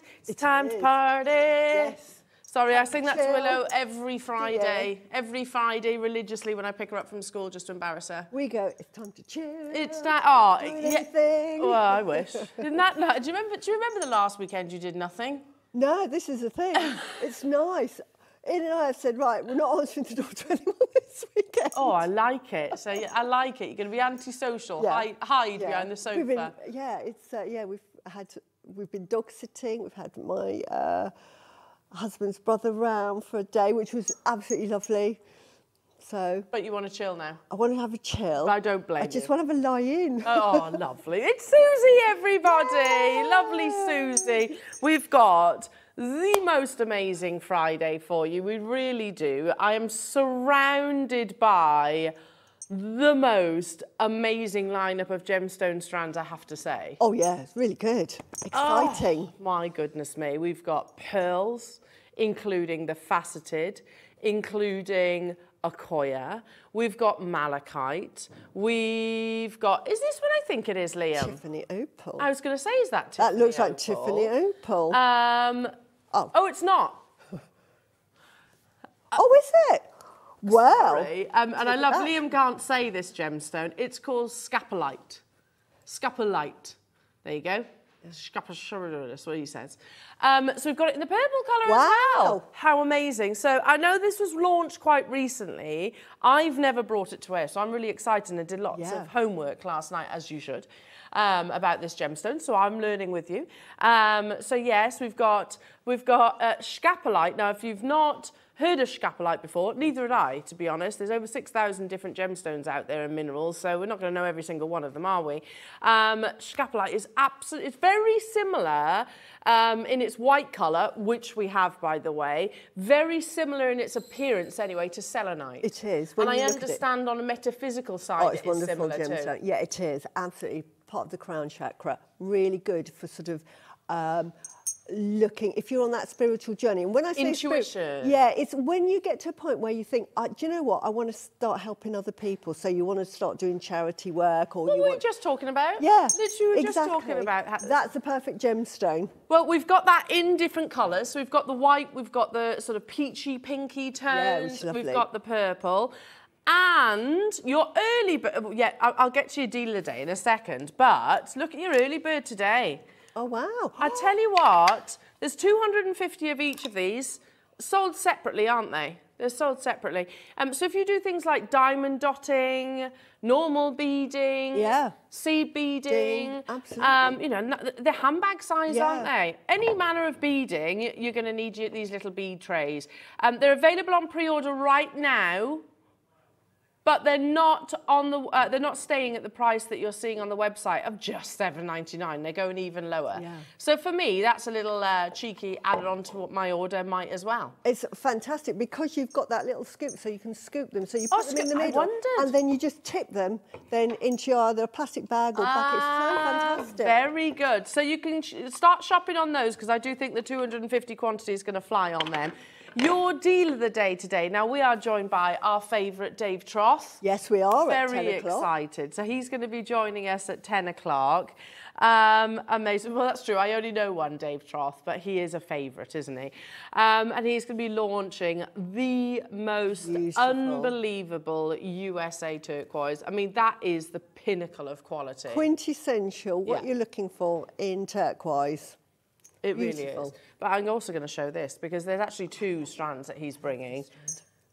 weekend. It's It time to party. Yes. Sorry, I sing that to. Willow every Friday. Every Friday, religiously, when I pick her up from school just to embarrass her. We go, it's time to chill. It's that. Oh, yeah. Well, I wish. Didn't that? no, Do you remember? Do you remember the last weekend you did nothing? No, this is the thing. it's nice. Ian and I have said, right, we're not answering the door to anyone this weekend. Oh, I like it. So yeah, I like it. You're going to be antisocial. Yeah. Hide, hide Yeah. behind the sofa. Been, yeah, it's uh, yeah. We've had we've been dog sitting. We've had my uh, husband's brother round for a day, which was absolutely lovely. So But you want to chill now. I want to have a chill. I don't blame I just you. want to have a lie in. Oh, lovely. It's Suzie, everybody. Lovely Suzie. We've got the most amazing Friday for you. We really do. I am surrounded by the most amazing lineup of gemstone strands, I have to say. Oh yeah, it's really good. Exciting. Oh, my goodness me. We've got pearls, including the faceted, including Akoya. We've got malachite. We've got, is this what I think it is, Liam? Tiffany Opal. I was going to say, is that Tiffany that looks like Tiffany Opal. Um, Oh. oh, it's not. oh, is it? Well, Sorry. Um, and I love. Liam can't say this gemstone. It's called scapolite. Scapolite. There you go. That's what he says. Um, so we've got it in the purple colour as well. Wow. How amazing. So I know this was launched quite recently. I've never brought it to air, so I'm really excited and I did lots Yeah. of homework last night, as you should, um, about this gemstone. So I'm learning with you. Um, so yes, we've got we've got uh, scapolite. Now, if you've not heard of scapolite before, neither had I, to be honest. There's over 6,000 different gemstones out there and minerals, so we're not going to know every single one of them, are we? Um, is absolutely, it's very similar um, in its white colour, which we have, by the way, very similar in its appearance, anyway, to selenite. It is. When and I look at it- understand on a metaphysical side, Oh, it's it is wonderful similar too. gemstone. Yeah, it is. Absolutely part of the crown chakra. Really good for sort of um, looking, if you're on that spiritual journey. And when I say Intuition. yeah, it's when you get to a point where you think, uh, do you know what? I want to start helping other people. So you want to start doing charity work or What you were we want... just talking about? yeah, Literally, we were just exactly. talking about how, That's the perfect gemstone. Well, we've got that in different colours. So we've got the white, we've got the sort of peachy, pinky Yeah, tones, is we've got the purple. And your early bird, yeah, I'll get to your dealer day in a second, but look at your early bird today. Oh, wow. I tell you what, there's 250 of each of these, sold separately, aren't they? They're sold separately. Um, so if you do things like diamond dotting, normal beading, Yeah. seed beading, Ding, absolutely. um, you know, they're handbag size, aren't they? Any manner of beading, you're going to need these little bead trays. Um, they're available on pre-order right now but they're not on the uh, they're not staying at the price that you're seeing on the website of just 7.99 they're going even lower Yeah. so for me that's a little uh, cheeky added on to what my order might as well It's fantastic because you've got that little scoop, so you can scoop them. So you Oh, put them in scoop- the I middle, wondered. and then you just tip them then into your either a plastic bag or bucket. It's so Ah, fantastic. very good so you can sh- start shopping on those because i do think the 250 quantity is going to fly on them your deal of the day today now we are joined by our favourite dave troth Yes, we are very 10 excited. So he's going to be joining us at 10 o'clock. Um, amazing. Well, that's true. I only know one Dave Troth, but he is a favourite, isn't he? Um, and he's going to be launching the most Beautiful. unbelievable USA turquoise. I mean, that is the pinnacle of quality. Quintessential, what Yeah. you're looking for in turquoise. It really is. But I'm also going to show this because there's actually two strands that he's bringing.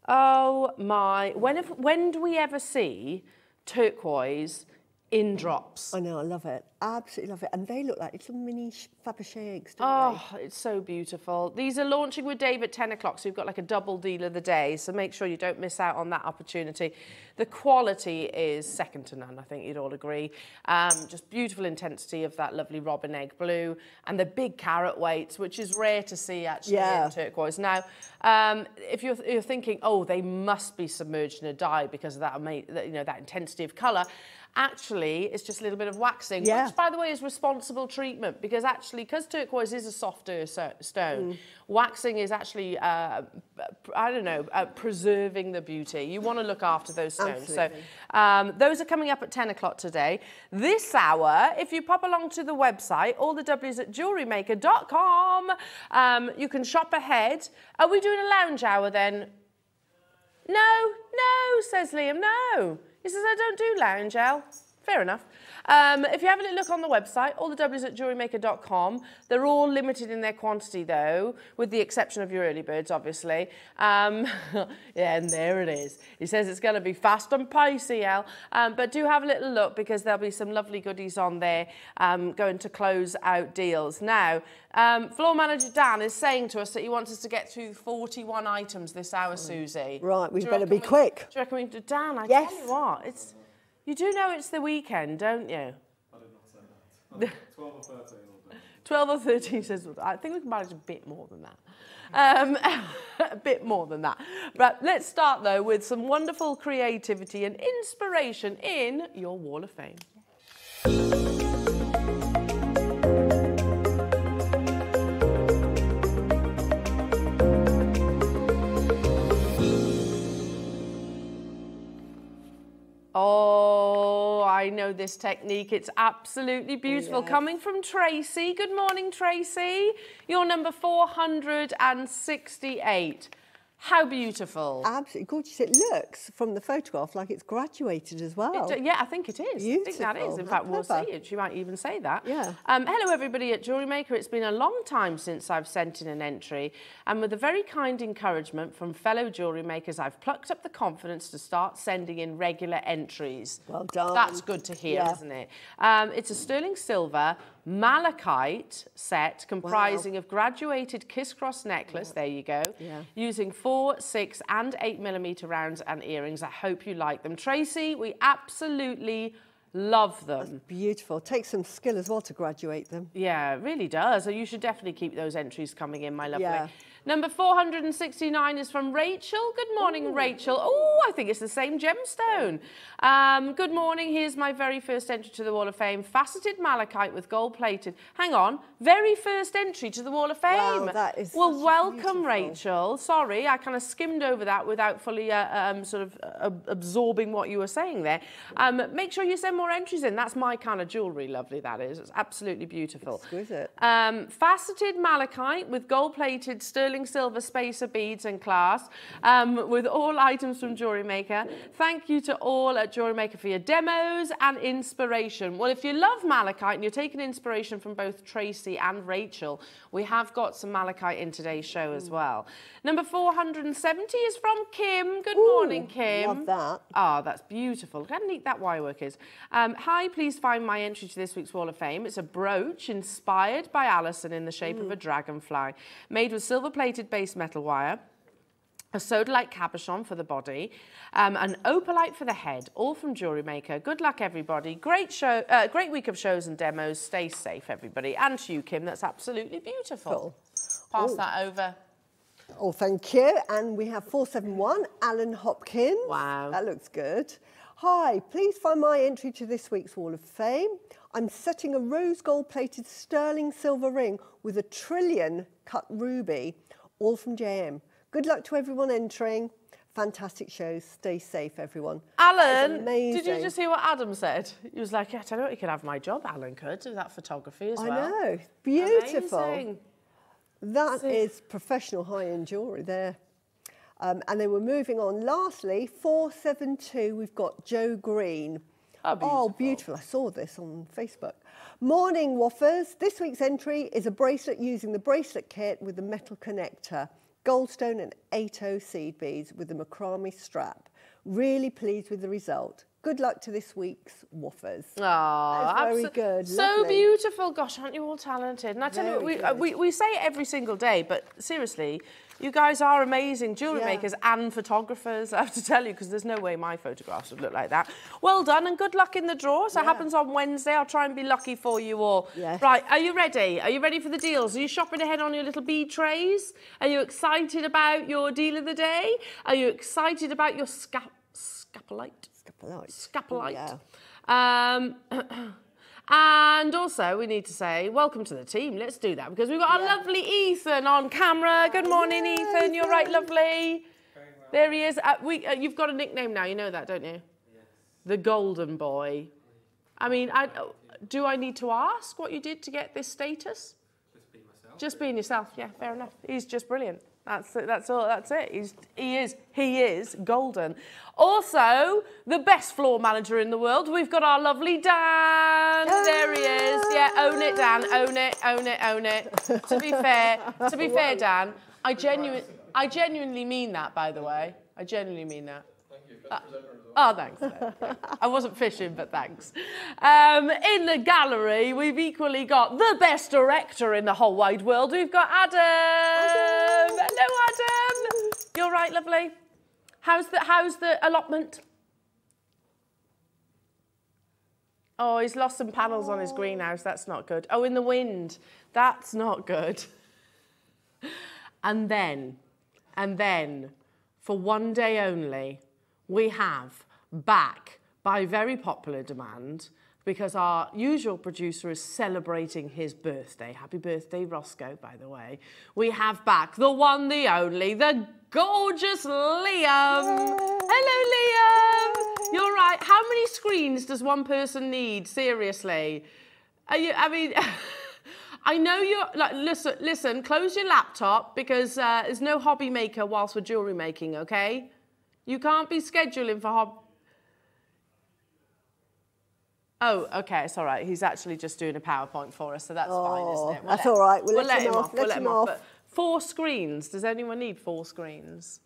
Oh my! When have, when do we ever see turquoise in drops? I know, I love it. Absolutely love it. And they look like little mini Fabergé eggs, don't Oh, it's so beautiful. These are launching with Dave at 10 o'clock, so you've got like a double deal of the day, so make sure you don't miss out on that opportunity. The quality is second to none, I think you'd all agree. Um, just beautiful intensity of that lovely robin egg blue and the big carat weights, which is rare to see actually Yeah. in turquoise. Now, um, if you're, you're thinking, oh, they must be submerged in a dye because of that, you know, that intensity of colour, Actually, it's just a little bit of waxing, Yeah. which, by the way, is responsible treatment because actually, because turquoise is a softer so- stone, Mm. waxing is actually, uh, I don't know, uh, preserving the beauty. You want to look after those stones. Absolutely. So um, those are coming up at 10 o'clock today. This hour, if you pop along to the website, all the W's at jewellerymaker.com, um, you can shop ahead. Are we doing a lounge hour then? No, no, says Liam, no. He says, I don't do lounge, Elle. Fair enough. Um, if you have a little look on the website, all the W's at jewellerymaker.com, they're all limited in their quantity though, with the exception of your early birds, obviously. Um, yeah, and there it is. He says it's going to be fast and pacey, Elle. Um, but do have a little look because there'll be some lovely goodies on there um, going to close out deals. Now, um, floor manager Dan is saying to us that he wants us to get through 41 items this hour, Suzie. Right, we better be we- quick. Do you reckon we? Dan, I Yes. tell you what, it's you do know it's the weekend, don't you? I did not say that. Uh, 12 or 13 will do. 12 or 13 says, I think we can manage a bit more than that. Um, a bit more than that. But let's start though with some wonderful creativity and inspiration in your Wall of Fame. Oh, I know this technique. It's absolutely oh, beautiful. yes. Coming from Tracy. Good morning, Tracy. You're number 468. How beautiful. Absolutely gorgeous. It looks from the photograph like it's graduated as well. It- yeah, I think it is. I think that is. In How fact, we'll see it. She might even say that. Yeah. Um, hello, everybody at Jewellery Maker. It's been a long time since I've sent in an entry, and with a very kind encouragement from fellow jewelry makers, I've plucked up the confidence to start sending in regular entries. Well done. That's good to hear, Yeah. isn't it? Um, it's a sterling silver malachite set comprising of graduated kiss cross necklace. There you go. Yeah. Using four, six, and eight millimeter rounds and earrings. I hope you like them, Tracy. We absolutely love them. Beautiful. Takes some skill as well to graduate them. Yeah, really does. So you should definitely keep those entries coming in, my lovely. Yeah. Number 469 is from Rachel. Good morning, Rachel. Oh, I think it's the same gemstone. Um, good morning. Here's my very first entry to the Wall of Fame. Faceted malachite with gold plated. Hang on. Very first entry to the Wall of Fame. Wow, that is Well, welcome, beautiful- Rachel. Sorry, I kind of skimmed over that without fully uh, um, sort of uh, absorbing what you were saying there. Um, make sure you send more entries in. That's my kind of jewellery, lovely, that is. It's absolutely beautiful. Exquisite. Um, faceted malachite with gold-plated sterling silver spacer beads and clasp um, with all items from Jewellery Maker. Thank you to all at Jewellery Maker for your demos and inspiration. Well, if you love malachite and you're taking inspiration from both Tracy and Rachel, we have got some malachite in today's show as well. Number 470 is from Kim. Good morning, Kim. love that. Ah, that's beautiful. Look how neat that wire work is. Um, hi, please find my entry to this week's Wall of Fame. It's a brooch inspired by Alison in the shape of a dragonfly, made with silver-plated base metal wire a sodalite cabochon for the body, um, an opalite for the head, all from Jewellery Maker. Good luck, everybody. Great show, uh, great week of shows and demos. Stay safe, everybody. And to you, Kim, that's absolutely beautiful. Pass Oh. that over. Oh, thank you. And we have 471, Alan Hopkins. Wow. That looks good. Hi, please find my entry to this week's Wall of Fame. I'm setting a rose gold plated sterling silver ring with a trillion cut ruby, all from JM. Good luck to everyone entering. Fantastic shows. Stay safe, everyone. Alan, did you just hear what Adam said? He was like, yeah, I tell you what, he could have my job, Alan could, do that photography as I well. know. Beautiful. Amazing. That So- is professional high-end jewellery there. Um, and then we're moving on. Lastly, 472, we've got Joe Green. Oh, Oh, beautiful. I saw this on Facebook. Morning, Woffers. This week's entry is a bracelet using the bracelet kit with the metal connector, goldstone and 80 seed beads with the macrame strap. Really pleased with the result. Good luck to this week's Woffers. Oh, very good, So lovely. beautiful. Gosh, aren't you all talented? And I tell you, Very we, uh, we, we say it every single day, but seriously, you guys are amazing jewellery Yeah. makers and photographers, I have to tell you, because there's no way my photographs would look like that. Well done and good luck in the draw. So it happens on Wednesday. I'll try and be lucky for you all. Yes. Right, are you ready? Are you ready for the deals? Are you shopping ahead on your little bead trays? Are you excited about your deal of the day? Are you excited about your scap scapulite? Scapulite. Scapulite. Yeah. Um, and also, we need to say welcome to the team. Let's do that because we've got our lovely Ethan on camera. Good morning, Ethan. You're right, lovely. There he is. Uh, we, uh, you've got a nickname now. You know that, don't you? Yes. The Golden Boy. I mean, I, do I need to ask what you did to get this status? Just be myself. Just being yourself. Yeah, fair enough. He's just brilliant. That's it, that's all. That's it. He's he is he is golden. Also, the best floor manager in the world. We've got our lovely Dan. Ah. There he is. Yeah, own it, Dan. Own it. Own it. Own it. to be fair, to be fair, Dan, I genuinely I genuinely mean that. By the way, I genuinely mean that. Thank you. Best presenter as well. Oh, thanks. I wasn't fishing, but thanks. Um, in the gallery, we've equally got the best director in the whole wide world. We've got Adam. Hello, Adam. You're right, lovely. How's the How's the allotment? Oh, he's lost some panels on his greenhouse. That's not good. Oh, in the wind. That's not good. And then, and then, for one day only, we have back by very popular demand because our usual producer is celebrating his birthday. Happy birthday, Roscoe, by the way. We have back the one, the only, the gorgeous Liam. Hello, Liam. You're right. How many screens does one person need? Seriously. Are you, I mean, I know you're like listen, listen, close your laptop because uh, there's no hobby maker whilst we're jewellery making, okay? You can't be scheduling for hob. Oh, okay, it's all right. He's actually just doing a PowerPoint for us, so that's fine, Oh, isn't it? that's all right. We'll we'll let let him him off, off. let We'll let him him off. off. Four screens. Does anyone need four screens?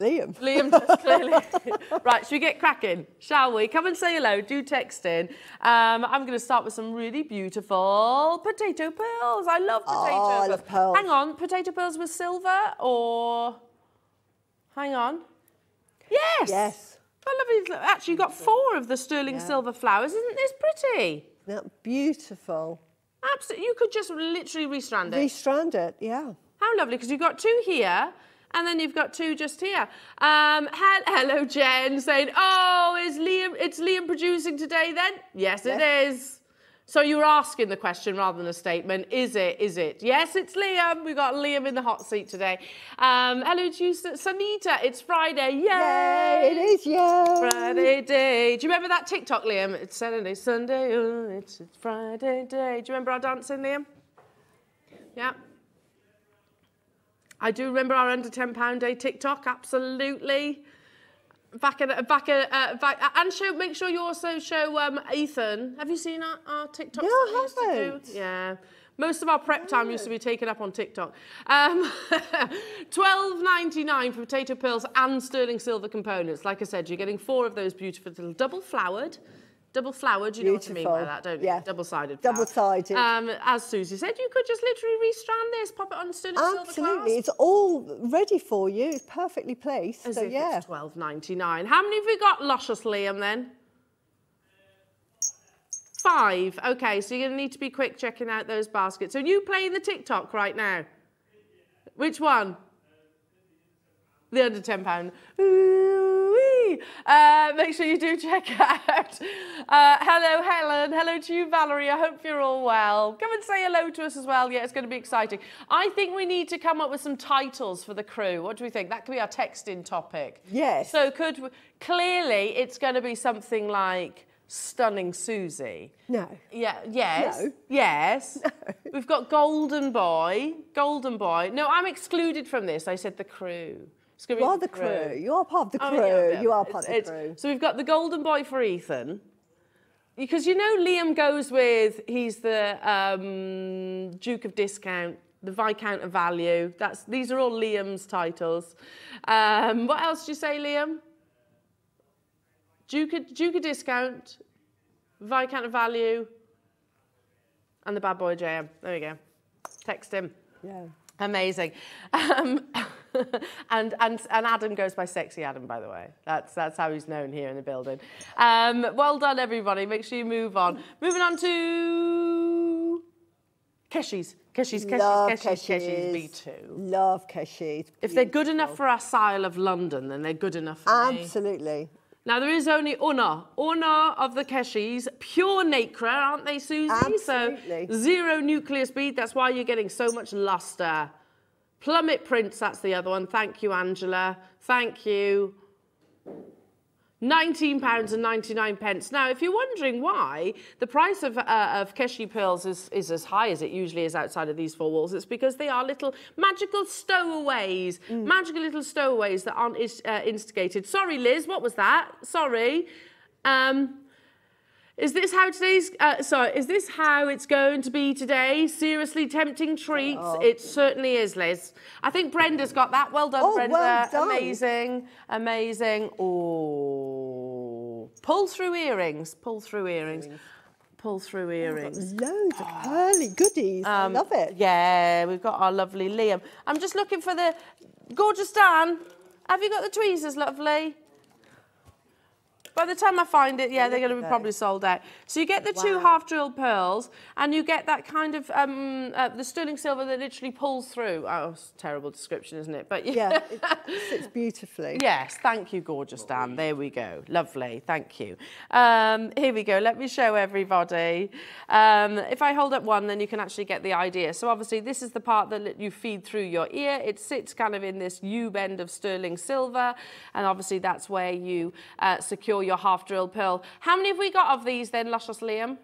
Liam. Liam does clearly. right, should we get cracking? Shall we? Come and say hello. Do text in. Um, I'm going to start with some really beautiful potato pearls. I love potato Oh, I love pearls. Hang on, potato pearls with silver or? Hang on. Yes. Yes. I love it. Actually, you've got four of the sterling silver flowers. Isn't this pretty? Isn't that beautiful? Absolutely. You could just literally restrand it. Restrand it, yeah. How lovely, because you've got two here, and then you've got two just here. Um, hel- hello, Jen, saying, "Oh, is Liam? It's Liam producing today, then? Yes, it is." So you were asking the question rather than a statement. Is it? Is it? Yes, it's Liam. We've got Liam in the hot seat today. Um, hello to you, Sanita. It's Friday. Yay! Yay, it is, yeah. Friday day. Do you remember that TikTok, Liam? It's Saturday, Sunday, oh, it's, it's Friday day. Do you remember our dancing, Liam? Yeah. I do remember our under ten pound day TikTok. Absolutely. Back at back at uh, back and show. Make sure you also show um, Ethan. Have you seen our, our TikToks? No, I used to do? haven't. Yeah. Most of our prep time used to be taken up on TikTok. Um, Twelve ninety nine for potato pearls and sterling silver components. Like I said, you're getting four of those beautiful little double flowered. Double flowered, you know what I mean by that, don't you? Yeah. Double sided. Double-sided. Um, as Suzie said, you could just literally restrand this, pop it on silver Absolutely. It's all ready for you. It's perfectly placed. As so, if yeah. it's twelve ninety nine. How many have we got, Luscious Liam? Then five. Okay, so you're gonna need to be quick checking out those baskets. So you playing the TikTok right now? Which one? The under ten pound. Uh, make sure you do check out. Uh, hello, Helen. Hello to you, Valerie. I hope you're all well. Come and say hello to us as well. Yeah, it's going to be exciting. I think we need to come up with some titles for the crew. What do we think? That could be our texting topic. Yes. So could we, clearly it's going to be something like stunning Suzie. No. Yeah, yes. No. Yes. We've got Golden Boy. Golden Boy. No, I'm excluded from this. I said the crew. It's gonna be You are the crew. You are part of the Oh, crew. yeah, yeah. You are part It's- of the crew. So we've got the Golden Boy for Ethan. Because you know Liam goes with, he's the um, Duke of Discount, the Viscount of Value. That's These are all Liam's titles. Um, what else do you say, Liam? Duke of, Duke of Discount, Viscount of Value, and the Bad Boy JM. There we go. Text him. Yeah. Amazing. Um, and, and, and Adam goes by Sexy Adam, by the way. That's, that's how he's known here in the building. Um, well done, everybody. Make sure you move on. Moving on to Keshies. Keshies, Keshies, Love Keshies, Keshies, me too. Love Keshies. If they're good enough for our style of London, then they're good enough for me. Absolutely. Now there is only Una, Una of the Keshis, pure nacre, aren't they, Suzie? Absolutely. So zero nucleus bead. That's why you're getting so much luster. Plummet prints. That's the other one. Thank you, Angela. Thank you. £19 and 99 pence. Now, if you're wondering why the price of, uh, of Keshi pearls is, is as high as it usually is outside of these four walls, it's because they are little magical stowaways, magical little stowaways that aren't uh, instigated. Sorry, Liz, what was that? Sorry. Um, is this how today's, uh, sorry, is this how it's going to be today? Seriously tempting treats? It certainly is, Liz. I think Brenda's got that. Well done, Oh, Brenda. well done. Amazing, amazing. Oh, pull through earrings, pull through earrings, pull through earrings. Loads of pearly goodies. I Um, love it. Yeah, we've got our lovely Liam. I'm just looking for the gorgeous Dan. Have you got the tweezers, lovely? By the time I find it, yeah, they're going to be probably sold out. So you get the two half-drilled pearls, and you get that kind of um, uh, the sterling silver that literally pulls through. Oh, it's a terrible description, isn't it? But Yeah, it sits beautifully. Yes, thank you, gorgeous Dan. There we go. Lovely, thank you. Um, here we go. Let me show everybody. Um, if I hold up one, then you can actually get the idea. So obviously, this is the part that you feed through your ear. It sits kind of in this U bend of sterling silver, and obviously that's where you uh, secure your half-drilled pearl. How many have we got of these then, Luscious Liam?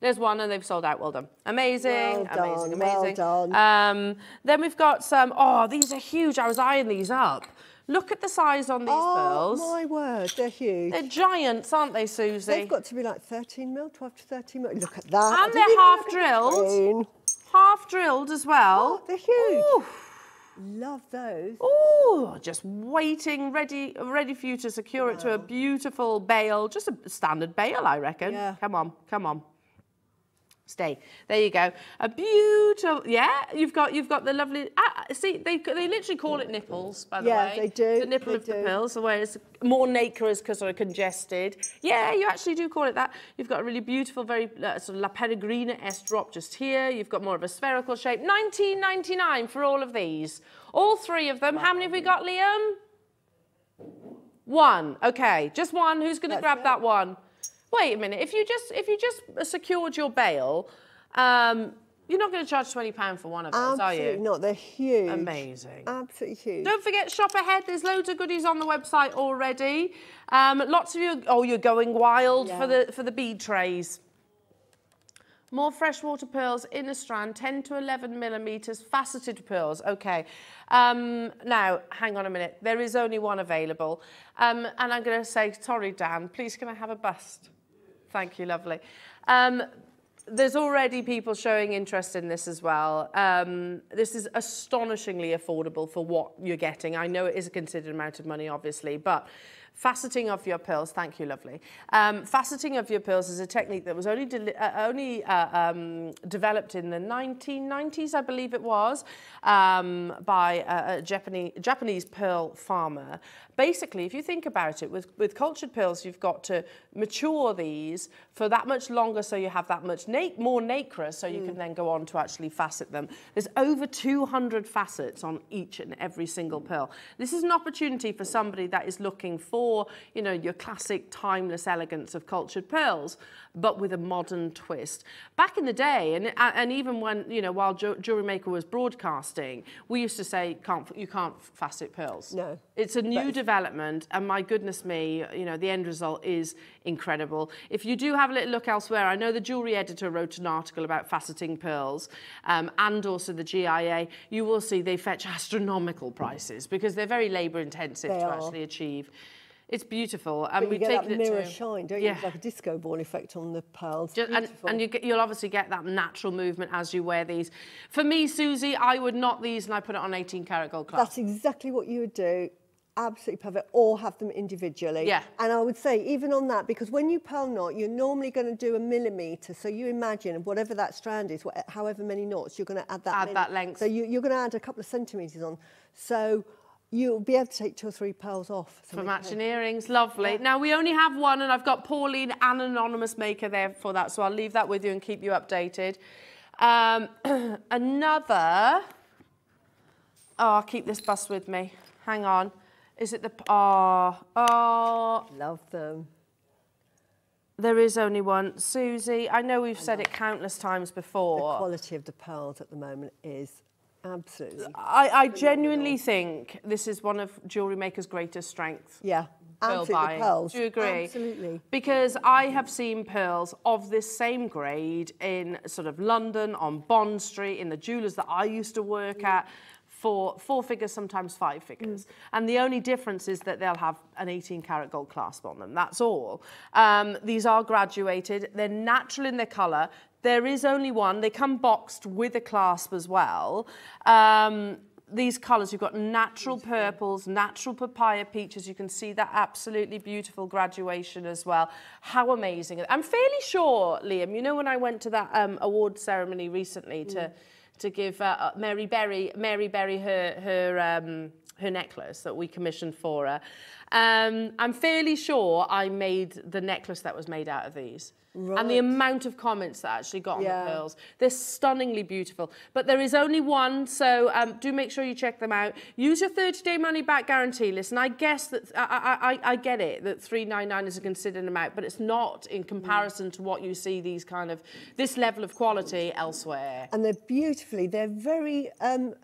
There's one and they've sold out. Well done. Amazing, Well done, amazing, done, well amazing. done. Um, then we've got some, oh, these are huge. I was eyeing these up. Look at the size on these Oh, pearls. my word, they're huge. They're giants, aren't they, Suzie? They've got to be like 13 mil, 12 to 13 mil. Look at that. And they're half look at the drilled. Half drilled as well. Oh, they're huge. Ooh. Love those. Oh, just waiting, ready, ready for you to secure it to a beautiful bail, just a standard bail, I reckon. Yeah. Come on, come on. Stay. There you go. A beautiful, yeah. You've got, you've got the lovely. Ah, see, they they literally call it nipples, by the Yeah, way. they do, The nipple they of the do. pills, the way it's more nacre because of congested. Yeah, you actually do call it that. You've got a really beautiful, very uh, sort of La Peregrina S drop just here. You've got more of a spherical shape. 19.99 for all of these. All three of them. How many have we got, Liam? One. Okay, just one. Who's going to grab it. that one? Wait a minute. If you just if you just secured your bail, um, you're not going to charge twenty pound for one of those, are Absolutely you? not. They're huge. Amazing. Absolutely huge. Don't forget, shop ahead. There's loads of goodies on the website already. Um, lots of you. Oh, you're going wild for the for the bead trays. More freshwater pearls in a strand, 10 to 11 millimeters, faceted pearls. Okay. Um, now, hang on a minute. There is only one available. Um, and I'm going to say, sorry, Dan, please can I have a bust? Thank you, lovely. Um, there's already people showing interest in this as well. Um, this is astonishingly affordable for what you're getting. I know it is a considered amount of money, obviously, but faceting of your pearls, thank you, lovely. Um, faceting of your pearls is a technique that was only, deli- uh, only uh, um, developed in the 1990s, I believe it was, um, by a, a Japanese, Japanese pearl farmer. Basically, if you think about it, with, with cultured pearls, you've got to mature these for that much longer so you have that much na- more nacre so you can then go on to actually facet them. There's over 200 facets on each and every single pearl. This is an opportunity for somebody that is looking for, you know, your classic timeless elegance of cultured pearls, but with a modern twist. Back in the day, and, and even when, you know, while Jewellery Maker was broadcasting, we used to say, can't, you can't facet pearls. No. It's a new development, and my goodness me, you know, the end result is incredible. If you do have a little look elsewhere, I know the jewelry editor wrote an article about faceting pearls, um, and also the GIA. You will see they fetch astronomical prices because they're very labour intensive They to are. actually achieve. It's beautiful, and we've get that mirror shine, don't Yeah. you? It's like a disco ball effect on the pearls. Ju- and, and you get, you'll obviously get that natural movement as you wear these. For me, Suzie, I would knot these and I put it on 18 karat gold. That's exactly what you would do. Absolutely perfect. Or have them individually. Yeah. And I would say, even on that, because when you pearl knot, you're normally going to do a millimetre. So you imagine whatever that strand is, however many knots, you're going to add that. Add that length. So you, you're going to add a couple of centimetres on. So you'll be able to take two or three pearls off. For matching earrings, lovely. Now we only have one, and I've got Pauline, an anonymous maker there for that, so I'll leave that with you and keep you updated. Um, another. Oh, I'll keep this bust with me. Hang on. Is it the oh oh? Love them. There is only one, Suzie. I know we've said it countless times before. The quality of the pearls at the moment is absolutely. I, I genuinely think this is one of jewellery makers' greatest strengths. Yeah, pearl absolutely. buying. Pearls. Do you agree? Absolutely. Because I have seen pearls of this same grade in sort of London, on Bond Street, in the jewellers that I used to work at, for four figures, sometimes five figures. And the only difference is that they'll have an 18 karat gold clasp on them. That's all. Um, these are graduated. They're natural in their colour. There is only one. They come boxed with a clasp as well. Um, these colours, you've got natural purples, natural papaya peaches. You can see that absolutely beautiful graduation as well. How amazing. I'm fairly sure, Liam, you know when I went to that um, award ceremony recently to, to give uh, uh, Mary Berry, Mary Berry her, her, um, her necklace that we commissioned for her. Um, I'm fairly sure I made the necklace that was made out of these. And the amount of comments that I actually got on Yeah. the pearls. They're stunningly beautiful. But there is only one, so um, do make sure you check them out. Use your 30-day money-back guarantee. Listen, I guess that I, I, I, get it that 399 is a considered amount, but it's not in comparison to what you see these kind of this level of quality elsewhere. And they're beautifully, they're very, um,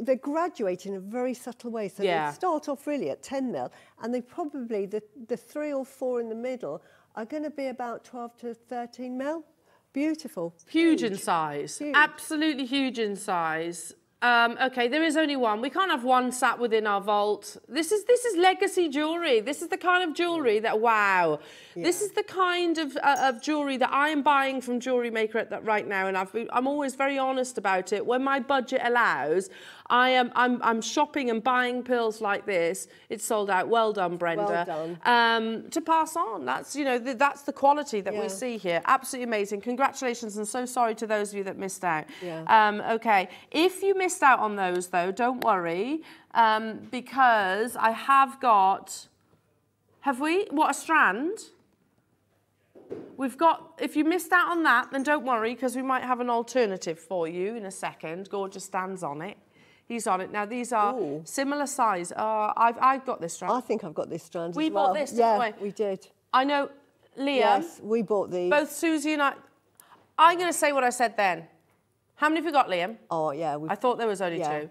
they're graduating in a very subtle way. So Yeah. they start off really at 10 mil, and they probably, the, the three or four in the middle are going to be about 12 to 13 mil. Beautiful. Huge in size. Huge. Absolutely huge in size. Um, okay, there is only one. We can't have one sat within our vault. This is this is legacy jewelry. This is the kind of jewelry that wow. This is the kind of uh, of jewelry that I am buying from Jewellery Maker at that right now, and I've, been- I'm always very honest about it. When my budget allows, I am I'm I'm shopping and buying pearls like this. It's sold out. Well done, Brenda. Well done. Um, to pass on. That's you know th- that's the quality that we see here. Absolutely amazing. Congratulations, and so sorry to those of you that missed out. Yeah. Um, okay, if you missed out on those though, don't worry, um, because I have got. Have we? What a strand! We've got. If you missed out on that, then don't worry, because we might have an alternative for you in a second. Gorgeous stands on it. He's on it now. These are Ooh. similar size. Uh, I've I've got this strand. I think I've got this strand We as well. bought this, didn't yeah, we? we did. I know, Liam. Yes, we bought these. Both Suzie and I. I'm going to say what I said then. How many have we got, Liam? Oh, yeah. We, I thought there was only Yeah. two.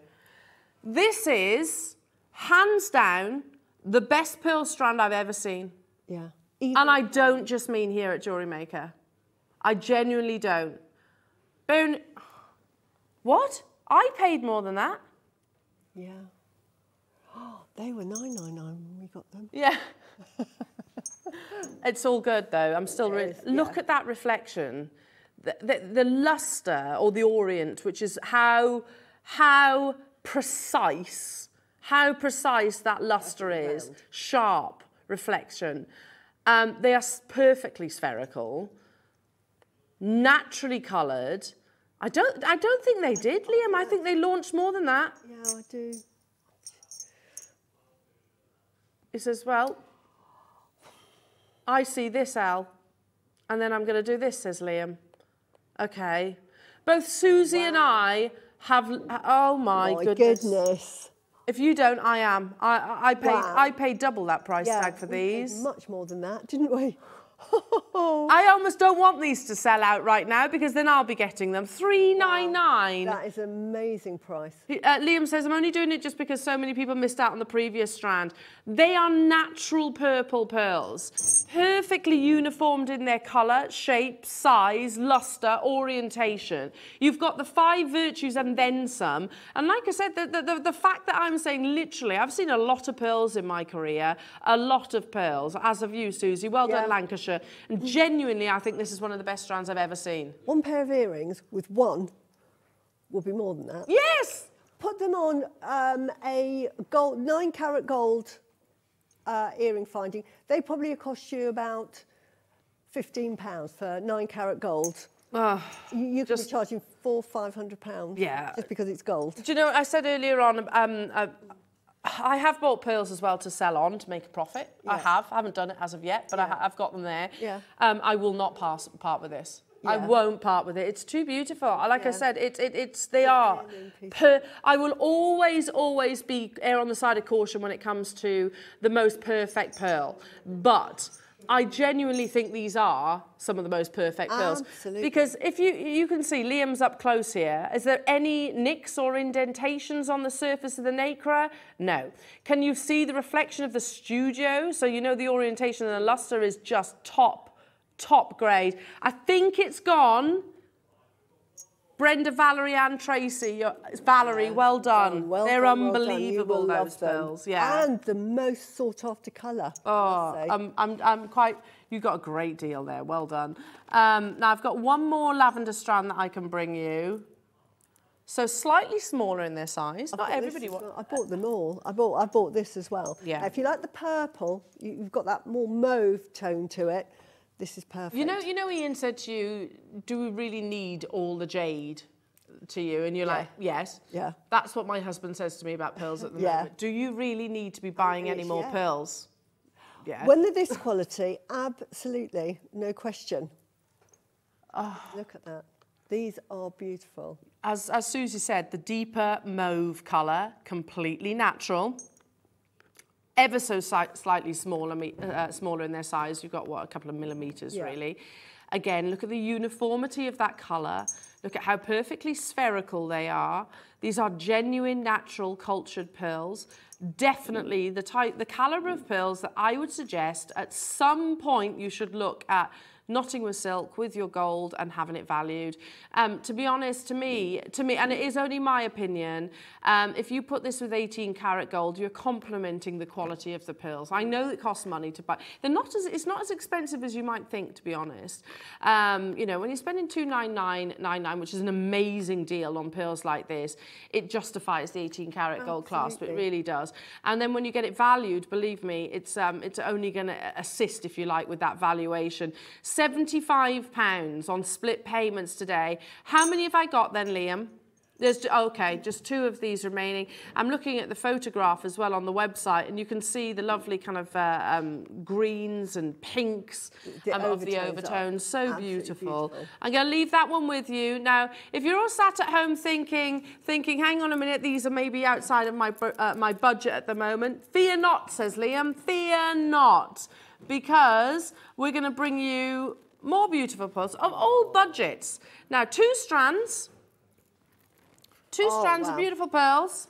This is hands down the best pearl strand I've ever seen, yeah. Even, and I don't just mean here at Jewellery Maker. I genuinely don't. Bone. What? I paid more than that. Yeah. Oh, they were 999 when we got them. Yeah. it's all good though. I'm still really. is, Look yeah. at that reflection. The, the, the luster or the orient, which is how how precise, how precise that luster is. Sharp reflection. Um, they are perfectly spherical, naturally coloured. I don't. I don't think they did, Liam. I think they launched more than that. Yeah, I do. He says, Well, I see this, Elle, and then I'm going to do this, says Liam. Okay. Both Suzie and I have. Oh my, My goodness. goodness. If you don't, I am. I, I, I paid. Wow. I paid double that price Yeah, tag for these. Much more than that, didn't we? I almost don't want these to sell out right now because then I'll be getting them. Three nine nine. That is an amazing price. Uh, Liam says, I'm only doing it just because so many people missed out on the previous strand. They are natural purple pearls, perfectly uniformed in their colour, shape, size, lustre, orientation. You've got the five virtues and then some. And like I said, the, the, the, the fact that I'm saying literally, I've seen a lot of pearls in my career, a lot of pearls, as have you, Suzie. Well Yeah. done, Lancashire. And genuinely, I think this is one of the best strands I've ever seen. One pair of earrings with one will be more than that. Yes! Put them on um, a gold, nine carat gold uh, earring finding. They probably cost you about fifteen pounds for nine carat gold. Oh. You, you could Just- be charging four, five hundred pounds. Yeah. Just because it's gold. Do you know, I said earlier on, um, uh, I have bought pearls as well to sell on to make a profit. I have. I haven't done it as of yet, but I Yeah. ha- I've got them there. Yeah. Um, I will not pass part with this. I won't part with it. It's too beautiful. I- Like I said, it, it, it's they are. Per, I will always, always be err on the side of caution when it comes to the most perfect pearl. But I genuinely think these are some of the most perfect pearls. Absolutely. Because if you you can see Liam's up close here. Is there any nicks or indentations on the surface of the nacre? No. Can you see the reflection of the studio? So you know the orientation and the luster is just top, top grade. I think it's gone. Brenda, Valerie, and Tracy. You're, Valerie, well done. Well They're done, well unbelievable, love those them. Yeah. And the most sought after colour. Oh. I'm, I'm, I'm quite, you got a great deal there. Well done. Um, now I've got one more lavender strand that I can bring you. So slightly smaller in their size. I Not everybody well. I bought them all. I bought I bought this as well. Yeah. Now, if you like the purple, you've got that more mauve tone to it. This is perfect. You know, you know, Ian said to you, "Do we really need all the jade?" To you, and you're Yeah. like, "Yes." Yeah. That's what my husband says to me about pearls at the Yeah. moment. Do you really need to be buying any more yeah. pearls? Yeah. When they're this quality, absolutely, no question. Ah. Look at that. These are beautiful. as, as Suzie said, the deeper mauve colour, completely natural. Ever so slightly smaller, uh, smaller in their size. You've got, what, a couple of millimetres, Yeah. really. Again, look at the uniformity of that colour. Look at how perfectly spherical they are. These are genuine, natural, cultured pearls. Definitely the type, the calibre of pearls that I would suggest at some point you should look at knotting with silk with your gold and having it valued. Um, to be honest, to me, to me, and it is only my opinion, um, if you put this with 18 karat gold, you're complementing the quality of the pearls. I know it costs money to buy. They're not as, it's not as expensive as you might think, to be honest. Um, you know, when you're spending 299.99, which is an amazing deal on pearls like this, it justifies the 18 karat gold clasp. It really does. And then when you get it valued, believe me, it's um, it's only going to assist, if you like, with that valuation. Seventy-five pounds on split payments today. How many have I got then, Liam? There's okay, just two of these remaining. I'm looking at the photograph as well on the website, and you can see the lovely kind of uh, um, greens and pinks The um, of the overtones. So beautiful. beautiful. I'm going to leave that one with you. Now, if you're all sat at home thinking, thinking, hang on a minute, these are maybe outside of my, uh, my budget at the moment, fear not, says Liam, fear not, because we're going to bring you more beautiful pearls of all budgets. Now, two strands, two Oh, strands of beautiful pearls.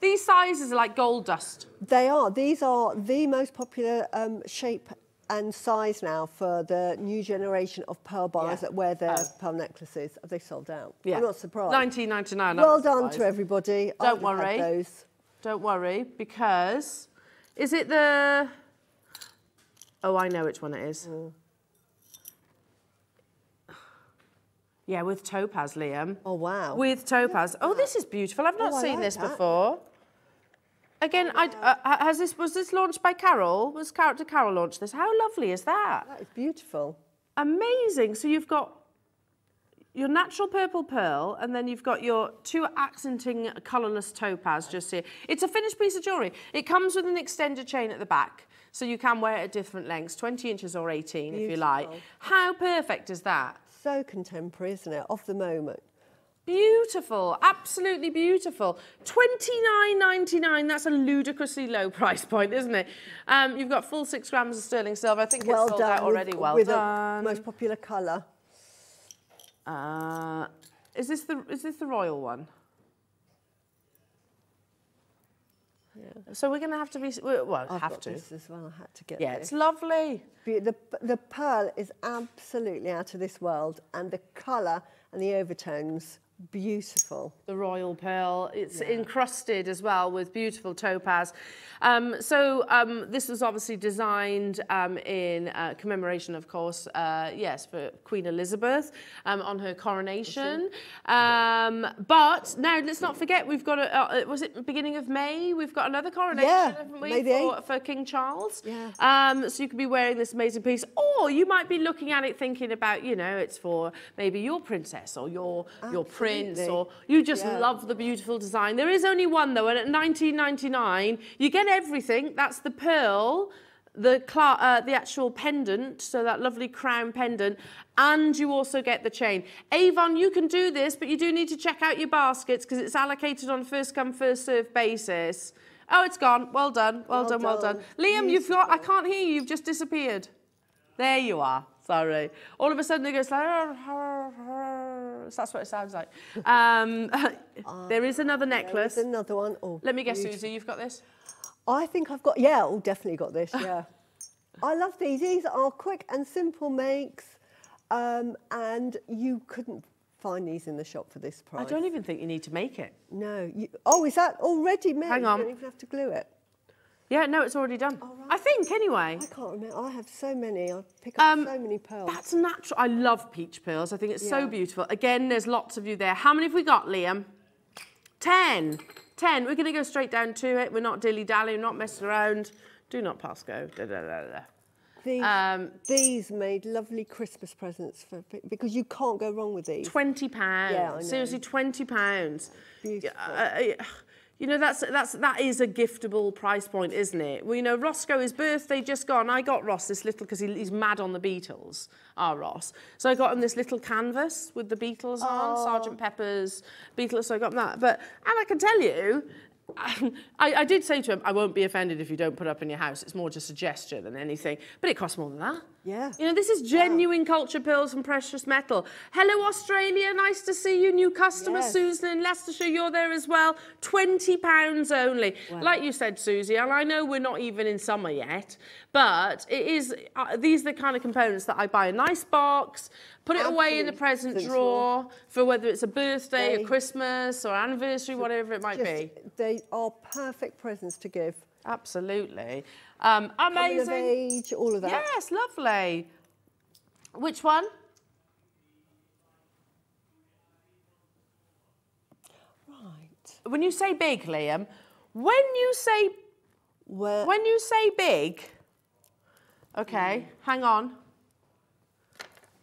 These sizes are like gold dust. They are. These are the most popular um, shape and size now for the new generation of pearl buyers Yeah. that wear their Oh. pearl necklaces. Have they sold out? Yeah. I'm not surprised. 1999. well done surprised. to everybody. Don't would have had worry. Don't worry, because is it the? Oh, I know which one it is. Yeah, with topaz, Liam. Oh wow. With topaz. Oh, this is beautiful. I've not Oh, seen like this that. before. Again, I, uh, has this was this launched by Carol? Was character Carol launch this? How lovely is that? that is beautiful. Amazing. So you've got your natural purple pearl, and then you've got your two accenting colourless topaz just here. It's a finished piece of jewellery. It comes with an extended chain at the back, so you can wear it at different lengths, 20 inches or 18 if you like. How perfect is that? So contemporary, isn't it? Of the moment. Beautiful, absolutely beautiful. Twenty-nine ninety-nine. That's a ludicrously low price point, isn't it? Um, you've got full six grams of sterling silver. I think well it's sold done. out already. with, well with done. the most popular colour. Uh, is this the is this the royal one? So we're going to have to be well I've have got to. this as well. I had to get Yeah, this. it's lovely. The, the pearl is absolutely out of this world, and the colour and the overtones, beautiful. The royal pearl. It's encrusted as well with beautiful topaz. Um, so um, this was obviously designed um, in uh, commemoration, of course, uh, yes, for Queen Elizabeth um, on her coronation. Um, but now let's not forget we've got a, uh, was it beginning of May? We've got another coronation, Yeah, haven't we, for, for King Charles? Yeah. Um, so you could be wearing this amazing piece, or you might be looking at it thinking about, you know, it's for maybe your princess or your your prince, Absolutely. or you just Yeah. love the beautiful design. There is only one though, and at 19.99 you get everything. That's the pearl. the uh, the actual pendant, so that lovely crown pendant, and you also get the chain. Avon, you can do this, but you do need to check out your baskets because it's allocated on first come first serve basis. Oh, it's gone. Well done. Well, Well done, Well done. done. Liam, you've got. I can't hear you. You've just disappeared. There you are. Sorry. All of a sudden it goes like. That's what it sounds like. Um, there is another necklace. There's another one. Oh, Let me guess, beautiful. Suzie, you've got this? I think I've got, yeah, oh, definitely got this, yeah. I love these. These are quick and simple makes, um, and you couldn't find these in the shop for this price. I don't even think you need to make it. No. You, oh, is that already made? Hang on. You don't even have to glue it. Yeah, no, it's already done. I think, anyway. I can't remember. I have so many. I pick up Um, so many pearls. That's natural. I love peach pearls. I think it's so beautiful. Again, there's lots of you there. How many have we got, Liam? Ten. Ten. We're going to go straight down to it. We're not dilly-dallying, not messing around. Do not pass go. Da, da, da. These, Um, these made lovely Christmas presents for because you can't go wrong with these. Twenty pounds. Yeah, I know. Seriously, twenty pounds. Beautiful. You know that's that's that is a giftable price point, isn't it? Well, you know, Roscoe, his birthday just gone. I got Ross this little because he, he's mad on the Beatles. Our Ross. So I got him this little canvas with the Beatles on, Sergeant Pepper's Beatles. So I got him that. But and I can tell you. I, I did say to him, I won't be offended if you don't put up in your house. It's more just a gesture than anything. But it costs more than that. Yeah. You know, this is genuine culture pearls and precious metal. Hello, Australia. Nice to see you. New customer, Yes. Susan in Leicestershire. You're there as well. £20 only. Like you said, Suzie, and I know we're not even in summer yet, but it is, uh, these are the kind of components that I buy a nice box, put it away in the present drawer for whether it's a birthday, Day. a Christmas, or anniversary, whatever it might Just, be. they are perfect presents to give. Absolutely. Um, Coming of amazing. age, all of that. Yes, lovely. Which one? Right. When you say big, Liam, when you say Where, when you say big, okay, hang on.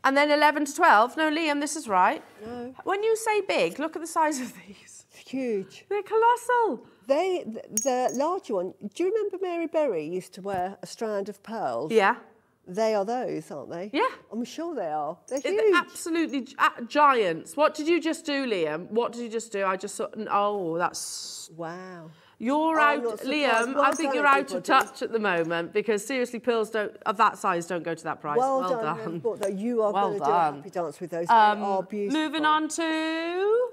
And then 11 to 12. No, Liam, this is right. No. When you say big, look at the size of these. it's huge. They're colossal. They, th- the larger one. Do you remember Mary Berry used to wear a strand of pearls? Yeah. They are those, aren't they? Yeah. I'm sure they are. They're They're huge. absolutely uh, giants. What did you just do, Liam? What did you just do? I just saw. Oh, that's Wow. You're I'm out. Liam. Well I think you're out of touch at the moment because seriously, pearls don't of that size don't go to that price. Well, well done. done. that. You are Well going to do a happy dance with those. Um, they are beautiful. moving on to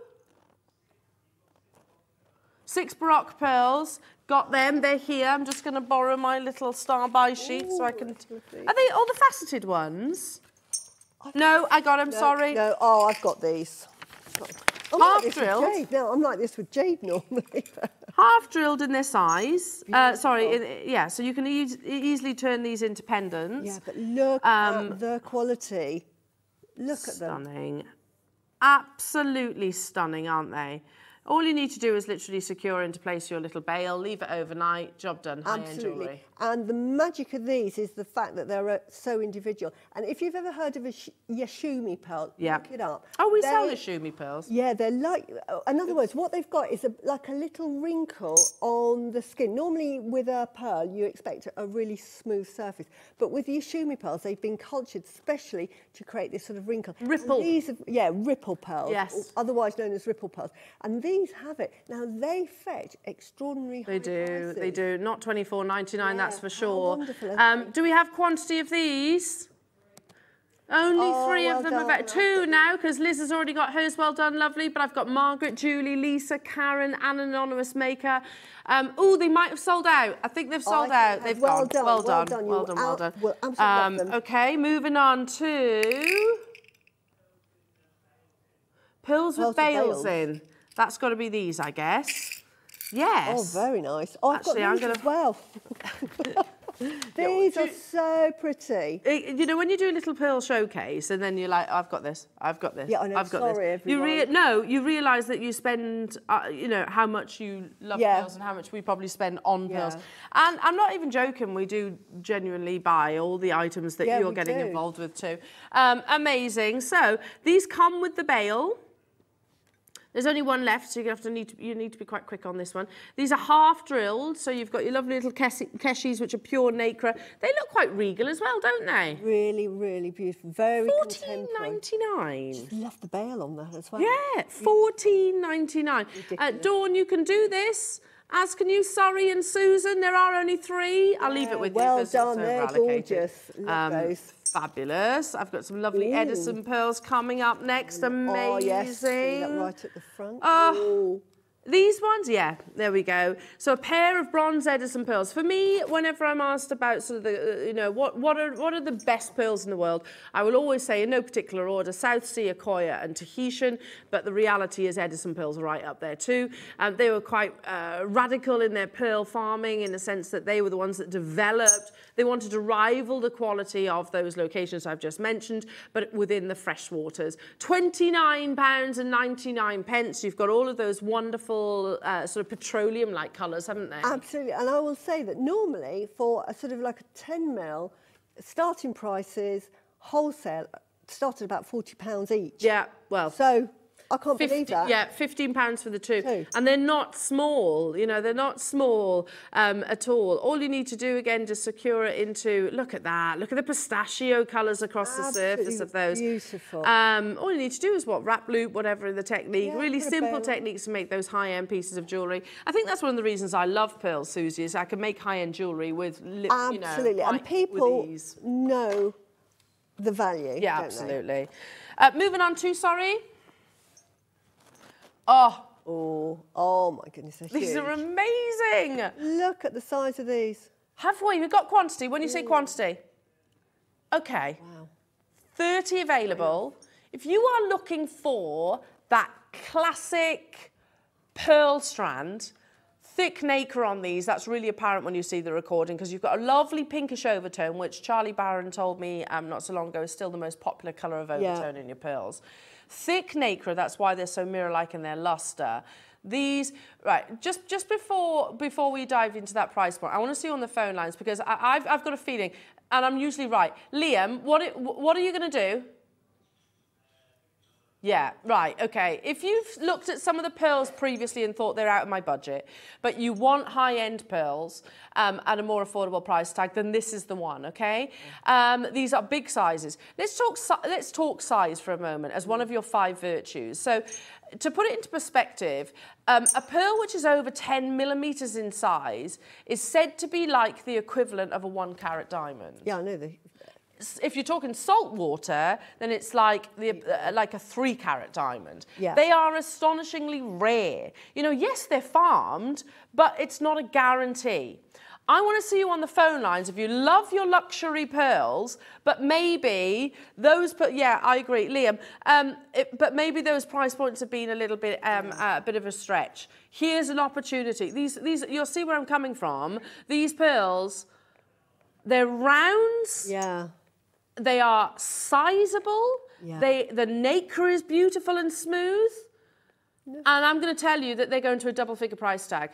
six Baroque pearls. Got them. They're here. I'm just going to borrow my little star buy sheet so I can. lovely. Are they all the faceted ones? No, I got them. No, sorry. No, oh, I've got these. I'm Half like drilled? No, I'm like this with Jade normally. Half drilled in this size. Uh, sorry, in, yeah. So you can eas easily turn these into pendants. yeah, but look Um, at the quality. Look at them. Stunning. Absolutely stunning, aren't they? All you need to do is literally secure into place your little bail, leave it overnight, job done, high-end jewellery. And the magic of these is the fact that they're uh, so individual. And if you've ever heard of a sh- Kasumi pearl, Yeah. look it up. Oh, we sell They- the Shumi pearls. Yeah, they're like, uh, in other words, what they've got is a, like a little wrinkle on the skin. Normally, with a pearl, you expect a really smooth surface. But with Kasumi pearls, they've been cultured specially to create this sort of wrinkle. And Ripple. these, are, yeah, ripple pearls, Yes. otherwise known as ripple pearls. And these have it. Now, they fetch extraordinary They do, they prices. do. Not twenty four ninety nine, that's for sure. wonderful, Um, do we have quantity of these? Only Oh, three well of them done. are two now because Liz has already got hers well done, lovely. But I've got Margaret, Julie, Lisa, Karen, and an anonymous maker. Um, oh, they might have sold out. I think they've sold think out. They've Well gone. done, well well done, done. well done, well done. well, love them. okay, moving on to pills with with bales bales. in. That's got to be these, I guess. Yes. Oh, very nice. Oh, I've Actually, got I'm these gonna- as well. these are so pretty. You know, when you do a little pearl showcase and then you're like, I've got this, I've got this, Yeah, I know, I've got sorry, this. You rea- no, you realise that you spend, uh, you know, how much you love Yeah. pearls and how much we probably spend on Yeah. pearls. And I'm not even joking, we do genuinely buy all the items that Yeah, you're getting do. involved with too. Um, amazing. So these come with the bail. There's only one left, so you have to need to, you need to be quite quick on this one. These are half drilled, so you've got your lovely little keshis, which are pure nacre. They look quite regal as well, don't they? Really, really beautiful. Very Fourteen ninety nine. Love the bail on that as well. Yeah, fourteen ninety nine. Uh, Dawn, you can do this. As can you, Surrey and Susan. There are only three. I'll leave it with well you. Well done, they're gorgeous. Love um, those. Fabulous. I've got some lovely Ooh. Edison pearls coming up next. Amazing. Oh, yes. Right at the front. Oh, these ones, yeah, there we go. So a pair of bronze Edison pearls. For me, whenever I'm asked about sort of the, uh, you know, what, what, are, what are the best pearls in the world, I will always say in no particular order, South Sea, Akoya and Tahitian, but the reality is Edison pearls are right up there too. Um, they were quite uh, radical in their pearl farming in the sense that they were the ones that developed they wanted to rival the quality of those locations I've just mentioned, but within the freshwaters. £29 and 99 pence. You've got all of those wonderful uh, sort of petroleum-like colours, haven't they? Absolutely. And I will say that normally for a sort of like a 10 mil, starting prices, wholesale, start at about £40 each. Yeah, well. So I can't 50, believe that. Yeah, fifteen pounds for the two. two, and they're not small. You know, they're not small um, at all. All you need to do again to secure it into. Look at that. Look at the pistachio colours across Absolutely the surface of those. Beautiful. Um, all you need to do is what wrap loop, whatever the technique. Yeah, really simple techniques to make those high-end pieces of jewellery. I think that's one of the reasons I love pearls, Suzie. Is I can make high-end jewellery with. Absolutely, you know, and people know the value. Yeah, absolutely. Uh, moving on to sorry. Oh. Oh, oh my goodness, These huge. are amazing. Look at the size of these. Have we? We've got quantity. When you say quantity? Okay. Wow. 30 available. If you are looking for that classic pearl strand, thick nacre on these, that's really apparent when you see the recording because you've got a lovely pinkish overtone, which Charlie Barron told me um, not so long ago is still the most popular colour of overtone yeah. in your pearls. Thick nacre, that's why they're so mirror-like in their luster. These, right, just, just before, before we dive into that price point, I want to see on the phone lines because I, have I've got a feeling, and I'm usually right. Liam, what, what are you going to do? Yeah, right, okay. If you've looked at some of the pearls previously and thought they're out of my budget, but you want high-end pearls um, at a more affordable price tag, then this is the one, okay? Um, these are big sizes. Let's talk, let's talk size for a moment as one of your five virtues. So to put it into perspective, um, a pearl which is over 10 millimetres in size is said to be like the equivalent of a one carat diamond. Yeah, I know. The, if you're talking salt water, then it's like the uh, like a three carat diamond. Yeah. They are astonishingly rare. You know, yes, they're farmed, but it's not a guarantee. I want to see you on the phone lines if you love your luxury pearls, but maybe those, but yeah, I agree, Liam. Um, it, but maybe those price points have been a little bit, um, uh, a bit of a stretch. Here's an opportunity. These, these, you'll see where I'm coming from. These pearls, they're rounds. Yeah. They are sizable. Yeah. They, the nacre is beautiful and smooth. And I'm going to tell you that they're going to a double figure price tag.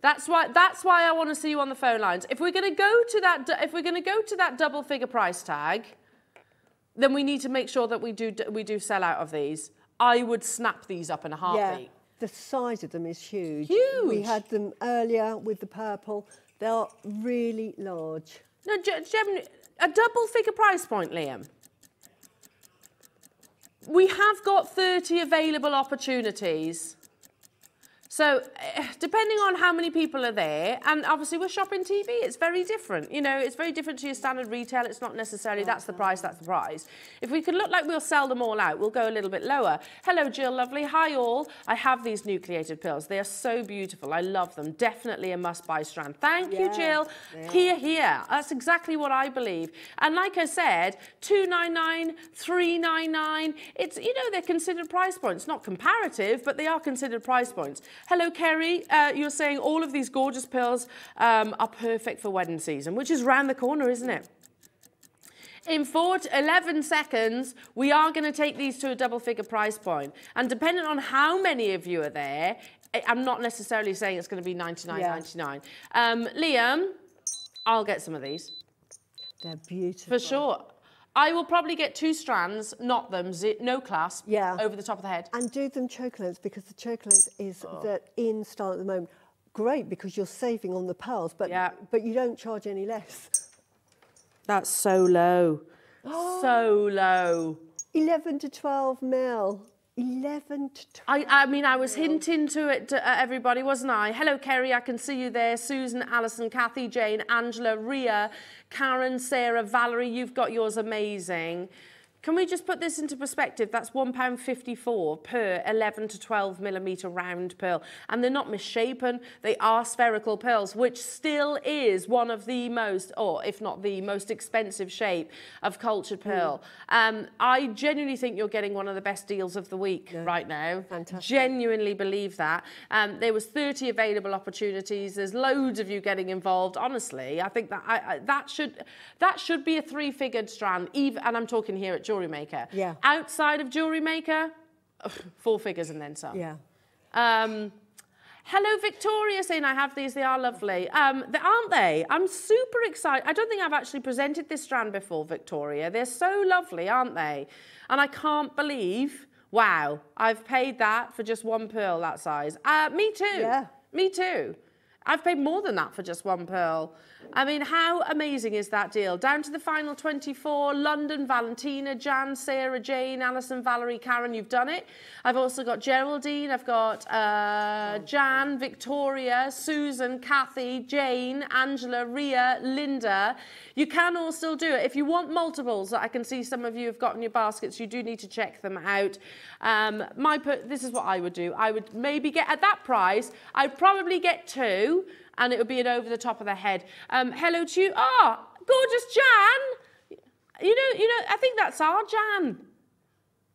That's why, that's why I want to see you on the phone lines. If we're going to go to that, if we're going to go to that double figure price tag, then we need to make sure that we do, we do sell out of these. I would snap these up in a heartbeat. Yeah, the size of them is huge. Huge. We had them earlier with the purple. They're really large. No, Gem, a double figure price point, Liam. We have got 30 available opportunities. So eh, depending on how many people are there, and obviously we're shopping TV, it's very different. You know, it's very different to your standard retail. It's not necessarily that's the price, that's the price. If we can look like we'll sell them all out, we'll go a little bit lower. Hello, Jill, lovely. Hi, all. I have these nucleated pearls. They are so beautiful. I love them. Definitely a must-buy strand. Thank you, Jill. Yeah. Here, here. That's exactly what I believe. And like I said, 299, 399. It's, you know, they're considered price points. Not comparative, but they are considered price points. Hello, Kerry. Uh, you're saying all of these gorgeous pearls um, are perfect for wedding season, which is round the corner, isn't it? In four to 11 seconds, we are going to take these to a double figure price point. And depending on how many of you are there, I'm not necessarily saying it's going to be 99.99. Yeah. Um, Liam, I'll get some of these. They're beautiful. For sure. I will probably get two strands, knot them, zi- no clasp, Yeah. over the top of the head. And do them choker lengths because the choker length is Oh. the in style at the moment. Great because you're saving on the pearls, but Yeah. but you don't charge any less. That's so low. so low. 11 to 12 mil. 11 to 12. I, I mean, I was hinting to it to uh, everybody, wasn't I? Hello, Kerry, I can see you there. Susan, Alison, Kathy, Jane, Angela, Ria, Karen, Sarah, Valerie, you've got yours amazing. Can we just put this into perspective? That's £1.54 per 11 to 12 millimetre round pearl. And they're not misshapen, they are spherical pearls, which still is one of the most, or if not the most expensive shape of cultured pearl. Um, I genuinely think you're getting one of the best deals of the week right now. Fantastic. Genuinely believe that. Um, there was 30 available opportunities. There's loads of you getting involved. Honestly, I think that I, I, that should that should be a three-figured strand. Even, and I'm talking here at Jewellery Maker. Yeah. Outside of Jewellery Maker, ugh, four figures and then some. Yeah. Um, hello, Victoria, saying I have these. They are lovely. Um, they, aren't they? I'm super excited. I don't think I've actually presented this strand before, Victoria. They're so lovely, aren't they? And I can't believe, wow, I've paid that for just one pearl that size. Uh, me too. Yeah. Me too. I've paid more than that for just one pearl. I mean, how amazing is that deal? Down to the final 24, London, Valentina, Jan, Sarah, Jane, Alison, Valerie, Karen, you've done it. I've also got Geraldine, I've got uh, Jan, Victoria, Susan, Kathy, Jane, Angela, Ria, Linda. You can all still do it. If you want multiples, I can see some of you have got in your baskets, you do need to check them out. Um, my This is what I would do. I would maybe get, at that price, I'd probably get two, and it would be an over the top of the head. Um, hello to you. Ah, gorgeous Jan. You know, you know, I think that's our Jan.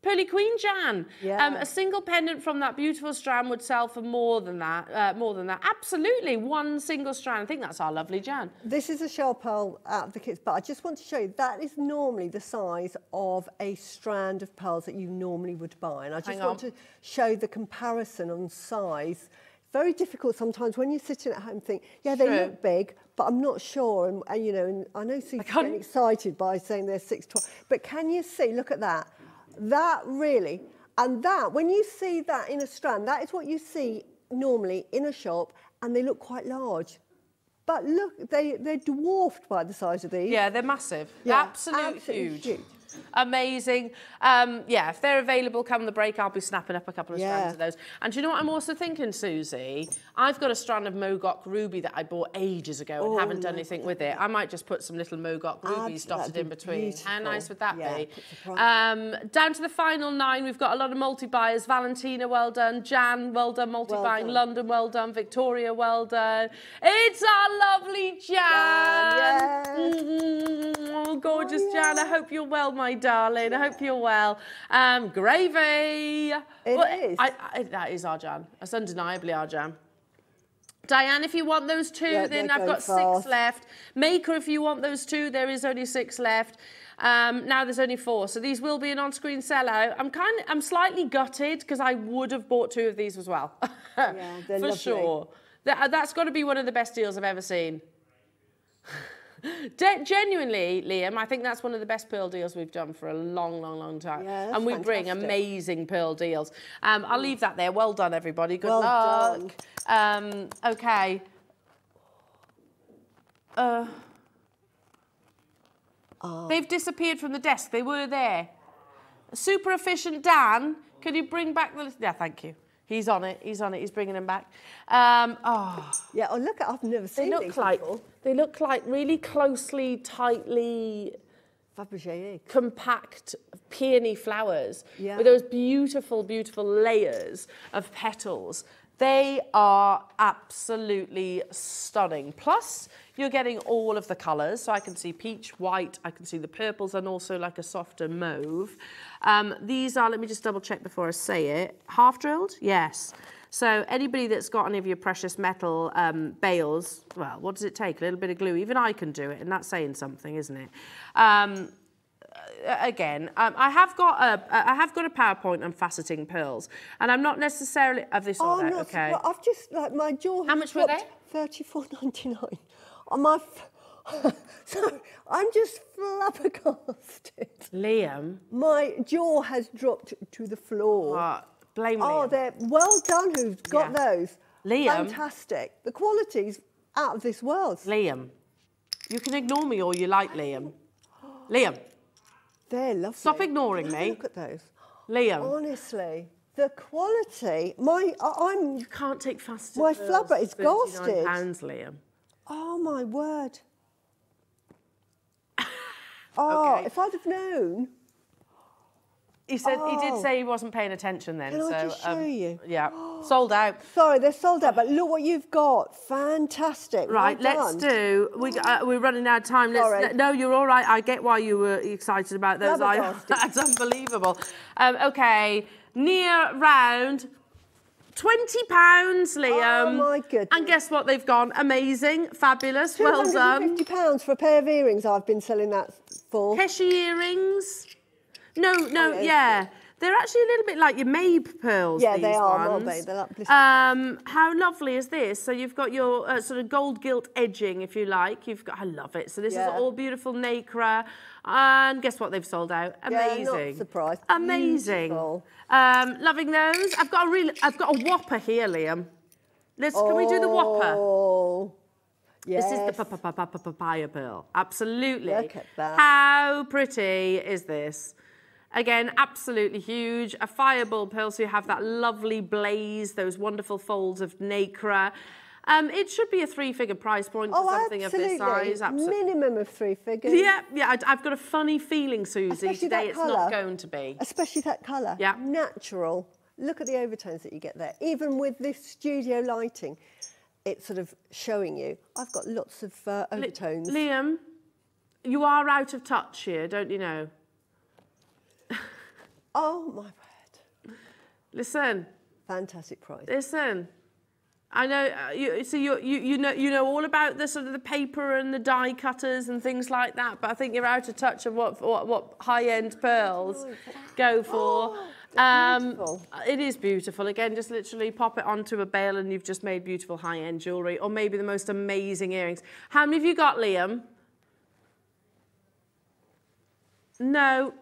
Pearly Queen Jan. Yeah. Um, a single pendant from that beautiful strand would sell for more than that. Uh, more than that. Absolutely, one single strand. I think that's our lovely Jan. This is a shell pearl out of the kits, but I just want to show you that is normally the size of a strand of pearls that you normally would buy. And I just Hang want on. to show the comparison on size. Very difficult sometimes when you're sitting at home think, yeah, they True. look big, but I'm not sure. And, and you know, and I know Sue's getting excited by saying they're six twelve, but can you see? Look at that. That really, and that when you see that in a strand, that is what you see normally in a shop, and they look quite large. But look, they, they're dwarfed by the size of these. Yeah, they're massive. Yeah, Absolute absolutely huge. huge. Amazing. Um, yeah, if they're available come the break, I'll be snapping up a couple of Yeah. strands of those. And do you know what I'm also thinking, Suzie? I've got a strand of Mogok ruby that I bought ages ago and Oh, haven't done anything with it. I might just put some little Mogok rubies dotted in be between. How nice would that Yeah, be? puts a price Um, down to the final nine, we've got a lot of multi-buyers. Valentina, well done. Jan, well done. Multi-buying. done. London, well done. Victoria, well done. It's our lovely Jan. yes. Mm, gorgeous Jan. I hope you're well, my darling. I hope you're well. Um, gravy. It is. I, I, that is our jam. That's undeniably our jam. Diane, if you want those two, Yeah, then I've got fast. six left. Maker, if you want those two, there is only six left. Um, now there's only four, so these will be an on-screen sellout. I'm kind of, I'm slightly gutted because I would have bought two of these as well, they're for lovely. sure. That, that's got to be one of the best deals I've ever seen. De- genuinely, Liam, I think that's one of the best pearl deals we've done for a long, long, long time. Yeah, and we bring amazing pearl deals. Um, I'll leave that there. Well done, everybody. Good Well luck. Um, okay. Uh, Ah. They've disappeared from the desk. They were there. Super efficient Dan, can you bring back the... Yeah, thank you. He's on it. He's on it. He's bringing them back. Um, oh, Yeah, oh, look, I've never seen they look these like before. they look like really closely, tightly Fabergé compact peony flowers Yeah. with those beautiful, beautiful layers of petals. They are absolutely stunning. Plus, you're getting all of the colours. So I can see peach, white, I can see the purples and also like a softer mauve. Um, these are, let me just double check before I say it, half drilled? Yes. So anybody that's got any of your precious metal um, bales, well, what does it take? A little bit of glue. Even I can do it, and that's saying something, isn't it? Um, again, um, I have got a I have got a PowerPoint on faceting pearls, and I'm not necessarily of this Oh, order. no, okay. I've just, like, my jaw How much were dropped. Thirty-four ninety-nine. On my, f- so I'm just flabbergasted. Liam, My jaw has dropped to the floor. uh, blame Oh, Liam. they're well done. Who's got Yeah. those? Liam. Fantastic. The quality's out of this world. Liam, you can ignore me all you like, Liam. Liam, They're lovely. Stop ignoring me. Look at those. Liam, Honestly, the quality. My, I- I'm. you can't take faster. My flubber is 39 ghosted. pounds, Liam. Oh my word. Oh, Okay. if I'd have known. He said he did Oh. say he wasn't paying attention then. Can I so just show um, you? Yeah, sold out. Sorry, they're sold out, but look what you've got. Fantastic. Right, well let's do. We uh, we're running out of time. Let's, Sorry. no, you're all right. I get why you were excited about those. I, that's unbelievable. Um, okay, near round. Twenty pounds, Liam. Oh, my goodness. And guess what? They've gone amazing, fabulous. Well done. £250 for a pair of earrings I've been selling that for. Keshi earrings. No, no, Oh, yeah. They're actually a little bit like your Mabe pearls. Yeah, they are, aren't they? Like Um, how lovely is this? So you've got your uh, sort of gold gilt edging, if you like. You've got, I love it. So this Yeah. is all beautiful nacre, and guess what? They've sold out. Yeah, Amazing. not surprised. Amazing. Um, loving those. I've got a real. I've got a whopper here, Liam. Let's. Can we do the whopper? Oh, yes. This is the pa- pa- pa- pa- papaya pearl. Absolutely. Look at that. How pretty is this? Again, absolutely huge. A fireball pearl, so you have that lovely blaze, those wonderful folds of nacre. Um, it should be a three-figure price point for Oh, something absolutely. of this size. Absolutely. Minimum of three figures. Yeah, yeah. I- I've got a funny feeling, Suzie. Especially Today it's colour. not going to be. Especially that colour. Yeah. Natural. Look at the overtones that you get there. Even with this studio lighting, it's sort of showing you. I've got lots of uh, Li- overtones. Liam, you are out of touch here, don't you know? Oh, my word. Listen. Fantastic price. Listen, I know. Uh, you, so you, you you know you know all about the sort of the paper and the die cutters and things like that. But I think you're out of touch of what what, what high end pearls go for. Um, it is beautiful. Again, just literally pop it onto a bale and you've just made beautiful high end jewelry, or maybe the most amazing earrings. How many have you got, Liam? No.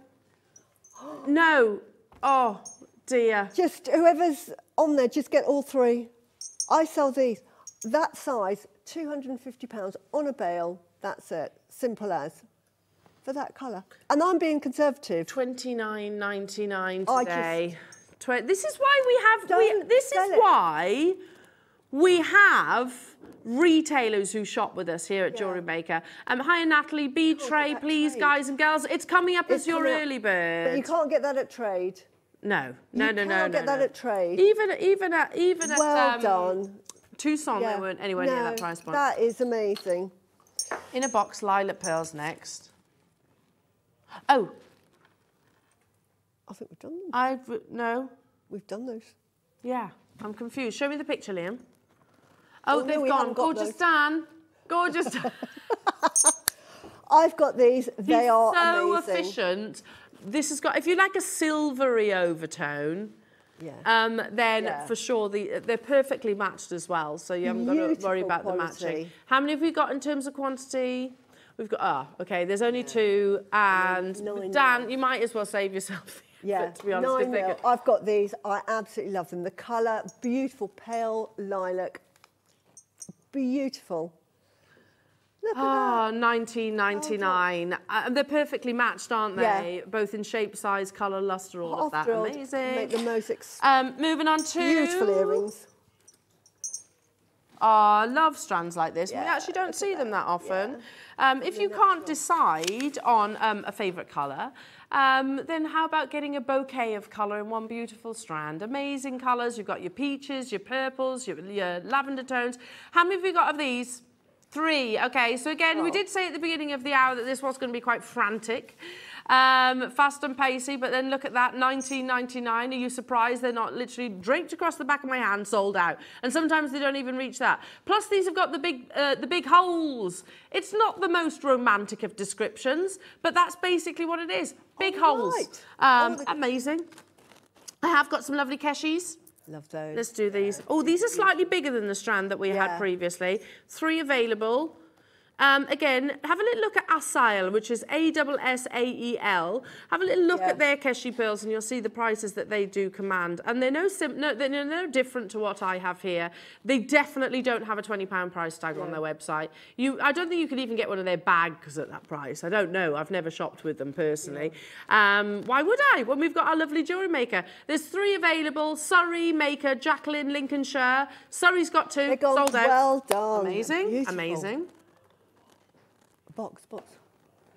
No. Oh dear. Just whoever's on there, just get all three. I sell these. That size, £250 on a bale. That's it. Simple as. For that colour. And I'm being conservative. Twenty nine ninety nine today. Tw- this is why we have. We, this is it. why we have retailers who shop with us here at Jewellery Maker. Um, hi, Natalie. B tray, please, trade. guys and girls. It's coming up as your coming up, early But you can't get that at trade. No, no, You no, no, You can't no. get that no. at trade. Even, even at, even at. Well um, done. Tucson, Yeah. they weren't anywhere near that price point. That is amazing. In a box, lilac pearls next. Oh, I think we've done them. I've no. We've done those. Yeah, I'm confused. Show me the picture, Liam. Oh, Oh, they've gone. got Gorgeous those. Dan. Gorgeous I've got these. They He's are so amazing. efficient. This has got, if you like a silvery overtone, Yeah. um, then Yeah. for sure the, they're perfectly matched as well. So you haven't got to worry Beautiful about the matching. How many have we got in terms of quantity? We've got, ah, okay, there's only two. And nine Dan, mil. you might as well save yourself. yeah, to be honest. nine mil. I've got these. I absolutely love them. The colour, beautiful pale lilac. Beautiful. Look Ah, 1999. Uh, and they're perfectly matched, aren't Yeah. they? Both in shape, size, colour, lustre, all of that. Amazing. Make the most Um, moving on to beautiful earrings. Oh, I love strands like this. we actually don't see them that. that often. Yeah. Um, if you can't decide on um, a favourite colour, um, then how about getting a bouquet of colour in one beautiful strand? Amazing colours. You've got your peaches, your purples, your, your lavender tones. How many have you got of these? Three. Okay, so again, we Oh. did say at the beginning of the hour that this was going to be quite frantic. Um, fast and pacey, but then look at that, 19.99. Are you surprised they're not literally draped across the back of my hand, sold out? And sometimes they don't even reach that. Plus, these have got the big, uh, the big holes. It's not the most romantic of descriptions, but that's basically what it is. Big holes. right. Um, Oh, Amazing. I have got some lovely keshis. Love those. Let's do these. Oh, these are slightly bigger than the strand that we Yeah. had previously. Three available. Um, again, have a little look at Assael, which is A-S-S-A-E-L. Have a little look Yeah. at their Keshi pearls and you'll see the prices that they do command. And they're no, sim- no, they're no different to what I have here. They definitely don't have a £20 price tag on their website. You, I don't think you could even get one of their bags at that price. I don't know. I've never shopped with them personally. Um, why would I? When we've got our lovely jewellery maker. There's three available. Surrey maker, Jacqueline, Lincolnshire. Surrey's got two. Sold out. well done. Amazing. Beautiful. Amazing. Box, box.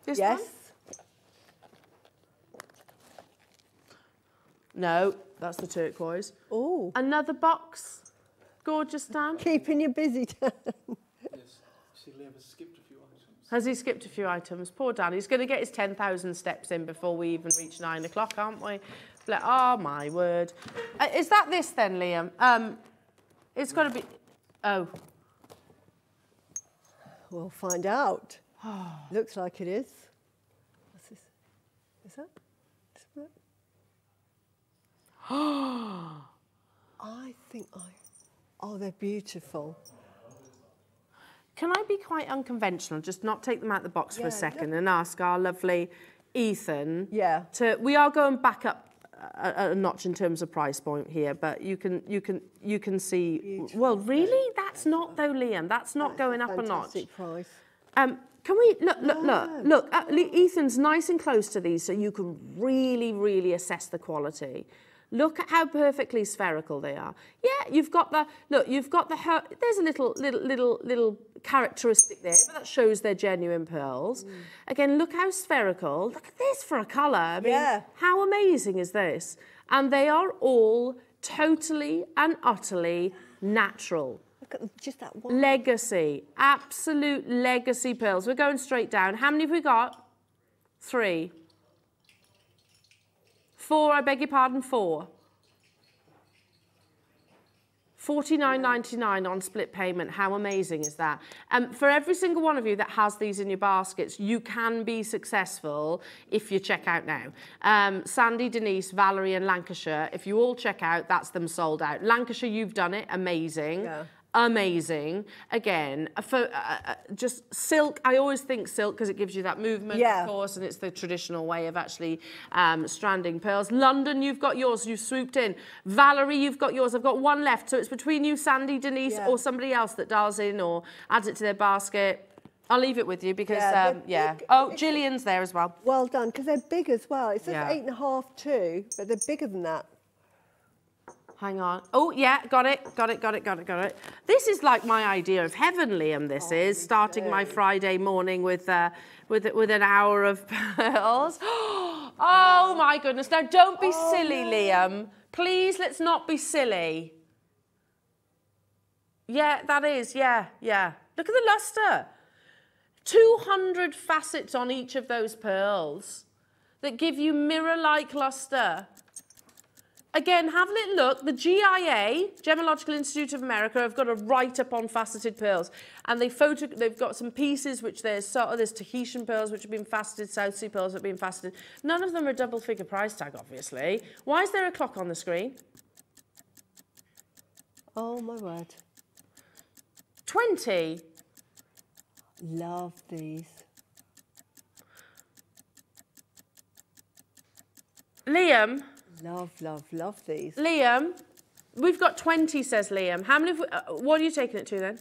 This yes. one? No, that's the turquoise. Oh, Another box. Gorgeous, Dan. keeping you busy. Dan. Yes. See, Liam has skipped a few items. Has he skipped a few items? Poor Dan. He's going to get his 10,000 steps in before we even reach nine o'clock, aren't we? Ble- Oh, my word. Uh, is that this then, Liam? Um, it's got to be... Oh, we'll find out. Looks like it is. What's this? Is that? Is that? I think I. Oh, they're beautiful. Can I be quite unconventional, just not take them out of the box for a second and ask our lovely Ethan Yeah. to we are going back up a, a notch in terms of price point here, but you can you can you can see well really that's not though Liam that's not That's going up a notch. Price. Um, can we look look look look uh, Ethan's nice and close to these so you can really really assess the quality. Look at how perfectly spherical they are. Yeah, you've got the look. You've got the her- there's a little little little little characteristic there, that shows they're genuine pearls. Mm. Again, look how spherical. Look at this for a colour. I mean, Yeah. how amazing is this? And they are all totally and utterly natural. Just that one. Legacy, absolute legacy pills. We're going straight down. How many have we got? Three. Four, I beg your pardon, four. $49.99 on split payment. How amazing is that? Um, for every single one of you that has these in your baskets, you can be successful if you check out now. Um, Sandy, Denise, Valerie, and Lancashire, if you all check out, that's them sold out. Lancashire, you've done it. Amazing. Yeah. Amazing. Again, uh, for uh, uh, just silk. I always think silk because it gives you that movement, Yeah. of course, and it's the traditional way of actually um, stranding pearls. London, you've got yours. You've swooped in. Valerie, you've got yours. I've got one left. So it's between you, Sandy, Denise, Yeah. or somebody else that dials in or adds it to their basket. I'll leave it with you because, Yeah. Um, yeah. big. Oh, Gillian's there as well. Well done, because they're big as well. It says Yeah. eight and a half too, but they're bigger than that. Hang on. Oh, yeah, got it, got it, got it, got it, got it. This is like my idea of heaven, Liam. This is starting my Friday morning with uh, with with an hour of pearls. Oh my goodness! Now don't be silly, Liam. Please, let's not be silly. Yeah, that is. Yeah, yeah. Look at the luster. Two hundred facets on each of those pearls that give you mirror-like luster. Again, have a little look. The GIA, Gemological Institute of America, have got a write-up on faceted pearls, and they photo. They've got some pieces which there's sort of there's Tahitian pearls which have been faceted, South Sea pearls that have been faceted. None of them are double-figure price tag, obviously. Why is there a clock on the screen? Oh my word. Twenty. Love these. Liam, Love, love, love these. Liam, we've got twenty. Says Liam. How many? We, uh, what are you taking it to then?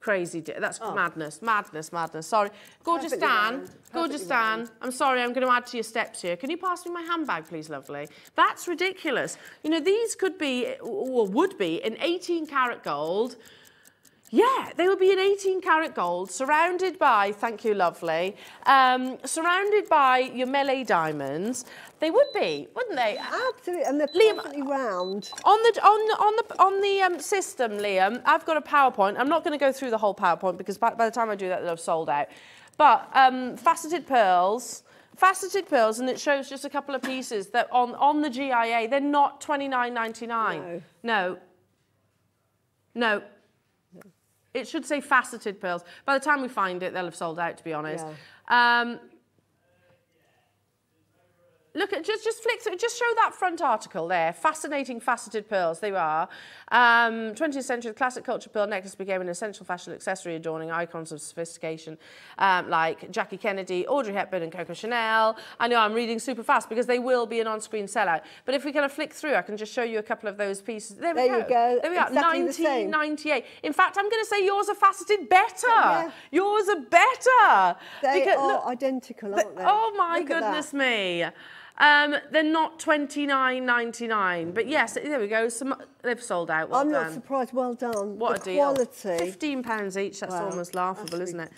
Crazy. That's madness, madness, madness. Sorry. Gorgeous Perfectly Dan. Gorgeous Dan. round. I'm sorry, I'm going to add to your steps here. Can you pass me my handbag, please, lovely? That's ridiculous. You know, these could be, or would be, in 18 karat gold. Yeah, they would be in 18 karat gold, surrounded by, thank you, lovely, um, surrounded by your melee diamonds. They would be, wouldn't they? Absolutely, and they're Liam- perfectly round. On the on the on the on the um, system, Liam, I've got a PowerPoint. I'm not going to go through the whole PowerPoint because by, by the time I do that, they'll have sold out. But um, faceted pearls, faceted pearls, and it shows just a couple of pieces that on on the GIA they're not 29.99. No. No. It should say faceted pearls. By the time we find it, they'll have sold out. To be honest. Um, look at just just flick through, just show that front article there. Fascinating faceted pearls, they are. Um, 20th century classic culture pearl necklace became an essential fashion accessory adorning icons of sophistication um, like Jackie Kennedy, Audrey Hepburn, and Coco Chanel. I know I'm reading super fast because they will be an on-screen sellout. But if we kind of flick through, I can just show you a couple of those pieces. There we go. go. There we are. Exactly same. 1998. In fact, I'm going to say yours are faceted better. Yeah. Yours are better. They Because- are look- identical, aren't they? oh my Look goodness me. Um, they're not twenty nine ninety nine, but yes, there we go. Some they've sold out. Well I'm done. not surprised. Well done. What the a deal! quality. Fifteen pounds each. That's Wow, almost laughable, that's isn't it?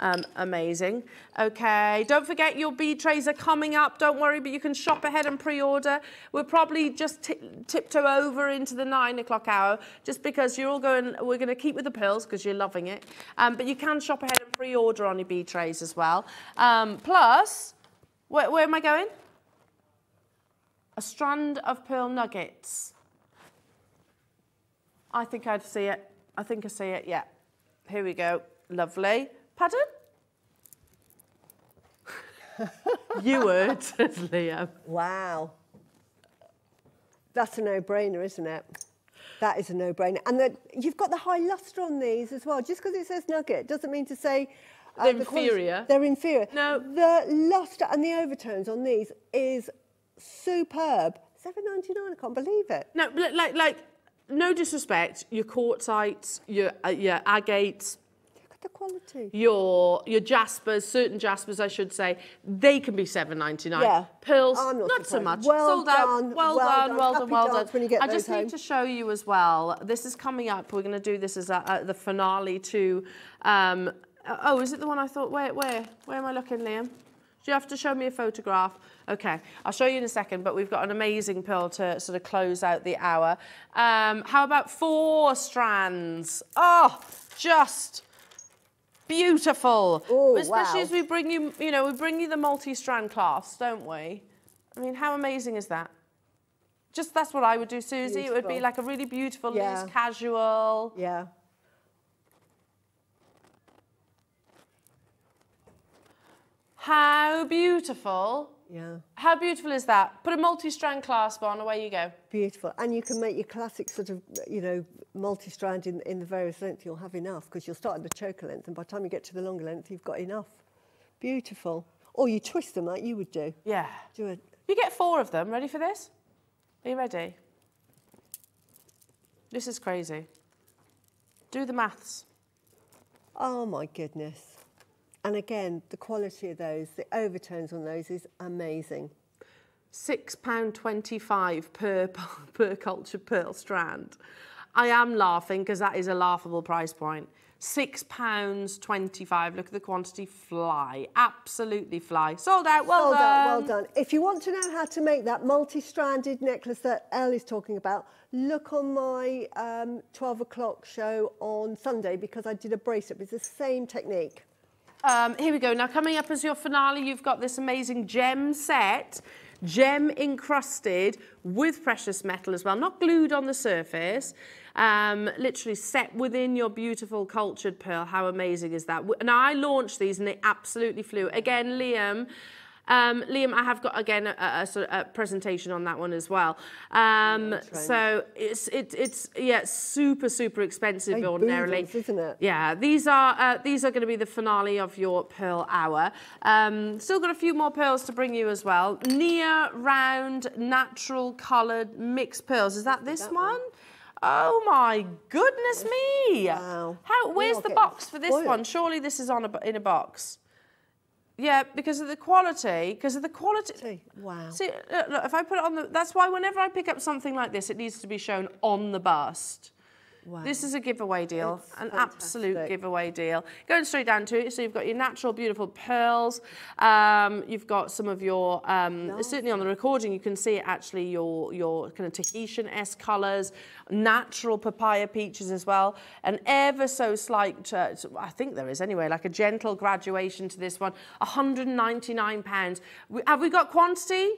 Um, amazing. Okay, don't forget your bead trays are coming up. Don't worry, but you can shop ahead and pre-order. We'll probably just tiptoe over into the nine o'clock hour, just because you're all going. We're going to keep with the pills because you're loving it. Um, but you can shop ahead and pre-order on your bead trays as well. Um, plus, where, where am I going? A strand of pearl nuggets. I think I'd see it. I think I see it, yeah. Here we go. Lovely. Pardon? you would, says Liam. Wow. That's a no-brainer, isn't it? That is a no-brainer. And the, you've got the high lustre on these as well. Just because it says nugget doesn't mean to say... uh, They're the quality- inferior. They're inferior. No. The lustre and the overtones on these is superb. Seven ninety nine. I can't believe it. No, li- like, like, no disrespect, your quartzites, your, uh, your agates, Look at the quality. your your jaspers, certain jaspers, I should say, they can be seven ninety nine. Yeah. Pearls, I'm not not, so much. Well Sold out. done, Well, well done. done. Well done. Well done. when you get I just home. need to show you as well. This is coming up. We're going to do this as a, a, the finale to. Um, oh, is it the one I thought? Where, where, where am I looking, Liam? Do you have to show me a photograph? Okay, I'll show you in a second, but we've got an amazing pearl to sort of close out the hour. Um, how about four strands? Oh, just beautiful. Oh, Especially wow. as we bring you, you know, we bring you the multi-strand class, don't we? I mean, how amazing is that? Just that's what I would do, Suzie. It would be like a really beautiful, Yeah. loose, casual. Yeah. How beautiful. Yeah. How beautiful is that? Put a multi-strand clasp on, away you go. Beautiful. And you can make your classic sort of, you know, multi-strand in, in the various lengths. You'll have enough because you'll start at the choker length and by the time you get to the longer length, you've got enough. Beautiful. Or you twist them like you would do. Yeah. Do it. You get four of them. Ready for this? Are you ready? This is crazy. Do the maths. Oh my goodness. And again, the quality of those, the overtones on those is amazing. £6.25 per, per cultured pearl strand. I am laughing because that is a laughable price point. £6.25. Look at the quantity fly. Absolutely fly. Sold out. Well, well done. done, well done. If you want to know how to make that multi-stranded necklace that Elle is talking about, look on my um, 12 o'clock show on Sunday because I did a bracelet. It's the same technique. Um, here we go. Now, coming up as your finale, you've got this amazing gem set, gem encrusted with precious metal as well, not glued on the surface. Um, literally set within your beautiful cultured pearl. How amazing is that? Now, I launched these and they absolutely flew. Again, Liam. Um, Liam, I have got again a, a, sort of a presentation on that one as well. Um, so it's it, it's yeah, super super expensive Very ordinarily, isn't it? yeah, these are uh, these are going to be the finale of your pearl hour. Um, still got a few more pearls to bring you as well. Near round natural coloured mixed pearls. Is that this that one? one. Oh my goodness me! Wow. How? Where's the box for this spoiled. one? Surely this is on a, in a box. Yeah, because of the quality. Because of the quality. Wow. See, look, look, if I put it on the, that's why whenever I pick up something like this, it needs to be shown on the bust. Wow. This is a giveaway deal, It's an absolute giveaway deal. Going straight down to it, so you've got your natural, beautiful pearls. Um, you've got some of your, um, certainly on the recording, you can see actually your your kind of Tahitian-esque colours, natural papaya peaches as well, and ever so slight, uh, I think there is anyway, like a gentle graduation to this one. 199 pounds. Have we got quantity?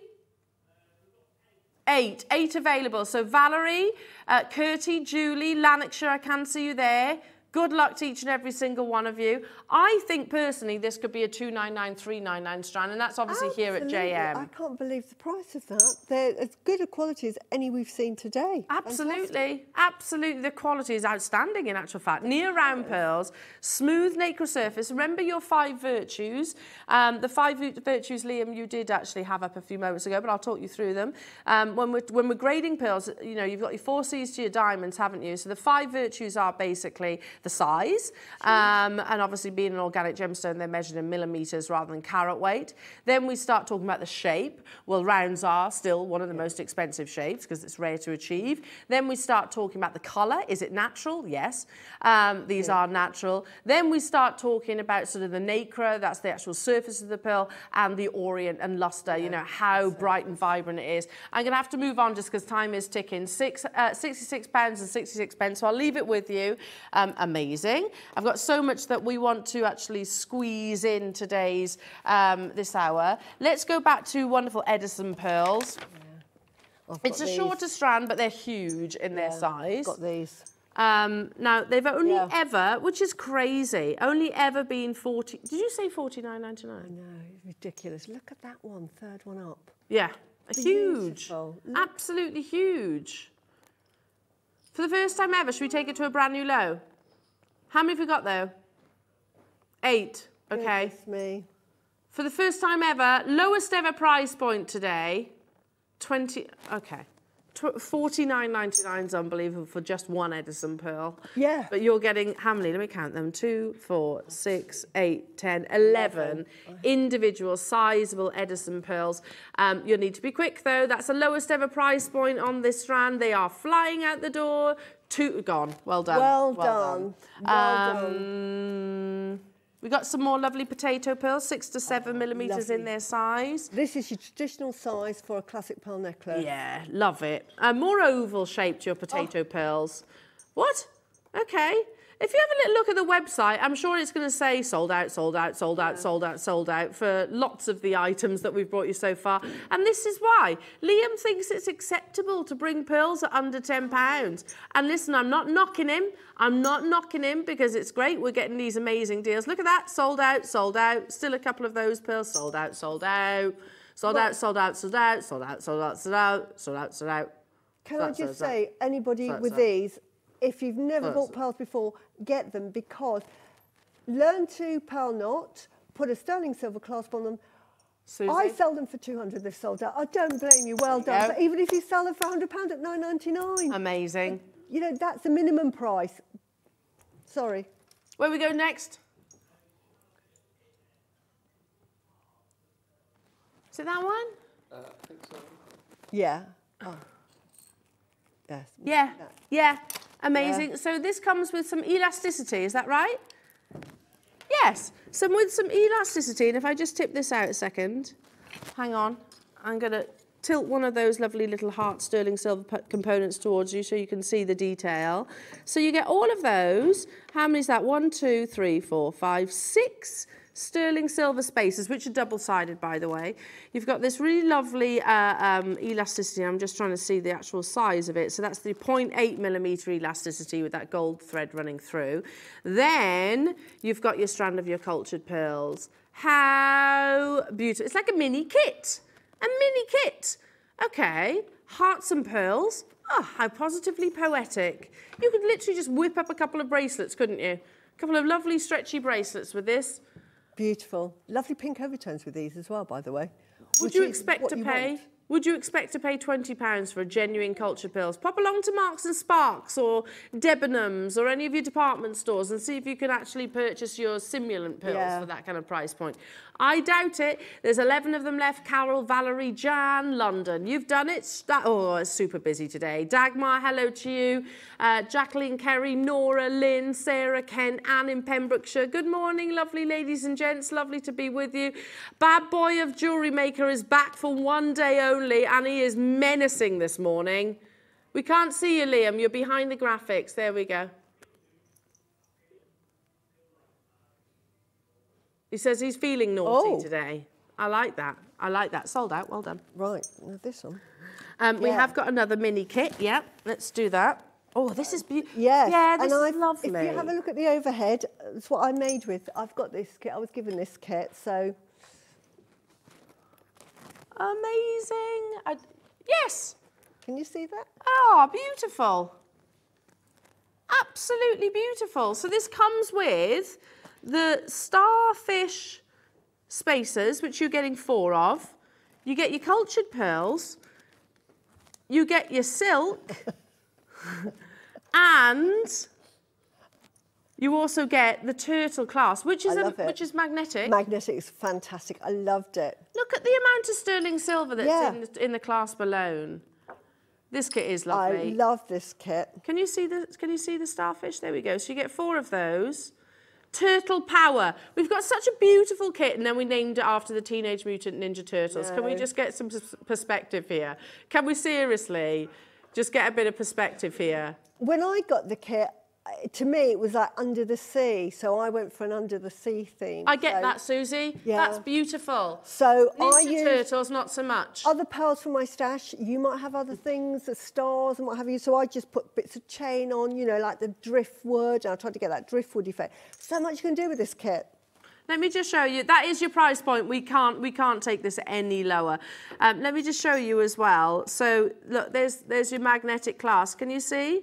Eight, eight available. So Valerie, uh, Curtie, Julie, Lanarkshire, I can see you there. Good luck to each and every single one of you. I think personally this could be a 299, 399 strand, and that's obviously here at JM. I can't believe the price of that. They're as good a quality as any we've seen today. Absolutely, absolutely. The quality is outstanding in actual fact. Near round pearls, smooth nacre surface. Remember your five virtues. Um, the five virtues, Liam, you did actually have up a few moments ago, but I'll talk you through them. Um, when we're when we're grading pearls, you know you've got your four C's to your diamonds, haven't you? So the five virtues are basically the size, um, and obviously being an organic gemstone, they're measured in millimeters rather than carat weight. Then we start talking about the shape. Well, rounds are still one of the most expensive shapes because it's rare to achieve. Then we start talking about the colour. Is it natural? Yes. Um, these are natural. Then we start talking about sort of the nacre, that's the actual surface of the pearl, and the orient and luster, you know, how bright and vibrant it is. I'm going to have to move on just because time is ticking. Six, uh, 66 pounds and 66 pence. So I'll leave it with you. Um, amazing. I've got so much that we want to actually squeeze in today's um, this hour. Let's go back to wonderful Edison pearls. I've a these. shorter strand, but they're huge in their Yeah, size. Got these. Um, now they've only Yeah. ever, which is crazy, only ever been forty. Did you say forty nine ninety nine? No, ridiculous. Look at that one, third one up. Yeah, huge, absolutely huge. For the first time ever, should we take it to a brand new low? How many have we got though? Eight. Okay. Goodness me. For the first time ever, lowest ever price point today, 20, okay. Tw- 49.99 is unbelievable for just one Edison pearl. Yeah. But you're getting, how many? Let me count them. Two, four, six, eight, ten, eleven individual sizable Edison pearls. Um, you'll need to be quick though. That's the lowest ever price point on this strand. They are flying out the door. Two, gone. Well done. Well done. Well done. Um, we got some more lovely potato pearls, six to seven millimeters in their size. This is your traditional size for a classic pearl necklace. Yeah, love it. Uh, more oval shaped your potato pearls. What? Okay. If you have a little look at the website, I'm sure it's going to say sold out, sold out, sold out, sold out, sold out for lots of the items that we've brought you so far. And this is why. Liam thinks it's acceptable to bring pearls at under £10. And listen, I'm not knocking him. I'm not knocking him because it's great. We're getting these amazing deals. Look at that. Sold out, sold out. Still a couple of those pearls. Sold out, sold out. Sold out, sold out, sold out, sold out, sold out, sold out, sold out, sold out. Can I just say, anybody with these, if you've never bought pearls before, get them because learn to pearl knot, put a sterling silver clasp on them. Suzie? I sell them for 200, they've sold out. I don't blame you, well done. go. But even if you sell them for £100 at 9.99, Amazing. you know, that's the minimum price. Sorry. Where we go next? Is it that one? Uh, I think so. Yeah. Oh. Yes. Yeah, yeah, amazing. So this comes with some elasticity, is that right? Yes, some with some elasticity. And if I just tip this out a second, hang on, I'm gonna tilt one of those lovely little heart sterling silver components towards you so you can see the detail. So you get all of those. How many is that? One, two, three, four, five, six sterling silver spaces, which are double-sided, by the way. You've got this really lovely uh, um, elasticity. I'm just trying to see the actual size of it. So that's the 0.8 millimeter elasticity with that gold thread running through. Then you've got your strand of your cultured pearls. How beautiful. It's like a mini kit. A mini kit. Okay, hearts and pearls. Oh, how positively poetic. You could literally just whip up a couple of bracelets, couldn't you? A couple of lovely stretchy bracelets with this. Beautiful. Lovely pink overtones with these as well, by the way. Would you expect to pay? want. Would you expect to pay twenty pounds for a genuine culture pills? Pop along to Marks and Sparks or Debenhams or any of your department stores and see if you can actually purchase your simulant pills Yeah. for that kind of price point. I doubt it. There's 11 of them left. Carol, Valerie, Jan, London. You've done it. Oh, it's super busy today. Dagmar, hello to you. Uh, Jacqueline, Kerry, Nora, Lynn, Sarah, Ken, Anne in Pembrokeshire. Good morning, lovely ladies and gents. Lovely to be with you. Bad Boy of Jewellery Maker is back for one day only and he is menacing this morning. We can't see you, Liam. You're behind the graphics. There we go. He says he's feeling naughty Oh. today. I like that. I like that. Sold out. Well done. Right, now this one. Um, We Yeah. have got another mini kit. Yeah, let's do that. Oh, this is beautiful. Yes. Yeah, this and is I've- lovely. If you have a look at the overhead, it's what I made with. I've got this kit. I was given this kit, so Amazing. I, yes. can you see that? Oh, beautiful. Absolutely beautiful. So this comes with the starfish spacers, which you're getting four of. You get your cultured pearls. You get your silk. and you also get the turtle class, which is a, which is magnetic. Magnetic is fantastic. I loved it. Look at the amount of sterling silver that's Yeah. in, the, in the clasp alone. This kit is lovely. I love this kit. Can you see the Can you see the starfish? There we go. So you get four of those. Turtle Power. We've got such a beautiful kit, and then we named it after the Teenage Mutant Ninja Turtles. Can we just get some perspective here? Can we seriously just get a bit of perspective here? When I got the kit, to me it was like under the sea, so I went for an under the sea theme. I get so, that, Suzie. Yeah. That's beautiful. So I Ninja use Turtles, not so much. other pearls from my stash. You might have other things, the stars and what have you. So I just put bits of chain on, you know, like the driftwood. And I tried to get that driftwood effect. So much you can do with this kit. Let me just show you. That is your price point. We can't we can't take this any lower. Um, let me just show you as well. So look, there's there's your magnetic class. Can you see?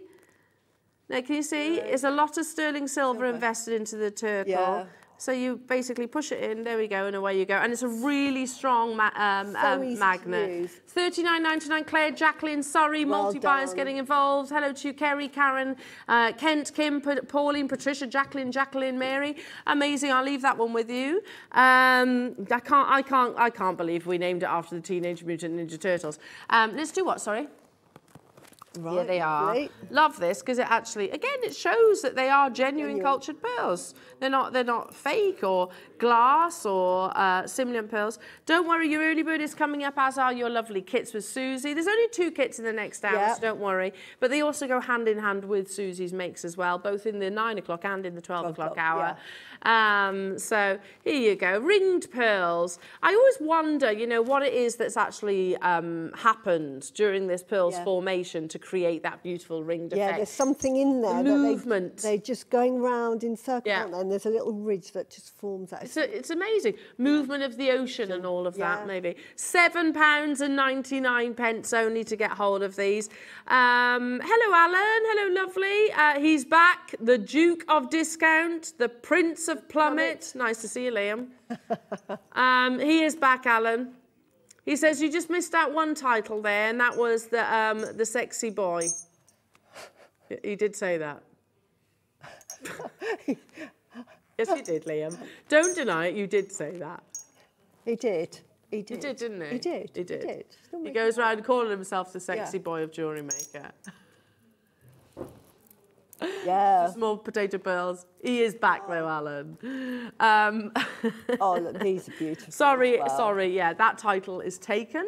Now, can you see? It's a lot of sterling silver invested into the turtle. Yeah. So you basically push it in. There we go, and away you go. And it's a really strong ma- um, So um, easy to magnet. Thirty-nine ninety-nine. Claire, Jacqueline, sorry, Well multi-buyers getting involved. Hello to you, Kerry, Karen, uh, Kent, Kim, Pa- Pauline, Patricia, Jacqueline, Jacqueline, Mary. Amazing. I'll leave that one with you. Um, I can't, I can't, I can't believe we named it after the Teenage Mutant Ninja Turtles. Um, let's do what? Sorry. Right, Yeah, they are. Love this because it actually, again, it shows that they are genuine Genuine. cultured pearls. They're not, they're not fake or glass or uh, simulant pearls. Don't worry, your early bird is coming up, as are your lovely kits with Suzie. There's only two kits in the next hour, Yeah. so don't worry. But they also go hand in hand with Suzie's makes as well, both in the nine o'clock and in the 12, 12 o'clock hour. Um, so here you go, ringed pearls. I always wonder, you know, what it is that's actually um, happened during this pearls Yeah. formation to create that beautiful ringed Yeah, effect. there's something in there. movement. They, are just going round in circles, Yeah. and there's a little ridge that just forms that. It's, a, it's amazing. Movement of the ocean and all of that, maybe. Seven pounds and 99 pence only to get hold of these. Um, hello, Alan. Hello, lovely. Uh, he's back. The Duke of Discount, the Prince of Plummet. Nice to see you, Liam. um, he is back, Alan. He says you just missed out one title there, and that was the um, the sexy boy. He did say that. yes, you did, Liam. Don't deny it. You did say that. He did. He did. He did. did, didn't he? He did. He did. He making goes around calling himself the sexy Yeah. boy of jewellery maker. Yeah. Small potato pearls. He is back though, Alan. Um, Oh, look, these are beautiful. sorry, well. sorry. Yeah, that title is taken.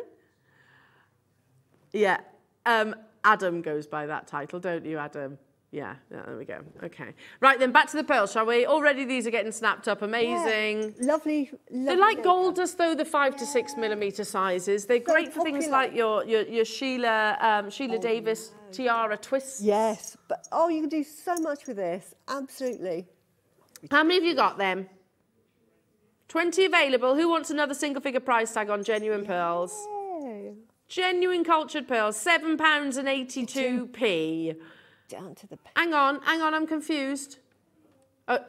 Yeah, um, Adam goes by that title, don't you, Adam? Yeah, yeah, there we go. Okay. Right then, back to the pearls, shall we? Already these are getting snapped up. Yeah. Amazing. Lovely, lovely. They're like makeup. gold dust though, the five to six millimeter sizes. They're So great for things like your your, your Sheila um, Sheila Davis tiara twists. Yes, but oh, you can do so much with this. Absolutely. How many have you got then? 20 available. Who wants another single figure price tag on genuine pearls? Yay. Genuine cultured pearls, £7.82p. Down to the. Hang on, hang on, I'm confused. Oh.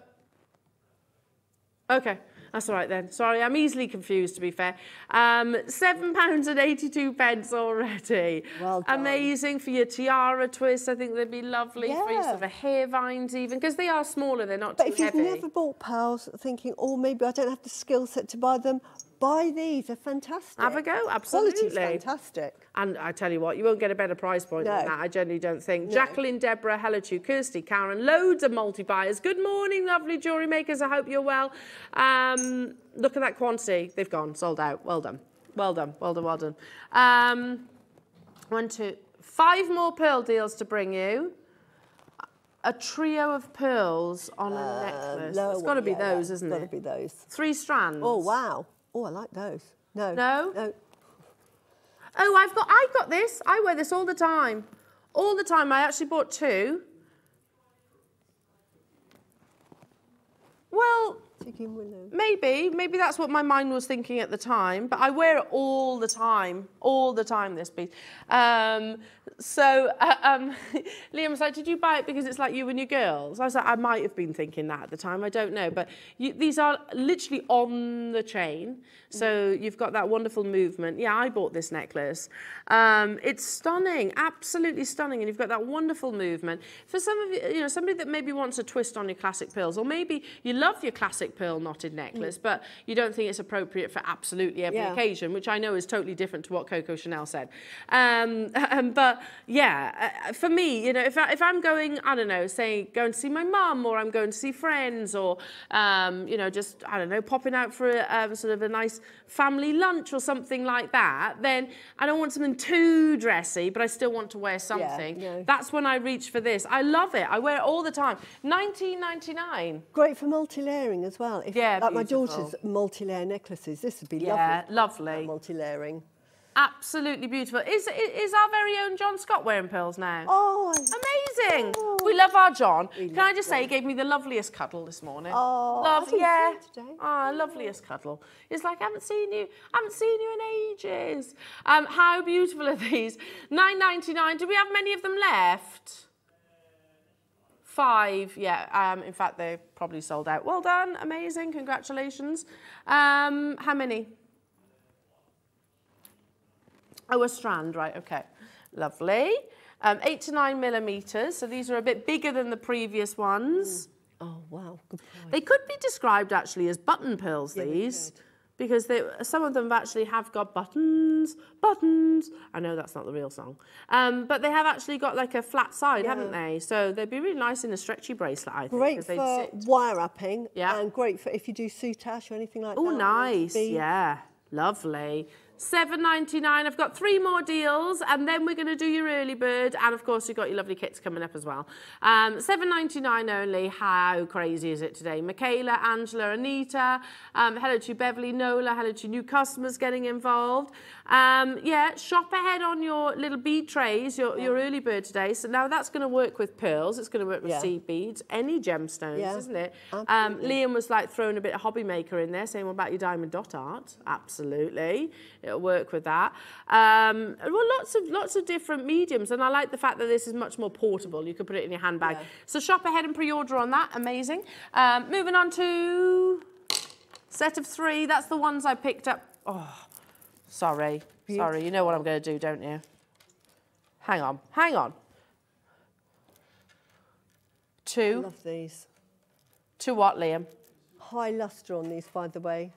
Okay, that's all right then. Sorry, I'm easily confused to be fair. Um, £7.82 pence already. Well done. Amazing for your tiara twist. I think they'd be lovely for your Yeah. sort of hair vines even, because they are smaller, they're not But too if you've heavy. never bought pearls, thinking, oh, maybe I don't have the skill set to buy them, buy these. They're fantastic. Have a go, Quality's absolutely. fantastic. And I tell you what, you won't get a better price point than that. I generally don't think. No. Jacqueline, Deborah, hello to you, Kirsty, Karen, loads of multi buyers. Good morning, lovely jewellery makers. I hope you're well. Um, look at that quantity. They've gone, sold out. Well done. Well done. Well done. Well done. Um, one, two, five more pearl deals to bring you. A trio of pearls on a necklace. It's got to be Uh, yeah, those, yeah, isn't it? gotta it? be those. Three strands. Oh, wow. Oh, I like those. No. No? No. Oh, I've got, I've got this. I wear this all the time. all the time. I actually bought two. Well, Willow. Maybe, maybe that's what my mind was thinking at the time, but I wear it all the time, all the time, this piece. Um, so uh, um, Liam was like, did you buy it because it's like you and your girls? I was like, I might have been thinking that at the time, I don't know. But you, these are literally on the chain. So you've got that wonderful movement. Yeah, I bought this necklace. Um, it's stunning, absolutely stunning. And you've got that wonderful movement. For some of you, you know, somebody that maybe wants a twist on your classic pearls, or maybe you love your classic pearl knotted necklace, but you don't think it's appropriate for absolutely every Yeah. occasion, which I know is totally different to what Coco Chanel said. Um, but yeah, uh, for me, you know, if, I, if I'm going, I don't know, say going to see my mum or I'm going to see friends or, um, you know, just, I don't know, popping out for a, um, sort of a nice family lunch or something like that, then I don't want something too dressy, but I still want to wear something. no. That's when I reach for this. I love it. I wear it all the time. 19.99. Great for multi-layering as well. If, Yeah, like my daughter's multi-layer necklaces. This would be Yeah, lovely. lovely. Multi-layering. Absolutely beautiful. Is, is our very own John Scott wearing pearls now? Oh, Amazing. Oh. We love our John. We Can I just say, he gave me the loveliest cuddle this morning. Oh, Love, yeah. Ah, loveliest cuddle. It's like, I haven't seen you, I haven't seen you in ages. Um, how beautiful are these? Nine ninety nine. Do we have many of them left? Five, yeah. Um, in fact, they're probably sold out. Well done, amazing, congratulations. Um, how many? Oh, a strand, right, okay. Lovely. Um, eight to nine millimetres, so these are a bit bigger than the previous ones. oh wow. They could be described actually as button pearls, Yeah, these. Because they, some of them actually have got buttons, buttons. I know that's not the real song. Um, but they have actually got like a flat side, haven't they? So they'd be really nice in a stretchy bracelet, I think. Great for wire wrapping. Yeah. And great for if you do soutache or anything like Oh, that. Oh, nice. Yeah, lovely. Seven ninety nine. I've got three more deals, and then we're going to do your early bird, and of course you've got your lovely kits coming up as well. Um, Seven ninety nine only. How crazy is it today? Michaela, Angela, Anita. Um, hello to Beverly, Nola. Hello to new customers getting involved. Um, yeah, shop ahead on your little bead trays, your, your early bird today. So now that's going to work with pearls. It's going to work with Yeah. seed beads, any gemstones, Yeah, isn't it? Um. Liam was like throwing a bit of hobby maker in there, saying, "What about your diamond dot art?" Absolutely, it'll work with that. Um, well, lots of lots of different mediums, and I like the fact that this is much more portable. You could put it in your handbag. Yeah. So shop ahead and pre-order on that. Amazing. Um, moving on to set of three. That's the ones I picked up. Oh, sorry, sorry. You know what I'm going to do, don't you? Hang on, hang on. Two. Love these. To what, Liam? High luster on these, by the way.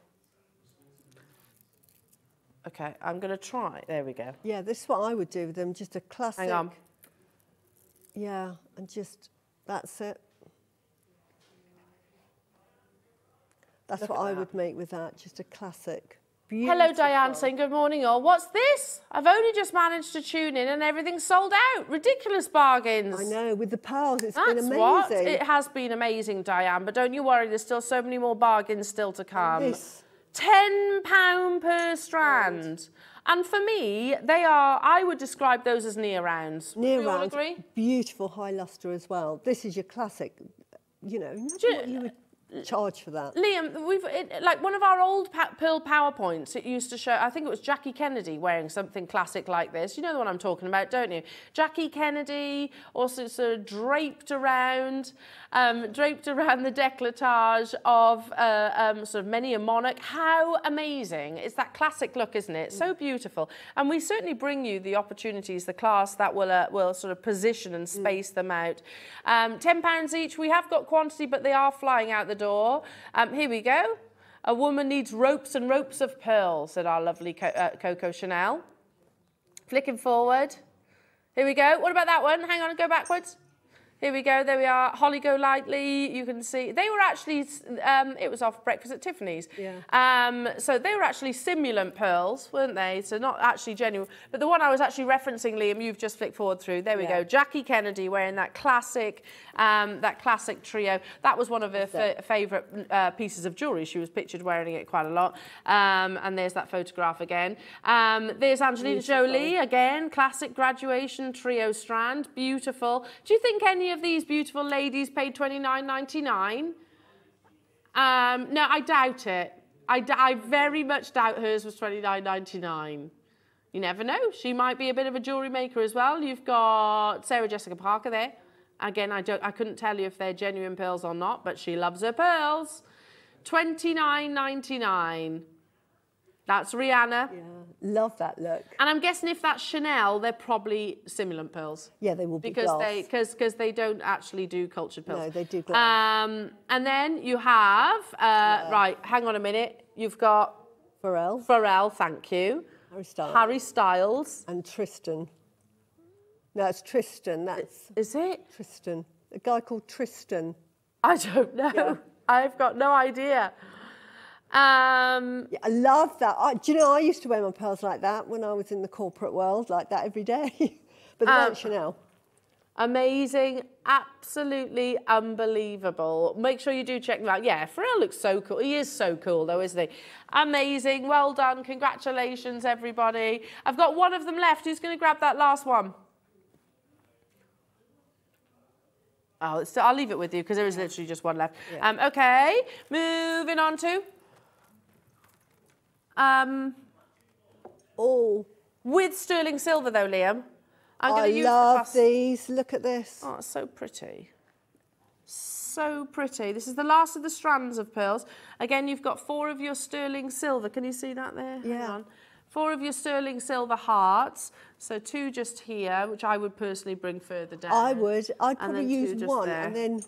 Okay, I'm going to try. There we go. Yeah, this is what I would do with them. Just a classic. Hang on. Yeah, and just that's it. That's Look what I that. would make with that. Just a classic. Hello, Diane, Beautiful. saying good morning, all. What's this? I've only just managed to tune in and everything's sold out. Ridiculous bargains. I know with the pearls, it's That's been amazing. what. It has been amazing, Diane, but don't you worry, there's still so many more bargains still to come. This. £10 per strand. And for me, they are, I would describe those as near rounds. Near agree? beautiful high luster as well. This is your classic. You know, imagine you- what you would charge for that. Liam, we've it, like one of our old pa- Pearl PowerPoints. It used to show. I think it was Jackie Kennedy wearing something classic like this. You know the one I'm talking about, don't you? Jackie Kennedy, also sort of draped around, um, draped around the décolletage of uh, um, sort of many a monarch. How amazing! It's that classic look, isn't it? So beautiful. And we certainly bring you the opportunities, the class that will uh, will sort of position and space them out. Um, Ten pounds each. We have got quantity, but they are flying out the door. Um, here we go. A woman needs ropes and ropes of pearls, said our lovely Co- uh, Coco Chanel. Flicking forward. Here we go. What about that one? Hang on, go backwards. Here we go. There we are. Holly Golightly. You can see they were actually. Um, it was off breakfast at Tiffany's. Yeah. Um, so they were actually simulant pearls, weren't they? So not actually genuine. But the one I was actually referencing, Liam, you've just flicked forward through. There we Yeah. go. Jackie Kennedy wearing that classic, um, that classic trio. That was one of her fa- favourite uh, pieces of jewellery. She was pictured wearing it quite a lot. Um, and there's that photograph again. Um, there's Angelina Beautiful. Jolie again. Classic graduation trio strand. Beautiful. Do you think any of these beautiful ladies paid twenty nine ninety nine? Um, no, I doubt it. I, d- I very much doubt hers was twenty nine ninety nine. You never know. She might be a bit of a jewellery maker as well. You've got Sarah Jessica Parker there. Again, I don't. I couldn't tell you if they're genuine pearls or not, but she loves her pearls. Twenty nine ninety nine. That's Rihanna. Yeah, love that look. And I'm guessing if that's Chanel, they're probably simulant pearls Yeah, they will be because glass. they because because they don't actually do cultured pearls. No, they do glass. Um, and then you have uh, right. Hang on a minute. You've got Pharrell, Pharrell. Thank you. Harry Styles, Harry Styles. and Tristan. It's Tristan. That's Is it? Tristan. A guy called Tristan. I don't know. Yeah. I've got no idea. Um, Yeah, I love that. I, do you know, I used to wear my pearls like that when I was in the corporate world, like that every day. but they Um, Chanel. Amazing, absolutely unbelievable. Make sure you do check them out. Yeah, Pharrell looks so cool. He is so cool, though, isn't he? Amazing, well done, congratulations, everybody. I've got one of them left. Who's going to grab that last one? Oh, it's, I'll leave it with you because there is literally just one left. Yeah. Um, okay, moving on to um, Oh, with sterling silver, though, Liam. I'm going to use love plus- these. Look at this. Oh, it's so pretty. So pretty. This is the last of the strands of pearls. Again, you've got four of your sterling silver. Can you see that there? Yeah. Four of your sterling silver hearts. So two just here, which I would personally bring further down. I would. I'd probably use one there. and then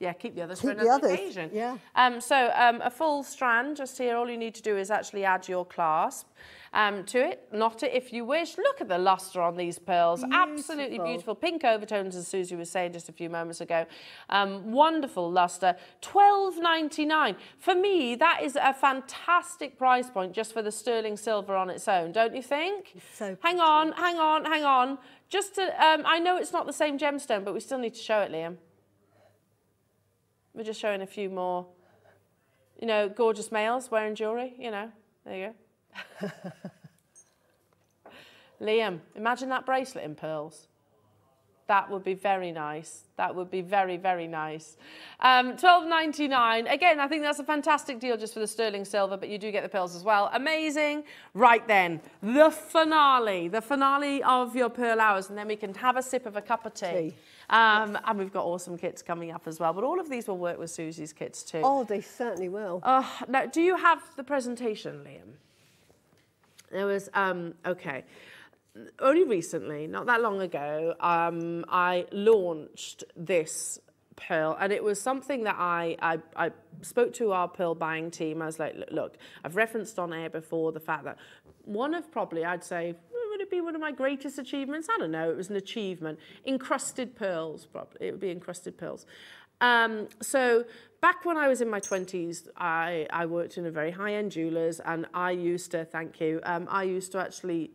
Yeah, keep the others Keep for the another others, occasion. yeah. Um, so um, a full strand just here. All you need to do is actually add your clasp um, to it. Knot it if you wish. Look at the luster on these pearls. Absolutely Beautiful. beautiful. Pink overtones, as Suzie was saying just a few moments ago. Um, wonderful luster. Twelve ninety nine. For me, that is a fantastic price point just for the sterling silver on its own, don't you think? so hang on, hang on, hang on. Just to, um, I know it's not the same gemstone, but we still need to show it, Liam. We're just showing a few more, you know, gorgeous males wearing jewellery, you know. There you go. Liam, imagine that bracelet in pearls. That would be very nice. That would be very, very nice. Um, Twelve ninety nine. Again, I think that's a fantastic deal just for the sterling silver, but you do get the pearls as well. Amazing. Right then, the finale, the finale of your pearl hours, and then we can have a sip of a cup of tea. Tea. Um, And we've got awesome kits coming up as well. But all of these will work with Suzie's kits too. Oh, they certainly will. Uh, now, do you have the presentation, Liam? There was, um, okay. Only recently, not that long ago, um, I launched this pearl, and it was something that I, I, I spoke to our pearl buying team. I was like, "Look, I've referenced on air before the fact that one of probably, I'd say, would it be one of my greatest achievements? I don't know. It was an achievement. Encrusted pearls, probably. It would be encrusted pearls. Um, so back when I was in my 20s, I, I worked in a very high-end jeweller's, and I used to, thank you, um, I used to actually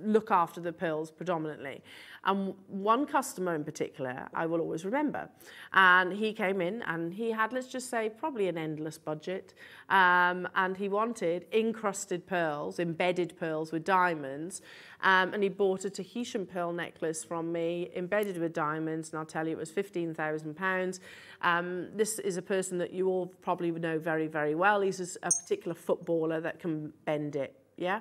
look after the pearls predominantly. And one customer in particular, I will always remember. And he came in and he had, let's just say, probably an endless budget. Um, and he wanted encrusted pearls, embedded pearls with diamonds. Um, and he bought a Tahitian pearl necklace from me, embedded with diamonds. And I'll tell you, it was £15,000. Um, this is a person that you all probably know very, very well. He's a particular footballer that can bend it. Yeah?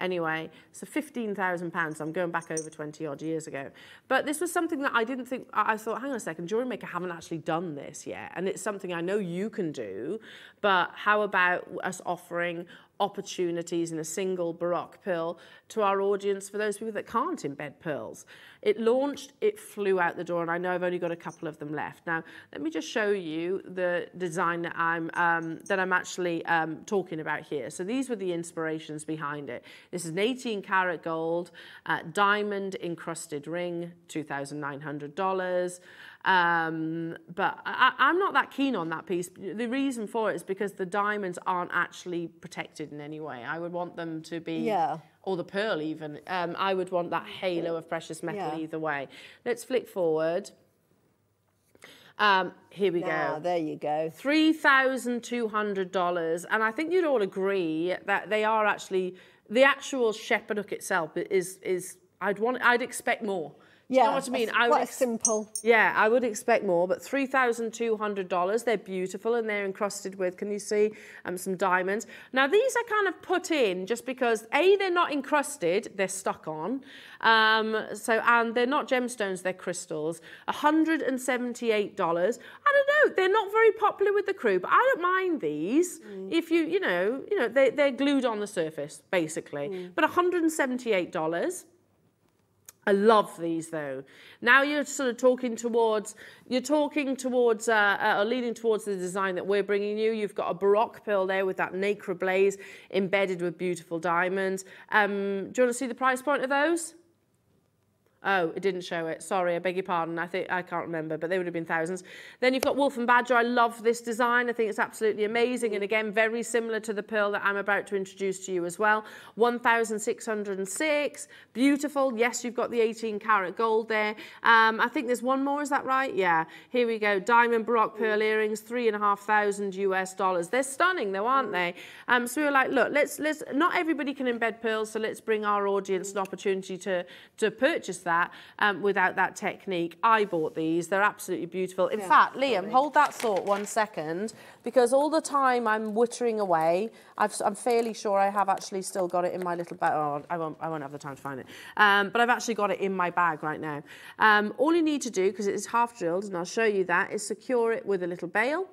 Anyway, so £15,000, I'm going back over 20 odd years ago. But this was something that I didn't think, I thought, hang on a second, Jewellery Maker haven't actually done this yet. And it's something I know you can do, but how about us offering opportunities in a single Baroque pearl to our audience for those people that can't embed pearls. It launched, it flew out the door, and I know I've only got a couple of them left. Now, let me just show you the design that I'm, um, that I'm actually um, talking about here. So these were the inspirations behind it. This is an 18 karat gold, uh, diamond encrusted ring, $2,900. Um, but I, I'm not that keen on that piece. The reason for it is because the diamonds aren't actually protected in any way. I would want them to be, Yeah. or the pearl even. Um, I would want that halo of precious metal Yeah. either way. Let's flick forward. Um, here we Now, go. there you go. $3,200. And I think you'd all agree that they are actually, the actual shepherd hook itself is, is I'd want, I'd expect more. Do Yeah, you know what I mean? I quite simple. yeah, I would expect more, but $3,200. They're beautiful and they're encrusted with, can you see, um, some diamonds. Now, these are kind of put in just because, A, they're not encrusted, they're stuck on. Um, so, and they're not gemstones, they're crystals. $178. I don't know, they're not very popular with the crew, but I don't mind these. If you, you know, you know, they, they're glued on the surface, basically. But $178. I love these though. Now you're sort of talking towards, you're talking towards, uh, uh, or leaning towards the design that we're bringing you. You've got a Baroque pearl there with that nacre blaze embedded with beautiful diamonds. Um, do you want to see the price point of those? Oh, it didn't show it. Sorry, I beg your pardon. I think I can't remember, but they would have been thousands. Then you've got Wolf and Badger. I love this design. I think it's absolutely amazing, and again, very similar to the pearl that I'm about to introduce to you as well. One thousand six hundred and six. Beautiful. Yes, you've got the 18 karat gold there. Um, I think there's one more. Is that right? Yeah. Here we go. Diamond Baroque pearl earrings, three and a half thousand US dollars. They're stunning, though, aren't they? Um, so we were like, look, let's let's. Not everybody can embed pearls, so let's bring our audience an opportunity to to purchase that um, without that technique. I bought these. They're absolutely beautiful. In fact, Liam, hold that thought one second, because all the time I'm wittering away. I've, I'm fairly sure I have actually still got it in my little bag. Oh, I won't. I won't have the time to find it. Um, but I've actually got it in my bag right now. Um, all you need to do, because it is half drilled, and I'll show you that, is secure it with a little bail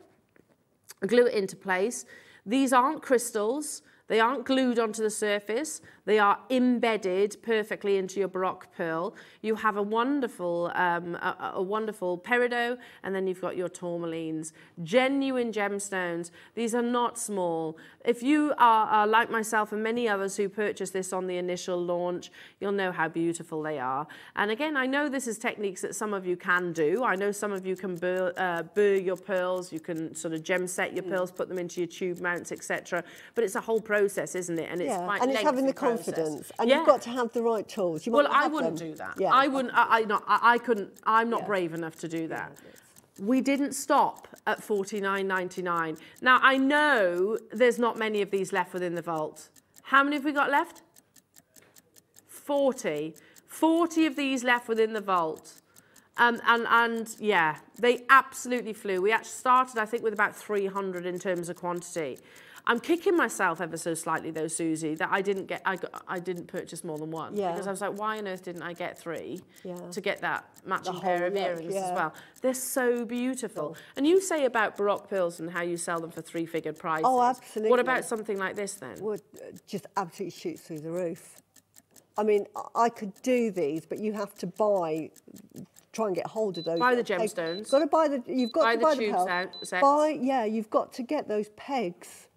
glue it into place. These aren't crystals. They aren't glued onto the surface. They are embedded perfectly into your Baroque pearl. You have a wonderful, um, a, a wonderful peridot, and then you've got your tourmalines. Genuine gemstones. These are not small. If you are, are like myself and many others who purchased this on the initial launch, you'll know how beautiful they are. And again, I know this is techniques that some of you can do. I know some of you can burr, uh, burr your pearls. You can sort of gem set your pearls, put them into your tube mounts, etc. But it's a whole process, isn't it? And it's Yeah, quite and it's having the process. confidence, and Yeah. you've got to have the right tools. Well, I wouldn't them. do that. Yeah, I wouldn't. I, I. I, I couldn't. I'm not Yeah. brave enough to do that. We didn't stop at forty nine ninety nine. Now I know there's not many of these left within the vault. How many have we got left? 40. 40 of these left within the vault. Um, and, and yeah, they absolutely flew. We actually started, I think, with about 300 in terms of quantity. I'm kicking myself ever so slightly though, Suzie, that I didn't get, I, got, I didn't purchase more than one Yeah. because I was like, why on earth didn't I get three Yeah. to get that matching pair of look, earrings as well? They're so beautiful. And you say about Baroque pearls and how you sell them for three-figured prices. Oh, absolutely. What about something like this then? would uh, just absolutely shoot through the roof. I mean, I- could do these, but you have to buy, try and get hold of those. Buy the gemstones. Got to buy the. You've got Buy to the buy tube pearl. set- Buy, yeah, you've got to get those pegs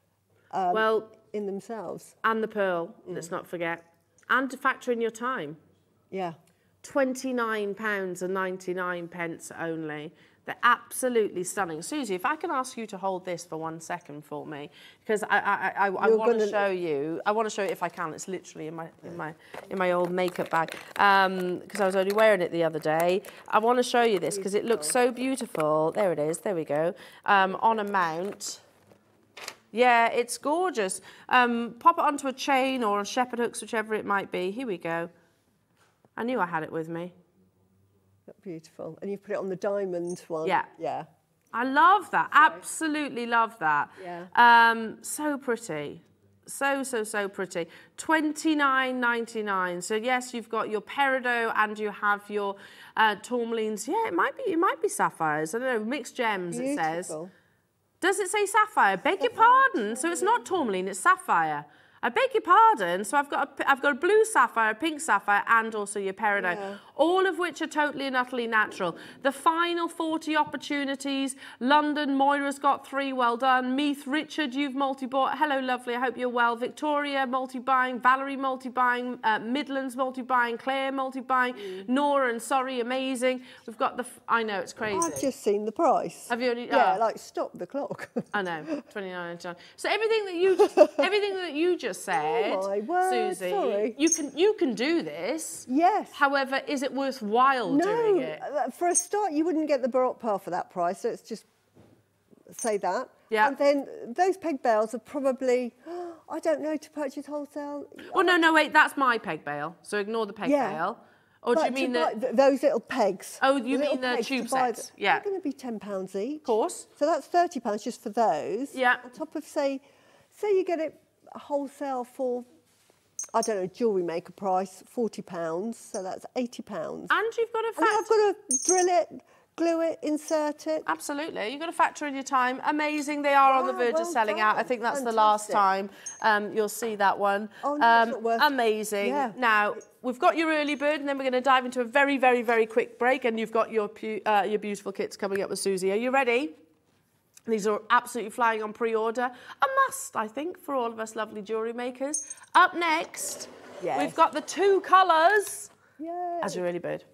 well, in themselves. and the pearl, Mm. let's not forget. And to factor in your time. Yeah. £29 and 99 pence only. They're absolutely stunning. Suzie, if I can ask you to hold this for one second for me, because I, I, I, I want to show you. I want to show it if I can. It's literally in my in my in my old makeup bag because I was only wearing it the other day. I want to show you this because it looks so beautiful. There it is. There we go. Um, on a mount. Yeah, it's gorgeous. Um, pop it onto a chain or on shepherd hooks, whichever it might be. Here we go. I knew I had it with me. Beautiful. And you put it on the diamond one. Yeah. Yeah. I love that. Absolutely love that. Yeah. Um, so pretty. So, so, so pretty. Twenty nine ninety nine. So yes, you've got your peridot and you have your uh, tourmalines. Yeah, it might be. It might be sapphires. I don't know. Mixed gems. It says. Does it say sapphire? Beg your pardon. So it's not tourmaline, it's sapphire. I beg your pardon. So I've got a, I've got a blue sapphire, a pink sapphire, and also your peridot, Yeah. all of which are totally and utterly natural. The final 40 opportunities. London, Moira's got three. Well done. Meath, Richard, you've multi-bought. Hello, lovely. I hope you're well. Victoria, multi-buying. Valerie, multi-buying. Uh, Midlands, multi-buying. Claire, multi-buying. Nora and Sorry, amazing. We've got the. f- I know it's crazy. I've just seen the price. Have you only? Yeah, oh. like stop the clock. I know, twenty nine ninety nine. So everything that you just, everything that you just said, Oh my word, Suzie, sorry. you can you can do this. yes. However, is it worthwhile doing it? uh, for a start, you wouldn't get the Baroque pearl for that price. Let's just say that. Yeah. And then those peg bales are probably, I don't know, to purchase wholesale. Well, no, no, wait, that's my peg bale. So ignore the peg Yeah. bale. Or do you mean the? th- those little pegs? Oh, you little mean the tube sets? th- Yeah. They're going to be ten pounds each. Of course. So that's thirty pounds just for those. Yeah. On top of say, say you get it wholesale for, I don't know, jewellery maker price forty pounds. So that's eighty pounds. And you've got to And I've got to drill it, glue it, insert it. Absolutely, you've got to factor in your time. Amazing, they are on the Wow, verge of well selling out. I think that's the last time um, you'll see that one. Oh, no, um, amazing. Yeah. Now we've got your early bird, and then we're going to dive into a very, very, very quick break. And you've got your pu- uh, your beautiful kits coming up with Suzie. Are you ready? These are absolutely flying on pre-order. A must, I think, for all of us lovely jewellery makers. Up next, Yes. we've got the two colours Yay. as your early bird.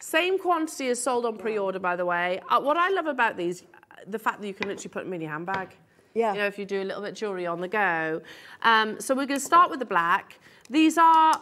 Same quantity as sold on pre-order, by the way. Uh, what I love about these, the fact that you can literally put them in your handbag. Yeah. You know, if you do a little bit of jewellery on the go. Um, so we're going to start with the black. These are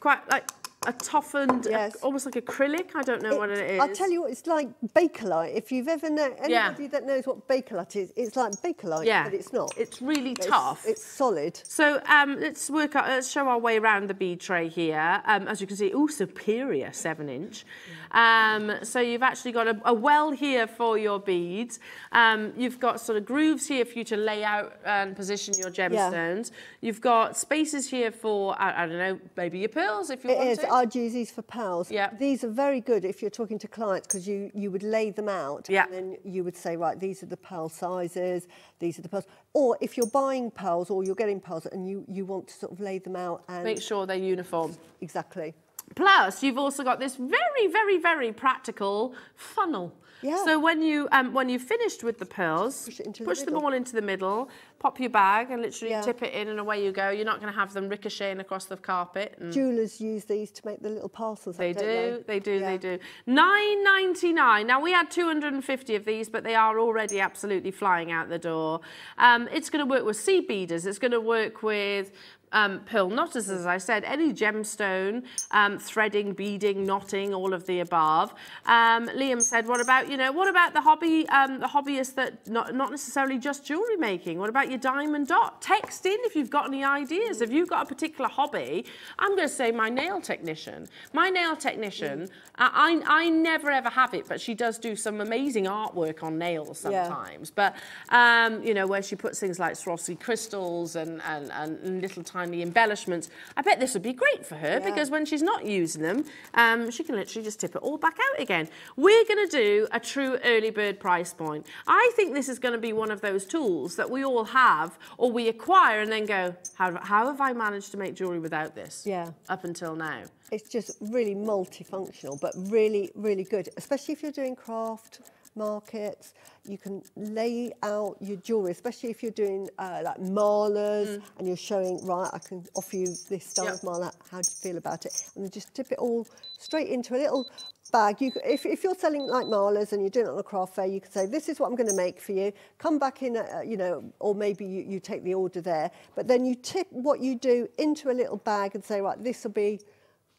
quite like a toughened, Yes. almost like acrylic. I don't know what it is. I'll tell you what, it's like Bakelite. If you've ever known, anybody Yeah. that knows what Bakelite is, it's like Bakelite, Yeah. but it's not. It's really It's- tough. It's, solid. So um, let's work out, let's show our way around the bead tray here. Um, as you can see, oh, superior seven inch. Um, so you've actually got a, a well here for your beads. Um, you've got sort of grooves here for you to lay out and position your gemstones. You've got spaces here for, I, I don't know, maybe your pearls if you It want is. to. Use these for pals. Yeah. These are very good if you're talking to clients because you, you would lay them out Yeah. and then you would say, right, these are the pearl sizes, these are the pearls. Or if you're buying pearls or you're getting pearls and you, you want to sort of lay them out and Make sure they're uniform. exactly. Plus, you've also got this very, very, very practical funnel. Yeah. So when you um, when you've finished with the pearls, Push into the push them all into the middle, pop your bag, and literally Yeah. tip it in, and away you go. You're not going to have them ricocheting across the carpet. Jewelers use these to make the little parcels. they up, do, they do, Yeah. they do. Nine ninety nine. Now we had two hundred and fifty of these, but they are already absolutely flying out the door. Um, it's going to work with seed beaders. It's going to work with um, pearl knotters, as I said, any gemstone, um, threading, beading, knotting, all of the above. Um, Liam said, "What about you know? What about the hobby, um, the hobbyists that not not necessarily just jewellery making? What about your diamond dot? Text in if you've got any ideas. If you've got a particular hobby, I'm going to say my nail technician. My nail technician, I, I I never ever have it, but she does do some amazing artwork on nails Yeah. sometimes. But um, you know, where she puts things like Swarovski crystals and, and, and little tiny embellishments. I bet this would be great for her Yeah. because when she's not using them, um, she can literally just tip it all back out again. We're going to do a true early bird price point. I think this is going to be one of those tools that we all have or we acquire and then go, how, how have I managed to make jewellery without this? Yeah. Up until now. It's just really multifunctional, but really, really good, especially if you're doing craft markets. You can lay out your jewellery, especially if you're doing uh, like malas and you're showing, right, I can offer you this style Yep. of mala. How do you feel about it? And then just tip it all straight into a little bag. You, if, if you're selling like malas and you're doing it on a craft fair, you can say, this is what I'm going to make for you. Come back in, uh, you know, or maybe you, you take the order there. But then you tip what you do into a little bag and say, right, this will be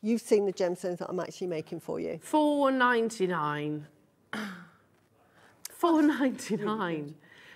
You've seen the gemstones that I'm actually making for you. Four ninety nine. Four ninety nine.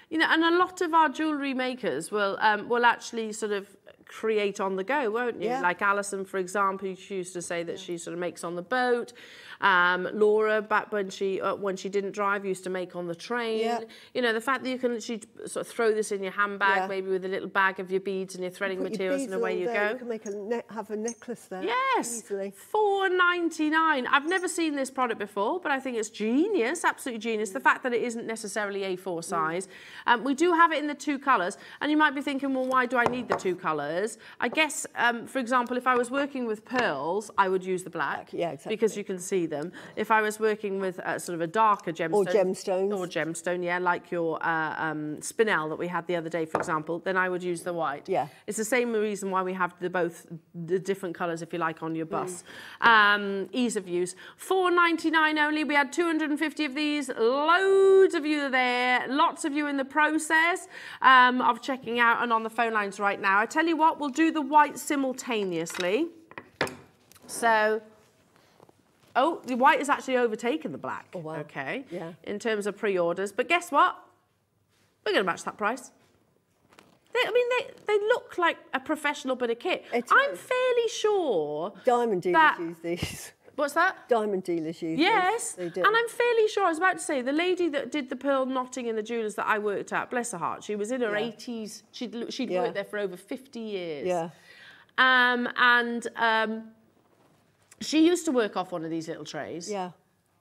You know, and a lot of our jewellery makers will um, will actually sort of create on the go, won't you? Yeah. Like Alison, for example, she used to say that she sort of makes on the boat. Um, Laura, back when she uh, when she didn't drive, used to make on the train. Yeah. You know, the fact that you can literally sort of throw this in your handbag, Yeah. maybe with a little bag of your beads and your threading your materials, and away you there, go. You can make a have a necklace there. Yes, Easily. four ninety nine. I've never seen this product before, but I think it's genius, absolutely genius. The fact that it isn't necessarily A4 size. Um, we do have it in the two colours, and you might be thinking, well, why do I need the two colours? I guess, um, for example, if I was working with pearls, I would use the black, Yeah, exactly. because you can see them. If I was working with uh, sort of a darker gemstone, Or gemstones. or gemstone, yeah, like your uh, um, spinel that we had the other day, for example, then I would use the white. Yeah. It's the same reason why we have the both the different colours, if you like, on your Mm. bus. Um, ease of use. Four ninety nine only. We had 250 of these. Loads of you there. Lots of you in the process um, of checking out and on the phone lines right now. I tell you what, we'll do the white simultaneously. So. Oh, the white has actually overtaken the black. Oh, wow. Okay. Yeah. In terms of pre-orders, but guess what? We're going to match that price. They, I mean, they, they look like a professional bit of kit. It I'm is. fairly sure. Diamond dealers That- use these. What's that? Diamond dealers use Yes, these. They do. and I'm fairly sure. I was about to say the lady that did the pearl knotting in the jewellers that I worked at, bless her heart, she was in her Yeah. 80s. She'd she'd Yeah. worked there for over 50 years. Yeah. Um, and um, she used to work off one of these little trays. Yeah.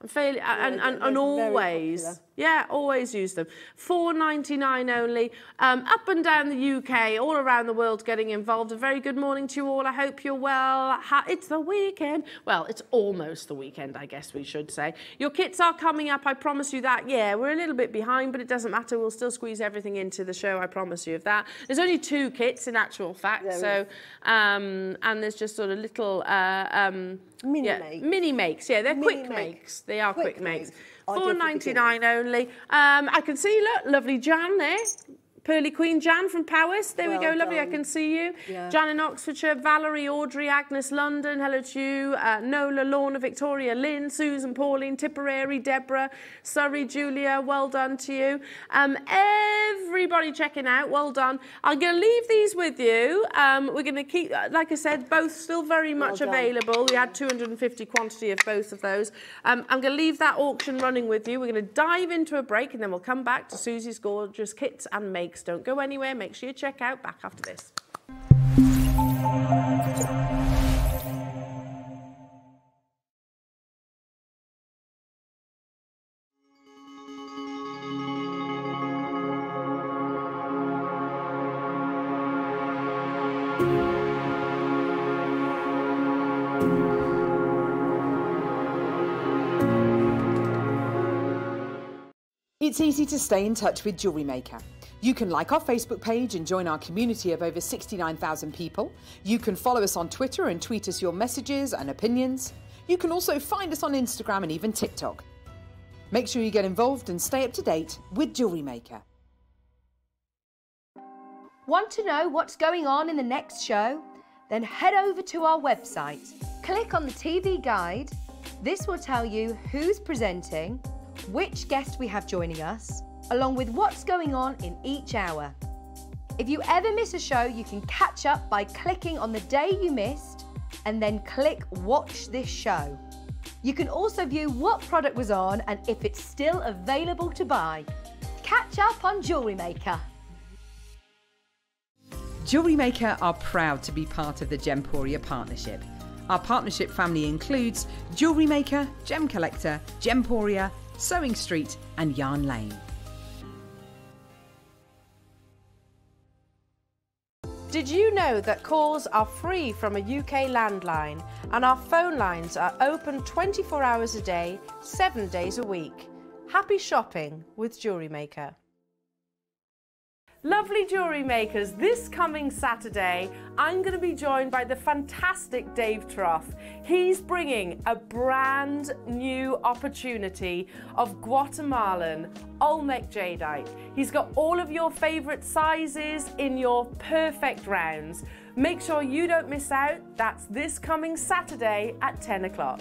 And fairly, and, they're- and, and always. Yeah, always use them. Four ninety nine only. Um, up and down the UK, all around the world, getting involved. A very good morning to you all. I hope you're well. Ha- it's the weekend. Well, it's almost the weekend, I guess we should say. Your kits are coming up. I promise you that. Yeah, we're a little bit behind, but it doesn't matter. We'll still squeeze everything into the show. I promise you of that. There's only two kits in actual fact. There so, um, and there's just sort of little uh, um, Mini yeah, makes. mini makes. Yeah, they're Mini quick make. makes. They are quick, Quick makes. makes. Four ninety nine only. Um, I can see, look, lovely Jan there. Pearly Queen Jan from Powys. There we Well go, lovely. I can see you. Yeah. Jan in Oxfordshire, Valerie, Audrey, Agnes London. Hello to you. Uh, Nola, Lorna, Victoria, Lynn, Susan, Pauline, Tipperary, Deborah, Surrey, Julia. Well done to you. Um, everybody checking out. Well done. I'm going to leave these with you. Um, we're going to keep, uh, like I said, both still very much done. available. We had 250 quantity of both of those. Um, I'm going to leave that auction running with you. We're going to dive into a break and then we'll come back to Suzie's gorgeous kits and makes. Don't go anywhere. Make sure you check out back after this. It's easy to stay in touch with Jewellery Maker. You can like our Facebook page and join our community of over 69,000 people. You can follow us on Twitter and tweet us your messages and opinions. You can also find us on Instagram and even TikTok. Make sure you get involved and stay up to date with Jewellery Maker. Want to know what's going on in the next show? Then head over to our website. Click on the TV guide. This will tell you who's presenting, which guest we have joining us, along with what's going on in each hour. If you ever miss a show, you can catch up by clicking on the day you missed and then click Watch This Show. You can also view what product was on and if it's still available to buy. Catch up on Jewellery Maker. Jewellery Maker are proud to be part of the Gemporia partnership. Our partnership family includes Jewellery Maker, Gem Collector, Gemporia, Sewing Street, and Yarn Lane. Did you know that calls are free from a UK landline and our phone lines are open 24 hours a day, 7 days a week? Happy shopping with Jewellery Maker. Lovely jewellery makers, this coming Saturday, I'm going to be joined by the fantastic Dave Trough. He's bringing a brand new opportunity of Guatemalan Olmec jadeite. He's got all of your favourite sizes in your perfect rounds. Make sure you don't miss out. That's this coming Saturday at 10 o'clock.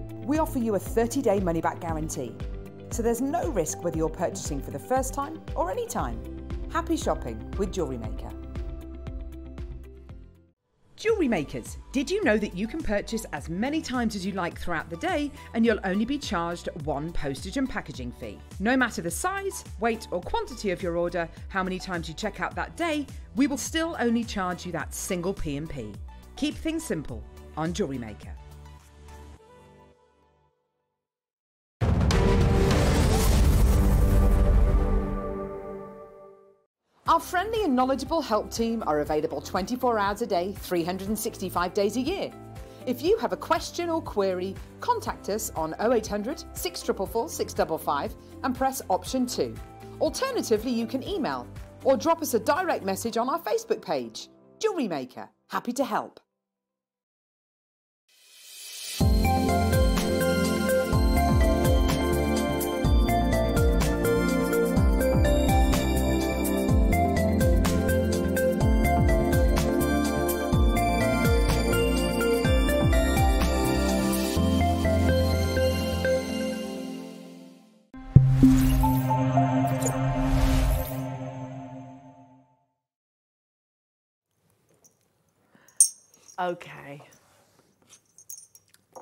We offer you a 30-day money-back guarantee. So there's no risk whether you're purchasing for the first time or any time. Happy shopping with Jewellery Maker. Jewellery makers, did you know that you can purchase as many times as you like throughout the day and you'll only be charged one postage and packaging fee? No matter the size, weight, or quantity of your order, how many times you check out that day, we will still only charge you that single P&P. Keep things simple on Jewellery Maker. Our friendly and knowledgeable help team are available 24 hours a day, 365 days a year. If you have a question or query, contact us on 0800 644 655 and press option 2. Alternatively, you can email or drop us a direct message on our Facebook page. Jewellery Maker, happy to help. Okay.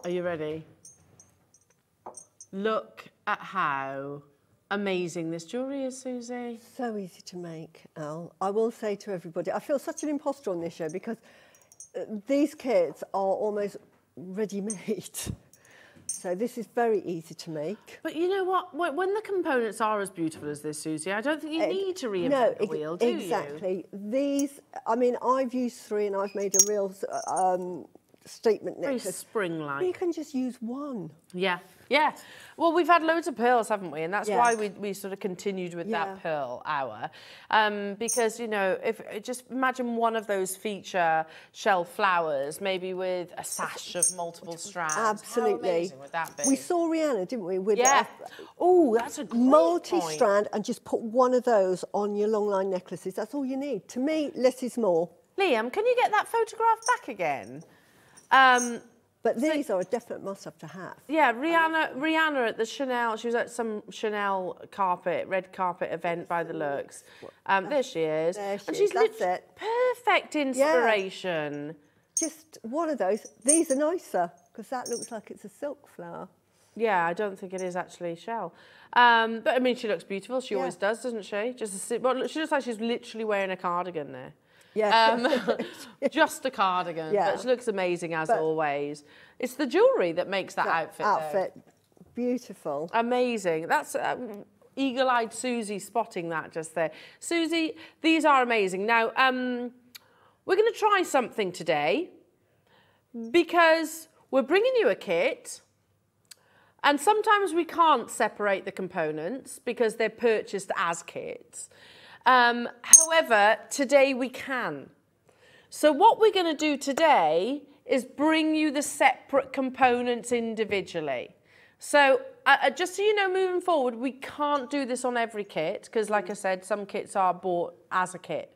Are you ready? Look at how amazing this jewellery is, Suzie. So easy to make, Elle. I will say to everybody, I feel such an imposter on this show because uh, these kits are almost ready-made. So this is very easy to make. But you know what? When the components are as beautiful as this, Suzie, I don't think you need to reinvent no, the wheel, do you? exactly. These, I mean, I've used three and I've made a real um, statement Very spring-like. You can just use one. Yeah, yeah. Well, we've had loads of pearls, haven't we? And that's Yeah. why we, we sort of continued with Yeah. that pearl hour. Um, because, you know, if just imagine one of those feature shell flowers, maybe with a sash of multiple strands. Absolutely. How amazing would that be? We saw Rihanna, didn't we? With yeah. Oh, that's a great multi-strand point. and just put one of those on your long line necklaces. That's all you need. To me, less is more. Liam, can you get that photograph back again? Um, But these are a definite must-have to have. Yeah, Rihanna, Rihanna at the Chanel, she was at some Chanel carpet, red carpet event by the looks. Um, there she is. There she and is, she's that's it. perfect inspiration. Yeah. Just one of those. These are nicer because that looks like it's a silk flower. Yeah. I don't think it is actually shell. Um, but I mean, she looks beautiful. She Yeah. always does, doesn't she? Just a, well, she looks like she's literally wearing a cardigan there. Yeah. Um, just a cardigan. Yeah. But looks amazing as But- always. It's the jewellery that makes that, outfit. though. Beautiful. Amazing. That's um, eagle-eyed Suzie spotting that just there. Suzie, these are amazing. Now, um, we're going to try something today because we're bringing you a kit and sometimes we can't separate the components because they're purchased as kits. Um, however, today we can. So what we're going to do today is bring you the separate components individually. So uh, uh, just so you know, moving forward, we can't do this on every kit because, like I said, some kits are bought as a kit.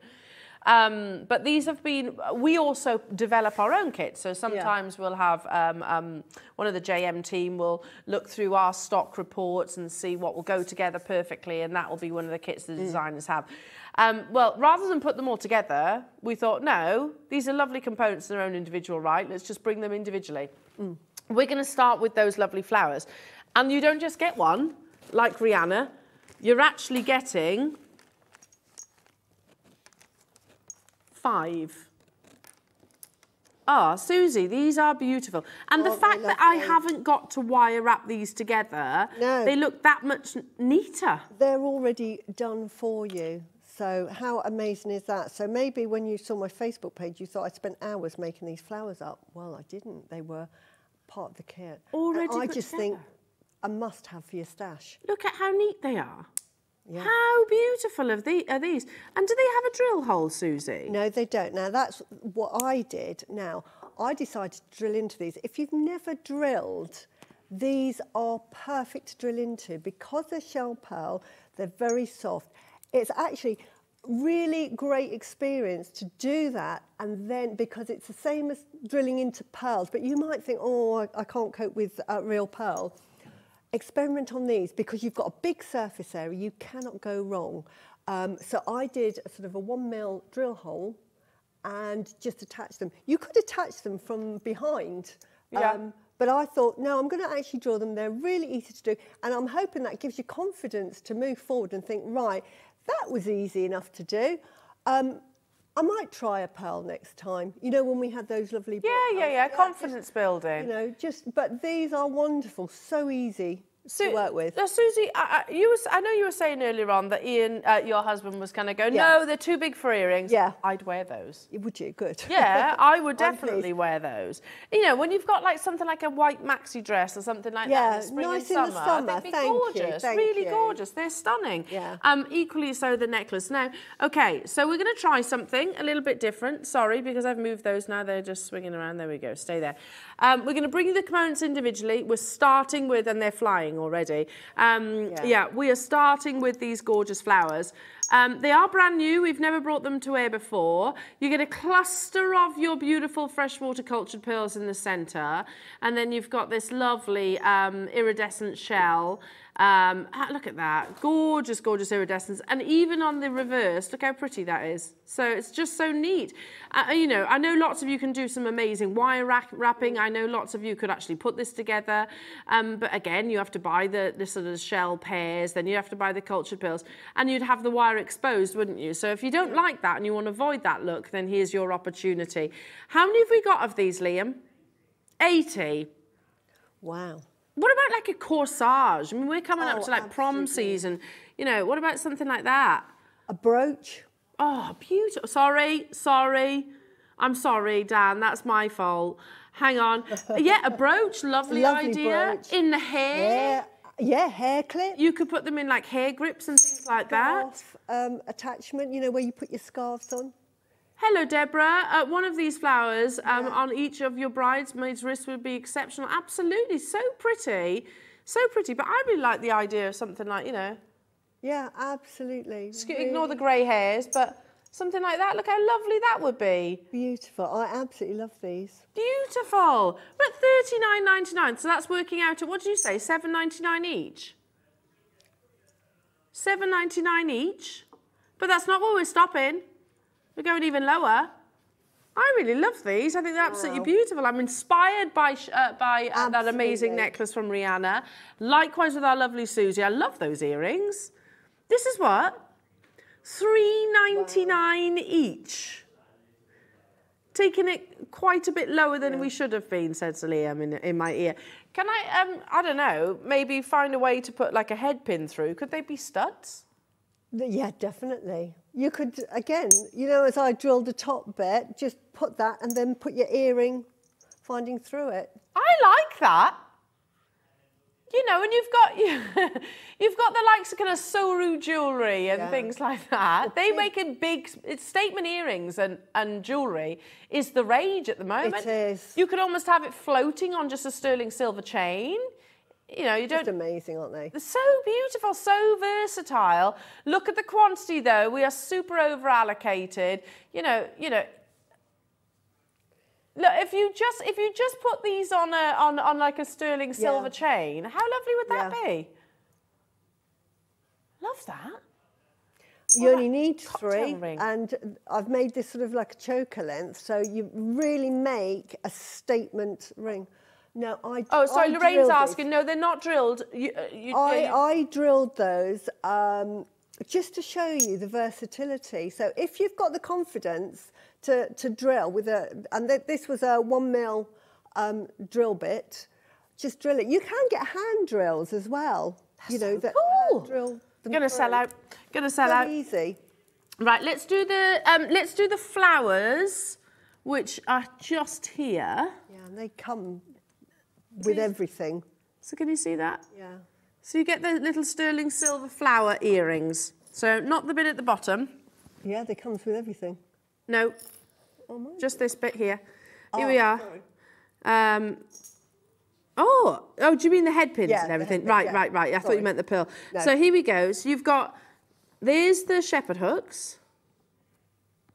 Um, but these have been, we also develop our own kits. So sometimes we'll have um, um, one of the JM team will look through our stock reports and see what will go together perfectly. And that will be one of the kits the designers have. Um, well, rather than put them all together, we thought, no, these are lovely components in their own individual right. Let's just bring them individually. We're going to start with those lovely flowers. And you don't just get one, like Rihanna. You're actually getting five. Ah, Suzie, these are beautiful. And the Aren't they fact that I haven't got to wire wrap these together, No. they look that much neater. They're already done for you. So how amazing is that? So maybe when you saw my Facebook page, you thought I spent hours making these flowers up. Well, I didn't. They were part of the kit. Already And I just think a must-have for your stash. Look at how neat they are. How beautiful are, the, are these? And do they have a drill hole, Suzie? No, they don't. Now, that's what I did. Now, I decided to drill into these. If you've never drilled, these are perfect to drill into because they're shell pearl, they're very soft. It's actually really great experience to do that and then because it's the same as drilling into pearls but you might think oh I, I can't cope with uh, real pearl experiment on these because you've got a big surface area, you cannot go wrong. Um, so I did a sort of a one mil drill hole and just attach them. You could attach them from behind. Yeah. Um, but I thought, no, I'm going to actually draw them. They're really easy to do. And I'm hoping that gives you confidence to move forward and think, right, that was easy enough to do. Um, I might try a pearl next time. You know, when we had those lovely. Yeah, yeah, yeah. Confidence building. You know, just, but these are wonderful, so easy Su- to work with. Now, Suzie, I, I, you was, I know you were saying earlier on that Ian, uh, your husband, was kind of go, Yeah. no, they're too big for earrings. Yeah. I'd wear those. Would you? Good. Yeah, I would definitely wear those. You know, when you've got like something like a white maxi dress or something like that in the spring nice and in summer, the summer. they'd be Thank you, gorgeous, thank really you. gorgeous. They're stunning. Yeah. Um, equally so the necklace. Now, okay, so we're going to try something a little bit different. Sorry, because I've moved those now. They're just swinging around. There we go. Stay there. Um, we're going to bring you the components individually. We're starting with, and they're flying already. Um, Yeah. yeah, we are starting with these gorgeous flowers. Um, they are brand new. We've never brought them to air before. You get a cluster of your beautiful freshwater cultured pearls in the centre. And then you've got this lovely um, iridescent shell. Um, look at that. Gorgeous, gorgeous iridescence. And even on the reverse, look how pretty that is. So it's just so neat. Uh, you know, I know lots of you can do some amazing wire wrapping. I know lots of you could actually put this together. Um, but again, you have to buy the, the sort of shell pairs, then you have to buy the cultured pearls, and you'd have the wire exposed, wouldn't you? So if you don't like that and you want to avoid that look, then here's your opportunity. How many have we got of these, Liam? 80. Wow. What about like a corsage? I mean, we're coming up Oh, to like prom season. You know, what about something like that? A brooch. Oh, beautiful. Sorry, sorry. I'm sorry, Dan. That's my fault. Hang on. Yeah, a brooch. Lovely, Lovely idea. brooch. In the hair. Yeah, yeah, hair clip. You could put them in like hair grips and things like that. Um, attachment, you know, where you put your scarves on. Hello, Deborah. Uh, one of these flowers um, on each of your bridesmaids' wrists would be exceptional. Absolutely. So pretty. So pretty. But I really like the idea of something like, you know, Yeah, absolutely. Just ignore the grey hairs, but something like that. Look how lovely that would be. Beautiful. I absolutely love these. Beautiful. At thirty nine ninety nine, so that's working out at what did you say? Seven ninety nine each. Seven ninety nine each, but that's not where we're stopping. We're going even lower. I really love these. I think they're absolutely Wow. beautiful. I'm inspired by uh, by uh, that amazing necklace from Rihanna. Likewise with our lovely Suzie. I love those earrings. This is what three ninety nine each. Taking it quite a bit lower than we should have been, said Liam in, in my ear. Can I, um, I don't know, maybe find a way to put like a head pin through? Could they be studs? Yeah, definitely. You could, again, you know, as I drilled the top bit, just put that and then put your earring finding through it. I like that. You know, and you've got you've got the likes of kind of Soru jewellery and Yeah. things like that. They make it big. It's statement earrings and and jewellery is the rage at the moment. is. You could almost have it floating on just a sterling silver chain. You know, you Just don't. amazing, aren't they? They're so beautiful, so versatile. Look at the quantity though. We are super over allocated. You know, you know. Look, if you just if you just put these on a on, on like a sterling silver chain, how lovely would that Yeah. be? Love that. You Well, only need three, ring. and I've made this sort of like a choker length, so you really make a statement ring. No, I. Oh, sorry, I Lorraine's drilled these. asking. No, they're not drilled. You, uh, you, I, you- I drilled those um, just to show you the versatility. So if you've got the confidence to, to drill with a, and th- this was a one mil um, drill bit, just drill it. You can get hand drills as well. you know, so that cool. hand drill. gonna sell out. Gonna sell So out. easy. Right, let's do the um, let's do the flowers, which are just here. Yeah, and they come with everything. So can you see that? Yeah. So you get the little sterling silver flower earrings. So not the bit at the bottom. Yeah, they comes with everything. No, Oh, my. just this bit here. Here Oh, we are. sorry. Um, oh, oh, do you mean the head pins Yeah, and everything? head pin, right, yeah. right, right. I thought you meant the pearl. No. So here we go. So you've got, there's the shepherd hooks.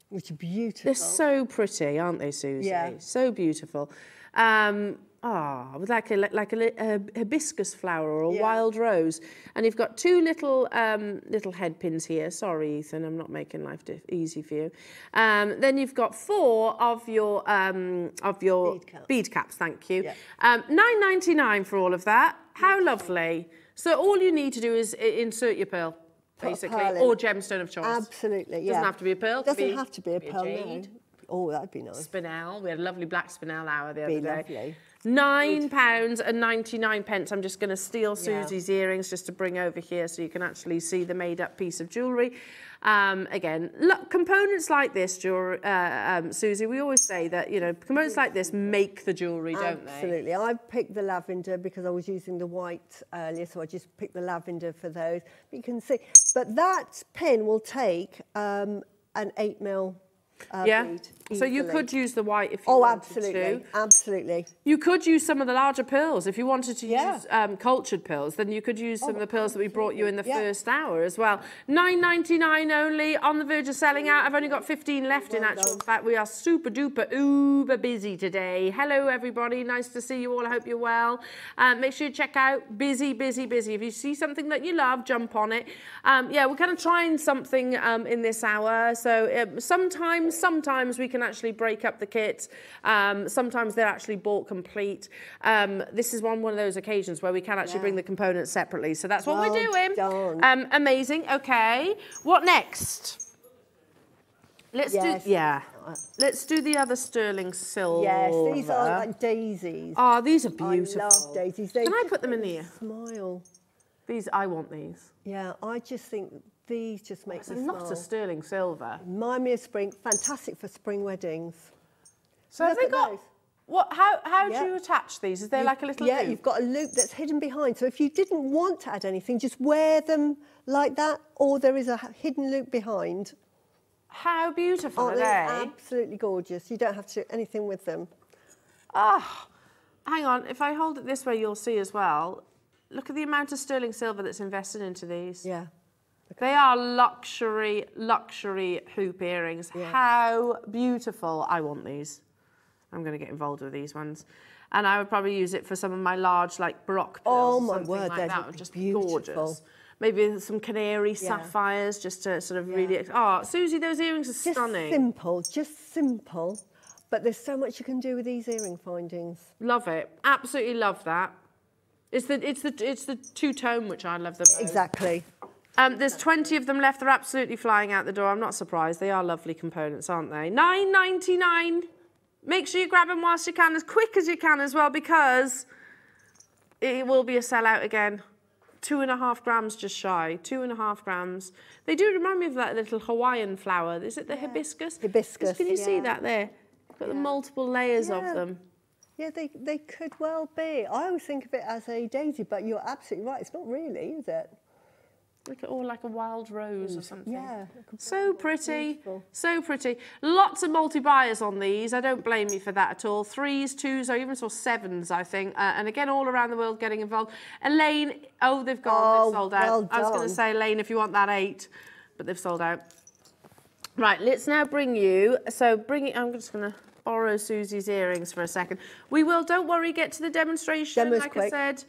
Which are beautiful. They're so pretty, aren't they, Suzie? Yeah. So beautiful. Um, ah, with like a like a, a hibiscus flower or a Yeah. wild rose, and you've got two little um, little head pins here. Sorry, Ethan, I'm not making life easy for you. Um, then you've got four of your um, of your Bead caps. bead caps. Thank you. Yeah. Um, Nine ninety nine for all of that. How lovely. So all you need to do is insert your pearl, basically, or gemstone of choice. Absolutely, yeah. Doesn't have to be a pearl. Doesn't be- have to be a be pearl, jade. Oh, that'd be nice. Spinel. We had a lovely black spinel hour the Be other day. lovely. Nine pounds and 99 pence. I'm just going to steal Yeah. Suzie's earrings just to bring over here so you can actually see the made up piece of jewellery. Um, again, look, components like this, uh, um, Suzie, we always say that, you know, components like this make the jewellery, don't they? Absolutely. I picked the lavender because I was using the white earlier, so I just picked the lavender for those. But you can see, but that pin will take um, an eight mil uh, Yeah. bead. So you could use the white if you Oh, wanted absolutely, to. absolutely. You could use some of the larger pearls. If you wanted to Yeah. use um, cultured pearls, then you could use some of the pearls that we brought you in the Yeah. first hour as well. Nine ninety nine only, on the verge of selling out. I've only got 15 left in actual done. fact. We are super duper uber busy today. Hello, everybody. Nice to see you all. I hope you're well. Um, make sure you check out Busy, Busy, Busy. If you see something that you love, jump on it. Um, yeah, we're kind of trying something um, in this hour. So um, sometimes, sometimes we can actually break up the kits. Um, sometimes they're actually bought complete. Um, this is one, one of those occasions where we can actually Yeah. bring the components separately. So that's what we're doing. done. Um, amazing. Okay. What next? Let's Yes. do yeah. Let's do the other sterling silver. Yes, these are like daisies. Oh, these are beautiful. I love daisies. They Can I put them in make here? Smile. These, I want these. Yeah, I just think these just make It's a me lot smile. of sterling silver. Me of spring. Fantastic for spring weddings. So have they got? those. What? How? How do you attach these? Is there like a little? Yeah, loop? you've got a loop that's hidden behind. So if you didn't want to add anything, just wear them like that, or there is a hidden loop behind. How beautiful Aren't are they absolutely gorgeous? You don't have to do anything with them. Ah, hang on. If I hold it this way, you'll see as well. Look at the amount of sterling silver that's invested into these. Yeah. They are luxury, luxury hoop earrings. Yeah. How beautiful. I want these. I'm going to get involved with these ones. And I would probably use it for some of my large, like, Baroque pearls. Oh, my word, like that. would Just beautiful. gorgeous. Maybe some canary Yeah. sapphires, just to sort of really... Oh, Susie, those earrings are Just stunning. simple, just simple. But there's so much you can do with these earring findings. Love it. Absolutely love that. It's the, it's the, it's the two-tone which I love the most. Exactly. Um, there's 20 of them left. They're absolutely flying out the door. I'm not surprised. They are lovely components, aren't they? 9.99. Make sure you grab them whilst you can, as quick as you can as well, because it will be a sellout again. Two and a half grams just shy. Two and a half grams. They do remind me of that little Hawaiian flower. Is it the hibiscus? Hibiscus, Can you see that there? Got the multiple layers Yeah. of them. Yeah, they, they could well be. I always think of it as a daisy, but you're absolutely right. It's not really, is it? Look at all like a wild rose or something. Yeah. So pretty, Beautiful. so pretty. Lots of multi-buyers on these. I don't blame you for that at all. Threes, twos, I even saw sevens, I think. Uh, and again, all around the world getting involved. Elaine, oh, they've gone. Oh, they've sold out. well I was going to say, Elaine, if you want that eight, but they've sold out. Right, let's now bring you. So bring it. I'm just going to borrow Suzie's earrings for a second. We will. Don't worry. Get to the demonstration. Demo's like I said.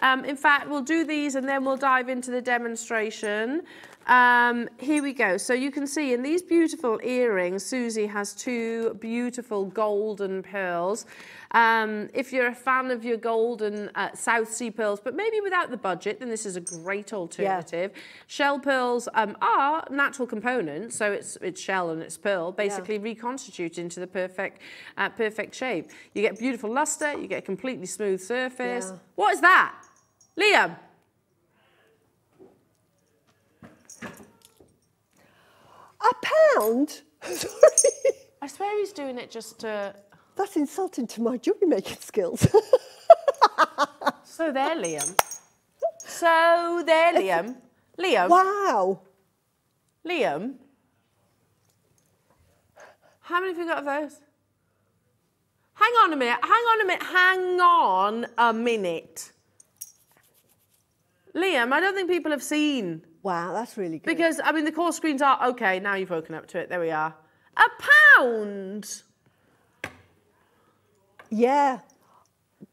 Um, in fact, we'll do these and then we'll dive into the demonstration. Um, here we go. So you can see in these beautiful earrings, Suzie has two beautiful golden pearls. Um, if you're a fan of your golden uh, South Sea pearls, but maybe without the budget, then this is a great alternative. Shell pearls um, are natural components, so it's it's shell and it's pearl, basically reconstitute into the perfect uh, perfect shape. You get beautiful luster, you get a completely smooth surface. Yeah. What is that, Liam? A pound? Sorry. I swear he's doing it just to. That's insulting to my jewellery making skills. So there, Liam. So there, Liam. Liam. Wow. Liam. How many have you got of those? Hang on a minute. Hang on a minute. Hang on a minute. Liam, I don't think people have seen Wow, that's really good. because I mean the core screens are okay. Now you've woken up to it. There we are. A pound. Yeah.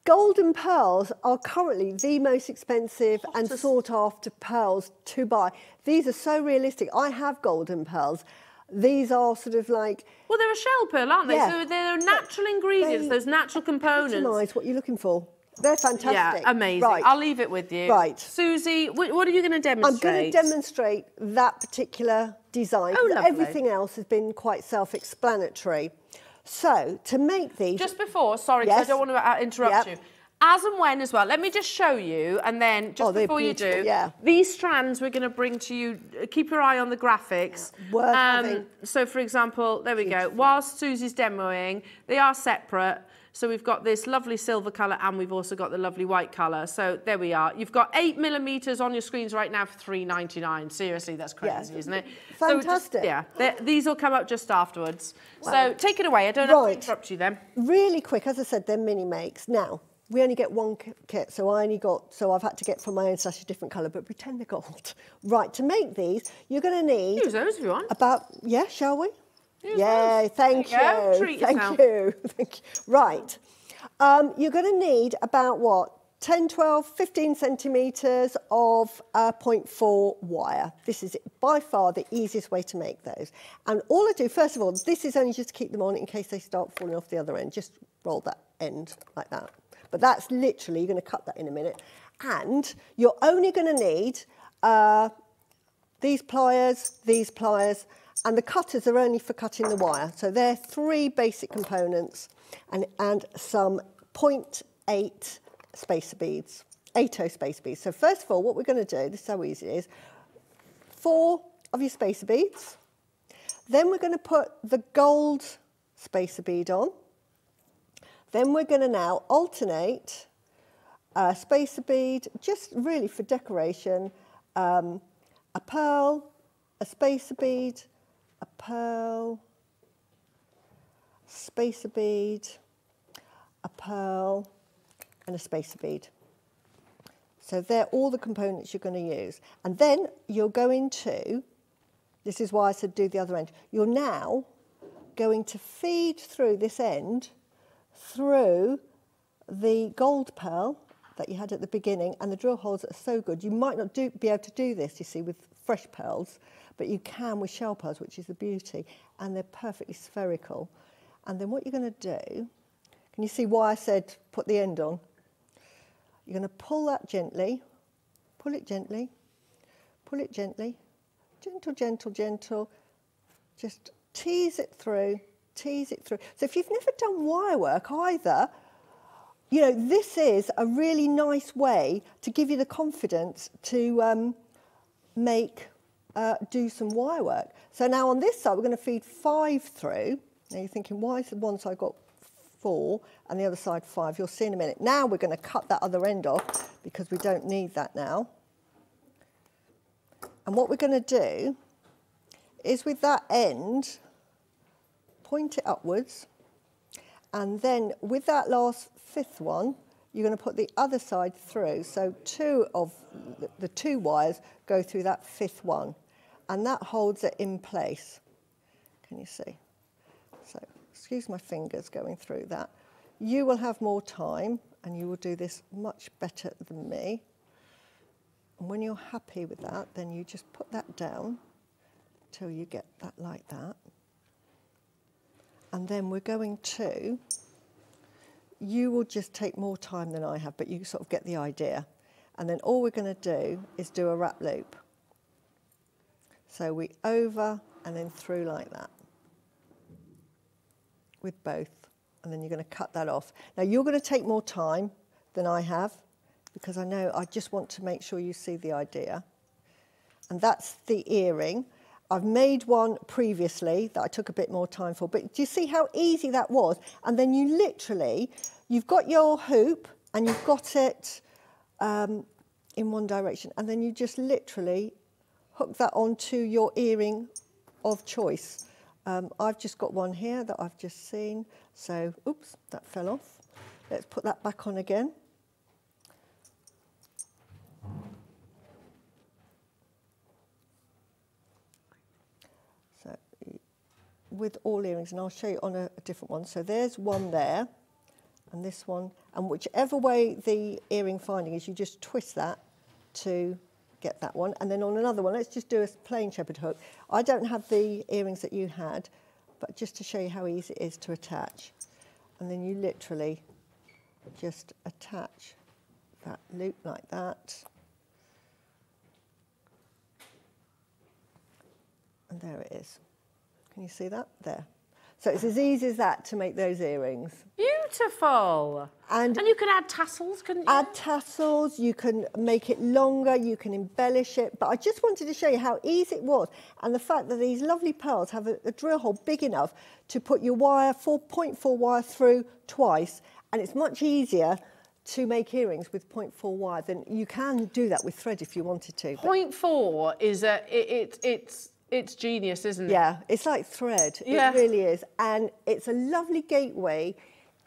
Golden pearls are currently the most expensive and sought after pearls to buy. These are so realistic. I have golden pearls. These are sort of like Well, they're a shell pearl, aren't they? Yeah. So they're natural ingredients, they those natural components. what you're looking for. They're fantastic. Yeah, amazing. Right. I'll leave it with you. Right. Suzie, what are you going to demonstrate? I'm going to demonstrate that particular design. Oh, lovely. Everything else has been quite self-explanatory. So to make these, Just before, sorry, Yes. I don't want to interrupt Yep. you. As and when as well, let me just show you, and then just Oh, before you do, yeah. these strands we're going to bring to you. uh, Keep your eye on the graphics. Um, Worth having. so, for example, there we go. Whilst Suzie's demoing, they are separate. So we've got this lovely silver colour and we've also got the lovely white colour. So there we are. You've got eight millimetres on your screens right now for three ninety nine. Seriously, that's Yeah. crazy, isn't it? So just- Fantastic. yeah, these will come up just afterwards. So take it away. I don't have to Right. interrupt you then. really quick, as I said, they're mini makes. Now, we only get one kit, so I only got, so I've had to get from my own stash a different colour, but pretend they're gold. Right, to make these, you're going to need Use those if you want. about, yeah, shall we? Yeah, those. thank you. There you go. Treat thank you. Thank you. Right. Um, you're going to need about what? 10, 12, 15 centimetres of uh, 0.4 wire. This is by far the easiest way to make those. And all I do, first of all, this is only just to keep them on in case they start falling off the other end. Just roll that end like that. But that's literally, you're going to cut that in a minute. And you're only going to need uh, these pliers, these pliers, and the cutters are only for cutting the wire. So they're three basic components and, and some 0.8 spacer beads, 8 spacer beads. So first of all, what we're going to do, this is how easy it is, four of your spacer beads. Then we're going to put the gold spacer bead on. Then we're going to now alternate a spacer bead, just really for decoration, um, a pearl, a spacer bead, a pearl, spacer bead, a pearl, and a spacer bead. So they're all the components you're going to use. And then you're going to, this is why I said do the other end, you're now going to feed through this end through the gold pearl that you had at the beginning and the drill holes are so good. You might not do, be able to do this, you see, with fresh pearls, but you can with shell pearls, which is the beauty, and they're perfectly spherical. And then what you're going to do, can you see why I said put the end on? You're going to pull that gently, pull it gently, pull it gently, gentle, gentle, gentle, just tease it through, tease it through. So if you've never done wire work either, you know, this is a really nice way to give you the confidence to um, make, uh, do some wire work. So now on this side, we're going to feed five through. Now you're thinking, why is the one side got four and the other side five? You'll see in a minute. Now we're going to cut that other end off because we don't need that now. And what we're going to do is with that end, point it upwards. And then with that last fifth one, you're going to put the other side through. So two of the, the two wires go through that fifth one. And that holds it in place. Can you see? So excuse my fingers going through that. You will have more time and you will do this much better than me. And when you're happy with that, then you just put that down till you get that like that. And then we're going to, you will just take more time than I have, but you sort of get the idea. And then all we're going to do is do a wrap loop. So we over and then through like that with both. And then you're going to cut that off. Now you're going to take more time than I have because I know I just want to make sure you see the idea. And that's the earring. I've made one previously that I took a bit more time for, but do you see how easy that was? And then you literally, you've got your hoop and you've got it um, in one direction, and then you just literally hook that onto your earring of choice. Um, I've just got one here that I've just seen, so oops, that fell off. Let's put that back on again. So with all earrings, and I'll show you on a, a different one. So there's one there, and this one, and whichever way the earring finding is, you just twist that to get that one. And then on another one, let's just do a plain shepherd hook. I don't have the earrings that you had, but just to show you how easy it is to attach. And then you literally just attach that loop like that. And there it is. Can you see that? There. So it's as easy as that to make those earrings. Beautiful. And- and you can add tassels, couldn't you? Add tassels, you can make it longer, you can embellish it. But I just wanted to show you how easy it was and the fact that these lovely pearls have a, a drill hole big enough to put your wire, 4.4 wire through twice. And it's much easier to make earrings with 0.4 wire than you can do that with thread if you wanted to. but- Point four is a it, it it's it's genius, isn't it? Yeah, it's like thread. Yeah. It really is. And it's a lovely gateway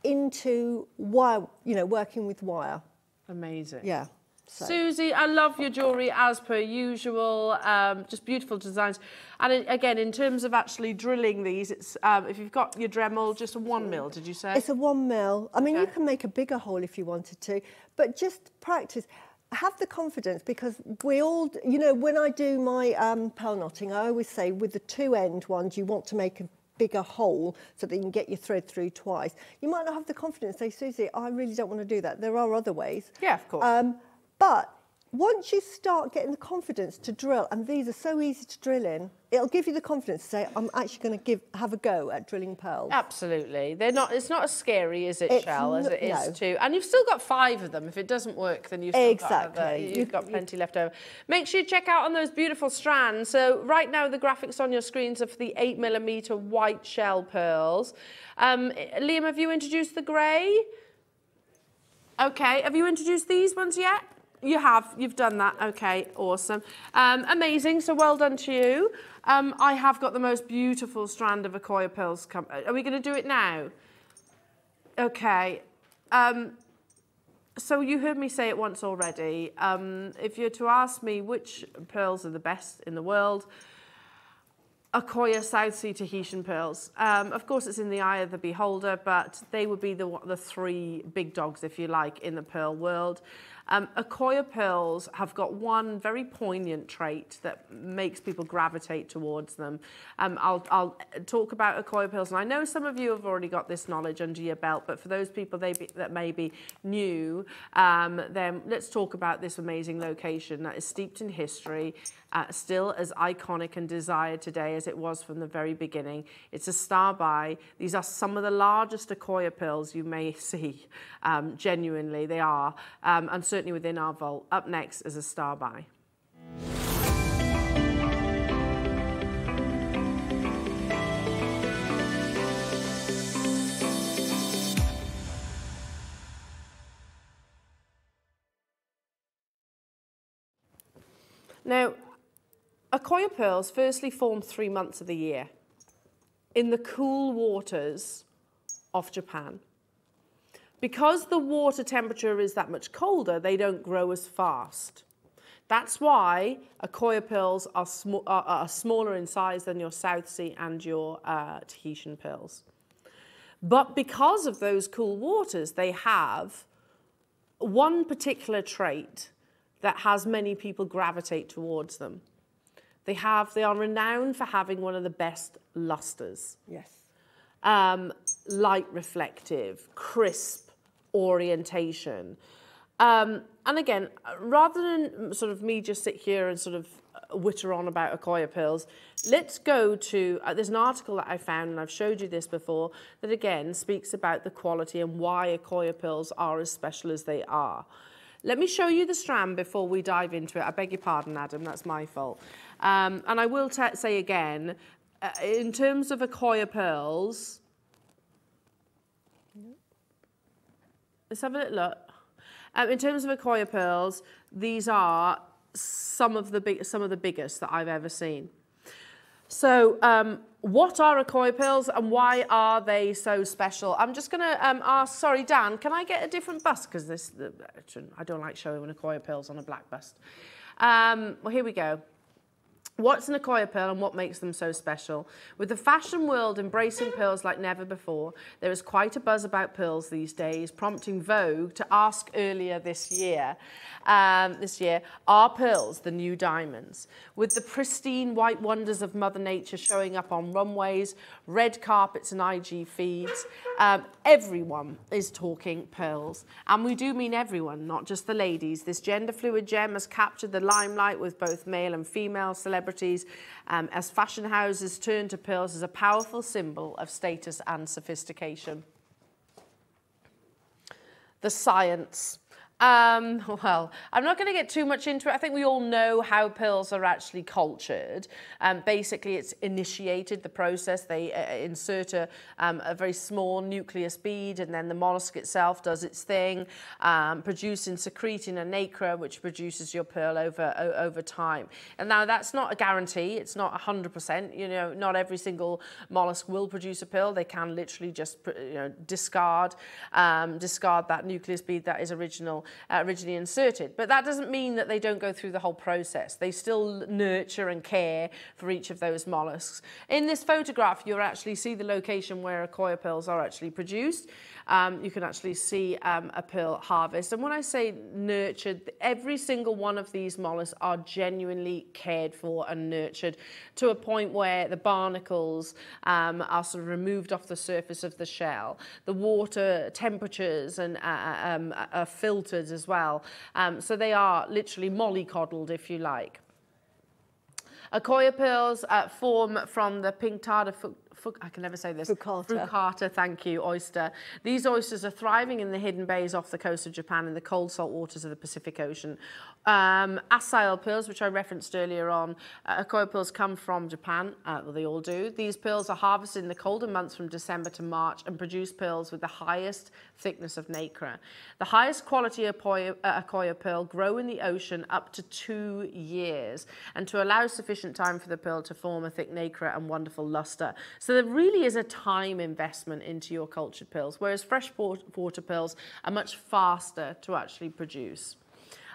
into wire, you know, working with wire. Amazing. Yeah. So. Suzie, I love your jewellery as per usual. Um, just beautiful designs. And again, in terms of actually drilling these, it's um, if you've got your Dremel, just a one mil. Did you say? It's a one mil. I mean, you can make a bigger hole if you wanted to, but just practice. Have the confidence because we all, you know, when I do my um, pearl knotting, I always say with the two end ones, you want to make a bigger hole so that you can get your thread through twice. You might not have the confidence. Say, Suzie, I really don't want to do that. There are other ways. Yeah, of course. Um, but once you start getting the confidence to drill, and these are so easy to drill in, it'll give you the confidence to say, I'm actually going to give have a go at drilling pearls. Absolutely. They're not. It's not as scary as it It's shall as it is no. to. And you've still got five of them. If it doesn't work, then you've still Exactly. got other, You- you've got you- plenty left over. Make sure you check out on those beautiful strands. So right now the graphics on your screens are for the eight millimeter white shell pearls. Um, Liam, have you introduced the grey? Okay. Have you introduced these ones yet? You have. You've done that. Okay. Awesome. Um, amazing. So well done to you. Um, I have got the most beautiful strand of Akoya pearls. Come. Are we going to do it now? Okay. Um, so you heard me say it once already. Um, if you're to ask me which pearls are the best in the world, Akoya South Sea Tahitian pearls. Um, of course, it's in the eye of the beholder, but they would be the, the three big dogs, if you like, in the pearl world. Um, Akoya pearls have got one very poignant trait that makes people gravitate towards them. Um, I'll, I'll talk about Akoya pearls, and I know some of you have already got this knowledge under your belt, but for those people be, that may be new, um, then let's talk about this amazing location that is steeped in history, uh, still as iconic and desired today as it was from the very beginning. It's a star buy. These are some of the largest Akoya pearls you may see. Um, genuinely, they are. Um, and certainly within our vault. Up next is a star buy. Now, Akoya pearls firstly form three months of the year in the cool waters of Japan. Because the water temperature is that much colder, they don't grow as fast. That's why Akoya pearls are, sm- are, are smaller in size than your South Sea and your uh, Tahitian pearls. But because of those cool waters, they have one particular trait that has many people gravitate towards them. They have they are renowned for having one of the best lusters. Yes. Um, light reflective, crisp orientation. Um, and again, rather than sort of me just sit here and sort of witter on about Akoya pearls, let's go to, uh, there's an article that I found, and I've showed you this before, that again speaks about the quality and why Akoya pearls are as special as they are. Let me show you the strand before we dive into it. I beg your pardon, Adam, that's my fault. Um, and I will say again, uh, in terms of Akoya pearls, let's have a little look. Um, in terms of Akoya pearls, these are some of the big, some of the biggest that I've ever seen. So, um, what are Akoya pearls and why are they so special? I'm just going to um, ask, sorry, Dan, can I get a different bust? Because this, the, I don't like showing Akoya pearls on a black bust. Um, well, here we go. What's an Akoya pearl and what makes them so special? With the fashion world embracing pearls like never before, there is quite a buzz about pearls these days, prompting Vogue to ask earlier this year, um, this year, are pearls the new diamonds? With the pristine white wonders of Mother Nature showing up on runways, red carpets and IG feeds, um, everyone is talking pearls. And we do mean everyone, not just the ladies. This gender fluid gem has captured the limelight with both male and female celebrities um, as fashion houses turn to pearls as a powerful symbol of status and sophistication. The science. Um, well, I'm not going to get too much into it. I think we all know how pearls are actually cultured. Um, basically, it's initiated the process. They uh, insert a, um, a very small nucleus bead, and then the mollusk itself does its thing, um, producing secreting a nacre, which produces your pearl over over time. And now that's not a guarantee. It's not 100%. You know, not every single mollusk will produce a pearl. They can literally just you know discard um, discard that nucleus bead that is original uh, originally inserted. But that doesn't mean that they don't go through the whole process. They still nurture and care for each of those mollusks. In this photograph, you'll actually see the location where Akoya pearls are actually produced. Um, you can actually see um, a pearl harvest. And when I say nurtured, every single one of these mollusks are genuinely cared for and nurtured to a point where the barnacles um, are sort of removed off the surface of the shell. The water temperatures and uh, uh um, are filtered as well. Um, so they are literally mollycoddled, if you like. Akoya pearls uh, form from the pink Pinctada I can never say this. Furcata. Furcata, thank you, oyster. These oysters are thriving in the hidden bays off the coast of Japan in the cold salt waters of the Pacific Ocean. Um, Assael pearls, which I referenced earlier on, uh, Akoya pearls come from Japan. Uh, well, they all do. These pearls are harvested in the colder months from December to March and produce pearls with the highest thickness of nacre. The highest quality Akoya, uh, Akoya pearl grow in the ocean up to two years and to allow sufficient time for the pearl to form a thick nacre and wonderful luster. So there really is a time investment into your cultured pearls, whereas freshwater pearls are much faster to actually produce.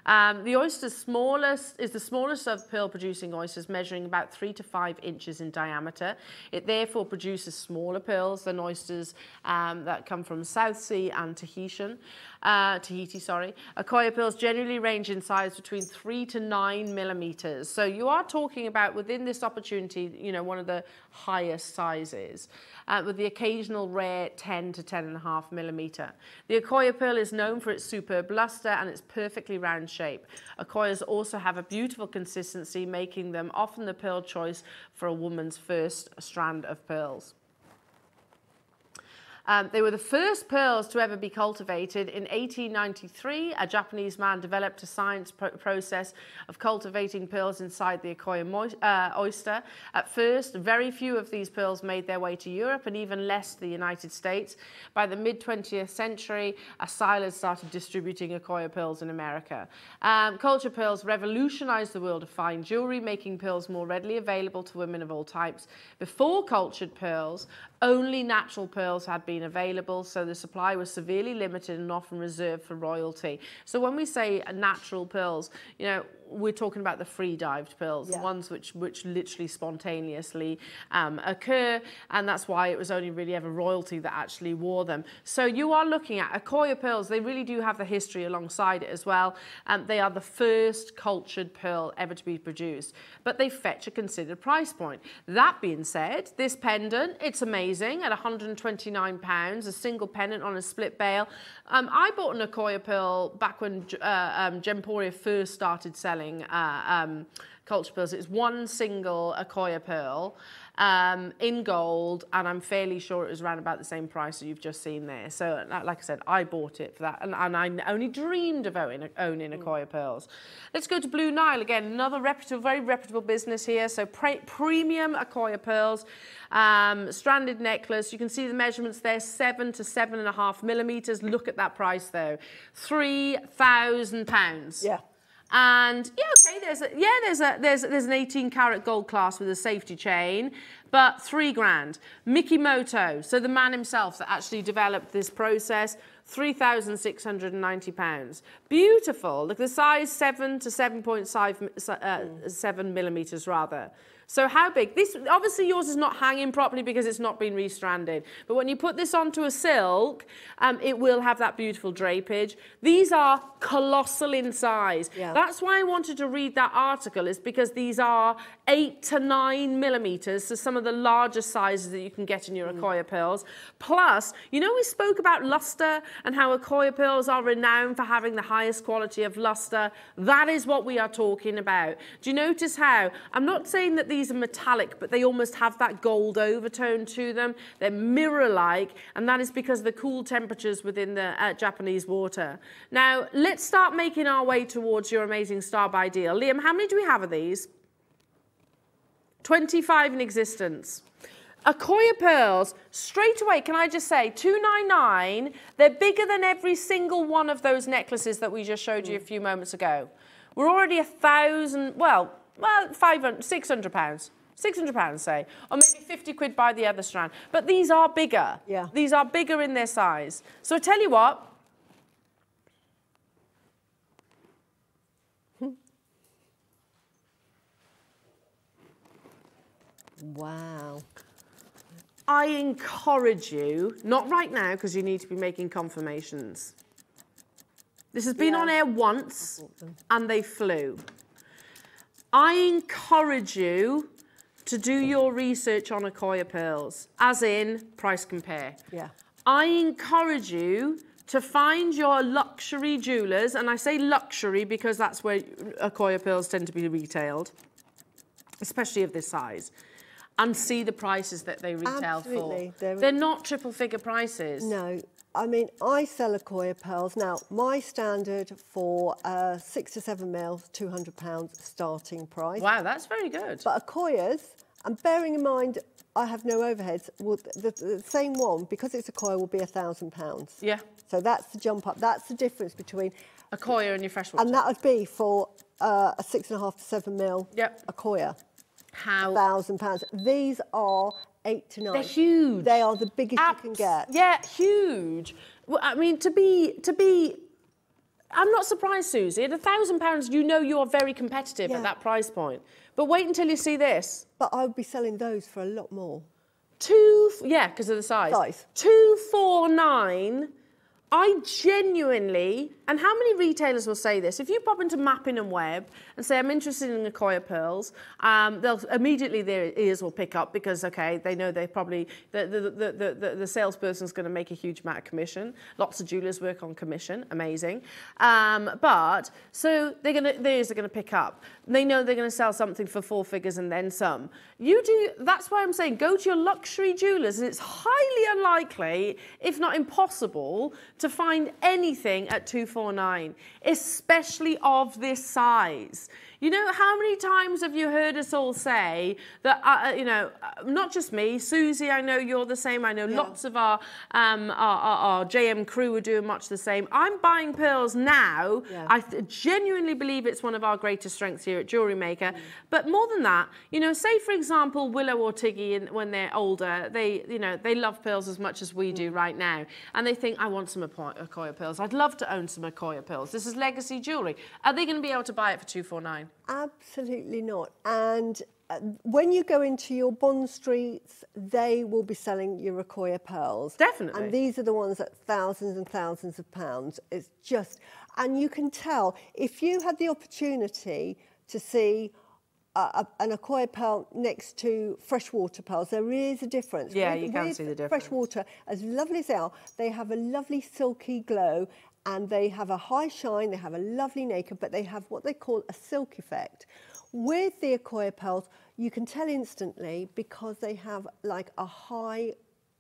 Um, the oyster's smallest is the smallest of pearl-producing oysters, measuring about three to five inches in diameter. It therefore produces smaller pearls than oysters um, that come from South Sea and Tahitian uh, Tahiti, sorry. Akoya pearls generally range in size between three to nine millimeters. So you are talking about within this opportunity, you know, one of the highest sizes, uh, with the occasional rare 10 to 10 and a half millimeter. The Akoya pearl is known for its superb luster and its perfectly round shape. Akoyas also have a beautiful consistency, making them often the pearl choice for a woman's first strand of pearls. Um, they were the first pearls to ever be cultivated. In 1893, a Japanese man developed a science pro process of cultivating pearls inside the Akoya uh, oyster. At first, very few of these pearls made their way to Europe and even less to the United States. By the mid-20th century, Assael started distributing Akoya pearls in America. Um, culture pearls revolutionized the world of fine jewelry, making pearls more readily available to women of all types. Before cultured pearls, only natural pearls had been available, so the supply was severely limited and often reserved for royalty. So when we say natural pearls, you know, we're talking about the free dived pearls, yeah. the ones which which literally spontaneously um, occur, and that's why it was only really ever royalty that actually wore them. So you are looking at Akoya pearls. They really do have the history alongside it as well. Um, they are the first cultured pearl ever to be produced, but they fetch a considered price point. That being said, this pendant it's amazing at 129 pounds, a single pendant on a split bail. Um, I bought an Akoya pearl back when uh, um, Gemporia first started selling uh, um, culture pearls. It's one single Akoya pearl. um, in gold, and I'm fairly sure it was around about the same price that you've just seen there. So, like like I said, I bought it for that, and, and I only dreamed of owning, owning Akoya pearls. Let's go to Blue Nile again, another reputable, very reputable business here. So, pre premium Akoya pearls, um, stranded necklace. You can see the measurements there, seven to seven and a half millimeters. Look at that price though, three thousand pounds. Yeah. And yeah, okay, there's a, yeah, there's a there's there's an 18 karat gold class with a safety chain, but three grand. Mikimoto, so the man himself that actually developed this process, three thousand six hundred and ninety pounds. Beautiful. Look, the size seven to seven point five uh, seven millimeters rather. So how big? This obviously yours is not hanging properly because it's not been restranded. But when you put this onto a silk, um, it will have that beautiful drapage. These are colossal in size. Yeah. That's why I wanted to read that article is because these are eight to nine millimeters, so some of the largest sizes that you can get in your Akoya pearls. Plus, you know we spoke about luster and how Akoya pearls are renowned for having the highest quality of luster. That is what we are talking about. Do you notice how? I'm not saying that these are metallic, but they almost have that gold overtone to them. They're mirror-like, and that is because of the cool temperatures within the uh, Japanese water. Now, let's start making our way towards your amazing star buy deal. Liam, how many do we have of these? 25 in existence. Akoya pearls, straight away, can I just say, 299, they're bigger than every single one of those necklaces that we just showed you a few moments ago. We're already a thousand, well, well, 500, 600 pounds. 600 pounds, say, or maybe 50 quid by the other strand. But these are bigger. Yeah. These are bigger in their size. So I tell you what, Wow. I encourage you, not right now because you need to be making confirmations. This has been Yeah. on air once and they flew. I encourage you to do your research on Akoya pearls, as in price compare. Yeah. I encourage you to find your luxury jewelers, and I say luxury because that's where Akoya pearls tend to be retailed, especially of this size, and see the prices that they retail Absolutely. for. They're- They're not triple figure prices. No, I mean, I sell Akoya pearls. Now, my standard for uh, six to seven mil, £200 starting price. Wow, that's very good. But Akoya's, and bearing in mind I have no overheads, will, the, the same one, because it's Akoya, will be a £1,000. Yeah. So that's the jump up. That's the difference between, Akoya and your freshwater. and that would be for uh, a six and a half to seven mil Yep. Akoya, How thousand pounds. These are eight to nine. They're huge. They are the biggest you can get. Yeah, huge. Well, I mean, to be to be. I'm not surprised, Suzie. At a thousand pounds, you know you are very competitive Yeah. at that price point. But wait until you see this. But I would be selling those for a lot more. Two, yeah, because of the size. Size. Two four nine. I genuinely, and how many retailers will say this? If you pop into Mappin and Webb and say, I'm interested in Akoya pearls, um, they'll immediately their ears will pick up because, okay, they know they probably, the, the, the, the, the, salesperson's going to make a huge amount of commission. Lots of jewelers work on commission, amazing. Um, but, so they're to, their ears are going to pick up. They know they're going to sell something for four figures and then some. You do, that's why I'm saying go to your luxury jewelers and it's highly unlikely, if not impossible, to find anything at 249, especially of this size. You know, how many times have you heard us all say that, uh, uh, you know, uh, not just me, Suzie, I know you're the same. I know lots of our, um, our, our, our JM crew are doing much the same. I'm buying pearls now. Yeah. I genuinely believe it's one of our greatest strengths here at Jewellery Maker. But more than that, you know, say for example, Willow or Tiggy, in, when they're older, they, you know, they love pearls as much as we do right now. And they think, I want some Akoya pearls. I'd love to own some Akoya pearls. This is legacy jewelry. Are they going to be able to buy it for 249? Absolutely not. And uh, when you go into your Bond Streets, they will be selling your Akoya pearls. Definitely. And these are the ones at thousands and thousands of pounds. It's just, and you can tell if you had the opportunity to see a, an Akoya pearl next to freshwater pearls, there is a difference. Yeah, you can see the difference. Freshwater, as lovely as they are, they have a lovely silky glow and they have a high shine, they have a lovely nacre, but they have what they call a silk effect. With the Akoya pearls, you can tell instantly because they have like a high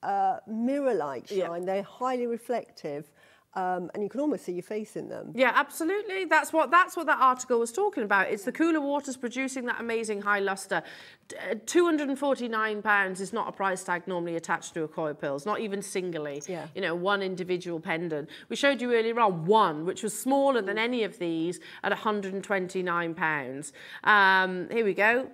uh, mirror like Yeah. shine. They're highly reflective. Um, and you can almost see your face in them. Yeah, absolutely. That's what that's what that article was talking about. It's the cooler waters producing that amazing high luster. Two hundred and forty nine pounds is not a price tag normally attached to Akoya pearls, not even singly. Yeah. You know, one individual pendant. We showed you earlier on one, which was smaller than any of these at one hundred and twenty nine pounds. Um, here we go.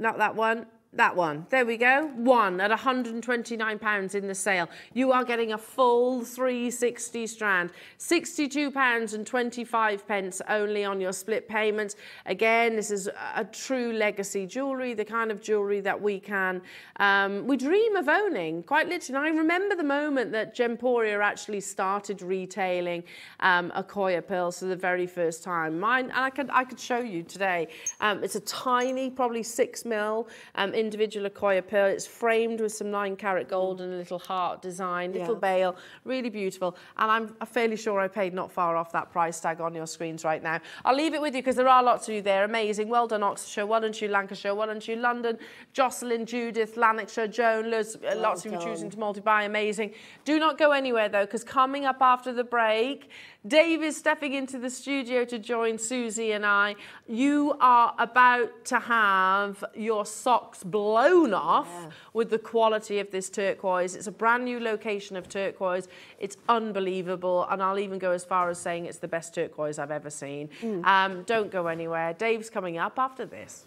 Not that one. That one. There we go. One at £129 in the sale. You are getting a full 360 strand. £62 and 25 pence only on your split payments. Again, this is a true legacy jewellery, the kind of jewellery that we can, um, we dream of owning, quite literally. And I remember the moment that Gemporia actually started retailing um, Akoya pearls for the very first time. Mine, and I could, I could show you today. Um, it's a tiny, probably six mil um, individual Akoya pearl. It's framed with some nine carat gold and a little heart design, little Yeah. bail, really beautiful. And I'm fairly sure I paid not far off that price tag on your screens right now. I'll leave it with you because there are lots of you there. Amazing. Well done, Oxfordshire. Well done to you, Lancashire. Well done to you, London. Jocelyn, Judith, Lanarkshire, Joan. Loads, uh, lots of you choosing to multi-buy. Amazing. Do not go anywhere though because coming up after the break, Dave is stepping into the studio to join Suzie and I. You are about to have your socks blown off with the quality of this turquoise. It's a brand new location of turquoise. It's unbelievable. And I'll even go as far as saying it's the best turquoise I've ever seen. Um, don't go anywhere. Dave's coming up after this.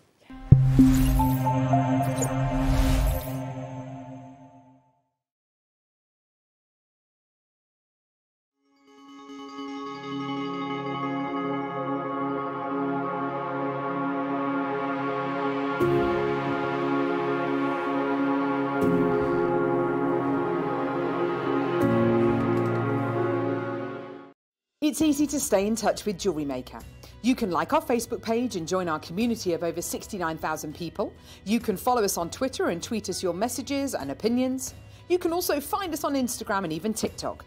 It's easy to stay in touch with Jewellery Maker. You can like our Facebook page and join our community of over 69,000 people. You can follow us on Twitter and tweet us your messages and opinions. You can also find us on Instagram and even TikTok.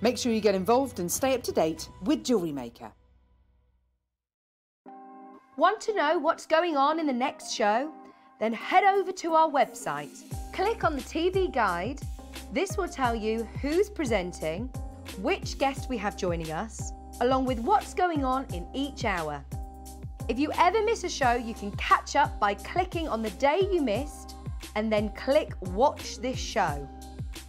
Make sure you get involved and stay up to date with Jewellery Maker. Want to know what's going on in the next show? Then head over to our website. Click on the TV guide. This will tell you who's presenting, which guest we have joining us, along with what's going on in each hour. If you ever miss a show, you can catch up by clicking on the day you missed and then click Watch This Show.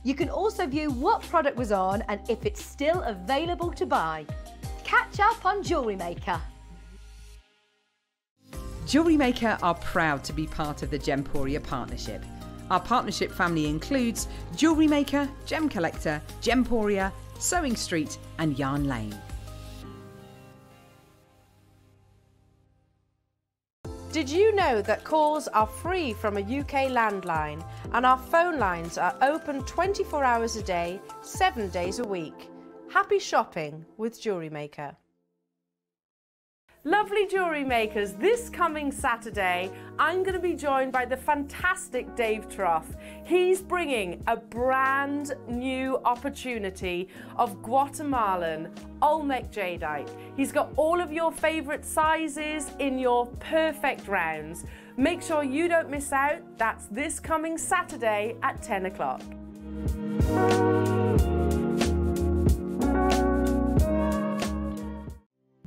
You can also view what product was on and if it's still available to buy. Catch up on Jewellery Maker. Jewellery Maker are proud to be part of the Gemporia partnership. Our partnership family includes Jewellery Maker, Gem Collector, Gemporia, Sewing Street, and Yarn Lane. Did you know that calls are free from a UK landline and our phone lines are open 24 hours a day, 7 days a week? Happy shopping with Jewellery Maker. Lovely jewellery makers, this coming Saturday, I'm going to be joined by the fantastic Dave Troth. He's bringing a brand new opportunity of Guatemalan Olmec jadeite. He's got all of your favourite sizes in your perfect rounds. Make sure you don't miss out. That's this coming Saturday at 10 o'clock.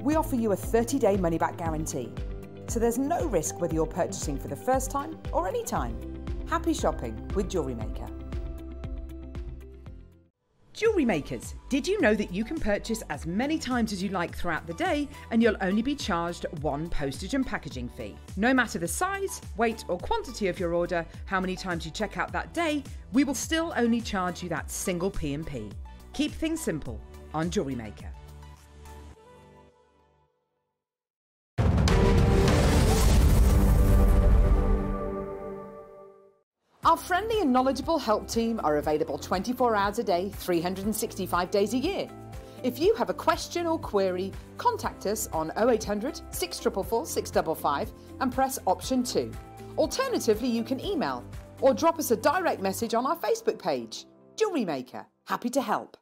We offer you a 30 day money back guarantee. So there's no risk whether you're purchasing for the first time or any time. Happy shopping with Jewellery Maker. Jewellery makers, did you know that you can purchase as many times as you like throughout the day and you'll only be charged one postage and packaging fee? No matter the size, weight, or quantity of your order, how many times you check out that day, we will still only charge you that single P&P. Keep things simple on Jewellery Maker. Our friendly and knowledgeable help team are available 24 hours a day, 365 days a year. If you have a question or query, contact us on 0800 644 655 and press option 2. Alternatively, you can email or drop us a direct message on our Facebook page. Jewellery Maker, happy to help.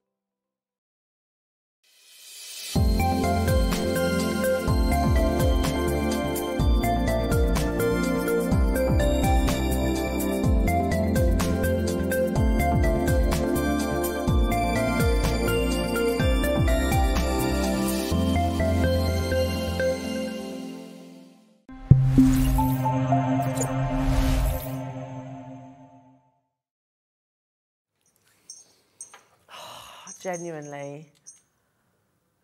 Genuinely,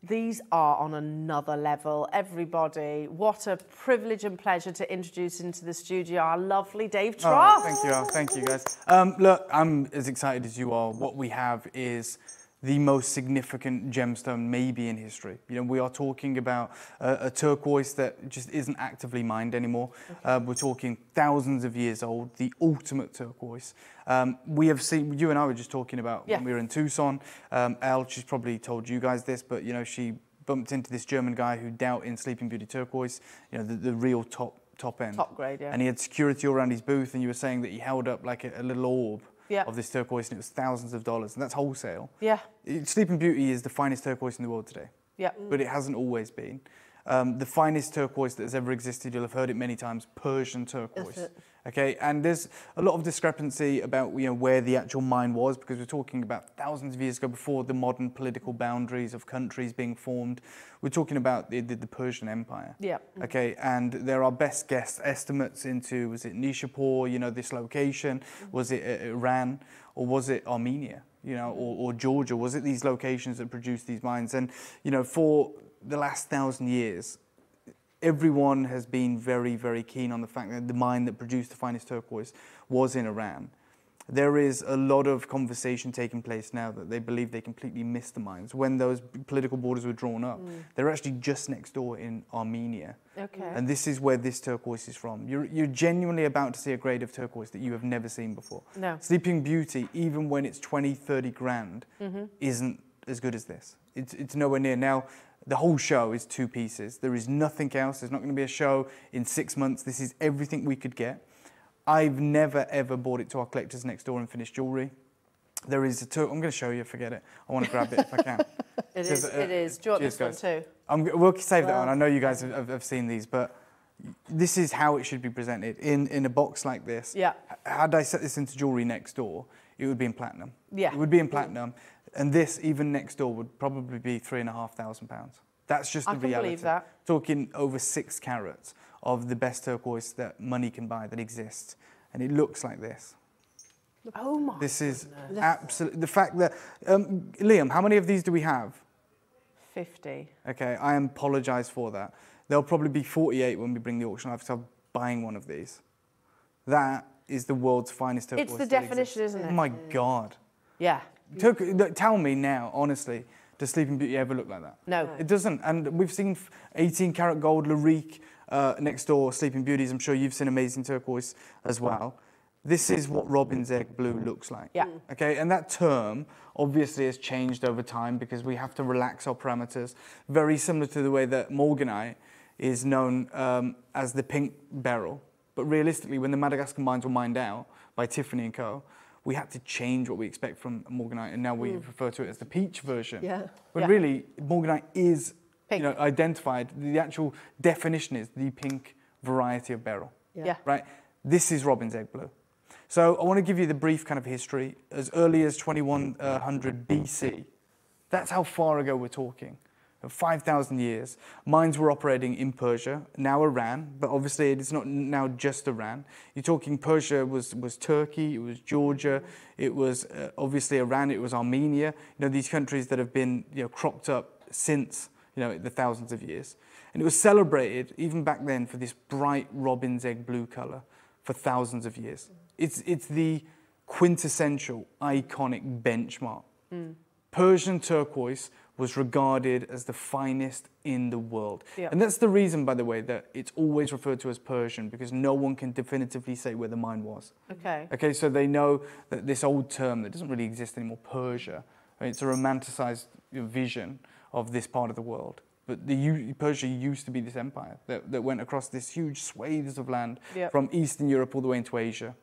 these are on another level. Everybody, what a privilege and pleasure to introduce into the studio our lovely Dave Troth. Oh, thank you, Elle. thank you, guys. Um, look, I'm as excited as you are. What we have is the most significant gemstone maybe in history. You know, we are talking about a, a turquoise that just isn't actively mined anymore. Okay. Uh, we're talking thousands of years old, the ultimate turquoise. Um, we have seen, you and I were just talking about yeah. when we were in Tucson. Um, Elle, she's probably told you guys this, but you know, she bumped into this German guy who dealt in Sleeping Beauty turquoise, you know, the, the real top top end. Top grade, yeah. And he had security all around his booth, and you were saying that he held up like a, a little orb yeah. of this turquoise, and it was thousands of dollars, and that's wholesale. Yeah. Sleeping Beauty is the finest turquoise in the world today. Yeah. But it hasn't always been. Um, the finest turquoise that has ever existed, you'll have heard it many times, Persian turquoise. Okay, and there's a lot of discrepancy about you know where the actual mine was because we're talking about thousands of years ago before the modern political boundaries of countries being formed. We're talking about the, the, the Persian Empire. Yeah. Okay, and there are best guess estimates into was it Nishapur, you know, this location, was it uh, Iran, or was it Armenia, you know, or, or Georgia? Was it these locations that produced these mines? And you know, for the last thousand years, everyone has been very, very keen on the fact that the mine that produced the finest turquoise was in Iran. There is a lot of conversation taking place now that they believe they completely missed the mines. When those political borders were drawn up, mm. they're actually just next door in Armenia. Okay. And this is where this turquoise is from. You're, you're genuinely about to see a grade of turquoise that you have never seen before. No. Sleeping Beauty, even when it's 20, 30 grand, mm-hmm. isn't as good as this. It's, it's nowhere near. Now, the whole show is two pieces. There is nothing else. There's not going to be a show in six months. This is everything we could get. I've never ever bought it to our collectors next door and finished jewellery. There is a two. I'm going to show you. Forget it. I want to grab it if I can. it is. Uh, it is. Do you want this guys. one too? I'm, we'll save well. that one. I know you guys have, have, seen these, but this is how it should be presented in in a box like this. Yeah. Had I set this into jewellery next door, it would be in platinum. Yeah. It would be in platinum. And this, even next door, would probably be three and a half thousand pounds. That's just the I can reality. believe that. Talking over six carats of the best turquoise that money can buy that exists. And it looks like this. Oh my This is absolutely, the fact that, um, Liam, how many of these do we have? 50. Okay, I apologise for that. There'll probably be 48 when we bring the auction I've I'm buying one of these. That is the world's finest turquoise. It's the definition, isn't it? Oh my God. Yeah. Tell me now, honestly, does Sleeping Beauty ever look like that? No. It doesn't. And we've seen 18 karat gold, Larique, uh, next door, Sleeping Beauties. I'm sure you've seen amazing turquoise as well. This is what Robin's egg blue looks like. Yeah. Okay, and that term obviously has changed over time because we have to relax our parameters. Very similar to the way that morganite is known um, as the pink beryl. But realistically, when the Madagascar mines were mined out by Tiffany and Co., we had to change what we expect from morganite, and now we mm. refer to it as the peach version. Yeah. But yeah. really, morganite is pink. you know, identified. The actual definition is the pink variety of beryl. Yeah. yeah. Right. This is Robin's egg blue. So I want to give you the brief kind of history. As early as 2100 BC, that's how far ago we're talking. 5,000 years. Mines were operating in Persia, now Iran, but obviously it's not now just Iran. You're talking Persia was, was Turkey, it was Georgia, it was uh, obviously Iran, it was Armenia. You know, these countries that have been you know, cropped up since you know, the thousands of years. And it was celebrated even back then for this bright robin's egg blue color for thousands of years. It's, it's the quintessential, iconic benchmark. Mm. Persian turquoise was regarded as the finest in the world. Yeah. And that's the reason, by the way, that it's always referred to as Persian because no one can definitively say where the mine was. Okay. Okay, so they know that this old term that doesn't really exist anymore, Persia, I mean, it's a romanticized vision of this part of the world. But the U- Persia used to be this empire that, that went across this huge swathes of land Yep. from Eastern Europe all the way into Asia.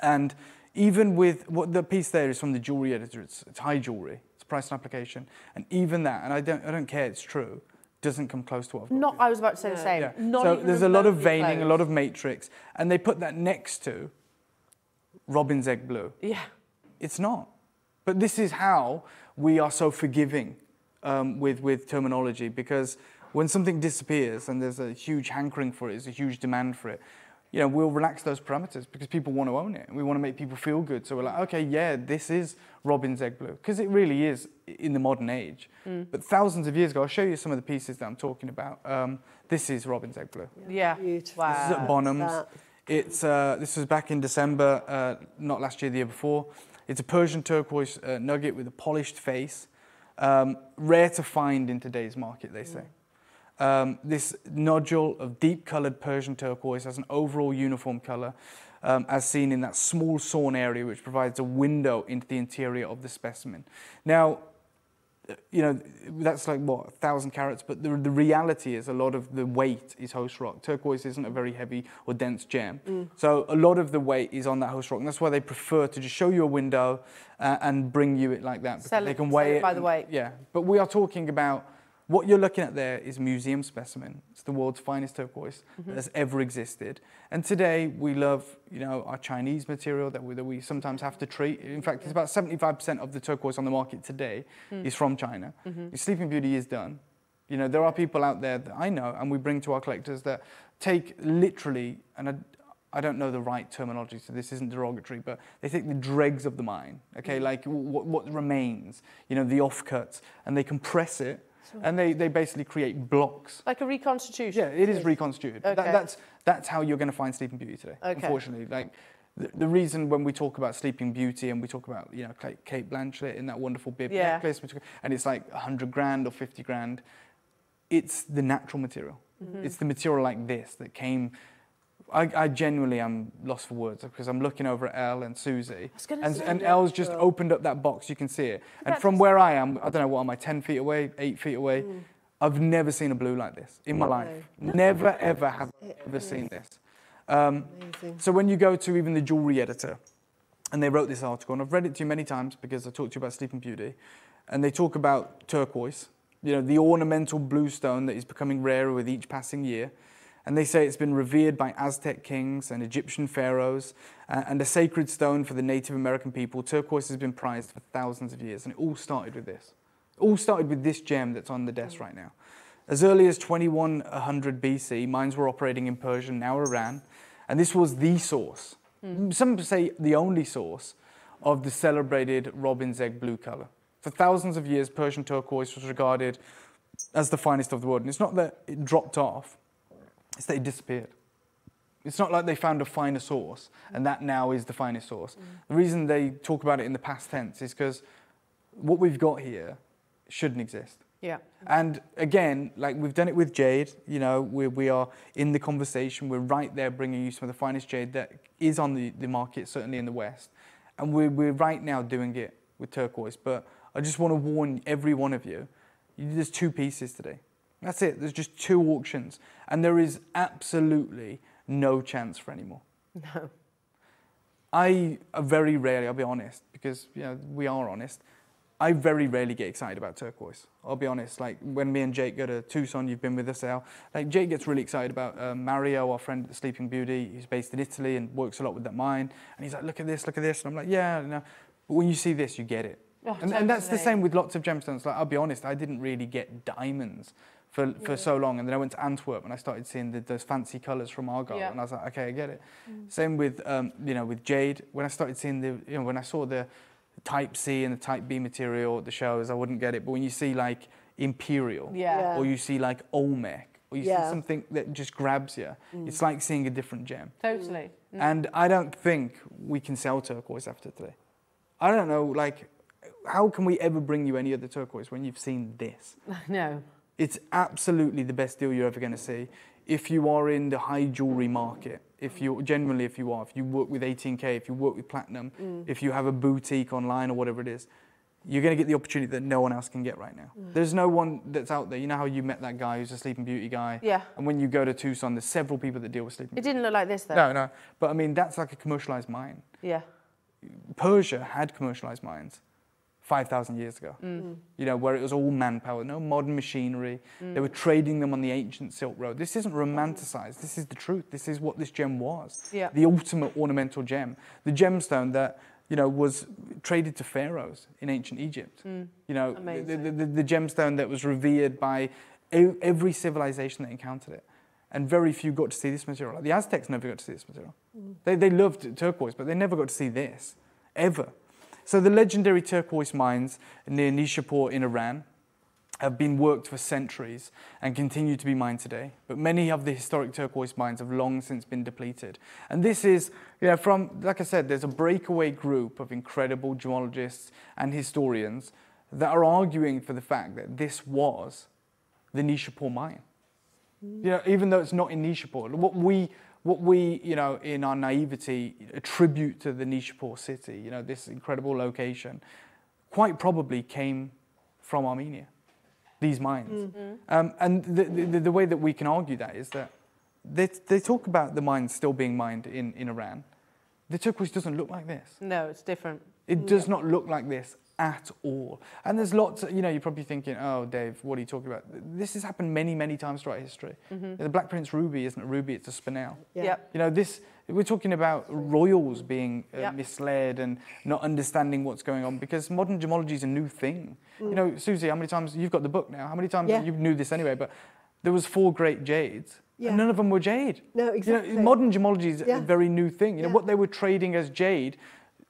And even with what the piece there is from the jewelry editor, it's, it's high jewelry, price and application. And even that, and I don't, I don't care, it's true, doesn't come close to what I've got. Not. I was about to say the same. Yeah. Not so there's a lot of remotely veining, a lot of matrix, and they put that next to Robin's Egg Blue. Yeah. It's not. But this is how we are so forgiving um, with, with terminology because when something disappears and there's a huge hankering for it, there's a huge demand for it, you know, we'll relax those parameters because people want to own it. We want to make people feel good. So we're like, okay, yeah, this is Robin's Egg Blue because it really is in the modern age. But thousands of years ago, I'll show you some of the pieces that I'm talking about. Um, this is Robin's Egg Blue. Yeah. Beautiful. Wow. This is at Bonhams. It's uh, this was back in December, uh, not last year, the year before. It's a Persian turquoise uh, nugget with a polished face, um, rare to find in today's market, they say. Um, this nodule of deep-coloured Persian turquoise has an overall uniform colour, um, as seen in that small sawn area, which provides a window into the interior of the specimen. Now, you know, that's like what, a thousand carats, but the, the reality is a lot of the weight is host rock. Turquoise isn't a very heavy or dense gem. So a lot of the weight is on that host rock. And that's why they prefer to just show you a window uh, and bring you it like that. because Sell they can sell weigh it it. by the weight. Yeah. But we are talking about what you're looking at there is museum specimen. It's the world's finest turquoise Mm-hmm. that has ever existed. And today we love, you know, our Chinese material that we, that we sometimes have to treat. In fact, it's about 75% of the turquoise on the market today Hmm. is from China. Mm-hmm. Sleeping Beauty is done. You know, there are people out there that I know and we bring to our collectors that take literally, and I, I don't know the right terminology, so this isn't derogatory, but they take the dregs of the mine, okay, like what, what remains, you know, the offcuts, and they compress it, and they, they basically create blocks. Like a reconstitution. Yeah, it is reconstituted. That- Okay. that's, that's how you're going to find Sleeping Beauty today, Okay. unfortunately. Like, the, the reason when we talk about Sleeping Beauty and we talk about, you know, Cate, Cate Blanchett in that wonderful bib Yeah. necklace, and it's like 100 grand or 50 grand, it's the natural material. Mm-hmm. It's the material like this that came. I, I genuinely am lost for words because I'm looking over at Elle and Suzie, and, and. Elle's just opened up that box. You can see it, and That from where I am, I don't know what am I, 10 feet away, 8 feet away. Mm. I've never seen a blue like this in my life. Never ever have I ever seen this. Um, so when you go to even the jewelry editor, and they wrote this article, and I've read it to you many times because I talked to you about Sleeping Beauty, and they talk about turquoise, you know, the ornamental blue stone that is becoming rarer with each passing year. And they say it's been revered by Aztec kings and Egyptian pharaohs, uh, and a sacred stone for the Native American people. Turquoise has been prized for thousands of years, and it all started with this. It all started with this gem that's on the desk right now. As early as 2100 BC, mines were operating in Persia, now Iran, and this was the source. Some say the only source of the celebrated robin's egg blue color. For thousands of years, Persian turquoise was regarded as the finest of the world. And it's not that it dropped off, it's that it disappeared. It's not like they found a finer source and that now is the finest source. Mm. The reason they talk about it in the past tense is because what we've got here shouldn't exist. Yeah. And again, like we've done it with jade, you know, we, we are in the conversation, we're right there bringing you some of the finest jade that is on the, the market, certainly in the West. And we're, we're right now doing it with turquoise. But I just want to warn every one of you, you there's two pieces today. That's it, there's just two auctions. And there is absolutely no chance for any more. No. I uh, very rarely, I'll be honest, because you know we are honest. I very rarely get excited about turquoise. I'll be honest. Like when me and Jake go to Tucson, you've been with us, now. Like Jake gets really excited about uh, Mario, our friend at Sleeping Beauty. He's based in Italy and works a lot with that mine. And he's like, "Look at this, look at this." And I'm like, "Yeah, no." But when you see this, you get it. Oh, and, and that's the same with lots of gemstones. Like I'll be honest, I didn't really get diamonds for, for so long, and then I went to Antwerp and I started seeing the, those fancy colours from Argyle, Yeah. and I was like, okay, I get it. Mm. Same with um, you know with jade. When I started seeing the you know when I saw the Type C and the Type B material at the shows, I wouldn't get it. But when you see like Imperial, Yeah. Yeah. or you see like Olmec, or you Yeah. see something that just grabs you, mm. it's like seeing a different gem. Totally. Mm. And I don't think we can sell turquoise after today. I don't know, like how can we ever bring you any other turquoise when you've seen this? No. It's absolutely the best deal you're ever going to see. If you are in the high jewelry market, if you generally, if you are, if you work with 18K, if you work with platinum, mm. if you have a boutique online or whatever it is, you're going to get the opportunity that no one else can get right now. Mm. There's no one that's out there. You know how you met that guy who's a Sleeping Beauty guy? Yeah. And when you go to Tucson, there's several people that deal with Sleeping beauty. It Beauty. didn't look like this though. No, no. But I mean, that's like a commercialized mine. Yeah. Persia had commercialized mines 5,000 years ago, mm. Mm. you know, where it was all manpower, no modern machinery. Mm. They were trading them on the ancient Silk Road. This isn't romanticized. This is the truth. This is what this gem was. Yeah. The ultimate ornamental gem. The gemstone that, you know, was traded to pharaohs in ancient Egypt. You know, the, Amazing. the, the, the gemstone that was revered by e- every civilization that encountered it. And very few got to see this material. Like the Aztecs never got to see this material. They, they loved turquoise, but they never got to see this, ever. So the legendary turquoise mines near Nishapur in Iran have been worked for centuries and continue to be mined today. But many of the historic turquoise mines have long since been depleted. And this is, you know, from, like I said, there's a breakaway group of incredible geologists and historians that are arguing for the fact that this was the Nishapur mine. You know, even though it's not in Nishapur, what we, what we, you know, in our naivety attribute to the Nishapur city, you know, this incredible location, quite probably came from Armenia, these mines. Um, and the, the, the way that we can argue that is that they, they talk about the mines still being mined in, in Iran. The turquoise doesn't look like this. No, it's different. It does not look like this at all. And there's lots, you know, you're probably thinking, oh, Dave, what are you talking about? This has happened many, many times throughout history. The Black Prince ruby isn't a ruby, it's a spinel. Yeah. Yep. You know, this, we're talking about royals being uh, Yep. misled and not understanding what's going on because modern gemology is a new thing. You know, Suzie, how many times, you've got the book now, how many times, Yeah. you knew this anyway, but there was four great jades. Yeah. And none of them were jade. No, You exactly. know, modern gemology is Yeah. a very new thing. You know, what they were trading as jade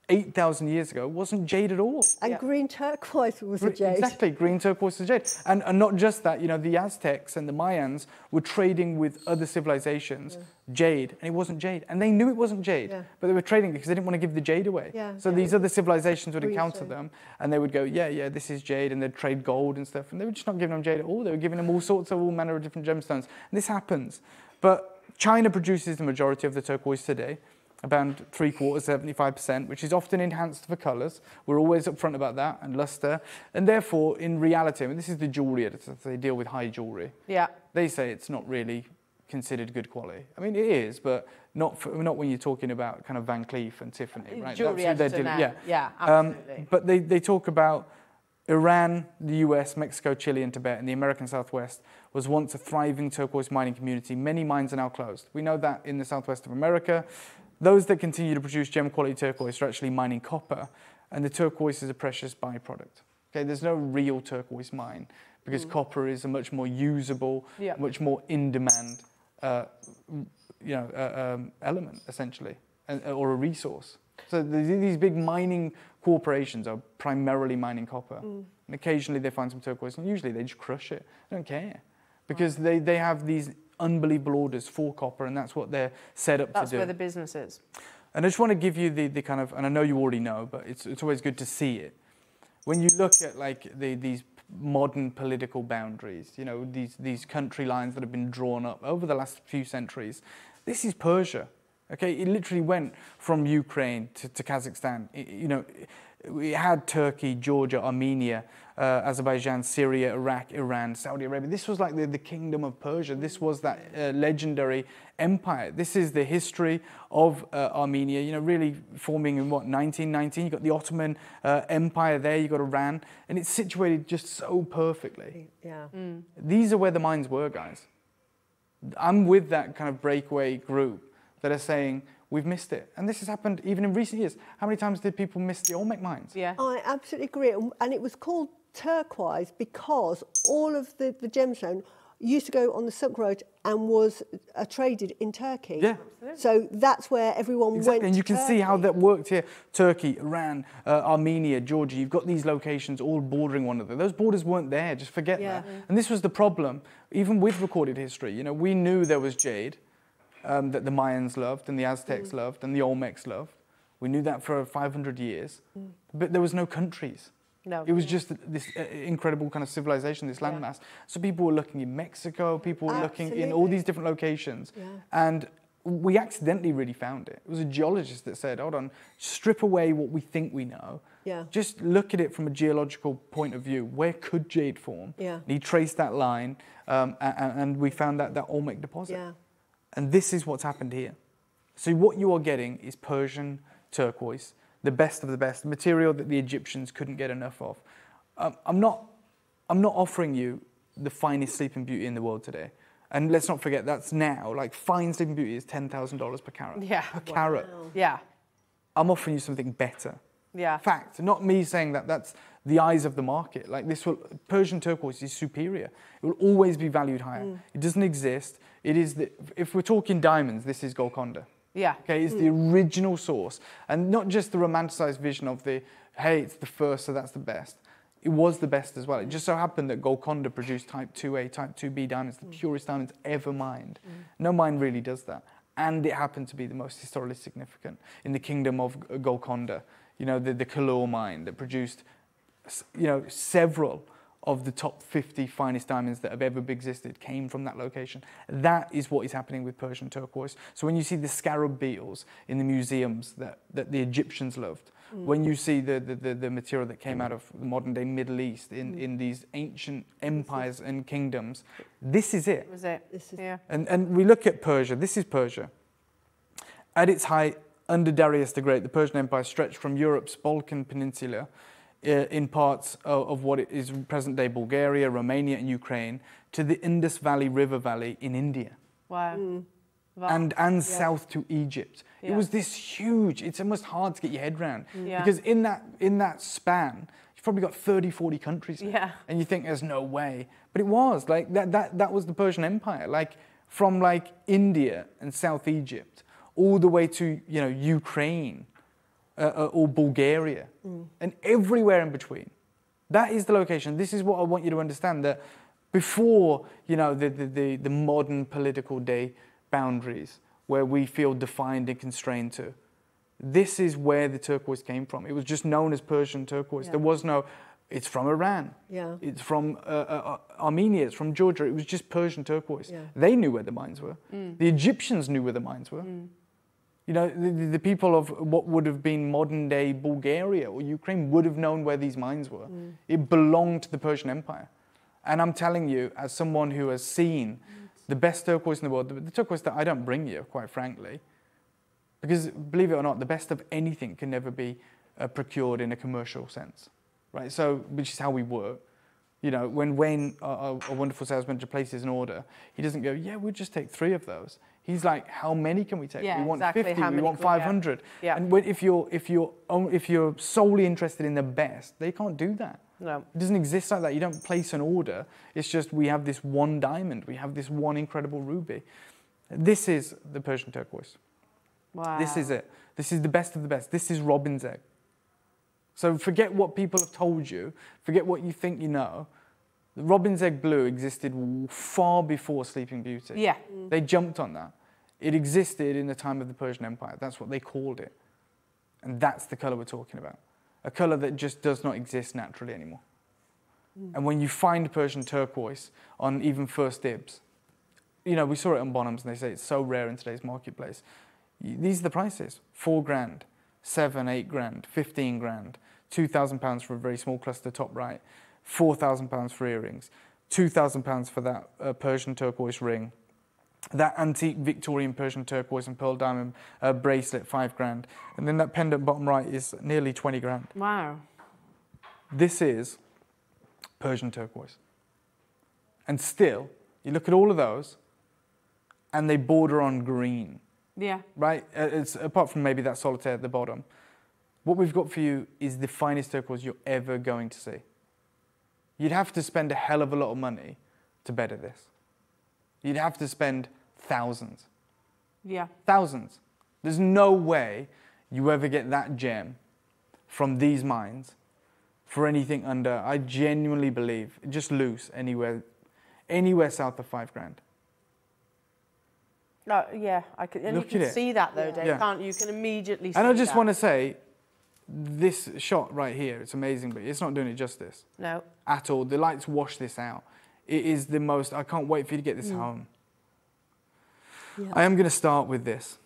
8,000 years ago wasn't jade at all. And Yeah. green turquoise was a jade. Exactly, green turquoise is jade. And, and not just that, you know, the Aztecs and the Mayans were trading with other civilizations jade, and it wasn't jade. And they knew it wasn't jade, Yeah. but they were trading because they didn't want to give the jade away. Yeah, so yeah. these other civilizations would Green encounter stone. them, and they would go, yeah, yeah, this is jade, and they'd trade gold and stuff. And they were just not giving them jade at all. They were giving them all sorts of all manner of different gemstones. And this happens. But China produces the majority of the turquoise today. About three quarters, 75%, which is often enhanced for colours. We're always upfront about that and luster. And therefore, in reality, I mean, this is the jewellery editors, they deal with high jewellery. Yeah. They say it's not really considered good quality. I mean, it is, but not, for, not when you're talking about kind of Van Cleef and Tiffany, right? Jewellery That's editor dealing- now. Yeah, Um, absolutely. but they, they talk about Iran, the US, Mexico, Chile, and Tibet, and the American Southwest was once a thriving turquoise mining community. Many mines are now closed. We know that in the southwest of America. Those that continue to produce gem quality turquoise are actually mining copper, and the turquoise is a precious byproduct. Okay, there's no real turquoise mine because copper is a much more usable, Yeah. much more in demand, uh, you know, uh, um, element essentially, and, or a resource. So these big mining corporations are primarily mining copper, and occasionally they find some turquoise, and usually they just crush it. They don't care because they, they have these unbelievable orders for copper, and that's what they're set up That's to do. That's where the business is. And I just want to give you the, the kind of, and I know you already know, but it's, it's always good to see it. When you look at like the, these modern political boundaries, you know, these, these country lines that have been drawn up over the last few centuries, this is Persia. Okay, it literally went from Ukraine to, to Kazakhstan. It- you know, we had Turkey, Georgia, Armenia, uh, Azerbaijan, Syria, Iraq, Iran, Saudi Arabia. This was like the, the kingdom of Persia. This was that uh, legendary empire. This is the history of uh, Armenia, you know, really forming in what, 1919? You've got the Ottoman uh, Empire there, you've got Iran, and it's situated just so perfectly. Yeah. These are where the mines were, guys. I'm with that kind of breakaway group that are saying, we've missed it. And this has happened even in recent years. How many times did people miss the Olmec mines? Yeah. I absolutely agree. And it was called turquoise because all of the, the gemstone used to go on the Silk Road and was uh, traded in Turkey. Yeah. Absolutely. So that's where everyone Exactly, went. and to you can see how that worked here. Turkey, Iran, uh, Armenia, Georgia. You've got these locations all bordering one another. Those borders weren't there. Just forget Yeah. that. And this was the problem, even with recorded history. You know, we knew there was jade um, that the Mayans loved, and the Aztecs loved, and the Olmecs loved. We knew that for 500 years, but there was no countries. No. It was just this uh, incredible kind of civilization, this landmass. So people were looking in Mexico, people were looking in all these different locations. Yeah. And we accidentally really found it. It was a geologist that said, hold on, strip away what we think we know. Yeah. Just look at it from a geological point of view. Where could jade form? Yeah. And he traced that line, um, and, and we found that, that Olmec deposit. Yeah. And this is what's happened here. So what you are getting is Persian turquoise, the best of the best, material that the Egyptians couldn't get enough of. Um, I'm not, I'm not offering you the finest sleeping beauty in the world today. And let's not forget that's now like fine sleeping beauty is ten thousand dollars per carat. Yeah. Per carat. Yeah. I'm offering you something better. Yeah. Fact, not me saying that that's the eyes of the market. Like this will, Persian turquoise is superior. It will always be valued higher. Mm. It doesn't exist. It is the, if we're talking diamonds, this is Golconda. Yeah. Okay, it's the original source. And not just the romanticized vision of the, hey, it's the first, so that's the best. It was the best as well. It just so happened that Golconda produced type 2A, type 2B diamonds, the mm. purest diamonds ever mined. Mm. No mine really does that. And it happened to be the most historically significant in the kingdom of Golconda. You know, the, the Kollur mine that produced, you know, several of the top 50 finest diamonds that have ever existed came from that location. That is what is happening with Persian turquoise. So when you see the scarab beetles in the museums that, that the Egyptians loved, when you see the, the, the, the material that came out of the modern day Middle East in, in these ancient empires and kingdoms, this is it. Was it? This is- yeah. And, and we look at Persia, this is Persia. At its height, under Darius the Great, the Persian Empire stretched from Europe's Balkan Peninsula Uh, in parts of, of what is present day Bulgaria, Romania, and Ukraine to the Indus Valley River Valley in India Wow. Mm. Wow. and, and south to Egypt. It was this huge, it's almost hard to get your head around. Mm. Yeah. Because in that, in that span, you've probably got 30, 40 countries. there. Yeah. And you think there's no way. But it was, like that, that, that was the Persian Empire. Like from like India and South Egypt all the way to, you know, Ukraine uh, uh, or Bulgaria and everywhere in between. That is the location. This is what I want you to understand that before, you know, the, the, the, the modern political day boundaries where we feel defined and constrained to, this is where the turquoise came from. It was just known as Persian turquoise. Yeah. There was no, it's from Iran. Yeah. It's from uh, uh, Armenia. It's from Georgia. It was just Persian turquoise. Yeah. They knew where the mines were. The Egyptians knew where the mines were. You know, the, the- people of what would have been modern day Bulgaria or Ukraine would have known where these mines were. It belonged to the Persian Empire. And I'm telling you, as someone who has seen the best turquoise in the world, the, the turquoise that I don't bring you, quite frankly, because believe it or not, the best of anything can never be uh, procured in a commercial sense, right? So, which is how we work. You know, when Wayne, a, wonderful sales manager, places an order, he doesn't go, "Yeah, we'll just take three of those." He's like, "How many can we take? Yeah, we want exactly, 50, how we want can we 500." Yeah. And if you're if you're if you're solely interested in the best, they can't do that. No. It doesn't exist like that. You don't place an order. It's just we have this one diamond, we have this one incredible ruby. This is the Persian turquoise. Wow. This is it. This is the best of the best. This is Robin's egg. So forget what people have told you. Forget what you think you know. The Robin's egg blue existed far before Sleeping Beauty. Yeah. They jumped on that. It existed in the time of the Persian Empire. That's what they called it. And that's the color we're talking about. A color that just does not exist naturally anymore. And when you find Persian turquoise on even first dibs, you know, we saw it on Bonhams and they say it's so rare in today's marketplace. These are the prices four grand, seven, eight grand, 15 grand, 2,000 pounds for a very small cluster top right, 4,000 pounds for earrings, 2,000 pounds for that uh, Persian turquoise ring, that antique Victorian Persian turquoise and pearl diamond uh, bracelet, five grand, and then that pendant bottom right is nearly 20 grand. Wow. This is Persian turquoise. And still, you look at all of those, and they border on green, Yeah. right? Uh, It's, apart from maybe that solitaire at the bottom. What we've got for you is the finest turquoise you're ever going to see. You'd have to spend a hell of a lot of money to better this. You'd have to spend thousands. Yeah. Thousands. There's no way you ever get that gem from these mines for anything under, I genuinely believe, just loose anywhere, anywhere south of five grand. No, yeah, I can. And Look you at can it. see that though, Dave, Yeah. can't you? You can immediately see And I just that. want to say, this shot right here, it's amazing, but it's not doing it justice No. at all. The lights wash this out. It is the most, I can't wait for you to get this mm. home. Yeah. I am going to start with this.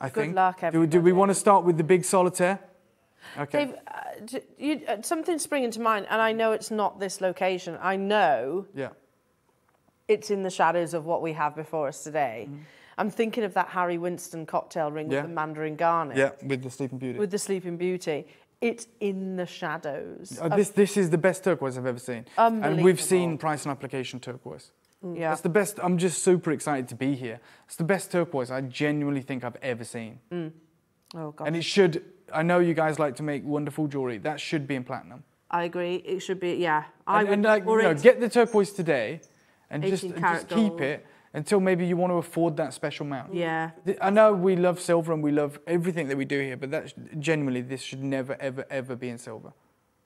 I Good think. luck, do, we- do we want to start with the big solitaire? Okay. Dave, uh, d- you, uh, something's springing to mind, and I know it's not this location. I know Yeah. it's in the shadows of what we have before us today. I'm thinking of that Harry Winston cocktail ring Mm-hmm. Yeah. with the Mandarin garnet, Yeah, with the Sleeping Beauty. with the Sleeping Beauty. It's in the shadows. Uh, of- this, this is the best turquoise I've ever seen. And we've seen Unbelievable. price and application turquoise. Mm. yeah. That's the best. I'm just super excited to be here. It's the best turquoise I genuinely think I've ever seen. Mm. oh God. And it should, I know you guys like to make wonderful jewelry. That should be in platinum. I agree. It should be. Yeah. I and, would and like, you know, get the turquoise today and just, and just keep gold. it until maybe you want to afford that special amount. Yeah. I know we love silver and we love everything that we do here, but that sh- genuinely, this should never, ever, ever be in silver.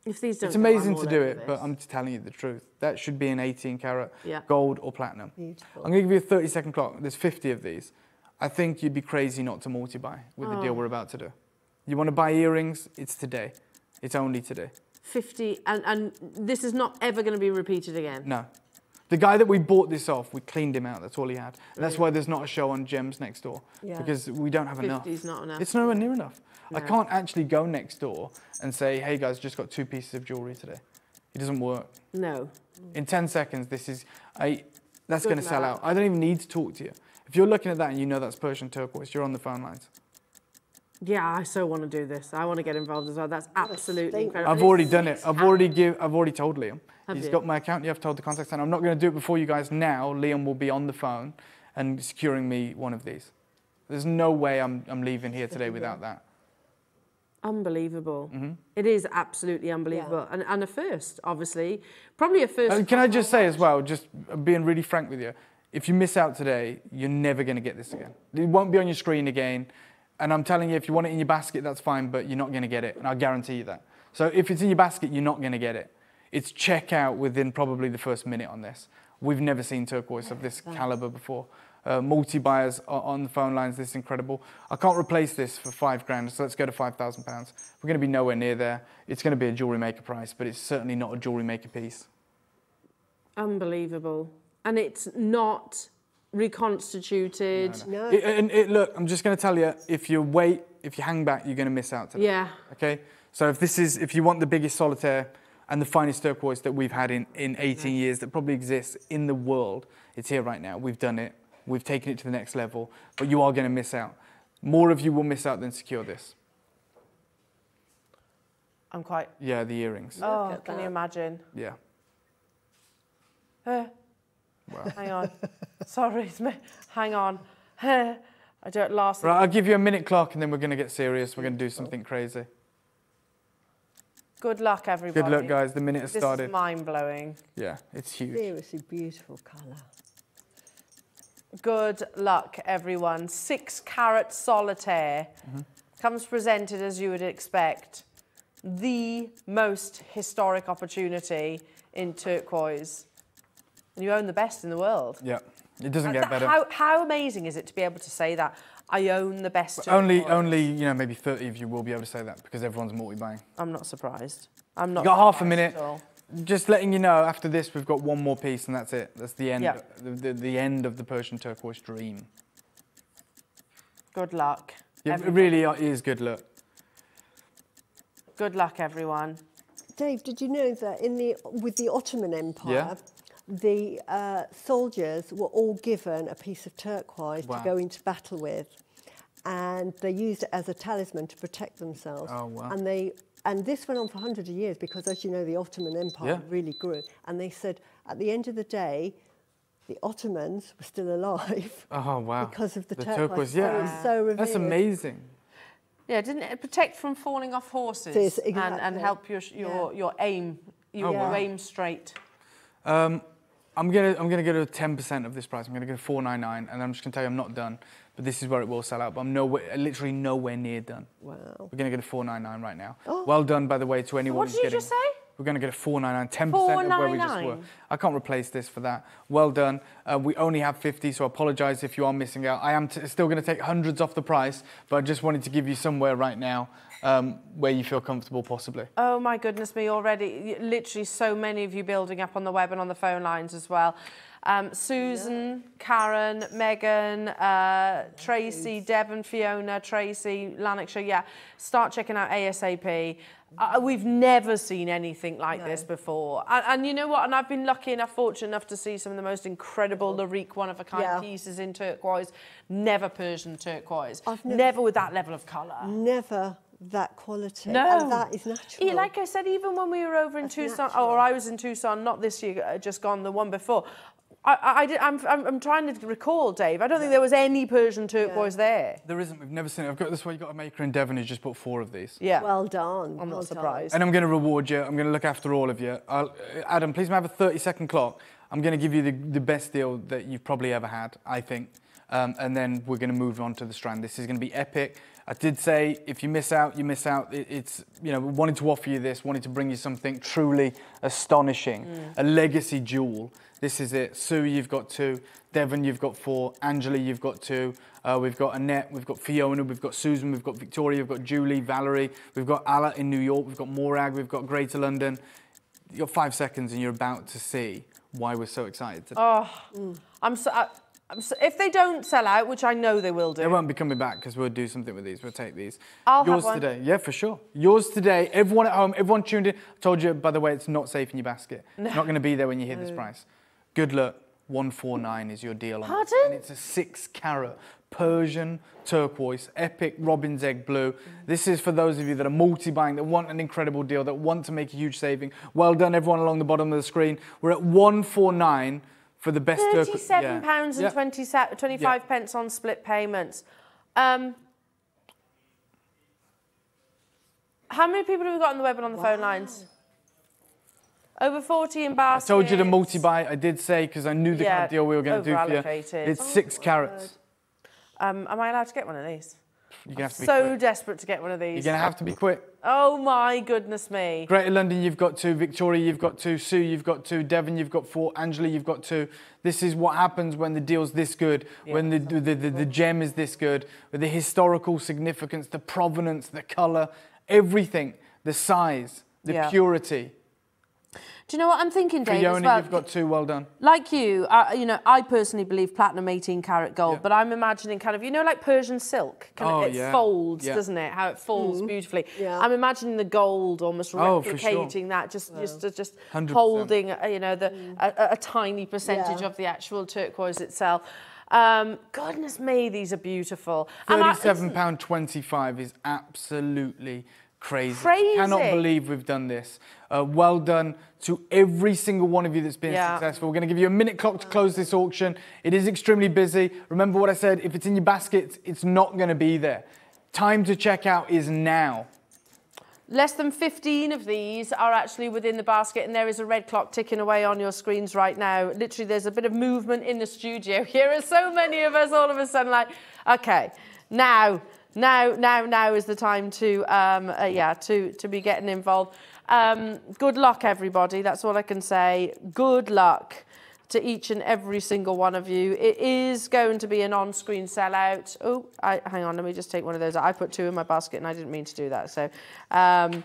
If these don't It's amazing all to do over it, but. I'm just telling you the truth. That should be an 18 karat Yeah. gold or platinum. Beautiful. I'm going to give you a 30 second clock. There's 50 of these. I think you'd be crazy not to multi buy with the Oh. deal we're about to do. You want to buy earrings? It's today. It's only today. 50, and, and this is not ever going to be repeated again. No. The guy that we bought this off, we cleaned him out. That's all he had. And that's why there's not a show on Gems next door Yeah. because we don't have enough. 50 not enough. It's nowhere near enough. I can't actually go next door and say, "Hey guys, just got two pieces of jewelry today." It doesn't work. No. In 10 seconds, this is I. That's going to sell out. I don't even need to talk to you. If you're looking at that and you know that's Persian turquoise, you're on the phone lines. Yeah, I so want to do this. I want to get involved as well. That's absolutely incredible. I've already done it. I've already give. I've already told Liam. Have He's you? got my account. You have told the contact center. I'm not going to do it before you guys now. Liam will be on the phone and securing me one of these. There's no way I'm, I'm leaving here today without that. Unbelievable. Mm-hmm. It is absolutely unbelievable. And, and a first, obviously. Probably a first. And can I just say as well, just being really frank with you, if you miss out today, you're never going to get this again. It won't be on your screen again. And I'm telling you, if you want it in your basket, that's fine, but you're not going to get it. And I guarantee you that. So if it's in your basket, you're not going to get it. It's checkout within probably the first minute on this. We've never seen turquoise of this caliber before. Uh, multi-buyers on the phone lines. This is incredible. I can't replace this for five grand, so let's go to five thousand pounds. We're going to be nowhere near there. It's going to be a jewelry maker price, but it's certainly not a jewelry maker piece. Unbelievable. And it's not reconstituted. No. It- and it, look, I'm just going to tell you, if you wait, if you hang back, you're going to miss out today. Yeah. Okay. So if this is, if you want the biggest solitaire and the finest turquoise that we've had in, in 18 years that probably exists in the world, it's here right now. We've done it. We've taken it to the next level, but you are going to miss out. More of you will miss out than secure this. I'm quite. Yeah, the earrings. Oh, can that. you imagine? Yeah. Uh, Wow. hang on. Sorry, it's me. Hang on. I don't last. Right, I'll give you a minute clock and then we're going to get serious. We're going to do something crazy. Good luck, everybody. Good luck, guys. The minute has This started. is mind blowing. Yeah, it's huge. Seriously beautiful colour. Good luck, everyone. Six carat solitaire Mm-hmm. comes presented as you would expect. The most historic opportunity in turquoise. And you own the best in the world. Yeah, it doesn't get better. How, how amazing is it to be able to say that? I own the best. Only, only, you know, maybe 30 of you will be able to say that because everyone's multi-buying. I'm not surprised. I'm not. You got half a minute. At all. Just letting you know, after this, we've got one more piece, and that's it. That's the end. Yeah. The, the, the end of the Persian turquoise dream. Good luck. Yeah, it really is good luck. Good luck, everyone. Dave, did you know that in the with the Ottoman Empire, Yeah. the uh, soldiers were all given a piece of turquoise Wow. to go into battle with, and they used it as a talisman to protect themselves. Oh, wow. And they and this went on for hundreds of years because, as you know, the Ottoman Empire Yeah. really grew. And they said at the end of the day, the Ottomans were still alive Oh wow! because of the, the turquoise. turquoise. Yeah, it's so revered. that's amazing. Yeah, didn't it protect from falling off horses Yes, and, and help your your your aim you, Oh, wow. aim straight. Um, I'm gonna I'm gonna go to 10% of this price. I'm gonna go to 499, and I'm just gonna tell you I'm not done. But this is where it will sell out. But I'm nowhere, literally nowhere near done. Wow. We're gonna get a 499 right now. Oh. Well done, by the way, to anyone What did you getting just say? We're going to get a 499, 10% of where we just were. $499. I can't replace this for that. Well done. Uh, we only have 50, so I apologise if you are missing out. I am still going to take hundreds off the price, but I just wanted to give you somewhere right now um, where you feel comfortable, possibly. Oh my goodness me, already, literally so many of you building up on the web and on the phone lines as well. Um, Susan, Karen, Megan, uh, Tracy, Devon, Fiona, Tracy, Lanarkshire, yeah, start checking out ASAP. Uh, we've never seen anything like this before. And, and you know what? And I've been lucky enough, fortunate enough to see some of the most incredible Lalique one of a kind Yeah. pieces in turquoise, never Persian turquoise, I've never, never- with that level of colour. Never that quality. No. And that is natural. Yeah, like I said, even when we were over in That's Tucson, natural. or I was in Tucson, not this year, uh, just gone, the one before. I, I, I did, I'm, I'm, I'm trying to recall, Dave. I don't think there was any Persian turquoise there. There isn't. We've never seen it. I've got this way. You've got a maker in Devon who's just bought four of these. Yeah. Well done. I'm well not done. surprised. And I'm going to reward you. I'm going to look after all of you. I'll, uh, Adam, please have a 30 second clock. I'm going to give you the, the best deal that you've probably ever had, I think. Um, and then we're going to move on to the Strand. This is going to be epic. I did say if you miss out, you miss out. It, it's, you know, wanted to offer you this, wanted to bring you something truly astonishing, a legacy jewel. This is it. Sue, you've got two. Devon, you've got four. Angela, you've got two. Uh, we've got Annette, we've got Fiona, we've got Susan, we've got Victoria, we've got Julie, Valerie, we've got Alla in New York, we've got Morag, we've got Greater London. You've got five seconds and you're about to see why we're so excited today. I'm so, I, Um, so, if they don't sell out, which I know they will do. They won't be coming back because we'll do something with these. We'll take these. I'll have Yours one. today. Yeah, for sure. Yours today. Everyone at home, everyone tuned in. I told you, by the way, it's not safe in your basket. It's not going to be there when you hit this price. Good luck. 149 is your deal on. Pardon? And it's a six carat Persian turquoise, epic robin's egg blue. Mm. This is for those of you that are multi-buying, that want an incredible deal, that want to make a huge saving. Well done, everyone along the bottom of the screen. We're at 149 for the best turquoise. Thirty-seven yeah. pounds and Yeah. 20 se- 25 pence on split payments. Um, how many people have we got on the web and on the phone lines? Over 40 in I told you to multi-buy. I did say because I knew the kind Yeah, of deal we were going to do for you. over-allocated. It's six carats. Um, am I allowed to get one of these? You're gonna have to be So quick. desperate to get one of these. You're gonna have to be quick. Oh my goodness me. Greater London, you've got two. Victoria, you've got two. Sue, you've got two. Devon, you've got four. Angela, you've got two. This is what happens when the deal's this good, when the, the, the, the gem is this good, with the historical significance, the provenance, the colour, everything, the size, the Yeah. purity. Do you know what I'm thinking, Dave? as Fiona, well? you've got two. Well done. like you, uh, you know, I personally believe platinum 18 karat gold, Yeah. but I'm imagining kind of, you know, like Persian silk. Kind Oh, of, it yeah. folds, Yeah. doesn't it? How it folds beautifully. Yeah. I'm imagining the gold almost Oh, for sure. replicating that, just just just 100%. holding, uh, you know, the a, a- a tiny percentage Yeah. of the actual turquoise itself. Um, goodness me, these are beautiful. And I- Thirty-seven pound twenty-five is absolutely crazy. Crazy. Cannot believe we've done this. Uh, well done to every single one of you that's been Yeah. successful. We're going to give you a minute clock to close this auction. It is extremely busy. Remember what I said. If it's in your basket, it's not going to be there. Time to check out is now. Less than 15 of these are actually within the basket, and there is a red clock ticking away on your screens right now. Literally, there's a bit of movement in the studio. Here are so many of us all of a sudden like, okay, now, now, now, now is the time to, um, uh, yeah, to, to be getting involved. Um, good luck, everybody. That's all I can say. Good luck to each and every single one of you. It is going to be an on-screen sellout. Oh, I, hang on, let me just take one of those. I put two in my basket and I didn't mean to do that. So, um,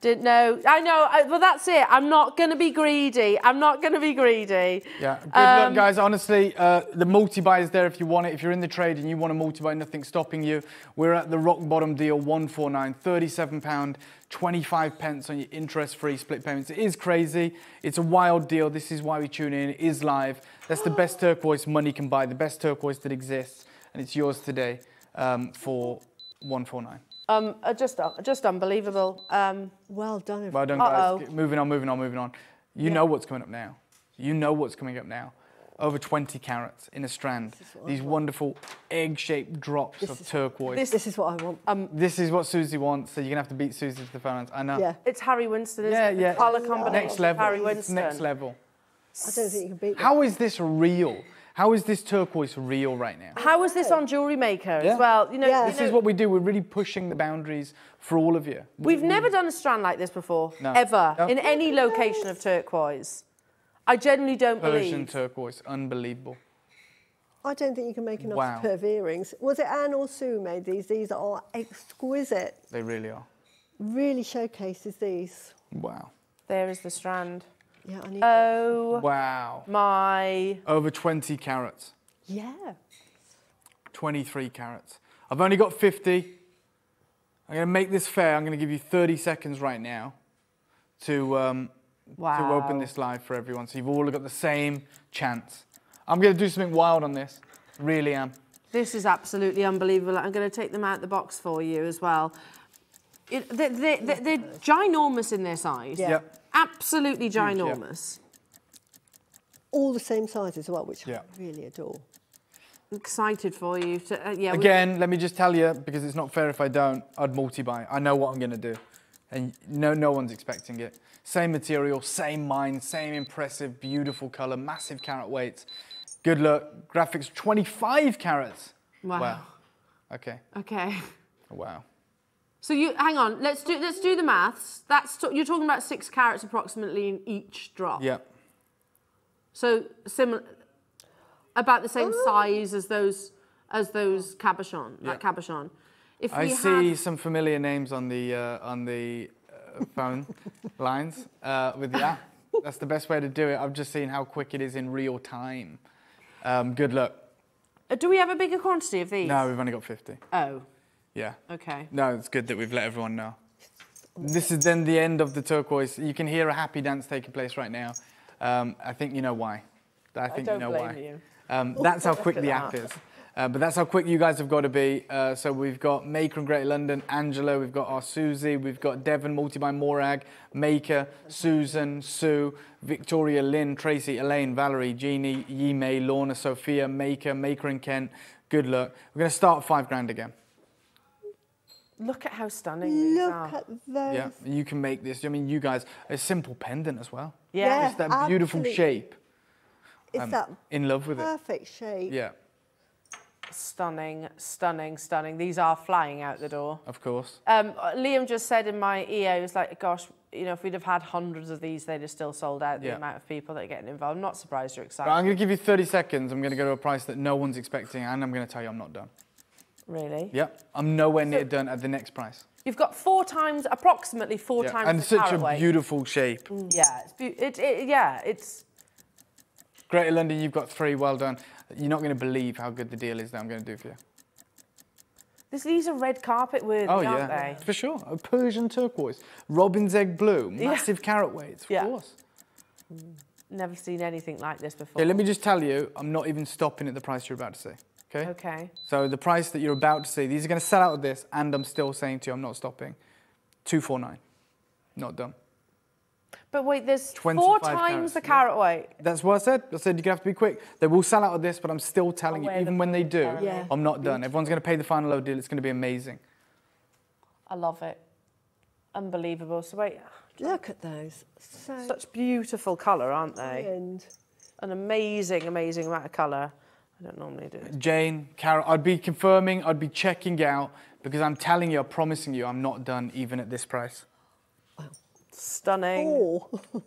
didn't know. I know. I, well, that's it. I'm not going to be greedy. I'm not going to be greedy. Yeah, good Um, luck, guys. Honestly, uh, the multi-buy is there if you want it. If you're in the trade and you want a multi-buy, nothing's stopping you. We're at the rock bottom deal, 149, 37 pound, 25 pence on your interest-free split payments. It is crazy. It's a wild deal. This is why we tune in. It is live. That's the best turquoise money can buy, the best turquoise that exists, and it's yours today um, for 149. Um, uh, just, uh, just unbelievable. Um, Well done. Well done, Uh-oh. guys. Moving on, moving on, moving on. You know what's coming up now. You know what's coming up now. Over 20 carats in a strand. These wonderful egg-shaped drops of turquoise. This, this is what I want. this is what Suzie wants, so you're gonna have to beat Suzie to the phone. I know. yeah. it's Harry Winston, isn't yeah, it? The yeah. Colour combination. Next level. Harry Winston. Next level. I don't think you can beat that. How is this real? How is this turquoise real right now? How is this on Jewellery Maker Yeah. as well? You know, Yeah. you This know, is what we do. We're really pushing the boundaries for all of you. We've never done a strand like this before, No. ever, No. in any location of turquoise. I genuinely don't Persian believe. turquoise, unbelievable. I don't think you can make enough Wow. superb earrings. Was it Anne or Sue made these? These are exquisite. They really are. Really showcases these. Wow. There is the strand. Yeah, I need. Oh Wow. my. Over 20 carats, yeah. 23 carats. I've only got 50. I'm going to make this fair. I'm going to give you 30 seconds right now to, um, Wow. to open this live for everyone. So you've all got the same chance. I'm going to do something wild on this. Really am. This is absolutely unbelievable. I'm going to take them out the box for you as well. It, they, they, they, they're ginormous in their size. Yeah. Yep. Absolutely ginormous. All the same size as well, which Yeah. I really adore. Excited for you. To, uh, yeah, Again, let me just tell you, because it's not fair if I don't, I'd multi-buy. I know what I'm going to do. And no, no one's expecting it. Same material, same mind, same impressive, beautiful color, massive carat weights. Good look. Graphics, 25 carats. Wow. Okay. Okay. Wow. So you hang on. Let's do let's do the maths. That's t- you're talking about six carats approximately in each drop. Yeah. So similar, about the same size as those as those cabochon. That cabochon. If I we see had, some familiar names on the uh, on the uh, phone lines uh, with the app. That's the best way to do it. I've just seen how quick it is in real time. Um, good luck. Uh, do we have a bigger quantity of these? No, we've only got 50. Oh, Yeah. okay. No, it's good that we've let everyone know. This is then the end of the turquoise. You can hear a happy dance taking place right now. Um, I think you know why. I think don't you know blame why. you. Um, that's how quick at the app is. Uh, but that's how quick you guys have got to be. Uh, so we've got Maker and Greater London, Angela, we've got our Suzie, we've got Devon, Multi by Morag, Maker, Susan, Sue, Victoria, Lynn, Tracy, Elaine, Valerie, Jeannie, Yimei, Lorna, Sophia, Maker, Maker and Kent. Good luck. We're going to start five grand again. Look at how stunning these Look are. at those. Yeah, you can make this. I mean, you guys, a simple pendant as well. Yeah. It's that beautiful absolutely. shape. It's I'm that in love with it. perfect shape. Yeah, Stunning, stunning, stunning. These are flying out the door. of course. Um, Liam just said in my ear, he was like, gosh, you know, if we'd have had hundreds of these, they'd have still sold out the Yeah. amount of people that are getting involved. I'm not surprised you're But excited. I'm going to give you 30 seconds. I'm going to go to a price that no one's expecting, and I'm going to tell you I'm not done. Really? Yep, I'm nowhere near done at the next price. You've got four times, approximately four Yeah, times and the such a beautiful shape. Mm, yeah, it's, beau- it, it, yeah, it's Greater London, you've got three. Well done. You're not going to believe how good the deal is that I'm going to do for you. this, these are red carpet worthy, Oh aren't yeah, they? for sure. A Persian turquoise, robin's egg blue, massive carrot weights. Of Yeah. course. Never seen anything like this before. Okay, let me just tell you, I'm not even stopping at the price you're about to see. Okay. Okay. So the price that you're about to see, these are going to sell out of this, and I'm still saying to you, I'm not stopping. Two four nine, not done. But wait, there's four times carats, the yeah. carat weight. That's what I said. I said you're gonna have to be quick. They will sell out of this, but I'm still telling I'll you, even when they do, Yeah. I'm not done. Everyone's gonna pay the final low deal. It's gonna be amazing. I love it. Unbelievable. So wait, Look at those. So such beautiful colour, aren't they? and An amazing, amazing amount of colour. I don't normally do this. Jane, Carol, I'd be confirming, I'd be checking out because I'm telling you, I'm promising you, I'm not done even at this price. Stunning. four.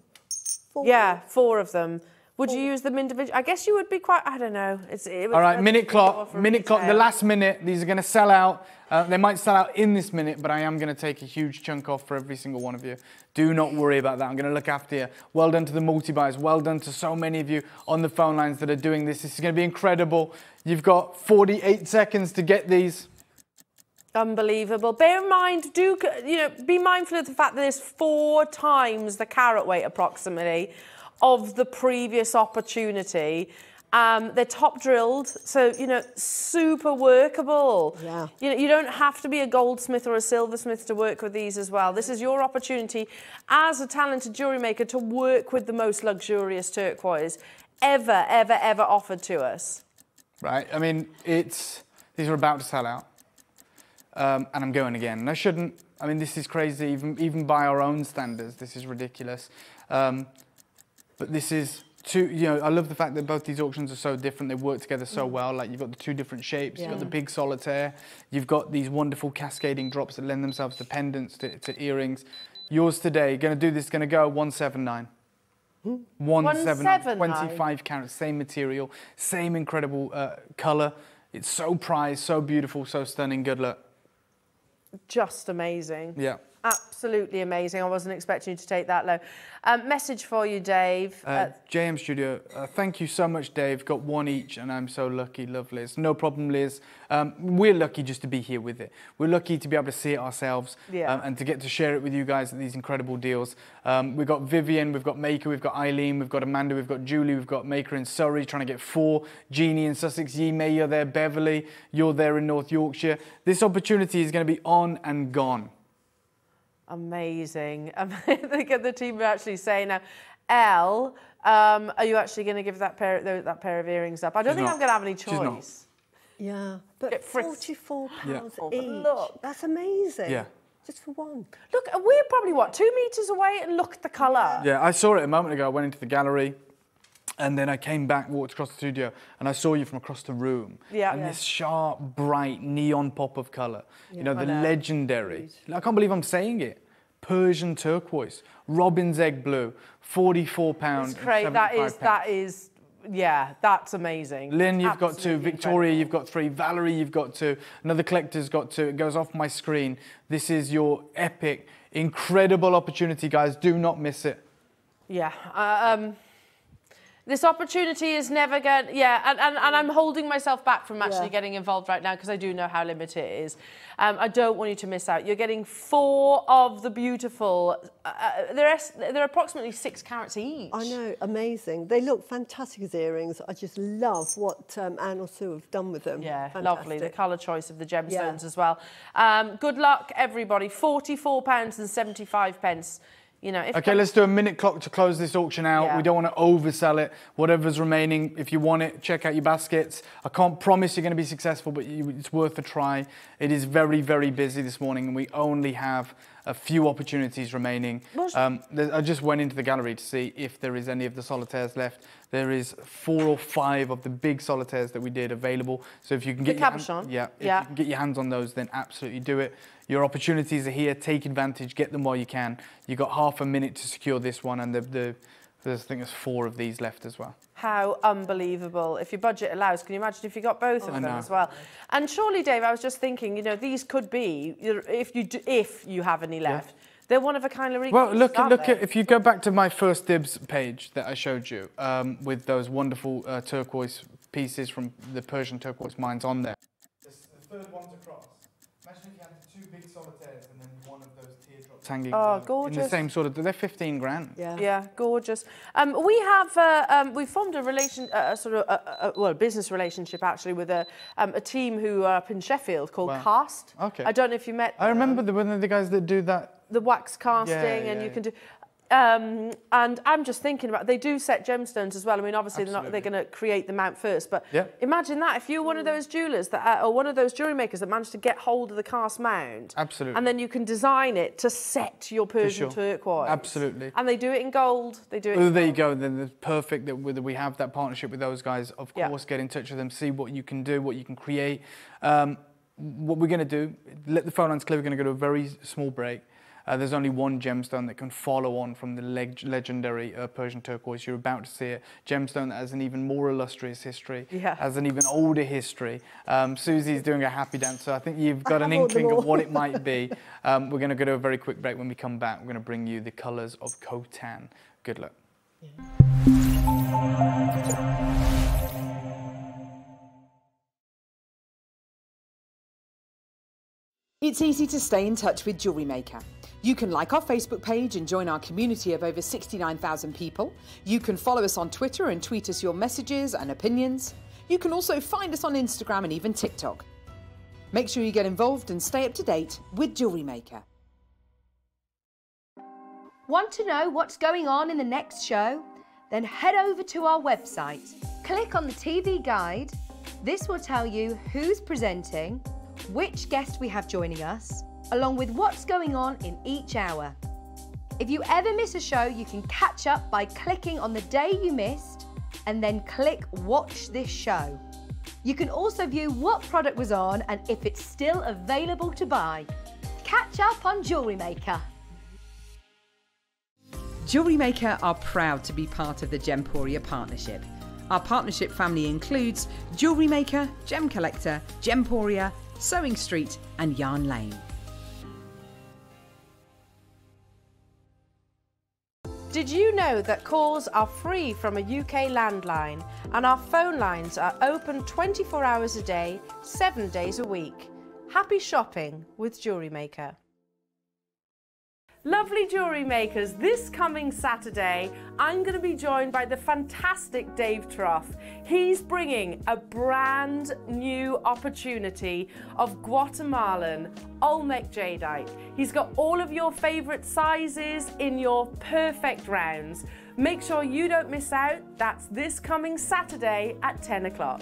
Four. Yeah, four of them. Would you use them individually? I guess you would be quite. I don't know. It's, it was All right, minute clock, minute clock. The last minute, these are going to sell out. Uh, they might sell out in this minute, but I am going to take a huge chunk off for every single one of you. Do not worry about that. I'm going to look after you. Well done to the multi buys. Well done to so many of you on the phone lines that are doing this. This is going to be incredible. You've got 48 seconds to get these. Unbelievable. Bear in mind, do you know? Be mindful of the fact that there's four times the carat weight, approximately, of the previous opportunity. Um, they're top drilled, so you know, super workable. Yeah. You know, you don't have to be a goldsmith or a silversmith to work with these as well. This is your opportunity as a talented jewelry maker to work with the most luxurious turquoise ever, ever, ever offered to us. right? I mean, it's these are about to sell out, um, and I'm going again. And I shouldn't. I mean, this is crazy. Even even by our own standards, this is ridiculous. Um, but this is two, you know, I love the fact that both these auctions are so different. They work together so well. Like you've got the two different shapes. You've got the big solitaire. You've got these wonderful cascading drops that lend themselves to pendants, to, to earrings. Yours today, going to do this, going to go 179. 179, 179. 25 carats, same material, same incredible uh, color. It's so prized, so beautiful, so stunning. Good luck. Just amazing. Yeah. Absolutely amazing. I wasn't expecting you to take that low. Um, message for you, Dave. Uh, JM Studio, uh, thank you so much, Dave. Got one each, and I'm so lucky. Love Liz. No problem, Liz. Um, we're lucky just to be here with it. We're lucky to be able to see it ourselves Yeah. um, and to get to share it with you guys at these incredible deals. Um, we've got Vivian, we've got Maker, we've got Eileen, we've got Amanda, we've got Julie, we've got Maker in Surrey trying to get four. Jeannie in Sussex, Yi May, you're there. Beverly, you're there in North Yorkshire. This opportunity is going to be on and gone. Amazing. Look at the team are actually saying now, Elle, um, are you actually going to give that pair that pair of earrings up? I don't She's think not. I'm going to have any She's not. choice. Yeah, but forty-four pounds Oh, but each. look. That's amazing. Yeah. Just for one. Look, we're probably what two meters away, and look at the colour. Yeah, I saw it a moment ago. I went into the gallery. And then I came back, walked across the studio, and I saw you from across the room. Yeah. And Yeah. this sharp, bright neon pop of colour. You know, the know. legendary. I can't believe I'm saying it. Persian turquoise, robin's egg blue, 44 pounds. That is that is yeah, that's amazing. Lynn, you've got two. Victoria, incredible. you've got three. Valerie, you've got two. Another collector's got two. It goes off my screen. This is your epic, incredible opportunity, guys. Do not miss it. Yeah. uh, Um, this opportunity is never going yeah, and, and, and I'm holding myself back from actually Yeah. getting involved right now because I do know how limited it is. Um, I don't want you to miss out. You're getting four of the beautiful, uh, uh, they're, they're approximately six carats each. I know, amazing. They look fantastic as earrings. I just love what um, Anne or Sue have done with them. Yeah, lovely. The colour choice of the gemstones Yeah. as well. Um, good luck, everybody. £44 and 75 pence. You know, if Okay, let's do a minute clock to close this auction out. Yeah. We don't want to oversell it. Whatever's remaining, if you want it, check out your baskets. I can't promise you're going to be successful, but you, it's worth a try. It is very, very busy this morning, and we only have a few opportunities remaining. Um, I just went into the gallery to see if there is any of the solitaires left. There is four or five of the big solitaires that we did available. So if you can The get your hand- yeah, if Yeah. you can get your hands on those, then absolutely do it. Your opportunities are here. Take advantage. Get them while you can. You've got half a minute to secure this one, and the, the, there's, I think there's four of these left as well. How unbelievable. If your budget allows, can you imagine if you got both of I them know. as well? And surely, Dave, I was just thinking, you know, these could be, if you do, if you have any left, they're one of a kind of Well, look, look they? at if you go back to my first dibs page that I showed you um, with those wonderful uh, turquoise pieces from the Persian turquoise mines on there. The third one's across. Imagine if you had two big solitaires and then one of those teardrops hanging. Oh, uh, In the same sort of. They're 15 grand. Yeah. Yeah, gorgeous. Um, we have uh, um, we formed a relation, uh, a sort of a, a, well, a business relationship actually with a um, a team who are up in Sheffield called Wow. Cast. Okay. I don't know if you met. I remember the, one of the guys that do that. the wax casting, Yeah, and you yeah. can do. Um, and I'm just thinking about they do set gemstones as well. I mean, obviously they're not they're going to create the mount first, but Yeah. imagine that if you're one of those jewelers that uh, or one of those jewelry makers that managed to get hold of the cast mount, Absolutely. and then you can design it to set your Persian sure. turquoise. Absolutely. and they do it in gold. They do it. In there you go. Then it's perfect that we- we have that partnership with those guys. Of Yeah. course, get in touch with them, see what you can do, what you can create. Um, what we're going to do, let the phone lines clear. We're going to go to a very small break. Uh, there's only one gemstone that can follow on from the leg- legendary uh, Persian turquoise. You're about to see it. Gemstone that has an even more illustrious history, Yeah. has an even older history. Um, Suzie's doing a happy dance, so I think you've got an have all them inkling of what it might be. Um, we're going to go to a very quick break. When we come back, we're going to bring you the colours of Khotan. Good luck. It's easy to stay in touch with Jewellery Maker. You can like our Facebook page and join our community of over 69,000 people. You can follow us on Twitter and tweet us your messages and opinions. You can also find us on Instagram and even TikTok. Make sure you get involved and stay up to date with Jewellery Maker. Want to know what's going on in the next show? Then head over to our website. Click on the TV guide. This will tell you who's presenting, which guest we have joining us, along with what's going on in each hour. If you ever miss a show, you can catch up by clicking on the day you missed and then click Watch This Show. You can also view what product was on and if it's still available to buy. Catch up on Jewellery Maker. Jewellery Maker are proud to be part of the Gemporia partnership. Our partnership family includes Jewellery Maker, Gem Collector, Gemporia, Sewing Street, and Yarn Lane. Did you know that calls are free from a UK landline and our phone lines are open 24 hours a day, 7 days a week? Happy shopping with Jewellery Maker. Lovely jewellery makers, this coming Saturday, I'm going to be joined by the fantastic Dave Troth. He's bringing a brand new opportunity of Guatemalan Olmec jadeite. He's got all of your favourite sizes in your perfect rounds. Make sure you don't miss out. That's this coming Saturday at 10 o'clock.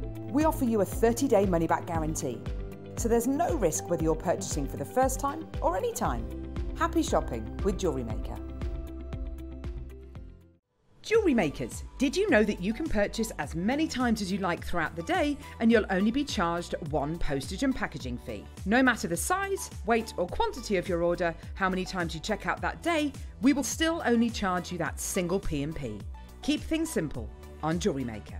We offer you a 30-day money-back guarantee. So there's no risk whether you're purchasing for the first time or any time. Happy shopping with Jewellery Maker. Jewellery makers, did you know that you can purchase as many times as you like throughout the day and you'll only be charged one postage and packaging fee? No matter the size, weight, or quantity of your order, how many times you check out that day, we will still only charge you that single P&P. Keep things simple on Jewellery Maker.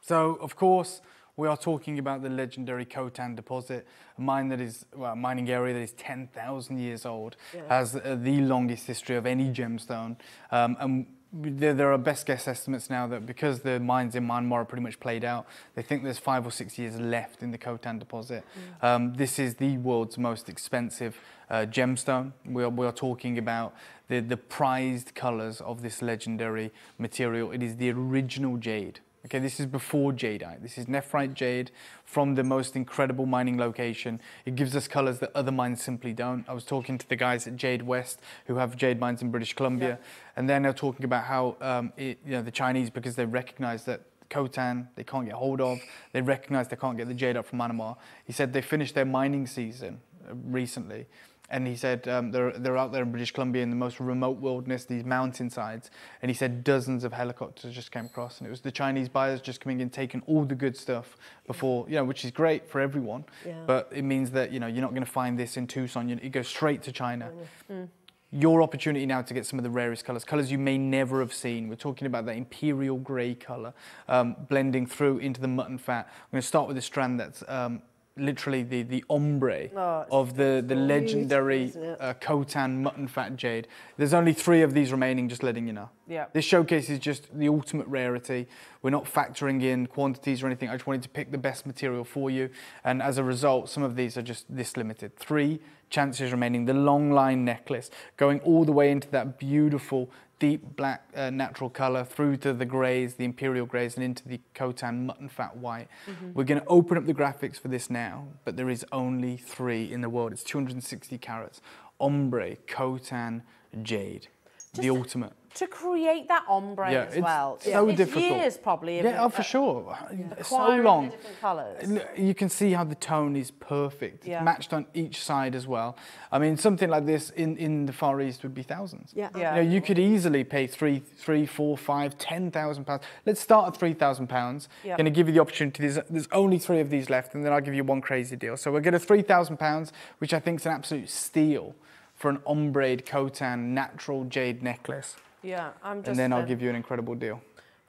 So, of course, we are talking about the legendary Khotan deposit, a mine that is well, a mining area that is 10,000 years old, yeah. has uh, the longest history of any gemstone, um, and there, there, are best guess estimates now that because the mines in Myanmar are pretty much played out, they think there's five or six years left in the Khotan deposit. Mm. Um, this is the world's most expensive uh, gemstone. We are, we are talking about the, the prized colours of this legendary material. It is the original jade. Okay, this is before jadeite. This is nephrite jade from the most incredible mining location. It gives us colors that other mines simply don't. I was talking to the guys at Jade West who have jade mines in British Columbia, yeah. and they're now talking about how um, it, you know the Chinese because they recognize that Khotan they can't get hold of. They recognize they can't get the jade up from Myanmar. He said they finished their mining season uh, recently and he said um, they're, they're out there in British Columbia in the most remote wilderness, these mountainsides, and he said dozens of helicopters just came across, and it was the Chinese buyers just coming in, taking all the good stuff before, you know, which is great for everyone, yeah. but it means that, you know, you're not going to find this in Tucson, you, it goes straight to China. Mm. Your opportunity now to get some of the rarest colors, colors you may never have seen. We're talking about that imperial gray color um, blending through into the mutton fat. I'm going to start with a strand that's um, literally the, the ombre oh, of the, the legendary uh, Khotan mutton fat jade. There's only three of these remaining, just letting you know. Yeah. This showcase is just the ultimate rarity. We're not factoring in quantities or anything. I just wanted to pick the best material for you. And as a result, some of these are just this limited. Three chances remaining. The long line necklace going all the way into that beautiful deep black uh, natural color through to the grays, the imperial grays, and into the Khotan mutton fat white. Mm -hmm. We're going to open up the graphics for this now, but there is only three in the world. It's 260 carats. Ombre, Khotan, Jade. Just the ultimate to create that ombre yeah, as well. It's so it's difficult. years probably. Yeah, oh, for sure. Yeah. So long. different colours. You can see how the tone is perfect, yeah. matched on each side as well. I mean, something like this in, in the Far East would be thousands. Yeah. yeah. You, know, you could easily pay three, three, four, five, ten thousand pounds. Let's start at three thousand pounds. Yeah. Going to give you the opportunity. There's, there's only three of these left, and then I'll give you one crazy deal. So we'll get a three thousand pounds, which I think is an absolute steal for an ombre Khotan natural jade necklace. Yeah, I'm just. And then I'll give you an incredible deal.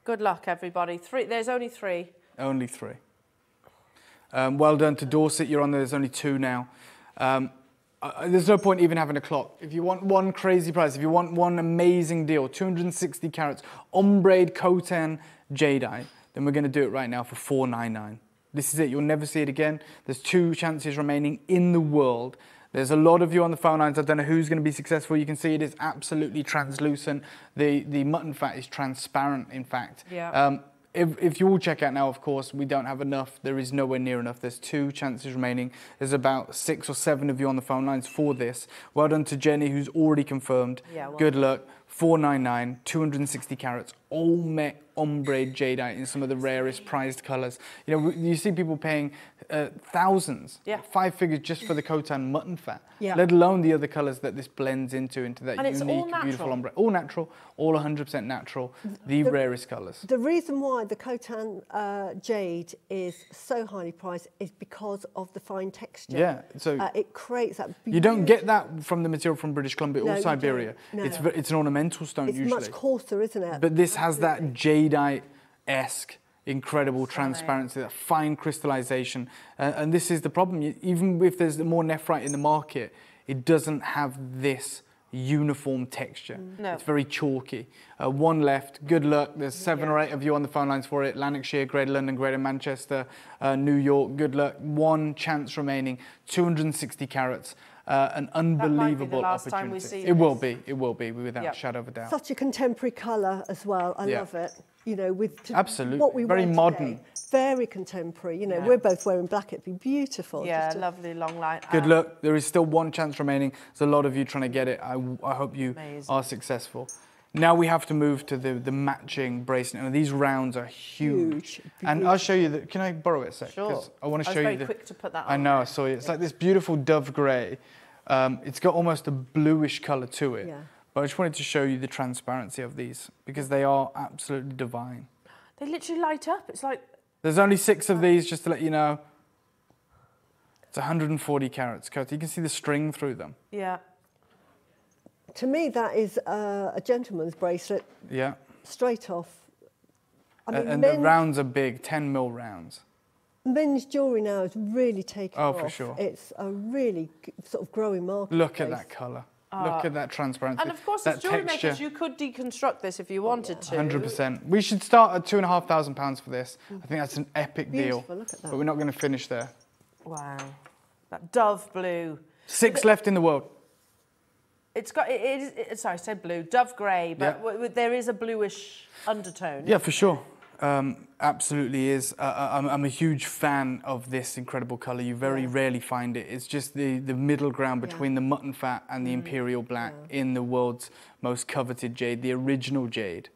Good luck, everybody. Three. There's only three. Only three. Um, well done to Dorset. You're on there. There's only two now. Um, uh, there's no point even having a clock. If you want one crazy price, if you want one amazing deal, 260 carats, ombre Khotan jadeite, then we're going to do it right now for 499. This is it. You'll never see it again. There's two chances remaining in the world. There's a lot of you on the phone lines. I don't know who's going to be successful. You can see it is absolutely translucent. The the mutton fat is transparent, in fact. Yeah. Um, if, if you all check out now, of course, we don't have enough. There is nowhere near enough. There's two chances remaining. There's about six or seven of you on the phone lines for this. Well done to Jenny, who's already confirmed. Yeah, well Good luck. 499, 260 carats, all met ombre jadeite in some of the rarest prized colours. You know, you see people paying uh, thousands, Yeah. five figures just for the Khotan mutton fat, Yeah. let alone the other colours that this blends into, into that And unique, beautiful ombre. All natural, all 100% natural, the, rarest colours. The reason why the Khotan uh, jade is so highly priced is because of the fine texture. Yeah, so- uh, it creates that. You don't get that from the material from British Columbia No, or Siberia. No. It's, it's an ornamental stone It's usually. much coarser, isn't it? But this has that jadeite-esque, incredible transparency, that fine crystallization. Uh, and this is the problem. You- Even if there's more nephrite in the market, it doesn't have this uniform texture. No. It's very chalky. Uh, one left. Good luck. There's seven or eight of you on the phone lines for it. Lanarkshire, Greater London, Greater Manchester, uh, New York. Good luck. One chance remaining. 260 carats. Uh, an be the unbelievable last time we opportunity. see it will be. It will be, without Yep. a shadow of a doubt. Such a contemporary colour as well. I Yeah. love it. You know, with to- Absolutely. what we Very wear modern. Today, very contemporary. You know, Yeah. we're both wearing black. It'd be beautiful. Yeah, just to- lovely long line. Good Um, luck. There is still one chance remaining. There's a lot of you trying to get it. I, I hope you Amazing. are successful. Now we have to move to the, the matching bracelet. And these rounds are huge. Huge. And I'll show you the. Can I borrow it a sec? Sure. I want to was show very you the. quick to put that I know. I saw it. It's like this beautiful dove grey. Um, it's got almost a bluish colour to it. Yeah. But I just wanted to show you the transparency of these because they are absolutely divine. They literally light up. It's like, There's only six of these, just to let you know. It's 140 carats, Kurt. You can see the string through them. yeah. To me, that is uh, a gentleman's bracelet Yeah. straight off. I A- mean, and the rounds are big, 10 mil rounds. men's jewellery now is really taking Oh, off. for sure. It's a really sort of growing market. Look at that colour. Look at that transparency. And of course, that as jewellery texture. makers, you could deconstruct this if you wanted to. 100%. We should start at two and a half thousand pounds for this. I think that's an epic deal. Look at that. But we're not going to finish there. Wow. That dove blue. Six left in the world. It's got, it, it, is- it, sorry, I said blue, dove grey, but Yeah. w- w- there is a bluish undertone. Yeah, for sure. Um, absolutely is. Uh, uh, I'm, I'm a huge fan of this incredible colour. You very rarely find it. It's just the, the middle ground between the mutton fat and Mm. the imperial black in the world's most coveted jade, the original jade.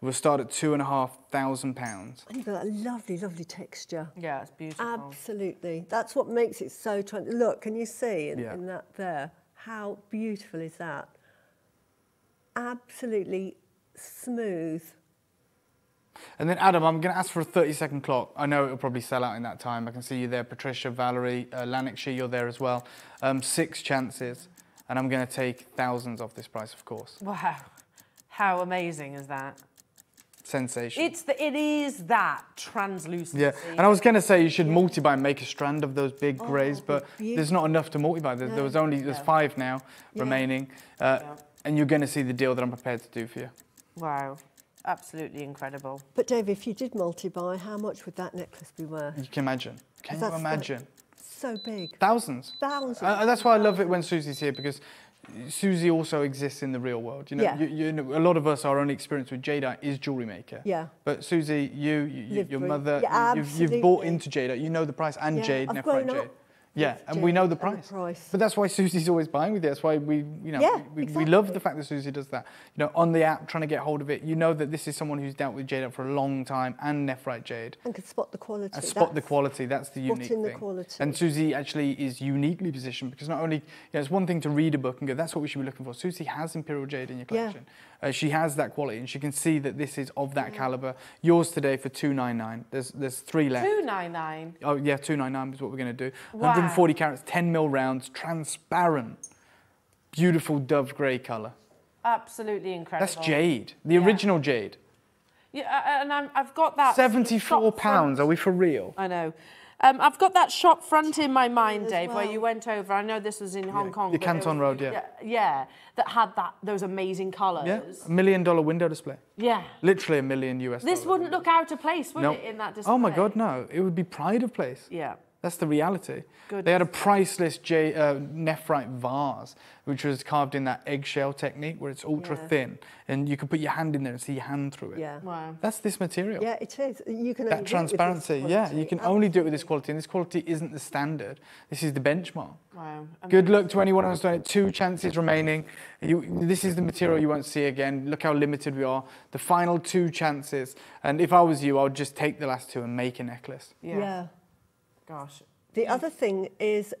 We'll start at two and a half thousand pounds. And you've got that lovely, lovely texture. Yeah, it's beautiful. Absolutely. That's what makes it so... Tran- Look, can you see in, Yeah. in that there? How beautiful is that? Absolutely smooth. And then Adam, I'm going to ask for a 30 second clock. I know it'll probably sell out in that time. I can see you there, Patricia, Valerie, uh, Lanarkshire, you're there as well. Um, six chances, and I'm going to take thousands off this price, of course. Wow. How amazing is that? Sensation. It's the, it is that translucency. yeah, and I was going to say you should multi-buy and make a strand of those big greys, Oh, but there's not enough to multi-buy. There, there was only there's five now remaining, uh, and you're going to see the deal that I'm prepared to do for you. Wow. Absolutely incredible. But Dave, if you did multi-buy, how much would that necklace be worth? You can imagine. Can you That's the- imagine? So big. Thousands. Thousands. Uh, that's why I love it when Suzie's here because Suzie also exists in the real world. You know, Yeah. you, you know, a lot of us, our only experience with jadeite is jewelry maker. Yeah. But Suzie, you, you your mother, Yeah, you- you've, you've bought into jadeite. You know the price and Yeah, jade, I've jade. up Yeah, and we know the and the price. price. But that's why Suzie's always buying with you. That's why we, you know, Yeah, we, we love the fact that Suzie does that. You know, on the app, trying to get hold of it. You know that this is someone who's dealt with Jade for a long time and nephrite jade. And could spot the quality. And spot the quality. That's the unique spotting the thing. quality. And Suzie actually is uniquely positioned because not only, you know, it's one thing to read a book and go, that's what we should be looking for. Suzie has Imperial Jade in your Yeah. Uh, she has that quality and she can see that this is of that caliber. Yours today for 299. There's there's three left. 299. Oh yeah, 299 is what we're going to do. Wow. 140 carats, 10 mil rounds, transparent, beautiful dove grey colour. Absolutely incredible. That's jade, the Yeah. original jade. Yeah, and I'm, I've got that. 74 pounds. front- Are we for real? I know. Um, I've got that shop front in my mind, Dave, where you went over. I know this was in Hong Kong. the Canton was- Road, yeah. yeah. Yeah, that had that those amazing colours. Yeah, a million dollar window display. Yeah. Literally a million US. This wouldn't look out of place, would No. it, in that display? Oh my God, no! It would be pride of place. Yeah. That's the reality. Good. They had a priceless J, uh, nephrite vase, which was carved in that eggshell technique, where it's ultra Yeah. thin, and you can put your hand in there and see your hand through it. Yeah. Wow. That's this material. Yeah, it is. You can only do it That transparency, yeah, you quality. can only do it with this quality, and this quality isn't the standard. This is the benchmark. Wow. Good luck to anyone who's done it. Two chances remaining. You, this is the material you won't see again. Look how limited we are. The final two chances. And if I was you, I would just take the last two and make a necklace. Yeah. yeah. Gosh. The other thing is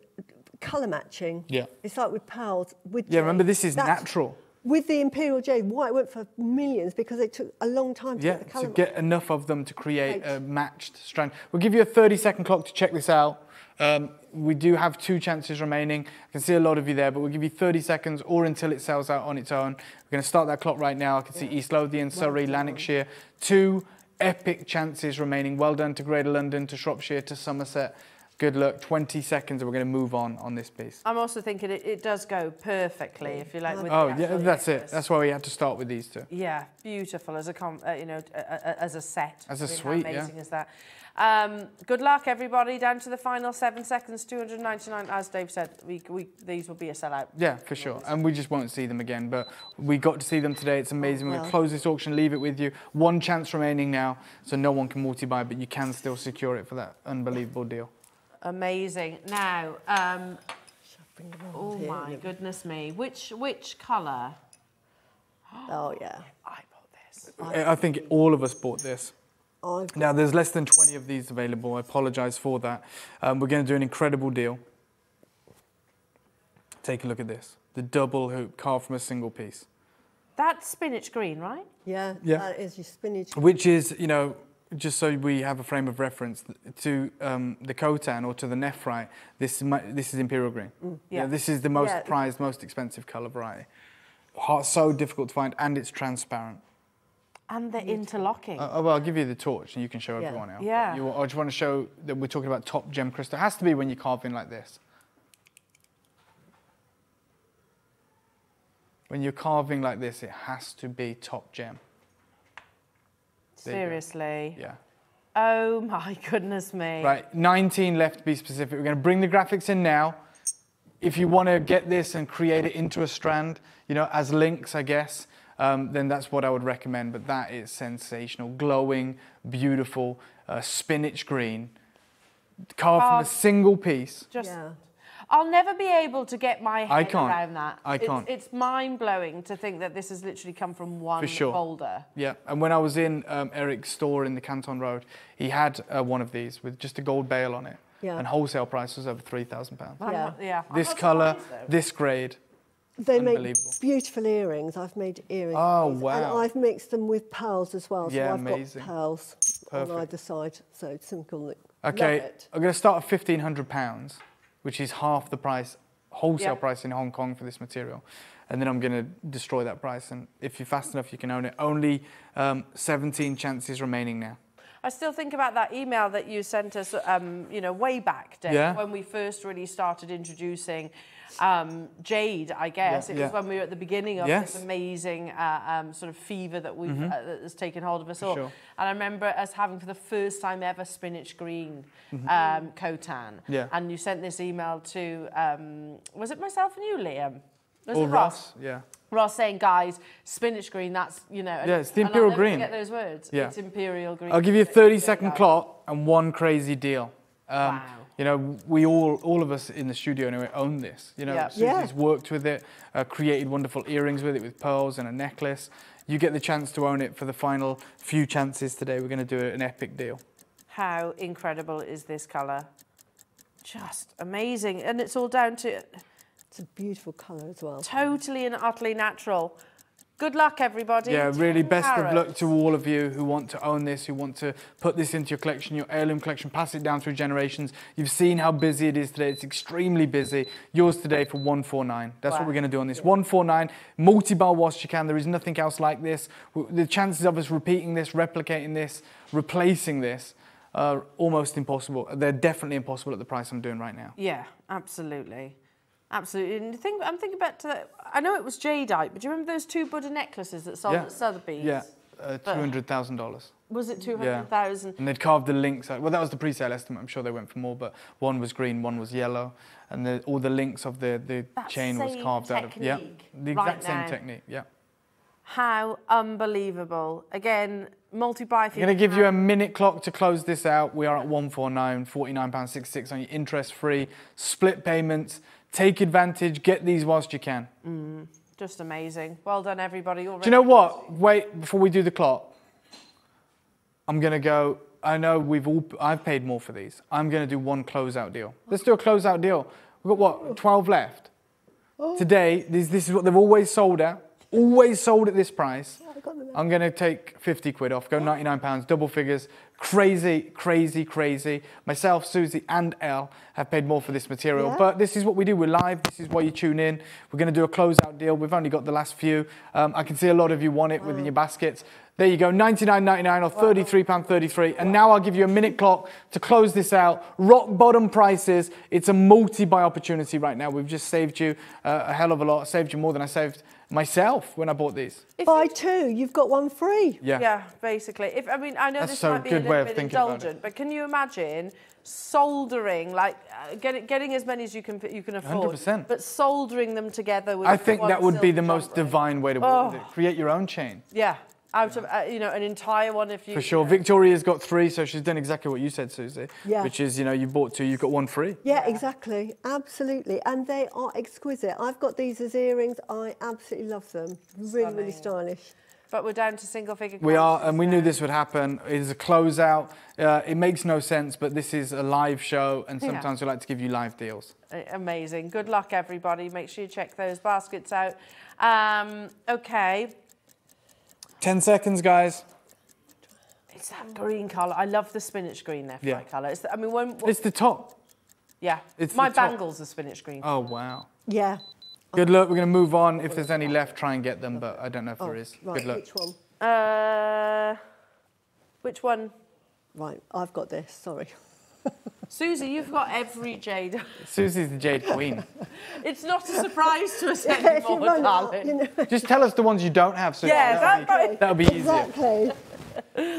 colour matching. Yeah. It's like with pearls. With Yeah, remember this is That's- natural. With the Imperial Jade, why it went for millions because it took a long time to Yeah, get the colour. to get enough of them to create Right. a matched strand. We'll give you a 30 second clock to check this out. Um, we do have two chances remaining. I can see a lot of you there, but we'll give you 30 seconds or until it sells out on its own. We're going to start that clock right now. I can see East Lothian, Surrey, Lanarkshire. Two epic chances remaining. Well done to Greater London, to Shropshire, to Somerset. Good luck. 20 seconds, and we're going to move on on this piece. I'm also thinking it, it does go perfectly, if you like. With Oh, yeah, that's it. That's why we had to start with these two. Yeah, beautiful as a com- uh, you know uh, uh, as a set. As a I mean, suite, how yeah. amazing is that? Um, good luck, everybody. Down to the final seven seconds, 299. As Dave said, we, we these will be a sellout. Yeah, for sure. And we just won't see them again. But we got to see them today. It's amazing. We're going to close this auction, leave it with you. One chance remaining now, so no one can multi-buy, but you can still secure it for that unbelievable deal. Amazing. Now, um, oh here. my goodness me, which which colour? Oh yeah. I bought this. I I think all of us bought this. I've Now, there's less than 20 of these available. I apologize for that. Um, we're going to do an incredible deal. Take a look at this. The double hoop carved from a single piece. That's spinach green, right? yeah. Yeah. That is your spinach. which is, you know, just so we have a frame of reference to um, the Khotan or to the nephrite, this, this is imperial green. Yeah. Yeah, this is the most Yeah. prized, most expensive color variety. Hard, so difficult to find, and it's transparent. And the interlocking. Uh, well, I'll give you the torch, and you can show Yeah. everyone else. Yeah. You, I just want to show that we're talking about top gem crystal. It has to be when you carve in like this. When you're carving like this, it has to be top gem. there. Seriously. Yeah. Oh my goodness me. Right, 19 left to be specific. We're going to bring the graphics in now. If you want to get this and create it into a strand, you know, as links, I guess, um, then that's what I would recommend. But that is sensational, glowing, beautiful, uh, spinach green, carved from a single piece. Just Yeah. I'll never be able to get my head I can't. around that. I It's- can't. It's, mind blowing to think that this has literally come from one sure. boulder. Yeah, and when I was in um, Eric's store in the Canton Road, he had uh, one of these with just a gold bail on it. Yeah. And wholesale price was over £3,000. Yeah. yeah. This colour, this grade. They make beautiful earrings. I've made earrings. Oh, wow. And I've mixed them with pearls as well. Yeah, so I've amazing. got pearls on either side. So it's simple. Love Okay, it. I'm going to start at fifteen hundred pounds, which is half the price, wholesale Yeah. price in Hong Kong for this material, and then I'm going to destroy that price. And if you're fast enough, you can own it. Only um, 17 chances remaining now. I still think about that email that you sent us, um, you know, way back, Dave, Yeah. when we first really started introducing um, Jade, I guess. Yeah, it yeah. was when we were at the beginning of Yes. this amazing uh, um, sort of fever that we've uh, that has taken hold of us all. sure. And I remember us having for the first time ever spinach green um, Khotan. Yeah. And you sent this email to, um, was it myself and you, Liam? Was or it Ross, yeah. Ross saying, guys, spinach green, that's, you know. and- Yeah, it's the imperial green. forget those words. Yeah. It's imperial green. I'll give you a 30 second clock and one crazy deal. Um, Wow. You know, we all, all of us in the studio anyway, own this. You know, Yeah. Suzie's Yeah. worked with it, uh, created wonderful earrings with it, with pearls and a necklace. You get the chance to own it for the final few chances today. We're going to do an epic deal. How incredible is this colour? Just amazing. And it's all down to It's a beautiful colour as well. totally and utterly natural. Good luck, everybody. Yeah, really 10 best of luck to all of you who want to own this, who want to put this into your collection, your heirloom collection, pass it down through generations. You've seen how busy it is today. It's extremely busy. Yours today for 149. That's Wow. what we're going to do on this. 149, multi-bar wash you can. There is nothing else like this. The chances of us repeating this, replicating this, replacing this are almost impossible. They're definitely impossible at the price I'm doing right now. Yeah, absolutely. Absolutely. And think, I'm thinking back to, that. I know it was jadeite, but do you remember those two Buddha necklaces that sold Yeah. at Sotheby's? Yeah, uh, $200,000. Was it 200,000? Yeah. And they'd carved the links. out- Well, that was the pre-sale estimate. I'm sure they went for more, but one was green, one was yellow, and the, all the links of the, the That chain was carved out of yeah, the right exact same now. technique. Yeah. How unbelievable. Again, multi-buy. I'm going to give you a minute clock to close this out. We are at 149, 49 pounds 66 on your interest-free split payments. Take advantage. Get these whilst you can. Mm, just amazing. Well done, everybody. Do you know what? Wait, before we do the clock, I'm going to go. I know we've all, I've paid more for these. I'm going to do one closeout deal. Let's do a closeout deal. We've got what, 12 left? Oh. Today, this, this is what they've always sold at. Always sold at this price. I'm going to take 50 quid off, go 99 pounds, double figures. Crazy, crazy, crazy. Myself, Suzie, and Elle have paid more for this material. Yeah. But this is what we do. We're live. This is why you tune in. We're going to do a closeout deal. We've only got the last few. Um, I can see a lot of you want it within your baskets. There you go, 99.99 or 33 pound 33. And now I'll give you a minute clock to close this out. Rock bottom prices. It's a multi-buy opportunity right now. We've just saved you uh, a hell of a lot. Saved you more than I saved myself when I bought these. If Buy two, you've got one free. Yeah. Yeah, basically. If I mean, I know That's this so might be good a little bit thinking about it. indulgent, but can you imagine soldering, like uh, getting getting as many as you can you can afford, 100%. but soldering them together with I think that would be silk the most divine way to work Oh. with it. Create your own chain. Yeah, out of uh, you know an entire one if you For sure. Victoria's got three, so she's done exactly what you said, Suzie. Yeah. Which is, you know, you bought two, you've got one free. Yeah, exactly. Absolutely. And they are exquisite. I've got these as earrings. I absolutely love them. Really, really stylish. But we're down to single figure. We are, and we knew this would happen. It is a closeout. Uh, it makes no sense, but this is a live show, and Yeah. sometimes we like to give you live deals. Amazing. Good luck, everybody. Make sure you check those baskets out. Um, okay. 10 seconds, guys. It's that green colour. I love the spinach green there, Yeah. fly colour. It's the, I mean, when, It's the top. yeah, it's my the top. bangles are spinach green. Oh, wow. Yeah. Good luck. We're going to move on. If there's any left, try and get them, but I don't know if there is. Right, Good luck. which one? Uh, which one? Right, I've got this. Sorry. Suzie, you've got every jade. Suzie's the Jade Queen. it's not a surprise to us If you anymore, run out, darling. you know. Just tell us the ones you don't have, Suzie. Yeah, that'll, that- be, that'll be easier. Exactly.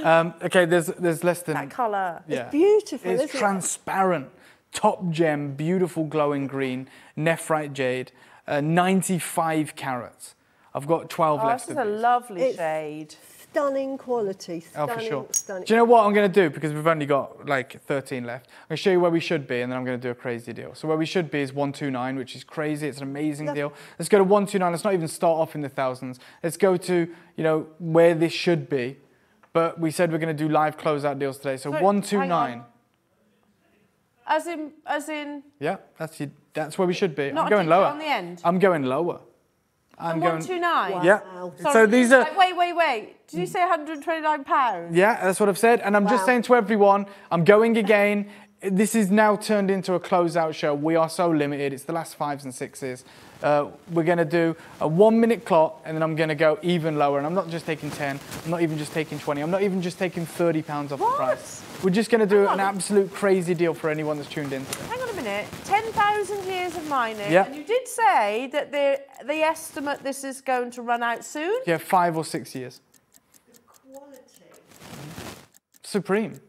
Um, okay, there's, there's less than. that colour. Yeah. beautiful, It's isn't it? transparent. Top gem, beautiful glowing green, nephrite jade, uh, 95 carats. I've got 12 Oh, left this is of a these. lovely It's- shade. Stunning quality. Oh, for sure. Stunning. Do you know what I'm going to do? Because we've only got like 13 left. I'm going to show you where we should be, and then I'm going to do a crazy deal. So where we should be is 129, which is crazy. It's an amazing Love- deal. Let's go to 129. Let's not even start off in the thousands. Let's go to you know where this should be. But we said we're going to do live closeout deals today. So Wait, hang 129. on. As in, as in, Yeah, that's you, that's where we should be. Not I'm going lower. on the end? I'm going lower. I'm one going. two nine. Yeah. Wow. So these are. Like, wait, wait, wait. Did you say 129 pounds? Yeah, that's what I've said. And I'm just saying to everyone, I'm going again. This is now turned into a closeout show. We are so limited. It's the last fives and sixes. Uh, we're going to do a one minute clock and then I'm going to go even lower. And I'm not just taking 10. I'm not even just taking 20. I'm not even just taking 30 pounds off What? the price. We're just going to do an absolute crazy deal for anyone that's tuned in today. Hang minute. 10,000 years of mining. Yeah. And you did say that the, the estimate this is going to run out soon? Yeah, five or six years. The quality. Supreme.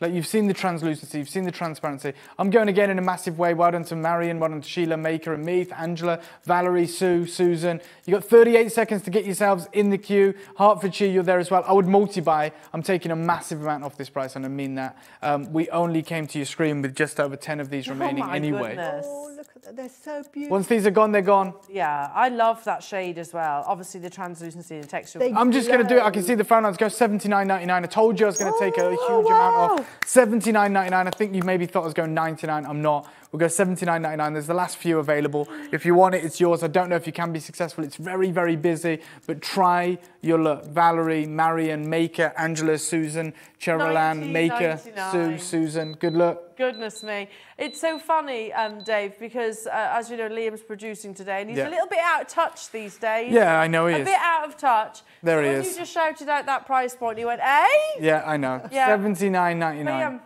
Like you've seen the translucency, you've seen the transparency. I'm going again in a massive way. Well done to Marion, well done to Sheila, Maker, and Meath, Angela, Valerie, Sue, Susan. You've got 38 seconds to get yourselves in the queue. Hertfordshire, you're there as well. I would multi-buy. I'm taking a massive amount off this price, and I mean that. Um, we only came to your screen with just over 10 of these remaining oh my anyway. goodness. Oh, look at that. They're so beautiful. Once these are gone, they're gone. Yeah, I love that shade as well. Obviously, the translucency and texture. They- I'm just going to do it. I can see the phone lines go 79.99. I told you I was going to take a huge Oh, amount off. 79.99. I think you maybe thought I was going 99. I'm not. We'll go 79.99. There's the last few available. If you want it, it's yours. I don't know if you can be successful. It's very, very busy, but try your luck. Valerie, Marion, Maker, Angela, Susan, Cheryl Ann, Maker, Sue, Susan. Good luck. Goodness me. It's so funny, um, Dave, because uh, as you know, Liam's producing today and he's Yeah. a little bit out of touch these days. Yeah, I know he a is. bit out of touch. There so he is. you just shouted out that price point, he went, eh? Yeah, I know. Yeah. 79.99. Liam,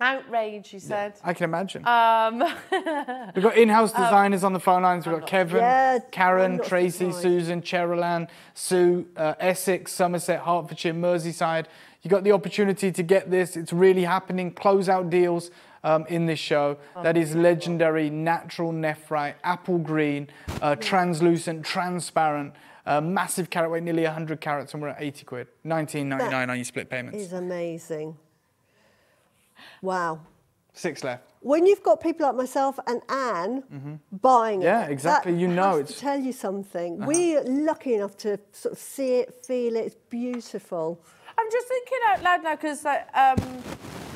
Outrage, she said. I can imagine. Um, We've got in-house designers on the phone lines. We've got Kevin, Yeah, I'm Karen, not Tracy, surprised. Susan, Cheryl Sue, uh, Essex, Somerset, Hertfordshire, Merseyside. You got the opportunity to get this. It's really happening. Closeout deals um, in this show. that is legendary natural nephrite, apple green, uh, translucent, transparent. Uh, massive carat weight, nearly 100 carats, and we're at 80 quid. 19.99 on your split payments. Is amazing. Wow. Six left. When you've got people like myself and Anne buying Mm-hmm. Yeah, it, exactly. that You know has to it's- Uh-huh. tell you something. We're lucky enough to sort of see it, feel it. It's beautiful. I'm just thinking out loud now because like, um,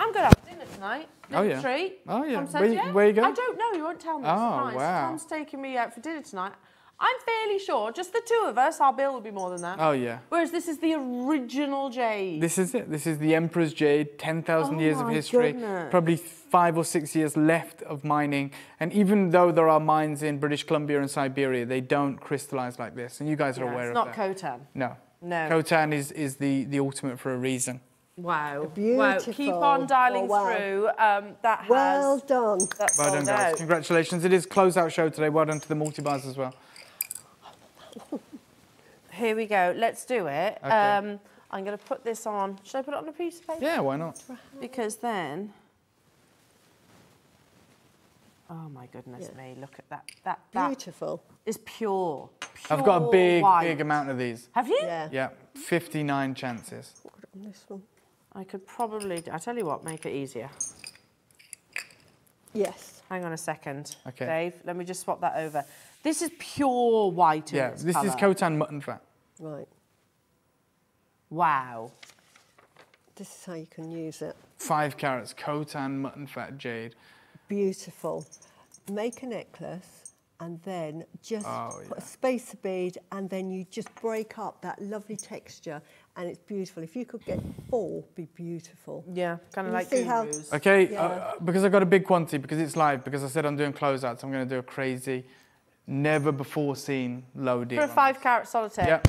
I'm going to have dinner tonight. Oh, Little yeah. Treat. Oh, yeah. Tom said, Where you- yeah. where you going? I don't know. You won't tell me. Oh, Surprise. wow. Tom's taking me out for dinner tonight. I'm fairly sure, just the two of us, our bill will be more than that. Oh, yeah. Whereas this is the original Jade. This is it. This is the Emperor's Jade, 10,000 Oh years of my history, goodness. probably five or six years left of mining. And even though there are mines in British Columbia and Siberia, they don't crystallize like this. And you guys are Yeah, aware of that. it's not that. Khotan. No. No. Khotan is, is the, the ultimate for a reason. Wow. Beautiful. Wow. Keep on dialing Oh, wow. through. Um, that has Well done. that's Well done, guys. out. Congratulations. It is closeout show today. Well done to the multi-bars as well. Here we go. Let's do it. Okay. Um, I'm going to put this on. Should I put it on a piece of paper? Yeah, why not? Because then. Oh my goodness me! Look at that. That that Beautiful. is pure. I've got a big, white. big amount of these. Have you? Yeah. Yeah, 59 chances. Put it on this one. I could probably. I tell you what, make it easier. Yes. Hang on a second, Okay. Dave. Let me just swap that over. This is pure white. in Yeah, its this is colour. Khotan mutton fat. Right. Wow. This is how you can use it. Five carats, Khotan mutton fat jade. Beautiful. Make a necklace and then just Oh, put a spacer bead and then you just break up that lovely texture and it's beautiful. If you could get four, be beautiful. Yeah, kind of like see how- Okay, Yeah. uh, because I've got a big quantity, because it's live, because I said I'm doing closeouts, I'm going to do a crazy, never before seen low deal. For a five carat solitaire. Yep.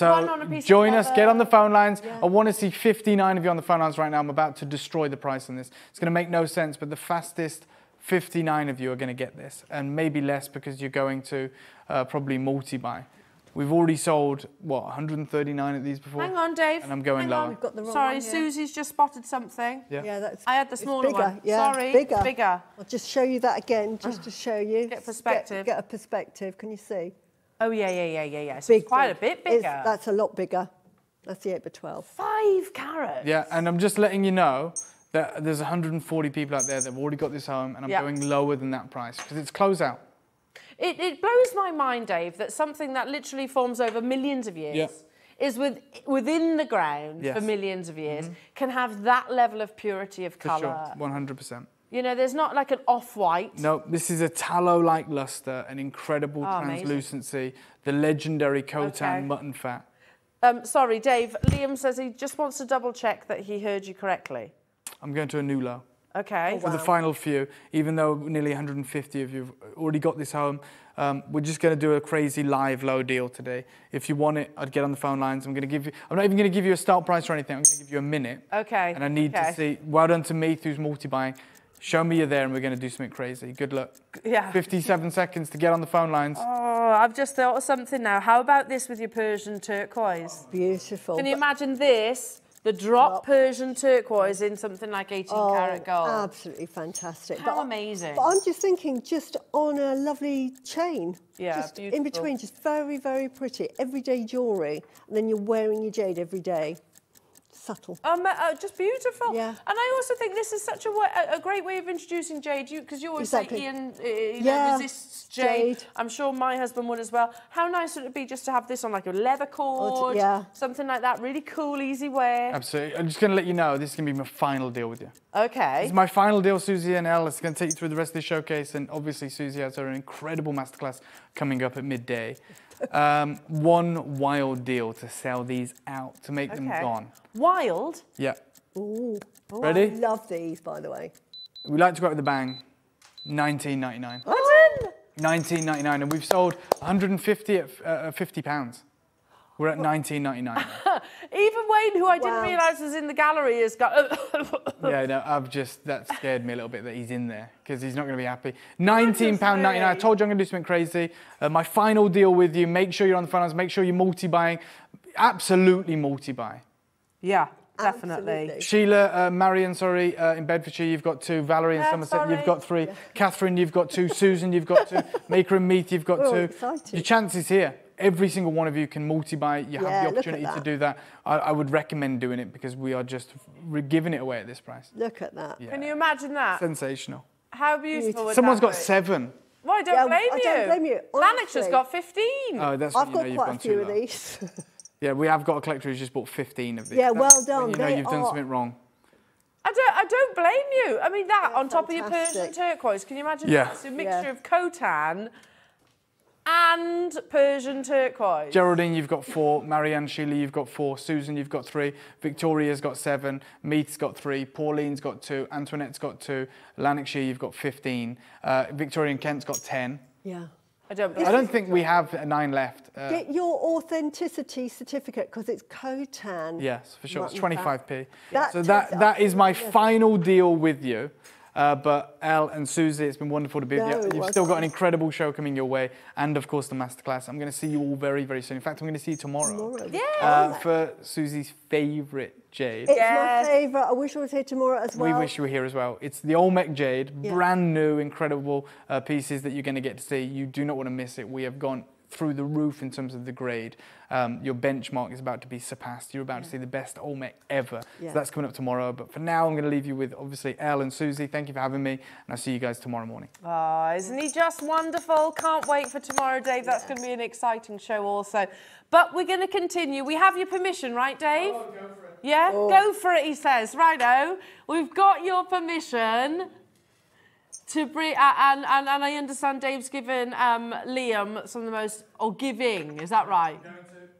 One on a So join us, get on the phone lines. Yeah. I want to see 59 of you on the phone lines right now. I'm about to destroy the price on this. It's going to make no sense, but the fastest 59 of you are going to get this, and maybe less because you're going to uh, probably multi-buy. We've already sold, what, 139 of these before? Hang on, Dave. And I'm going Hang lower. on. We've got the wrong Sorry, one here. Suzie's just spotted something. Yeah. Yeah, that's. I had the it's smaller bigger, one. Yeah, Sorry, bigger. bigger. I'll just show you that again, just to show you. Get Just perspective. Get, a perspective. Can you see? Oh yeah, yeah, yeah, yeah, yeah. So it's quite a bit It's- bigger. that's a lot bigger. That's the 8 by 12. Five carats. Yeah, and I'm just letting you know that there's 140 people out there that have already got this home, and I'm Yeah. going lower than that price because it's closeout. It, it blows my mind, Dave, that something that literally forms over millions of years Yeah. is with, within the ground Yes. For millions of years can have that level of purity of colour. sure, 100%. You know, there's not like an off-white. No, this is a tallow-like luster, an incredible Oh, amazing. translucency, the legendary Khotan Okay. mutton fat. Um, sorry, Dave. Liam says he just wants to double check that he heard you correctly. I'm going to a new low. Okay. For the final few, even though nearly 150 of you have already got this home, um, we're just going to do a crazy live low deal today. If you want it, I'd get on the phone lines. I'm going to give you. I'm not even going to give you a start price or anything. I'm going to give you a minute. Okay, And I need okay. to see. Well done to me, who's multi-buying. Show me you're there, and we're going to do something crazy. Good luck. Yeah. 57 seconds to get on the phone lines. Oh, I've just thought of something now. How about this with your Persian turquoise? Beautiful. Can you imagine this, the drop Drop. Persian turquoise in something like 18 Oh, karat gold? Absolutely fantastic. How But amazing. But I'm just thinking, just on a lovely chain. Yeah, just in between, just very, very pretty. Everyday jewellery. And then you're wearing your jade every day. Subtle. Um, uh, just beautiful. Yeah. And I also think this is such a, wa- a, a great way of introducing jade, because you, always Exactly. say Ian uh, you know, resists jade. jade. I'm sure my husband would as well. How nice would it be just to have this on like a leather cord, yeah. something like that, really cool, easy wear. Absolutely. I'm just going to let you know this is going to be my final deal with you. Okay. This is my final deal, Suzie and Elle. It's going to take you through the rest of the showcase, and obviously Suzie has her incredible masterclass coming up at midday. Um, one wild deal to sell these out, to make them gone. Wild. Yeah. Ooh. Ready? I love these, by the way. We like to go out with a bang. 19.99. Pardon? 19.99, and we've sold 150 at uh, 50 pounds. We're at 19.99. Even Wayne, who I didn't Wow. realise was in the gallery, has got. yeah, no, I've just that scared me a little bit that he's in there because he's not going to be happy. 19 pound 99. I told you I'm going to do something crazy. Uh, my final deal with you. Make sure you're on the finance. Make sure you're multi-buying. Absolutely multi-buy. yeah, definitely. Absolutely. Sheila, uh, Marion, sorry, uh, in Bedfordshire, you've got two. Valerie in Yeah, Somerset, you've got three. Catherine, you've got two. Susan, you've got two. Maker and Meath, you've got We're all two. excited. Your chance is here. Every single one of you can multi-buy. You Yeah, have the opportunity to do that. I, I would recommend doing it because we are just re- giving it away at this price. Look at that. Yeah. Can you imagine that? Sensational. How beautiful would Someone's that got be? seven. Well, I don't Yeah, blame I you. don't blame you, Lanarkshire's honestly. got 15. Oh, that's I've when you know got you've quite a few of these. Yeah, we have got a collector who's just bought 15 of these. Yeah, well That's when done. You know They you've done are- something wrong. I don't, I don't blame you. I mean, that They're on top of your Persian turquoise, can you imagine Yeah. that? It's a mixture Yeah. of Khotan and Persian turquoise. Geraldine, you've got four. Marianne, Sheila, you've got four. Susan, you've got three. Victoria's got seven. Meath's got three. Pauline's got two. Antoinette's got two. Lanarkshire, you've got 15. Uh, Victoria and Kent's got 10. yeah. I don't I don't think we have nine left. Uh, Get your authenticity certificate because it's Khotan. yes, for sure. It's 25p. That so that, that is my final deal with you. Uh, but Elle and Suzie, it's been wonderful to be No, with you. You've still got an incredible show coming your way, and of course the masterclass. I'm going to see you all very, very soon. In fact, I'm going to see you tomorrow. Tomorrow. Yeah. Uh, for Suzie's favourite jade. It's Yes. my favourite. I wish I was here tomorrow as well. We wish you were here as well. It's the Olmec Jade, Yeah. brand new, incredible uh, pieces that you're going to get to see. You do not want to miss it. We have gone through the roof in terms of the grade. Um, your benchmark is about to be surpassed. You're about to see the best Olmec ever. Yeah. So that's coming up tomorrow. But for now, I'm going to leave you with obviously Elle and Suzie. Thank you for having me, and I'll see you guys tomorrow morning. Oh, isn't he just wonderful? Can't wait for tomorrow, Dave. That's going to be an exciting show, also. But we're going to continue. We have your permission, right, Dave? Oh, go for it. Yeah, go for it, he says. Righto. We've got your permission to bring, uh, and, and, and I understand Dave's given um, Liam some of the most, or giving, is that right?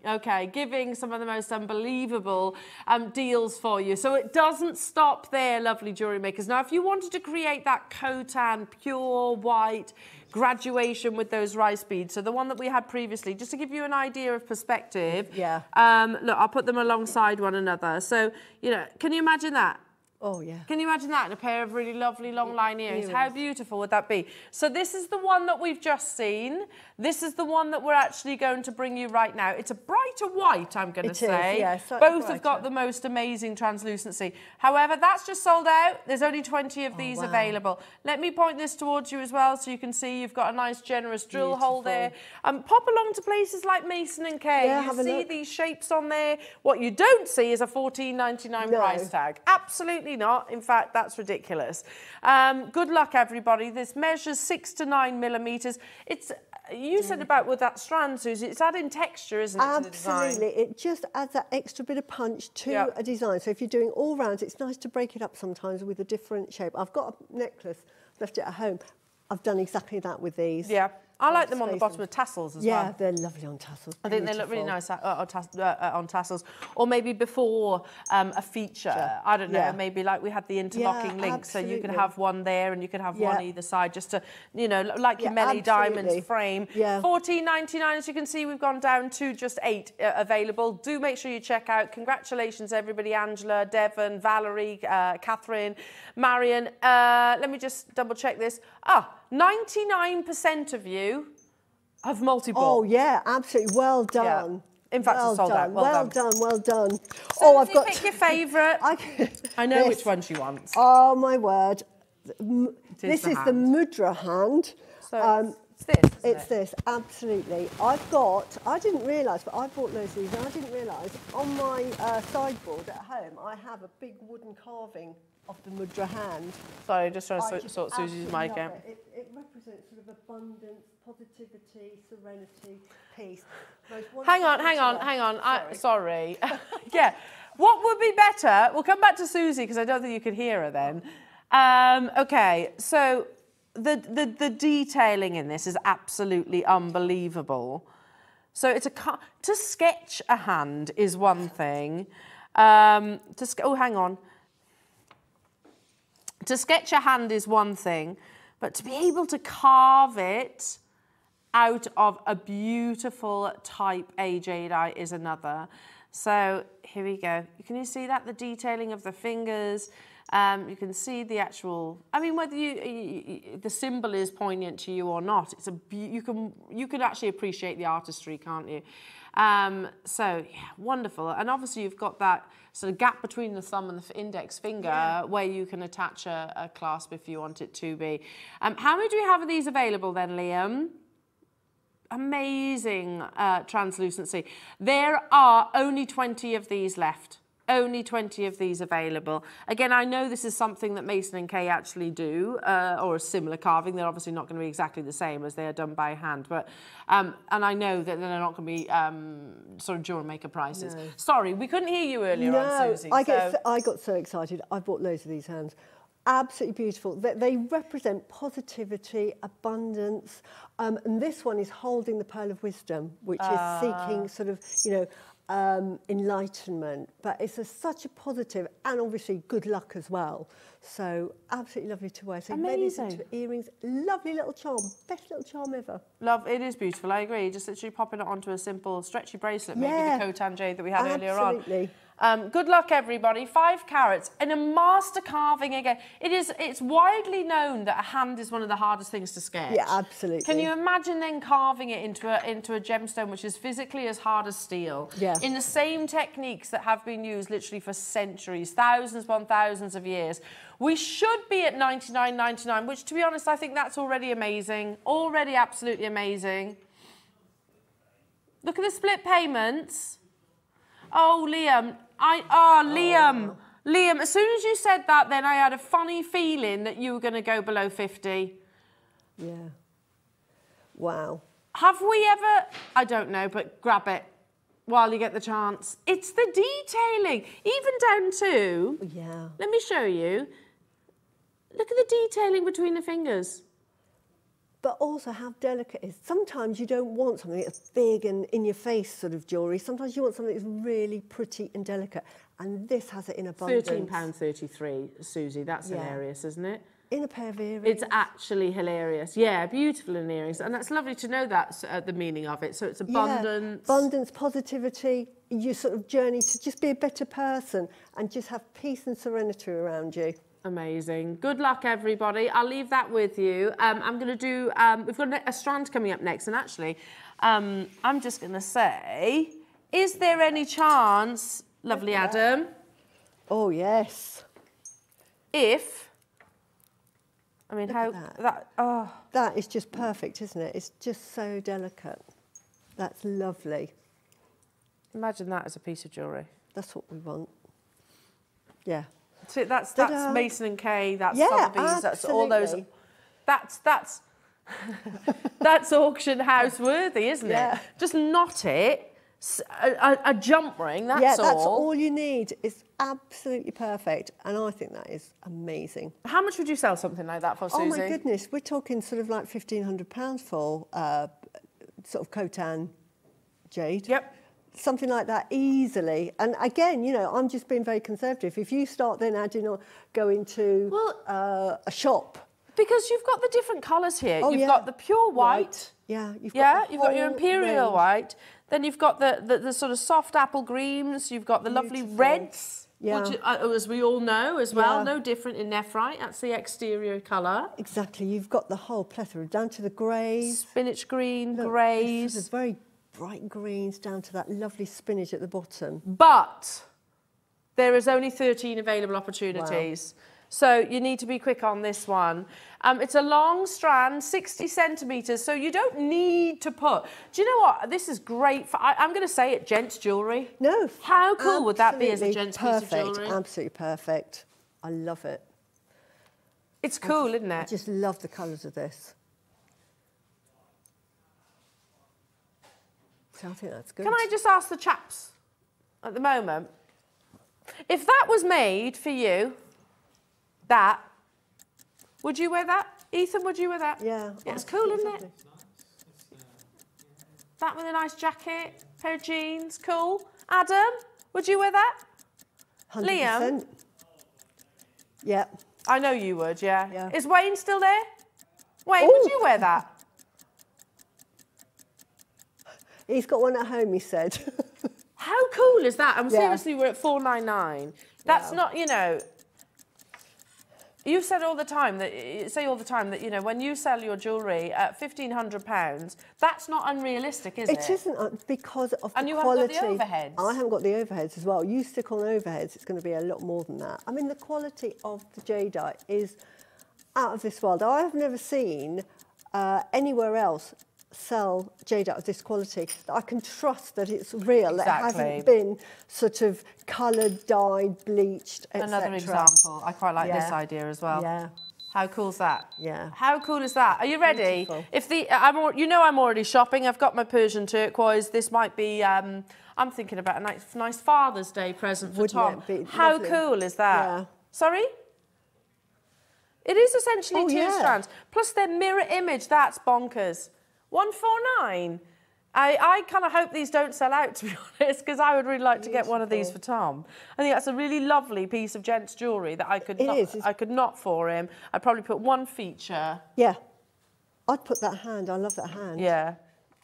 Okay, giving some of the most unbelievable um, deals for you. So it doesn't stop there, lovely jewellery makers. Now, if you wanted to create that Khotan pure white graduation with those rice beads, so the one that we had previously, just to give you an idea of perspective. Yeah. Um, look, I'll put them alongside one another. So, you know, can you imagine that? Oh, yeah. Can you imagine that in a pair of really lovely long line earrings? How beautiful would that be? So this is the one that we've just seen. This is the one that we're actually going to bring you right now. It's a brighter white, I'm going to is, say. yeah, slightly Both have got the most amazing translucency. However, that's just sold out. There's only 20 of these Oh, wow. available. Let me point this towards you as well so you can see you've got a nice generous drill hole there. Um, pop along to places like Mason and Kay. Yeah, you see these shapes on there. What you don't see is a 14.99 No. price tag. Absolutely not. In fact, that's ridiculous. Um, good luck, everybody. This measures six to nine millimeters. It's you said about with that strand, Suzie. It's adding texture, isn't it? Absolutely. It just adds that extra bit of punch to Yeah. a design. So if you're doing all rounds, it's nice to break it up sometimes with a different shape. I've got a necklace, left it at home. I've done exactly that with these. Yeah, I like them on the bottom of tassels as Yeah, well. Yeah, they're lovely on tassels. I think they look really nice uh, on, uh, uh, on tassels, or maybe before um, a feature. I don't know. Yeah. Maybe like we had the interlocking Yeah, link, so you can absolutely. have one there and you can have one either side, just to you know, like your Melly Diamonds frame. Yeah. Fourteen ninety nine. As you can see, we've gone down to just eight uh, available. Do make sure you check out. Congratulations, everybody! Angela, Devon, Valerie, uh, Catherine, Marion. Uh, let me just double check this. Ah, ninety nine percent of you have multi-bought. Oh, yeah, absolutely. Well done. In fact, it's well sold out. done. Well Well, done. done. well done. oh, I've got. pick your favourite. I, I know This. which one she wants. Oh my word! M- is This the is the mudra hand. So Um, it's this. It's it? this, absolutely. I've got, I didn't realise, but I bought loads of these and I didn't realise on my uh, sideboard at home I have a big wooden carving of the mudra hand. Sorry, just trying to I sort, Suzie's mic out. It. It, it represents sort of abundance, positivity, serenity, peace. Hang on, hang on, hang on. I, sorry. yeah. What would be better? We'll come back to Suzie because I don't think you could hear her then. Um, okay, so the, the the detailing in this is absolutely unbelievable. So it's a to sketch a hand is one thing. Um, to oh, hang on. To sketch a hand is one thing, but to be able to carve it out of a beautiful type A jadeite is another. So here we go. Can you see that? The detailing of the fingers. Um, you can see the actual. I mean, whether you, you, the symbol is poignant to you or not, it's a you can you can actually appreciate the artistry, can't you? Um, so yeah, wonderful. And obviously you've got that sort of gap between the thumb and the index finger yeah. where you can attach a, a, clasp if you want it to be. Um, how many do you have of these available then, Liam? Amazing uh, translucency. There are only 20 of these left only 20 of these available. Again, I know this is something that Mason and Kay actually do, uh, or a similar carving. They're obviously not going to be exactly the same as they are done by hand, but um, and I know that they're not going to be um, sort of jewelry maker prices. No. Sorry, we couldn't hear you earlier no, on, Suzie. I, so. I got so excited. I bought loads of these hands. Absolutely beautiful. They, they represent positivity, abundance, um, and this one is holding the pearl of wisdom, which uh. is ah. seeking sort of, you know, um, enlightenment, but it's a, such a positive and obviously good luck as well. So absolutely lovely to wear. So Amazing. earrings, lovely little charm, best little charm ever. Love, it is beautiful. I agree. Just literally popping it onto a simple stretchy bracelet, yeah. maybe the Khotan jade that we had absolutely. earlier on. Absolutely. Um, good luck, everybody. Five carats and a master carving again. It is. It's widely known that a hand is one of the hardest things to sketch. Yeah, absolutely. Can you imagine then carving it into a into a gemstone which is physically as hard as steel? Yeah. In the same techniques that have been used literally for centuries, thousands upon thousands of years. We should be at 99.99, which to be honest, I think that's already amazing. Already absolutely amazing. Look at the split payments. Oh, Liam, I, ah, oh, Liam, oh. Liam, as soon as you said that, then I had a funny feeling that you were going to go below 50. Yeah. Wow. Have we ever, I don't know, but grab it while you get the chance. It's the detailing, even down to, yeah. let me show you. Look at the detailing between the fingers but also how delicate it is. Sometimes you don't want something that's big and in your face sort of jewellery. Sometimes you want something that's really pretty and delicate. And this has it in abundance. £13.33, Suzie. That's yeah. hilarious, isn't it? In a pair of earrings. It's actually hilarious. Yeah, beautiful in earrings. And that's lovely to know that's uh, the meaning of it. So it's abundance. Yeah, abundance, positivity, your sort of journey to just be a better person and just have peace and serenity around you. Amazing. Good luck, everybody. I'll leave that with you. Um, I'm going to do, um, we've got a strand coming up next, and actually, um, I'm just going to say, is there any chance, lovely Adam? Oh, yes. If, I mean, Look how, that. that, oh. That is just perfect, isn't it? It's just so delicate. That's lovely. Imagine that as a piece of jewellery. That's what we want. Yeah. So that's that's Mason and Kay. That's yeah, Sotheby's. That's all those. That's that's that's auction house worthy, isn't yeah. it? Just knot it. A, a, jump ring, that's yeah, all. Yeah, that's all you need. It's absolutely perfect. And I think that is amazing. How much would you sell something like that for, Suzie? Oh, my goodness. We're talking sort of like £1,500 for uh, sort of Khotan jade. Yep something like that easily. And again, you know, I'm just being very conservative. If you start then adding or going to well, uh, a shop. Because you've got the different colours here. Oh, you've yeah. got the pure white. white. Yeah, you've yeah, got you've got your imperial range. white. Then you've got the, the, the, sort of soft apple greens. You've got the Beautiful. lovely reds. Yeah. Which, uh, as we all know as well, yeah. no different in nephrite. That's the exterior colour. Exactly. You've got the whole plethora down to the greys. Spinach green, Look, greys. It's very bright greens down to that lovely spinach at the bottom. But there is only 13 available opportunities. Wow. So you need to be quick on this one. Um, it's a long strand, 60 centimetres, so you don't need to put... Do you know what? This is great for... I, am going to say it, gents jewellery. No. How cool would that be as a gents perfect, piece of jewellery? Absolutely perfect. I love it. It's cool, just, isn't it? I just love the colours of this. So I think that's good. Can I just ask the chaps at the moment, if that was made for you, that, would you wear that? Ethan, would you wear that? Yeah. yeah it's cool, isn't it? That with a nice jacket, pair of jeans, cool. Adam, would you wear that? 100%. Liam? Yeah. I know you would, yeah. yeah. Is Wayne still there? Wayne, Ooh. would you wear that? He's got one at home, he said. How cool is that? I'm Yeah. seriously, we're at 499. That's not, you know. You've said all the time that say all the time that you know when you sell your jewellery at fifteen hundred pounds, that's not unrealistic, is it? It isn't uh, because of And the you haven't got quality. the overheads. I haven't got the overheads as well. You stick on overheads, it's going to be a lot more than that. I mean, the quality of the jadeite is out of this world. I have never seen uh, anywhere else sell jadeite of this quality that I can trust that it's real. It hasn't been sort of coloured, dyed, bleached, etc. Another example. I quite like this idea as well. Yeah. How cool is that? Yeah. How cool is that? Are you ready? Beautiful. If the I'm you know I'm already shopping. I've got my Persian turquoise. This might be um, I'm thinking about a nice, nice Father's Day present for Wouldn't Tom. How lovely? cool is that? Yeah. Sorry? It is essentially Oh, two yeah. strands. Plus their mirror image, that's bonkers. 149. I, I kind of hope these don't sell out, to be honest, because I would really like to get one of these for Tom. I think that's a really lovely piece of gents' jewellery that I could It not, is, I could not for him. I'd probably put one feature. Yeah. I'd put that hand. I love that hand. Yeah.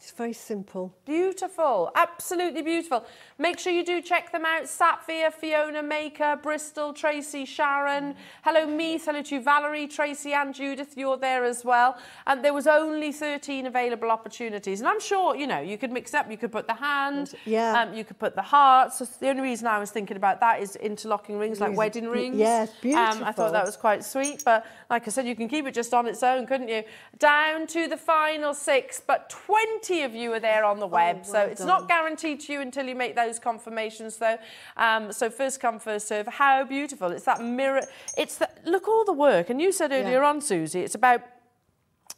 It's very simple. Beautiful, absolutely beautiful. Make sure you do check them out. Satvia, Fiona, Maker, Bristol, Tracy, Sharon. Hello, Meath. Hello to you, Valerie, Tracy, and Judith. You're there as well. And there was only 13 available opportunities. And I'm sure, you know, you could mix up. You could put the hand. Yeah. Um, you could put the hearts. So the only reason I was thinking about that is interlocking rings, like wedding rings. yeah, it's Um, I thought that was quite sweet. But like I said, you can keep it just on its own, couldn't you? Down to the final six, but 20 of you are there on the web. so Oh, well it's done. not guaranteed to you until you make those confirmations, though. Um, so first come, first serve. How beautiful! It's that mirror. It's that, look all the work. And you said earlier Yeah. on, Suzie, it's about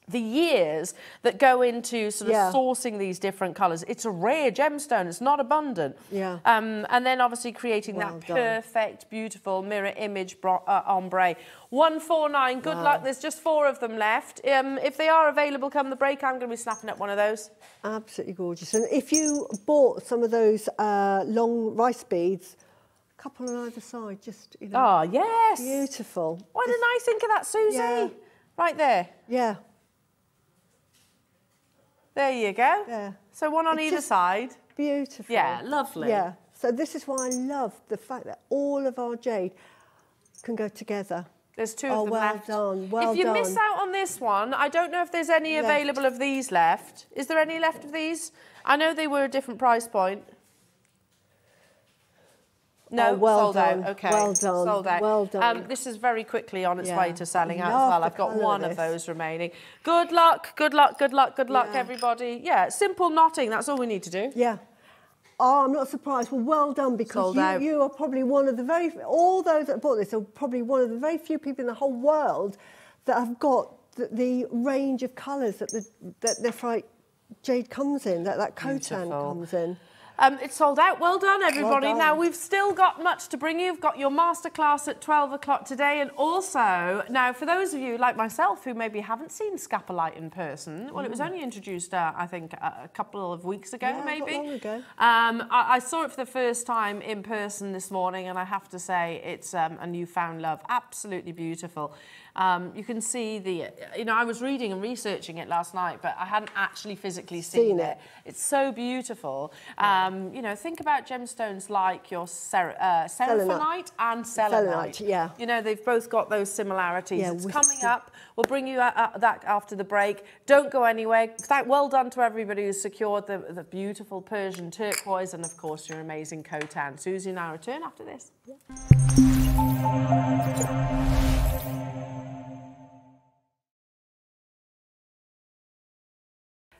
the years that go into sort of Yeah. sourcing these different colours. It's a rare gemstone. It's not abundant. Yeah. Um, and then obviously creating Well that done. perfect, beautiful mirror image uh, ombre. 149. Good luck. There's just four of them left. Um, if they are available come the break, I'm going to be snapping up one of those. Absolutely gorgeous. And if you bought some of those uh, long rice beads, a couple on either side, just, you know, Oh, yes. beautiful. Why didn't I think of that, Suzie? Yeah. Right there. Yeah, There you go. Yeah. So one on It's either side. beautiful. Yeah, lovely. Yeah. So this is why I love the fact that all of our jade can go together. There's two Oh, of them well left. done, well if you miss out on this one, I don't know if there's any Left. available of these left. Is there any left of these? I know they were a different price point. No, Oh, well sold done, out. Okay, well done, sold out. well done. Um, this is very quickly on its Yeah, way to selling out as well. I've got colour of one of those remaining. Good luck, good luck, good luck, good luck, Yeah. everybody. Yeah, simple knotting. That's all we need to do. Yeah. Oh, I'm not surprised. Well, well done because you, you are probably one of the very, all those that bought this are probably one of the very few people in the whole world that have got the, the range of colours that the that Nephrite jade comes in, that that Beautiful. comes in. Um, it's sold out. Well done, everybody. done. Now, we've still got much to bring you. We've got your masterclass at 12 o'clock today. And also, now, for those of you like myself who maybe haven't seen Scapolite in person, well, it was only introduced, uh, I think, a, a couple of weeks ago, Yeah, not maybe. long ago. Um, I, I saw it for the first time in person this morning, and I have to say it's um, a newfound love. Absolutely beautiful. Um, you can see the, you know, I was reading and researching it last night, but I hadn't actually physically seen, Seen it. it. It's so beautiful. Um, you know, think about gemstones like your ser- uh, seraphinite and selenite. Selenite, yeah. You know, they've both got those similarities. Yeah, it's coming up. We'll bring you uh, uh, that after the break. Don't go anywhere. Thank, well done to everybody who's secured the, the beautiful Persian turquoise and, of course, your amazing Khotan. Suzie and I return after this.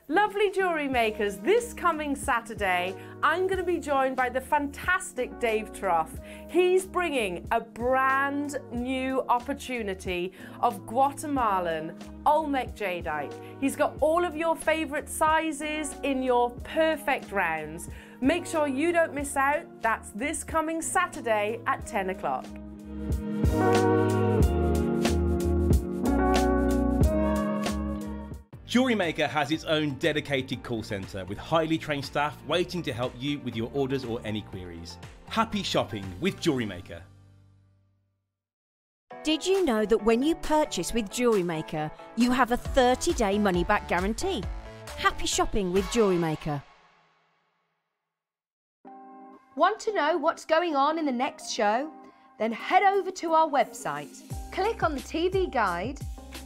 Lovely jewellery makers, this coming Saturday, I'm going to be joined by the fantastic Dave Troth. He's bringing a brand new opportunity of Guatemalan Olmec jadeite. He's got all of your favourite sizes in your perfect rounds. Make sure you don't miss out. That's this coming Saturday at 10 o'clock. Jewelry Maker has its own dedicated call centre with highly trained staff waiting to help you with your orders or any queries. Happy shopping with Jewelry Maker. Did you know that when you purchase with Jewelry Maker, you have a 30 day money back guarantee? Happy shopping with Jewelry Maker. Want to know what's going on in the next show? Then head over to our website. Click on the TV guide.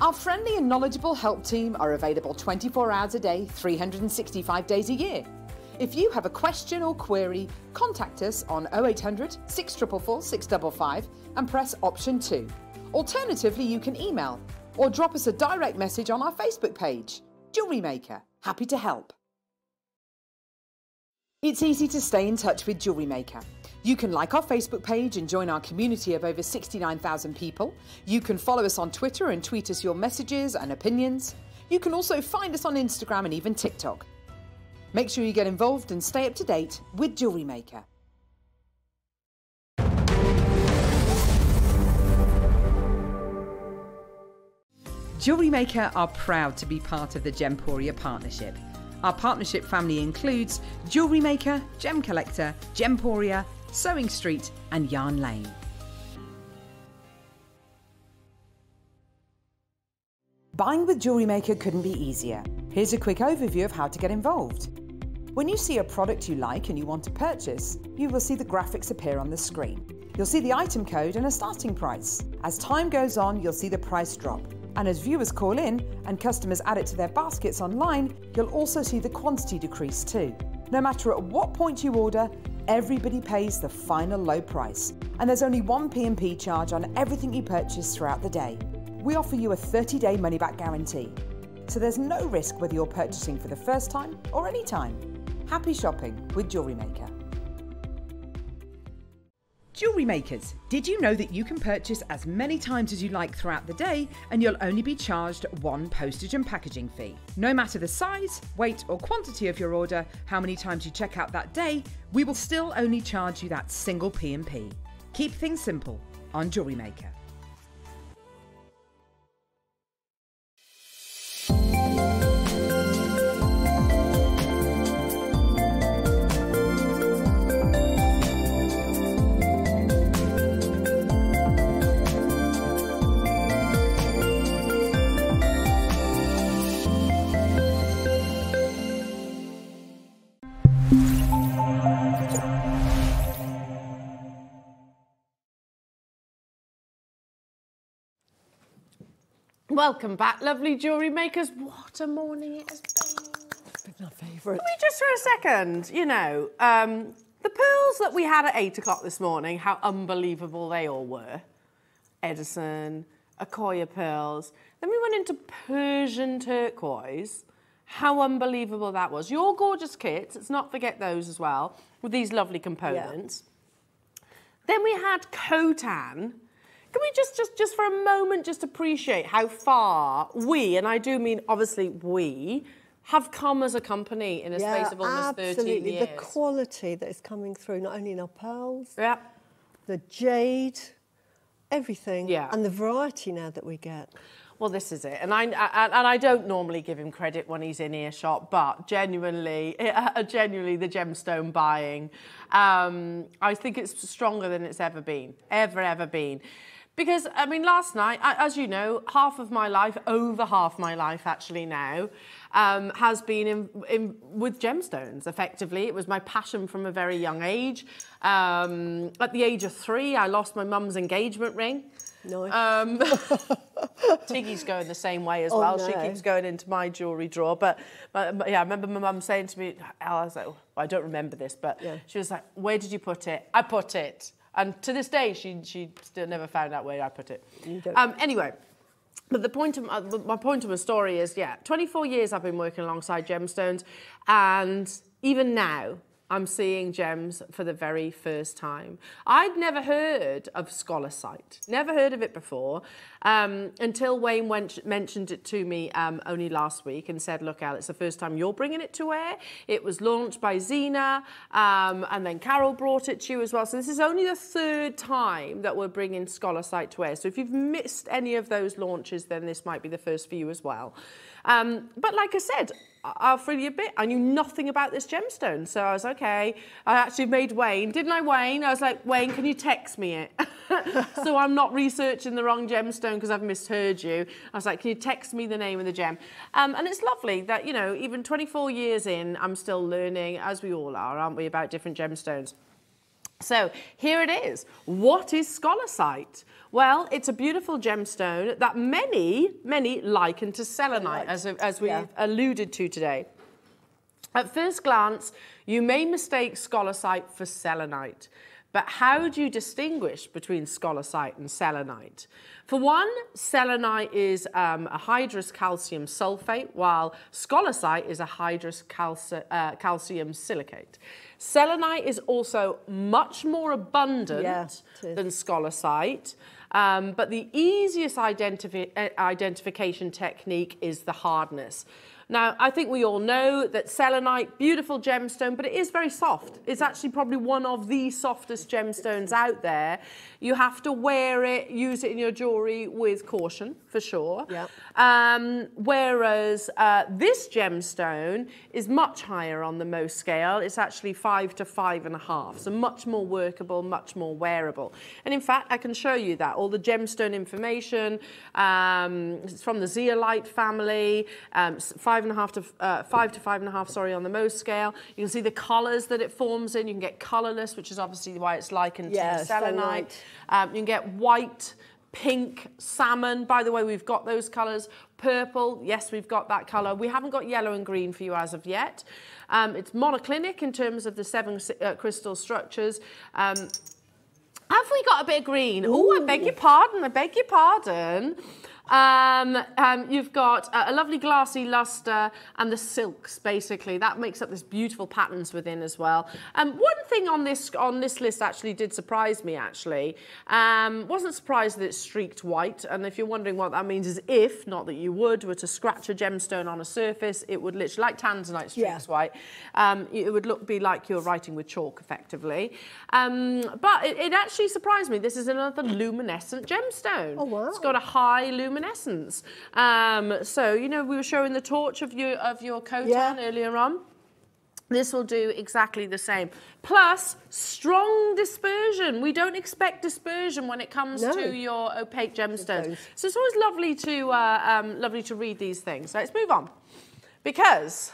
Our friendly and knowledgeable help team are available 24 hours a day, 365 days a year. If you have a question or query, contact us on 0800 644 655 and press option 2. Alternatively, you can email or drop us a direct message on our Facebook page. Jewellery Maker, happy to help. It's easy to stay in touch with Jewellery Maker. You can like our Facebook page and join our community of over 69,000 people. You can follow us on Twitter and tweet us your messages and opinions. You can also find us on Instagram and even TikTok. Make sure you get involved and stay up to date with Jewellery Maker. Jewellery Maker are proud to be part of the Gemporia partnership. Our partnership family includes Jewellery Maker, Gem Collector, Gemporia, Sewing Street, and Yarn Lane. Buying with Jewellery Maker couldn't be easier. Here's a quick overview of how to get involved. When you see a product you like and you want to purchase, you will see the graphics appear on the screen. You'll see the item code and a starting price. As time goes on, you'll see the price drop. And as viewers call in and customers add it to their baskets online, you'll also see the quantity decrease too. No matter at what point you order, everybody pays the final low price. And there's only one P&P charge on everything you purchase throughout the day. We offer you a 30-day money-back guarantee. So there's no risk whether you're purchasing for the first time or any time. Happy shopping with Jewellery Maker. Jewellery makers, did you know that you can purchase as many times as you like throughout the day and you'll only be charged one postage and packaging fee? No matter the size, weight, or quantity of your order, how many times you check out that day, we will still only charge you that single P&P. Keep things simple on Jewellery Maker. Welcome back, lovely jewellery makers. What a morning it has been. My favourite. Can we just for a second, you know, um, the pearls that we had at eight o'clock this morning, how unbelievable they all were. Edison, Akoya pearls. Then we went into Persian turquoise. How unbelievable that was. Your gorgeous kits, let's not forget those as well, with these lovely components. Then we had Khotan. Can we just, just, just for a moment, just appreciate how far we, and I do mean obviously we, have come as a company in a Yeah, space of almost 13 absolutely. years. The quality that is coming through, not only in our pearls, yeah. the jade, everything, Yeah. and the variety now that we get. Well, this is it, and I, I and I don't normally give him credit when he's in earshot, but genuinely, genuinely, the gemstone buying, um, I think it's stronger than it's ever been, ever, ever been. Because I mean, last night, as you know, half of my life, over half my life actually now, um, has been in, in, with gemstones. Effectively, it was my passion from a very young age. Um, at the age of three, I lost my mum's engagement ring. Nice. Um, Tiggy's going the same way as Oh, well. She keeps going into my jewellery drawer. But, but, but yeah, I remember my mum saying to me, I was like, well, I don't remember this, but Yeah. she was like, where did you put it? I put it. And to this day, she, she still never found out where I put it. Um, anyway, but the point of uh, my point of my story is, yeah, 24 years I've been working alongside gemstones, and even now, I'm seeing gems for the very first time. I'd never heard of scolecite, never heard of it before, um, until Wayne went, mentioned it to me um, only last week and said, look, Al, it's the first time you're bringing it to air. It was launched by Zena, um, and then Carol brought it to you as well. So this is only the third time that we're bringing Scholar scolecite to air. So if you've missed any of those launches, then this might be the first for you as well. Um, but like I said, I'll free you a bit. I knew nothing about this gemstone. So I was okay. I actually made Wayne, didn't I, Wayne? I was like, Wayne, can you text me it? so I'm not researching the wrong gemstone because I've misheard you. I was like, can you text me the name of the gem? Um, and it's lovely that, you know, even 24 years in, I'm still learning, as we all are, aren't we, about different gemstones. So here it is. What is scolecite? Well, it's a beautiful gemstone that many, many liken to selenite, as, as we yeah. alluded to today. At first glance, you may mistake scolecite for selenite. But how do you distinguish between scolecite and selenite? For one, selenite is um, a hydrous calcium sulfate, while scolecite is a hydrous calci uh, calcium silicate. Selenite is also much more abundant yeah, than scolecite. Um, but the easiest identifi uh, identification technique is the hardness. Now, I think we all know that selenite, beautiful gemstone, but it is very soft. It's actually probably one of the softest gemstones out there. You have to wear it, use it in your jewelry with caution, for sure. Yep. Um, whereas uh, this gemstone is much higher on the Mohs scale. It's actually five to five and a half, so much more workable, much more wearable. And in fact, I can show you that. All the gemstone information um, from the zeolite family, um, five and a half to uh, five to five and a half, sorry, on the Mohs scale. You can see the colours that it forms in. You can get colourless, which is obviously why it's likened yeah, to selenite. Um, you can get white, pink, salmon. By the way, we've got those colours. Purple, yes, we've got that colour. We haven't got yellow and green for you as of yet. Um, it's monoclinic in terms of the seven uh, crystal structures. Um, have we got a bit of green? Oh, I beg your pardon. I beg your pardon. Um, um, you've got a, a, lovely glassy luster and the silks, basically. That makes up this beautiful patterns within as well. Um, one thing on this on this list actually did surprise me, actually. Um, wasn't surprised that it's streaked white. And if you're wondering what that means is if, not that you would, were to scratch a gemstone on a surface, it would literally, like tanzanite streaks yeah. white, um, it would look be like you're writing with chalk, effectively. Um, but it, it actually surprised me. This is another luminescent gemstone. Oh, wow. It's got a high luminescence luminescence. Um, so, you know, we were showing the torch of your, of your coat yeah. earlier on. This will do exactly the same. Plus, strong dispersion. We don't expect dispersion when it comes no. to your opaque gemstones. So it's always lovely to, uh, um, lovely to read these things. let's move on. Because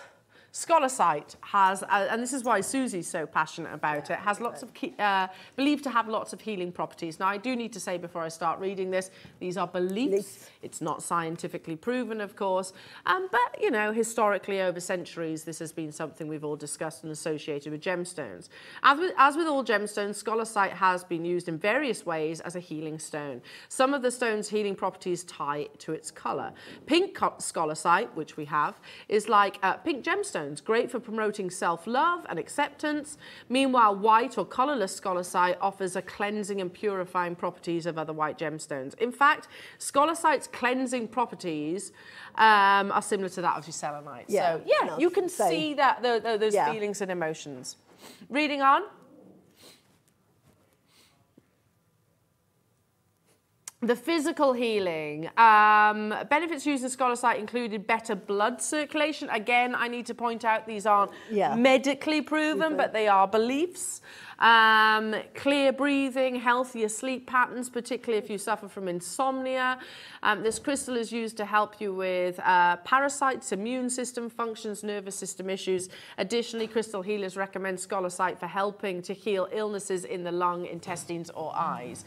Scolecite has, uh, and this is why Suzie's so passionate about it, has lots of, uh, believed to have lots of healing properties. Now, I do need to say before I start reading this, these are beliefs. It's not scientifically proven, of course. Um, but, you know, historically, over centuries, this has been something we've all discussed and associated with gemstones. As with, as with all gemstones, scolecite has been used in various ways as a healing stone. Some of the stone's healing properties tie to its colour. Pink scolecite, which we have, is like a pink gemstone great for promoting self-love and acceptance. Meanwhile, white or colorless scolecite offers a cleansing and purifying properties of other white gemstones. In fact, scolecite's cleansing properties um, are similar to that of your selenite. Yeah, so, yeah, you can same. see that the, the, those yeah. feelings and emotions. Reading on. The physical healing. Um, benefits used in scolecite included better blood circulation. Again, I need to point out these aren't yeah. medically proven, but they are beliefs. Um, clear breathing, healthier sleep patterns, particularly if you suffer from insomnia. Um, this crystal is used to help you with uh, parasites, immune system functions, nervous system issues. Additionally, crystal healers recommend scolecite for helping to heal illnesses in the lung, intestines, or eyes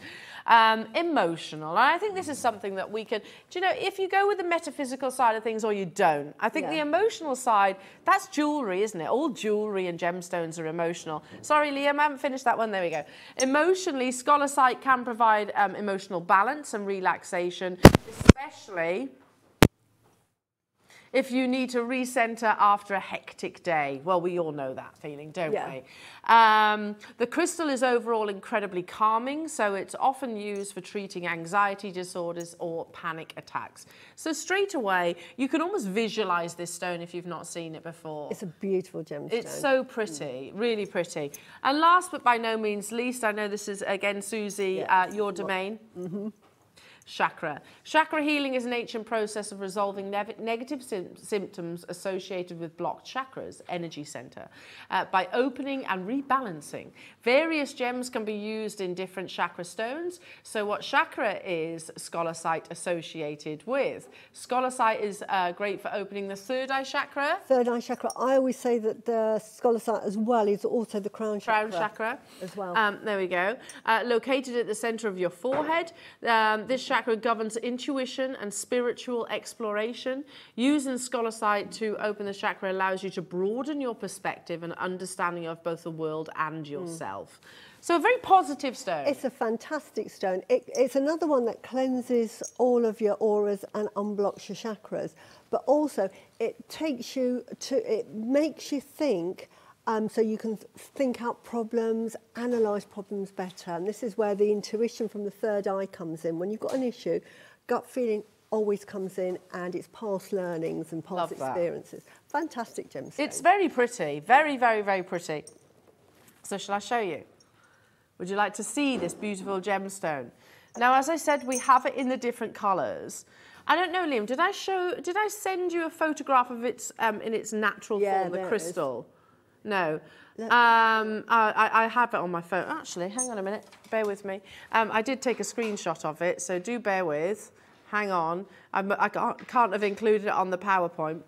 um, emotional. And I think this is something that we can, do you know, if you go with the metaphysical side of things or you don't, I think yeah. the emotional side, that's jewellery, isn't it? All jewellery and gemstones are emotional. Sorry, Liam, I haven't finished that one. There we go. Emotionally, scolecite can provide um, emotional balance and relaxation, especially if you need to recenter after a hectic day. Well, we all know that feeling, don't Yeah. we? Um, the crystal is overall incredibly calming, so it's often used for treating anxiety disorders or panic attacks. So straight away, you can almost visualize this stone if you've not seen it before. It's a beautiful gemstone. It's so pretty, really pretty. And last but by no means least, I know this is again, Suzie, Yeah, uh, your is what- domain. Chakra. Chakra healing is an ancient process of resolving nev- negative sym- symptoms associated with blocked chakras, energy center, uh, by opening and rebalancing. Various gems can be used in different chakra stones. So, what chakra is scolecite associated with? Scolecite is uh, great for opening the third eye chakra. Third eye chakra. I always say that the scolecite as well is also the crown chakra. crown chakra as well. Um, there we go. Uh, located at the center of your forehead. Um, this chakra governs intuition and spiritual exploration. Using scolecite to open the chakra allows you to broaden your perspective and understanding of both the world and hmm. yourself. So a very positive stone. It's a fantastic stone. It, it's another one that cleanses all of your auras and unblocks your chakras, but also it takes you to, it makes you think um, so you can think out problems, analyse problems better. And this is where the intuition from the third eye comes in. When you've got an issue, gut feeling always comes in and it's past learnings and past Love that. experiences. Fantastic gemstone. It's very pretty, very, very, very pretty. So shall I show you? Would you like to see this beautiful gemstone? Now, as I said, we have it in the different colours. I don't know, Liam, did I show, did I send you a photograph of it um, in its natural Yeah, form, the it is. No. Um, I, I- have it on my phone. Actually, hang on a minute. Bear with me. Um, I did take a screenshot of it, so do bear with. Hang on. I'm, I can't, can't have included it on the PowerPoint.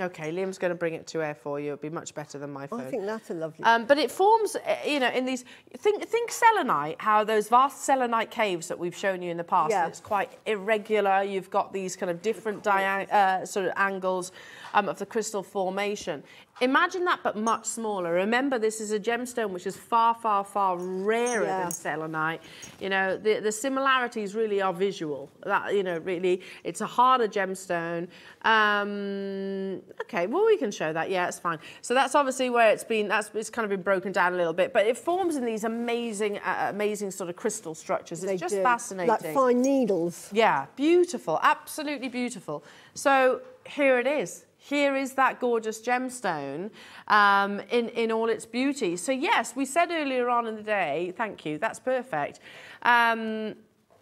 Okay, Liam's going to bring it to air for you. It'll be much better than my phone. I think that's a lovely. Um, but it forms, uh, you know, in these. Think, think selenite. How those vast selenite caves that we've shown you in the past. Yeah. It's quite irregular. You've got these kind of different uh, sort of angles um, of the crystal formation. Imagine that, but much smaller. Remember, this is a gemstone which is far, far, far rarer Yeah. than selenite. You know, the, the similarities really are visual. That you know, really, it's a harder gemstone. Um, okay, well, we can show that. Yeah, it's fine. So that's obviously where it's been. That's it's kind of been broken down a little bit, but it forms in these amazing, uh, amazing sort of crystal structures. It's They just do. fascinating. Like fine needles. Yeah, beautiful, absolutely beautiful. So here it is. Here is that gorgeous gemstone um, in, in all its beauty. So, yes, we said earlier on in the day, thank you, that's perfect. Um,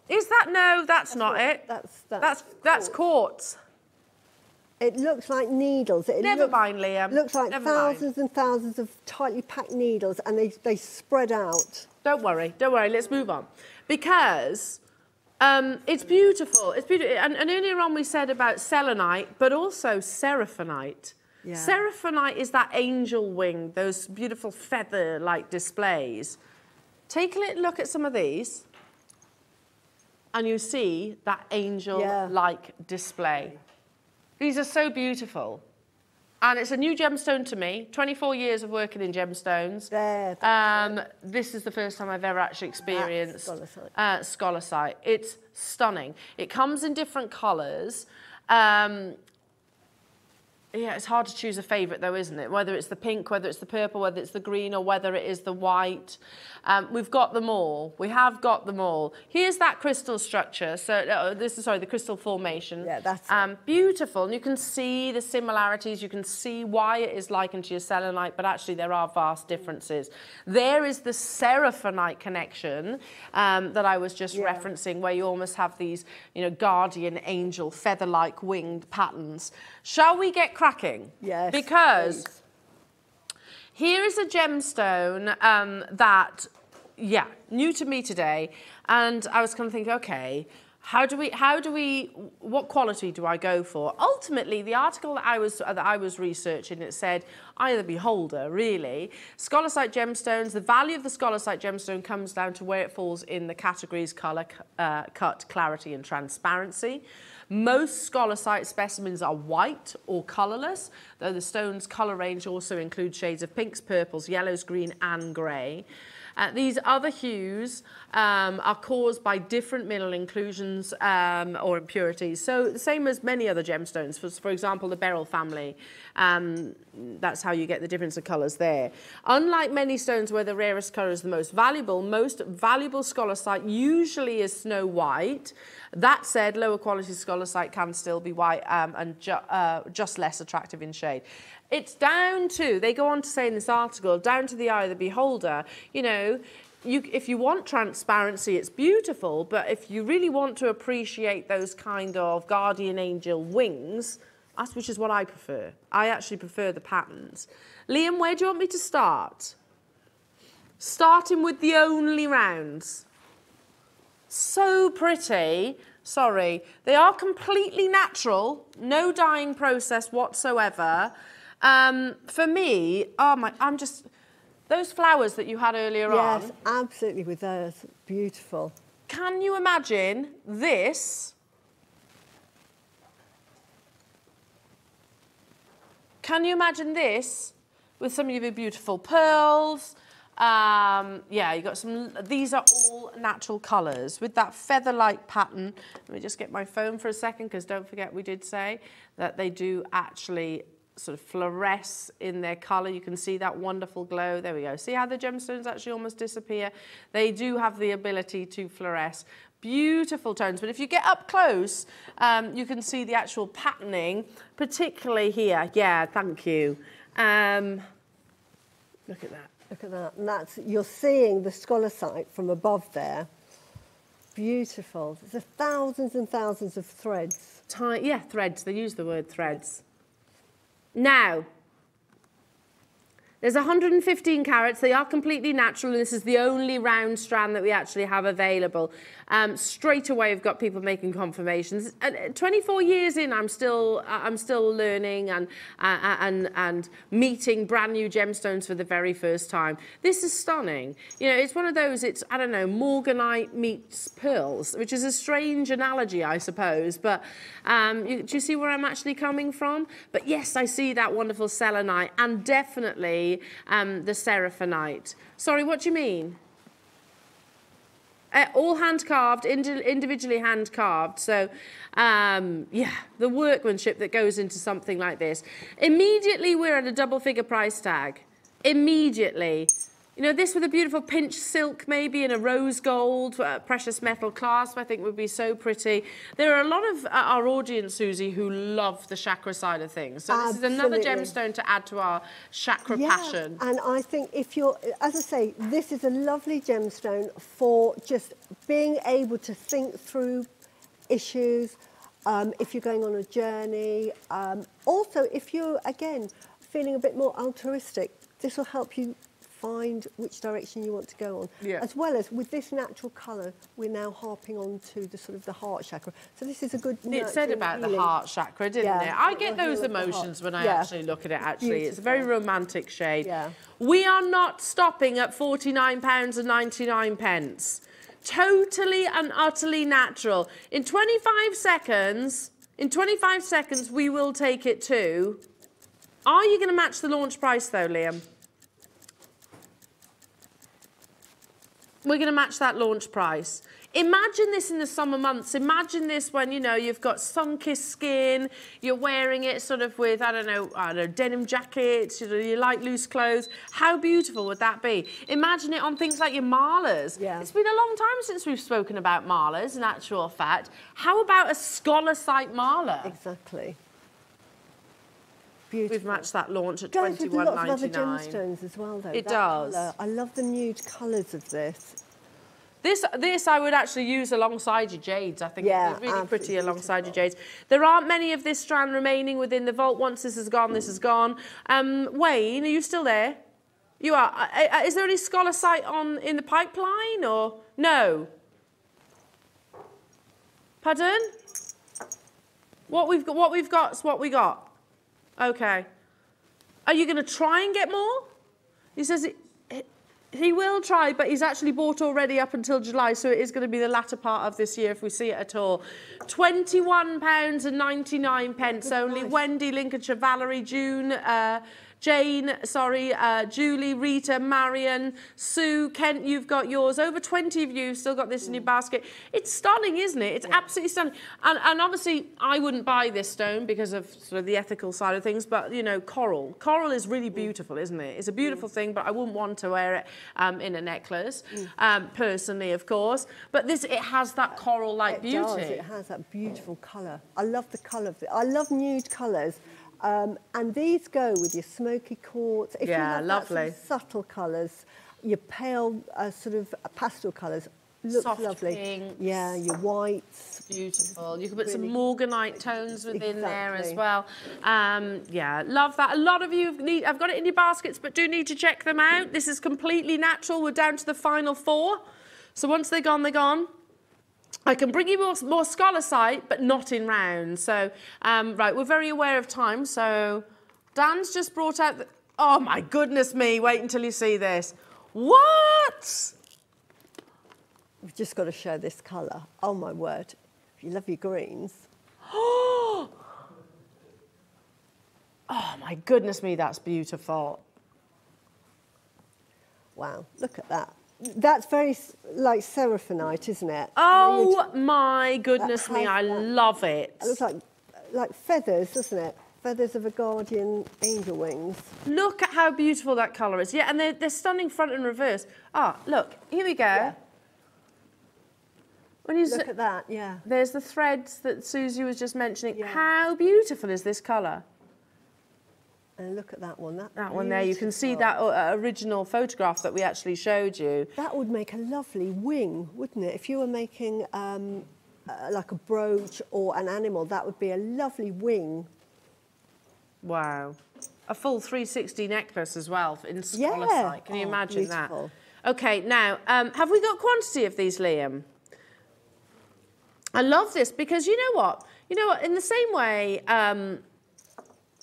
is that, no, that's, not what- it. that's- that's that's, that's quartz. It looks like needles. It Never looks, mind, Liam. It looks like Never mind. thousands and thousands of tightly packed needles and they, they spread out. Don't worry, don't worry, let's move on. Because um, it's beautiful. It's beautiful. And, and earlier on we said about selenite, but also seraphinite. Yeah. Seraphinite is that angel wing, those beautiful feather-like displays. Take a little look at some of these, and you see that angel-like display. These are so beautiful. And it's a new gemstone to me. 24 years of working in gemstones. There, Um, this is the first time I've ever actually experienced scolecite. uh. It's stunning. It comes in different colours. Um, yeah, it's hard to choose a favourite though, isn't it? Whether it's the pink, whether it's the purple, whether it's the green, or whether it is the white. Um, we've got them all. We have got them all. Here's that crystal structure. So uh, this is sorry, the crystal formation. Yeah, that's it. um, beautiful. And you can see the similarities. You can see why it is likened to your selenite, but actually there are vast differences. There is the seraphinite connection um, that I was just referencing, where you almost have these, you know, guardian angel feather-like winged patterns. Shall we get cracking? Yes, Because please. here is a gemstone um, that, yeah, new to me today, and I was kind of thinking, okay, how do we, how do we, what quality do I go for? Ultimately, the article that I was that I was researching, it said either beholder, really. Scolecite gemstones, the value of the scolecite gemstone comes down to where it falls in the categories color, uh, cut, clarity, and transparency. Most scolecite specimens are white or colourless, though the stone's colour range also includes shades of pinks, purples, yellows, green and grey. Uh, these other hues um, are caused by different mineral inclusions um, or impurities. So the same as many other gemstones, for, for example, the beryl family. Um, that's how you get the difference of colours there. Unlike many stones where the rarest colour is the most valuable, most valuable scolecite usually is snow white. That said, lower quality scolecite can still be white um, and ju uh, just less attractive in shade. It's down to, they go on to say in this article, down to the eye of the beholder. You know, you, if you want transparency, it's beautiful, but if you really want to appreciate those kind of guardian angel wings, that's which is what I prefer. I actually prefer the patterns. Liam, where do you want me to start? Starting with the only rounds. So pretty. Sorry. They are completely natural, no dyeing process whatsoever. Um, for me, oh my, I'm just, those flowers that you had earlier Yes, on, Yes, absolutely with those. Beautiful. can you imagine this? Can you imagine this with some of your beautiful pearls? Um, yeah, you got some, these are all natural colours with that feather-like pattern. Let me just get my phone for a second because don't forget we did say that they do actually sort of fluoresce in their colour. You can see that wonderful glow. There we go. See how the gemstones actually almost disappear? They do have the ability to fluoresce. Beautiful tones, but if you get up close, um, you can see the actual patterning, particularly here. Yeah, thank you. Um, look at that. Look at that. And that's, you're seeing the scolecite from above there. Beautiful. There's thousands and thousands of threads. Ti- yeah, threads. They use the word threads. Now, there's 115 carats. They are completely natural, and this is the only round strand that we actually have available. Um, straight away, we've got people making confirmations. And uh, 24 years in, I'm still uh, I'm still learning and uh, and and meeting brand new gemstones for the very first time. This is stunning. You know, it's one of those. It's I don't know, morganite meets pearls, which is a strange analogy, I suppose. But um, you, do you see where I'm actually coming from? But yes, I see that wonderful selenite, and definitely um, the seraphinite. Sorry, what do you mean? Uh, all hand carved, indi individually hand carved. So, um, yeah, the workmanship that goes into something like this. Immediately, we're at a double figure price tag. Immediately. You know, this with a beautiful pinch silk, maybe in a rose gold, uh, precious metal clasp, I think would be so pretty. There are a lot of uh, our audience, Suzie, who love the chakra side of things. So this is another gemstone to add to our chakra Yeah, passion. and I think if you're, as I say, this is a lovely gemstone for just being able to think through issues, um, if you're going on a journey. Um, also, if you're, again, feeling a bit more altruistic, this will help you find which direction you want to go on. Yeah. As well as with this natural colour, we're now harping on to the sort of the heart chakra. So this is a good It said about the heart chakra, didn't Yeah, it? I get those heal the heart. emotions when I Yeah. actually look at it, actually. It's a very romantic shade. Yeah. We are not stopping at £49 and 99 pence. Totally and utterly natural. In 25 seconds, in 25 seconds, we will take it to... Are you going to match the launch price, though, Liam? We're going to match that launch price. Imagine this in the summer months. Imagine this when, you know, you've got sun-kissed skin, you're wearing it sort of with, I don't know, I don't know, denim jackets, you know, you like loose clothes. How beautiful would that be? Imagine it on things like your malas. Yeah. It's been a long time since we've spoken about malas, in actual fact. How about a scolecite mala? Exactly. We've matched that launch at goes with lots of other 21.99. gemstones as well, though. It that does. colour. I love the nude colours of this. This, this I would actually use alongside your jades. I think Yeah, it's really pretty alongside your jades. There aren't many of this strand remaining within the vault. Once this is gone, this is gone. Um, Wayne, are you still there? You are. Uh, uh, is there any scolecite on in the pipeline or no? Pardon? What we've got, what we've got is what we got. Okay. Are you going to try and get more? He says it, he will try, but he's actually bought already up until July, so it is going to be the latter part of this year if we see it at all. £21 and 99 pence only. price. Wendy, Lincolnshire, Valerie, June, uh, Jane, sorry, uh, Julie, Rita, Marion, Sue, Kent, you've got yours. Over 20 of you still got this in your basket. It's stunning, isn't it? It's absolutely stunning. And, and obviously, I wouldn't buy this stone because of sort of the ethical side of things, but, you know, coral. Coral is really beautiful, isn't it? It's a beautiful thing, but I wouldn't want to wear it um, in a necklace, um, personally, of course. But this, it has that coral-like beauty. does. It has that beautiful colour. I love the colour of it. I love nude colours. Um, and these go with your smoky quartz. If Yeah, you love that sort lovely. of subtle colours, your pale uh, sort of pastel colours, looks Soft lovely. pinks. Yeah, your whites. Beautiful. You can put some morganite tones within there as well. Um, yeah, love that. A lot of you have need, I've got it in your baskets, but do need to check them out. This is completely natural. We're down to the final four. So once they're gone, they're gone. I can bring you more, more scolecite, but not in rounds. So, um, right, we're very aware of time. So, Dan's just brought out the. Oh my goodness me! Wait until you see this. What? We've just got to show this colour. Oh my word. If you love your greens. Oh my goodness me, that's beautiful. Wow, look at that. That's very like seraphinite, isn't it? Oh my goodness me, I that- love it. It looks like like feathers, doesn't it? Feathers of a guardian angel wings. Look at how beautiful that colour is. Yeah, and they're, they're stunning front and reverse. Ah, look, here we go. When you Look at that, yeah. There's the threads that Suzie was just mentioning. Yeah. How beautiful is this colour? And look at that one. That, That one there, you can see that uh, original photograph that we actually showed you. That would make a lovely wing, wouldn't it? If you were making um, uh, like a brooch or an animal, that would be a lovely wing. Wow. A full 360 necklace as well in scholar Yeah. site. Can you Oh, imagine beautiful. that? Okay, now, um, have we got quantity of these, Liam? I love this because you know what? You know what? In the same way, um,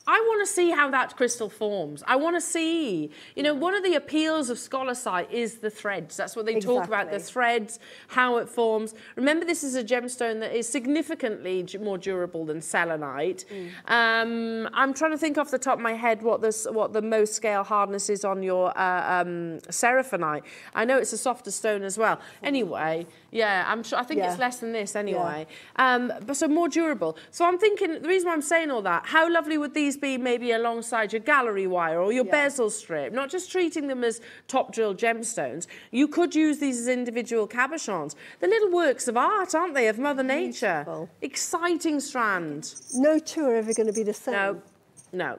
I want to see how that crystal forms. I want to see, you know, one of the appeals of scolecite is the threads. That's what they talk about, the threads, how it forms. Remember, this is a gemstone that is significantly more durable than selenite. Um, I'm trying to think off the top of my head what, this, what the Mohs scale hardness is on your uh, um, seraphinite. I know it's a softer stone as well. Anyway, yeah, I'm sure, I think it's less than this anyway. Um, but so more durable. So I'm thinking, the reason why I'm saying all that, how lovely would these be maybe alongside your gallery wire or your Yeah. bezel strip, not just treating them as top drill gemstones. You could use these as individual cabochons. They're little works of art, aren't they, of Mother Nature? Beautiful. Exciting strand. No two are ever going to be the same. No, no.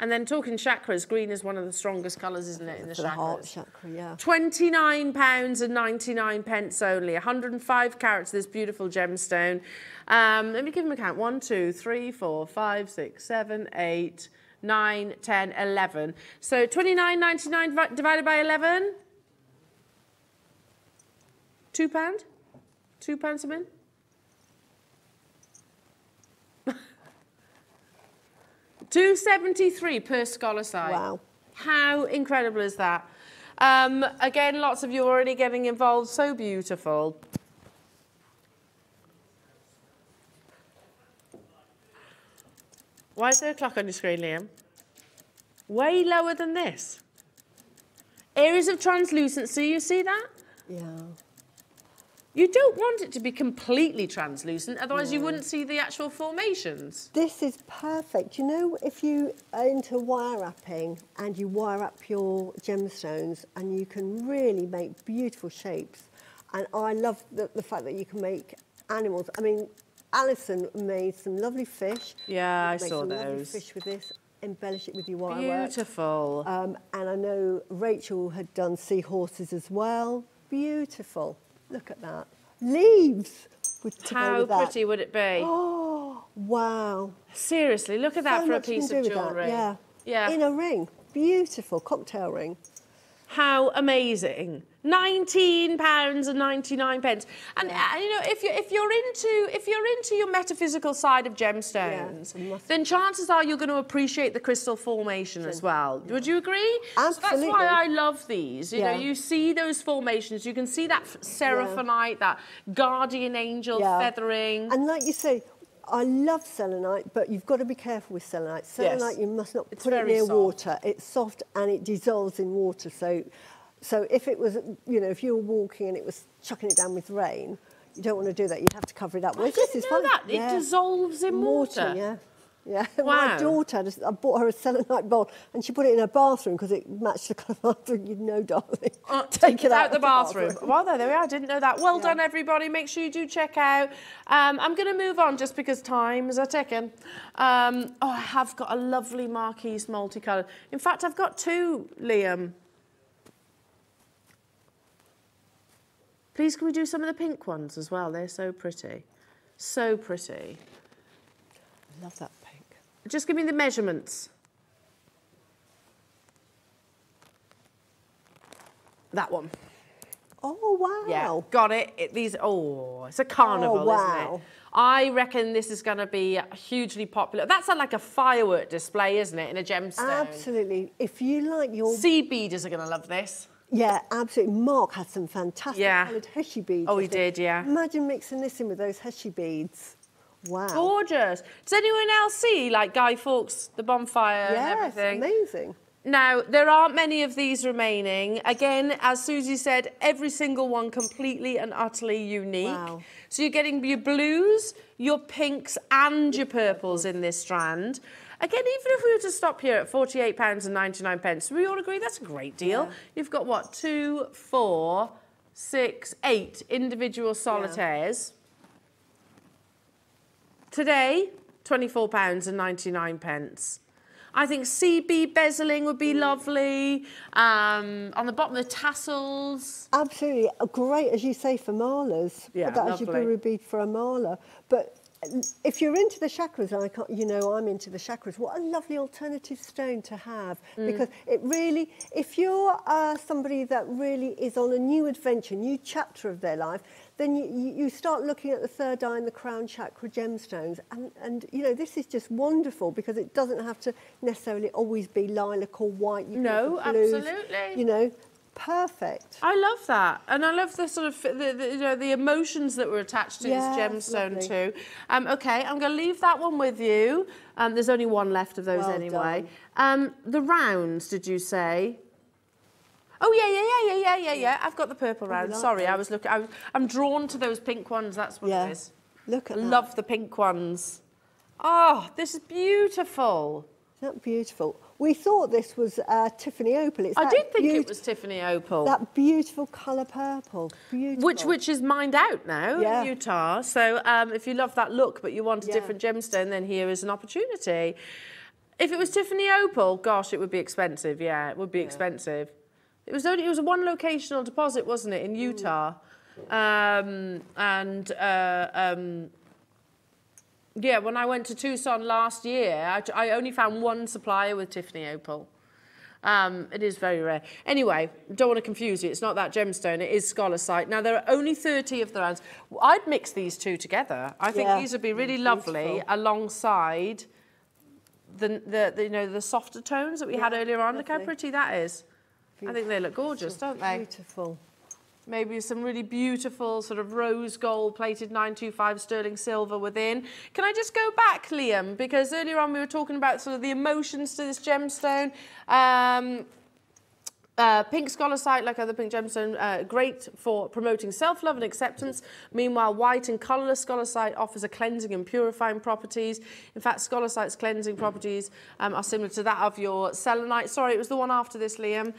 And then talking chakras, green is one of the strongest colours, isn't it, in the the heart chakra, yeah. £29 and 99 pence only. 105 carats, this beautiful gemstone. Um, let me give them a count. 1, 2, 3, 4, 5, 6, 7, 8, 9, 10, 11. So 29.99 divi- divided by 11? Two pound? Two pounds a min? Two seventy three per scolecite. Wow. How incredible is that? Um, again, lots of you already getting involved. So beautiful. Why is there a clock on your screen, Liam? Way lower than this. Areas of translucency, you see that? Yeah. You don't want it to be completely translucent, otherwise you wouldn't see the actual formations. This is perfect. You know, if you are into wire wrapping and you wire up your gemstones and you can really make beautiful shapes. And I love the, the fact that you can make animals. I mean, Alison made some lovely fish. Yeah, I saw those. fish with this. Embellish it with your wire. Beautiful. Um, and I know Rachel had done seahorses as well. Beautiful. Look at that. Leaves. To How pretty would it be? Oh, wow. Seriously, look at that so for a piece of do with that, jewellery. Yeah. Yeah. In a ring. Beautiful cocktail ring. How amazing. Nineteen pounds and pence. And uh, you know, if you if you're into if you're into your metaphysical side of gemstones, Yeah, then chances are you're going to appreciate the crystal formation as well. Would you agree? So that's why I love these. You know, you see those formations, you can see that seraphinite, that guardian angel Yeah. feathering. And like you say, I love selenite, but you've got to be careful with selenite. Selenite, Yes. you must not It's put it near soft. water. It's soft and it dissolves in water. So, so if it was, you know, if you were walking and it was chucking it down with rain, you don't want to do that. You'd have to cover it up. I Whereas this is know fine. that. It dissolves in water. Yeah. Yeah, Wow. my daughter, I bought her a selenite bowl and she put it in her bathroom because it matched the colour of the bathroom. You know, darling. Uh, Take it out, out, the of bathroom. Well, there, there we are. I didn't know that. Well done, everybody. Make sure you do check out. Um, I'm going to move on just because times are ticking. Um, oh, I have got a lovely Marquise multicolour. In fact, I've got two, Liam. Please, can we do some of the pink ones as well? They're so pretty. So pretty. I love that. Just give me the measurements. That one. Oh, wow. Yeah, got it. it these oh, it's a carnival, oh, isn't wow. it? I reckon this is going to be hugely popular. That's a, like a firework display, isn't it, in a gemstone? Absolutely. If you like your Sea beaders are going to love this. Yeah, absolutely. Mark had some fantastic Yeah. coloured heishi beads. Oh, he did, yeah. Imagine mixing this in with those heishi beads. Wow. Gorgeous. Does anyone else see like Guy Fawkes, the bonfire and yes, amazing. Now, there aren't many of these remaining. Again, as Suzie said, every single one completely and utterly unique. Wow. So you're getting your blues, your pinks, and your purples in this strand. Again, even if we were to stop here at £48.99, pence, we all agree that's a great deal. Yeah. You've got what, two, four, six, eight individual solitaires. Today, £24.99. pence. I think CB bezeling would be lovely. Um, on the bottom, of the tassels. Absolutely. uh, Great, as you say, for malas. Yeah, Put that as your guru bead for a mala. But uh, if you're into the chakras, and I can't, you know I'm into the chakras, what a lovely alternative stone to have. Mm. Because it really, if you're uh, somebody that really is on a new adventure, new chapter of their life, then you, you start looking at the third eye and the crown chakra gemstones. And, and, you know, this is just wonderful because it doesn't have to necessarily always be lilac or white. You No, blues, absolutely. You know, perfect. I love that, and I love the sort of the, the, you know, the emotions that were attached to Yeah, this gemstone lovely. too. Um, okay, I'm going to leave that one with you. Um, there's only one left of those Well anyway. Um, the rounds, did you say? Oh yeah, yeah, yeah, yeah, yeah, yeah, yeah. I've got the purple round. Sorry, I was looking. I was, I'm drawn to those pink ones. That's what Yeah. it is. Look I at that. love the pink ones. Oh, this is beautiful. Isn't that beautiful? We thought this was uh, Tiffany Opal. It's I did think it was Tiffany Opal. That beautiful colour purple. Beautiful. Which which is mined out now Yeah. in Utah. So um, if you love that look but you want a Yeah. different gemstone, then here is an opportunity. If it was Tiffany Opal, gosh, it would be expensive. Yeah, it would be expensive. It was only it was a one locational deposit, wasn't it, in Utah? Um, and uh, um, yeah, when I went to Tucson last year, I, I only found one supplier with Tiffany Opal. Um, it is very rare. Anyway, don't want to confuse you. It's not that gemstone. It is scolecite. Now, there are only 30 of the rounds. I'd mix these two together. I think Yeah. these would be really lovely Beautiful. alongside the, the, the, you know, the softer tones that we had earlier on. Look how pretty that is. I think they look gorgeous, don't they? Beautiful. Maybe some really beautiful sort of rose gold plated 925 sterling silver within. Can I just go back, Liam? Because earlier on we were talking about sort of the emotions to this gemstone. Um, uh, pink scolecite, like other pink gemstone, uh, great for promoting self-love and acceptance. Meanwhile, white and colourless scolecite offers a cleansing and purifying properties. In fact, scolecite's cleansing properties um, are similar to that of your selenite. Sorry, it was the one after this, Liam.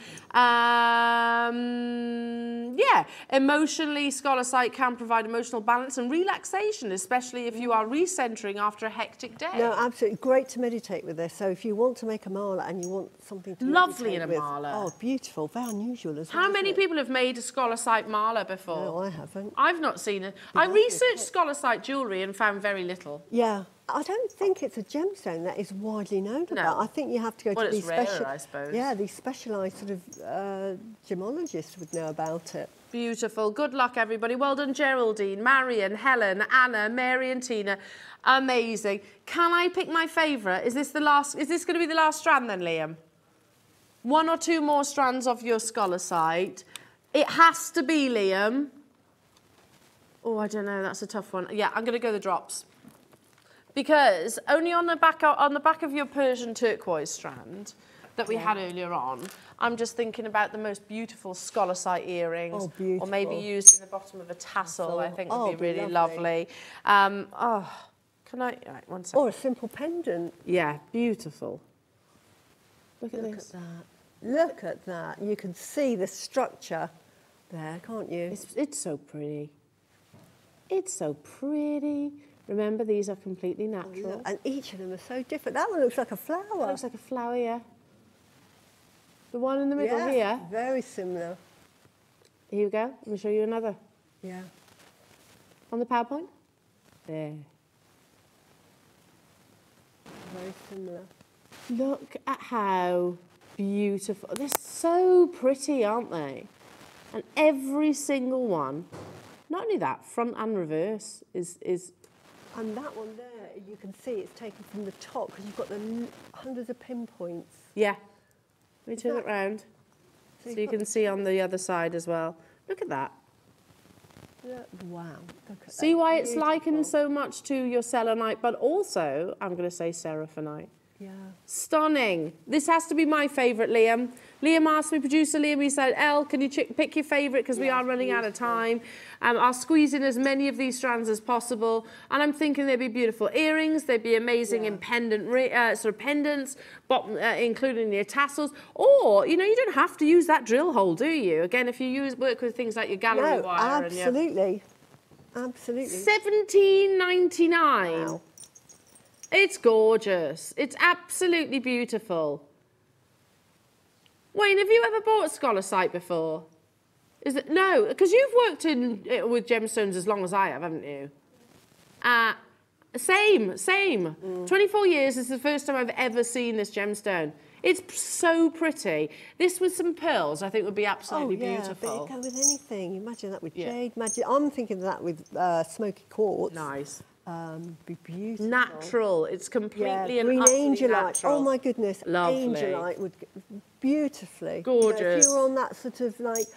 Um, yeah, emotionally, scolecite can provide emotional balance and relaxation, especially if you are recentering after a hectic day. No, absolutely great to meditate with this. So if you want to make a mala and you want something to Lovely in a with- mala. Oh, beautiful. Very unusual as well. How many it? people have made a scolecite mala before? No, I haven't. I've not seen it. I researched scolecite jewellery and found very little. Yeah. I don't think it's a gemstone that is widely known No. about. I think you have to go Well, to these special. I suppose. Yeah, these specialised sort of uh, gemologists would know about it. Beautiful. Good luck, everybody. Well done, Geraldine, Marion, Helen, Anna, Mary, and Tina. Amazing. Can I pick my favourite? Is this the last? Is this going to be the last strand then, Liam? One or two more strands of your scolecite. It has to be, Liam. Oh, I don't know. That's a tough one. Yeah, I'm going to go the drops. because only on the back on the back of your Persian turquoise strand that we had earlier on, I'm just thinking about the most beautiful scolecite earrings, Oh, or maybe beautiful. used in the bottom of a tassel. I think would Oh, be be really lovely. lovely. Um, oh, can I? Right, one second. Or a simple pendant. Yeah, beautiful. Look at Look this. at that. Look at that. You can see the structure there, can't you? It's, it's so pretty. It's so pretty. Remember, these are completely oh, natural. Look, and each of them are so different. That one looks like a flower. That looks like a flower, yeah. The one in the middle yeah, here. Very similar. Here we go. Let me show you another. Yeah. On the PowerPoint. There. Very similar. Look at how beautiful. They're so pretty, aren't they? And every single one, not only that, front and reverse is is And that one there, you can see it's taken from the top because you've got the hundreds of pinpoints. yeah. Let me turn it round So so you can see on the other side as well. Look at that. Look, wow. At See that. why it's likened so much to your selenite, but also I'm going to say seraphinite. Yeah. Stunning. This has to be my favourite, Liam. Liam asked me, producer Liam, he said, Elle, can you pick your favourite because we are running out of time. Um, I'll squeeze in as many of these strands as possible. And I'm thinking they'd be beautiful earrings, they'd be amazing in pendant, uh, sort of pendants, bottom, uh, including your tassels. Or, you know, you don't have to use that drill hole, do you? Again, if you use work with things like your gallery No, wire and your... absolutely. Absolutely. Seventeen ninety nine. Wow. It's gorgeous. It's absolutely beautiful. Wayne, have you ever bought scolecite before? Is it no? Because you've worked in uh, with gemstones as long as I have, haven't you? Uh, same, same. Mm. 24 years is the first time I've ever seen this gemstone. It's so pretty. This with some pearls, I think would be absolutely oh, yeah, beautiful. But it go with anything. Imagine that with Yeah. jade. Imagine, I'm thinking of that with uh, smoky quartz. Nice. Um, be beautiful. Natural. It's Yeah, completely and green angelite. natural. Oh my goodness, Lovely. angelite would beautifully. You know, if you're on that sort of like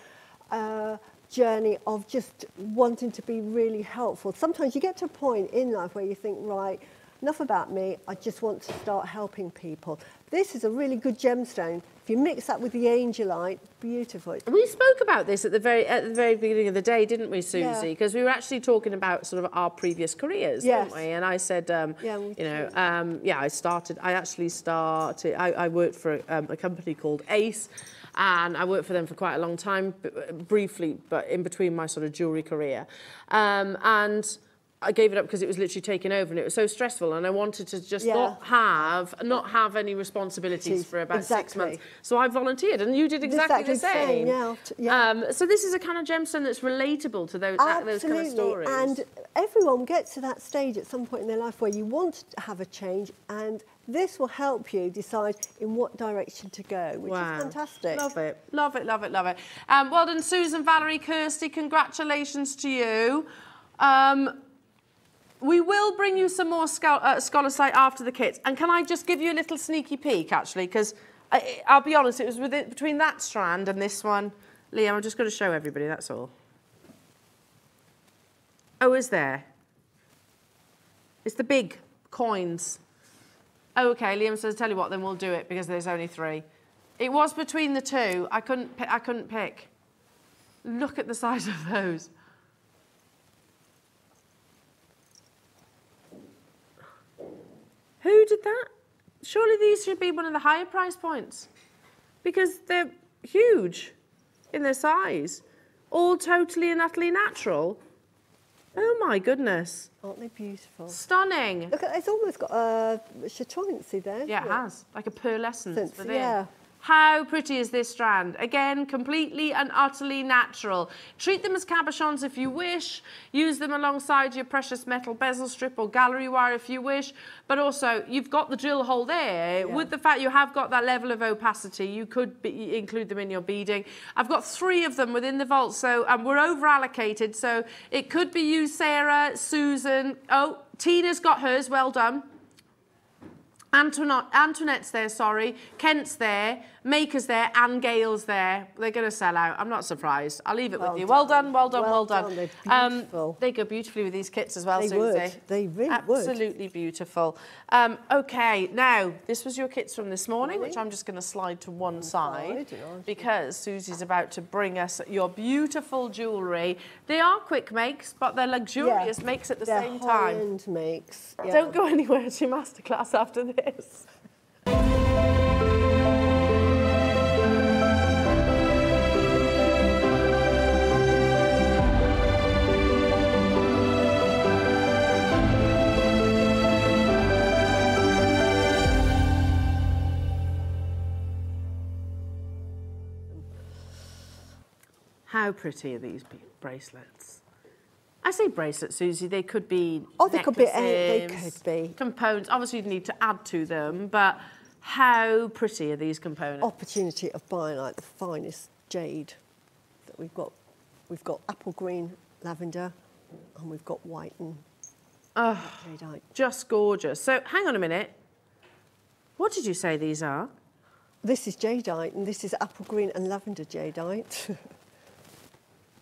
uh, journey of just wanting to be really helpful, sometimes you get to a point in life where you think, right, enough about me. I just want to start helping people. This is a really good gemstone. If you mix that with the angelite, beautiful. We spoke about this at the very at the very beginning of the day, didn't we, Susie? Yeah. Because we were actually talking about sort of our previous careers, Yes. weren't we? And I said, um, Yeah, you know, um, yeah, I started. I actually started. I, I worked for um, a company called Ace. And I worked for them for quite a long time, briefly, but in between my sort of jewellery career. Um, and I gave it up because it was literally taking over and it was so stressful and I wanted to just Yeah. not have not have any responsibilities for about six months. So I volunteered and you did exactly, Exactly the same, same. yeah, yeah. Um, so this is a kind of gemstone that's relatable to those, those kind of Absolutely. stories. And everyone gets to that stage at some point in their life where you want to have a change, and this will help you decide in what direction to go, which Wow. is fantastic. Love it, love it, love it, love it. Um, well done, Susan, Valerie, Kirsty. Congratulations to you. Um, we will bring you some more schol- uh, scolecite after the kits. And can I just give you a little sneaky peek, actually? Because I'll be honest, it was within, between that strand and this one. Liam, I'm just going to show everybody, that's all. Oh, is there? It's the big coins. Oh, okay, Liam says, tell you what, then we'll do it because there's only three. It was between the two. I couldn't, I couldn't pick. Look at the size of those. Who did that? Surely these should be one of the higher price points because they're huge in their size, all totally and utterly natural. Oh my goodness. Aren't they beautiful? Stunning. Look, it's almost got a chatoyancy there. Yeah, it isn't has. Like a pearlescence within. yeah. How pretty is this strand? Again, completely and utterly natural. Treat them as cabochons if you wish. Use them alongside your precious metal bezel strip or gallery wire if you wish. But also, you've got the drill hole there. With the fact you have got that level of opacity, you could be, include them in your beading. I've got three of them within the vault, so um, we're over allocated. So it could be you, Sarah, Susan. Oh, Tina's got hers. Well done. Antoinette, Antoinette's there, sorry. Kent's there. Makers there and Gales there. They're going to sell out. I'm not surprised. I'll leave it Well with you. Well done. done, well done, well, Well done. done. They're beautiful. they go beautifully with these kits as well, They Susie. would. They really would. Absolutely beautiful. Um, okay, now, this was your kits from this morning, which I'm just going to slide to one side side, because Susie's about to bring us your beautiful jewellery. They are quick makes, but they're luxurious makes at the They're same time. makes. yeah. Don't go anywhere to masterclass after this. How pretty are these bracelets? I say bracelets, Susie. They could be. Oh, they could be eh, they could be. components. Obviously, you'd need to add to them, but how pretty are these components? opportunity of buying like the finest jade that we've got. We've got apple green, lavender, and we've got white and jadeite. Just gorgeous. So, hang on a minute. What did you say these are? This is jadeite, and this is apple green and lavender jadeite.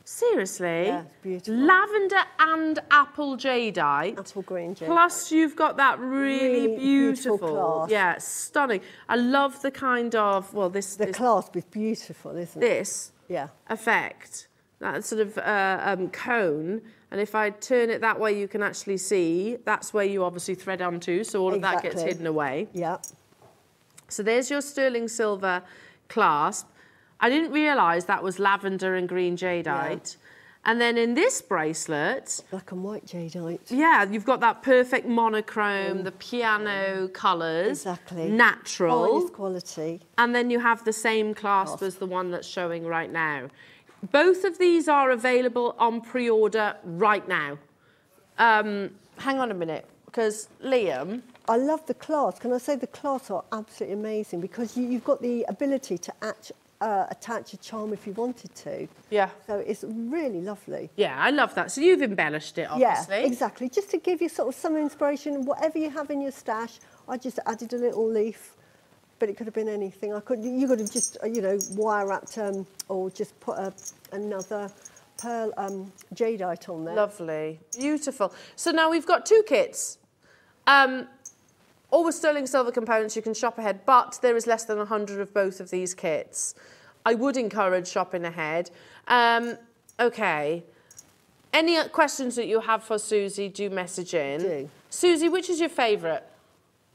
Seriously? Yeah, beautiful. Lavender and apple jadeite. apple green jadeite. Plus, you've got that really, Really beautiful beautiful, yeah, stunning. I love the kind of well, this the this, clasp is beautiful, isn't it? this Yeah. effect, that sort of uh, um, cone. And if I turn it that way, you can actually see that's where you obviously thread onto, so all of that gets hidden away. Yeah. So there's your sterling silver clasp. I didn't realise that was lavender and green jadeite. And then in this bracelet, Black and white jadeite. yeah, you've got that perfect monochrome, the piano colours, Exactly. natural, Finest quality. and then you have the same clasp as the one that's showing right now. Both of these are available on pre-order right now. Um, hang on a minute, because Liam, I love the clasp. Can I say the clasps are absolutely amazing because you, you've got the ability to attach, uh, attach a charm if you wanted to. yeah, So it's really lovely. yeah, I love that. So you've embellished it, obviously. Yeah, exactly. Just to give you sort of some inspiration, whatever you have in your stash, I just added a little leaf, but it could have been anything. I could, you could have just, uh, you know, wire wrapped um, or just put a, another pearl um, jadeite on there. Lovely, beautiful. So now we've got two kits. Um, all with sterling silver components, you can shop ahead, but there is less than 100 of both of these kits. I would encourage shopping ahead. Um, okay. Any questions that you have for Susie, do message in. Do. Susie, which is your favourite?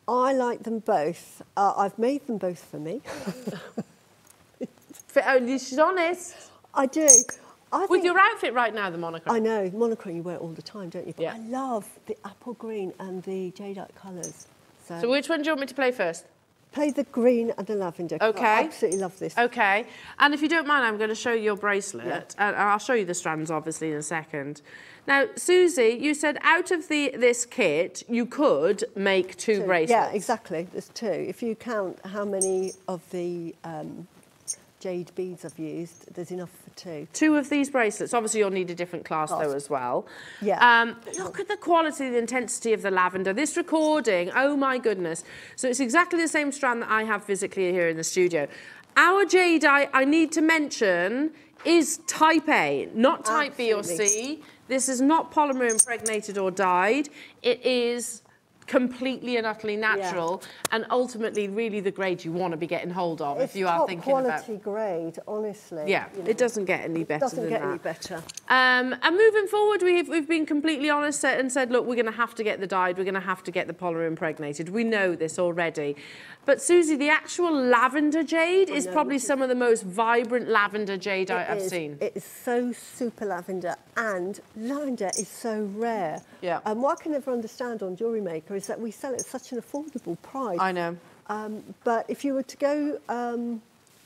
I like them both. Uh, I've made them both for me. Fi- Oh, she's honest. I do. I With your outfit right now, the monochrome. I know, monochrome you wear it all the time, don't you? But Yeah. I love the apple green and the jadeite colours. So, So which one do you want me to play first? Play the green and the lavender. Okay. I absolutely love this. Okay, and if you don't mind, I'm going to show you your bracelet, and I'll show you the strands obviously in a second. Now, Susie, you said out of the this kit you could make two, Two. bracelets. Yeah, exactly. There's two. If you count how many of the um, jade beads I've used, there's enough for two. Two of these bracelets. Obviously, you'll need a different class though as well. Yeah. Um, look at the quality, the intensity of the lavender. This recording, oh my goodness. So it's exactly the same strand that I have physically here in the studio. Our jade, I need to mention, is type A, not type B or C. This is not polymer impregnated or dyed. It is completely and utterly natural and ultimately really the grade you want to be getting hold of It's if you are thinking about quality grade, honestly. yeah, you know. it doesn't get any better doesn't get that. any better. Um, and moving forward, we've, we've been completely honest and said, look, we're going to have to get the dyed, we're going to have to get the polymer impregnated. We know this already. But Susie, the actual lavender jade is know, probably is- some of the most vibrant lavender jade I, I've seen. It is so super lavender, and lavender is so rare. Yeah. And what I can never understand on Jewellery Maker is that we sell it at such an affordable price. I know. Um, but if you were to go um,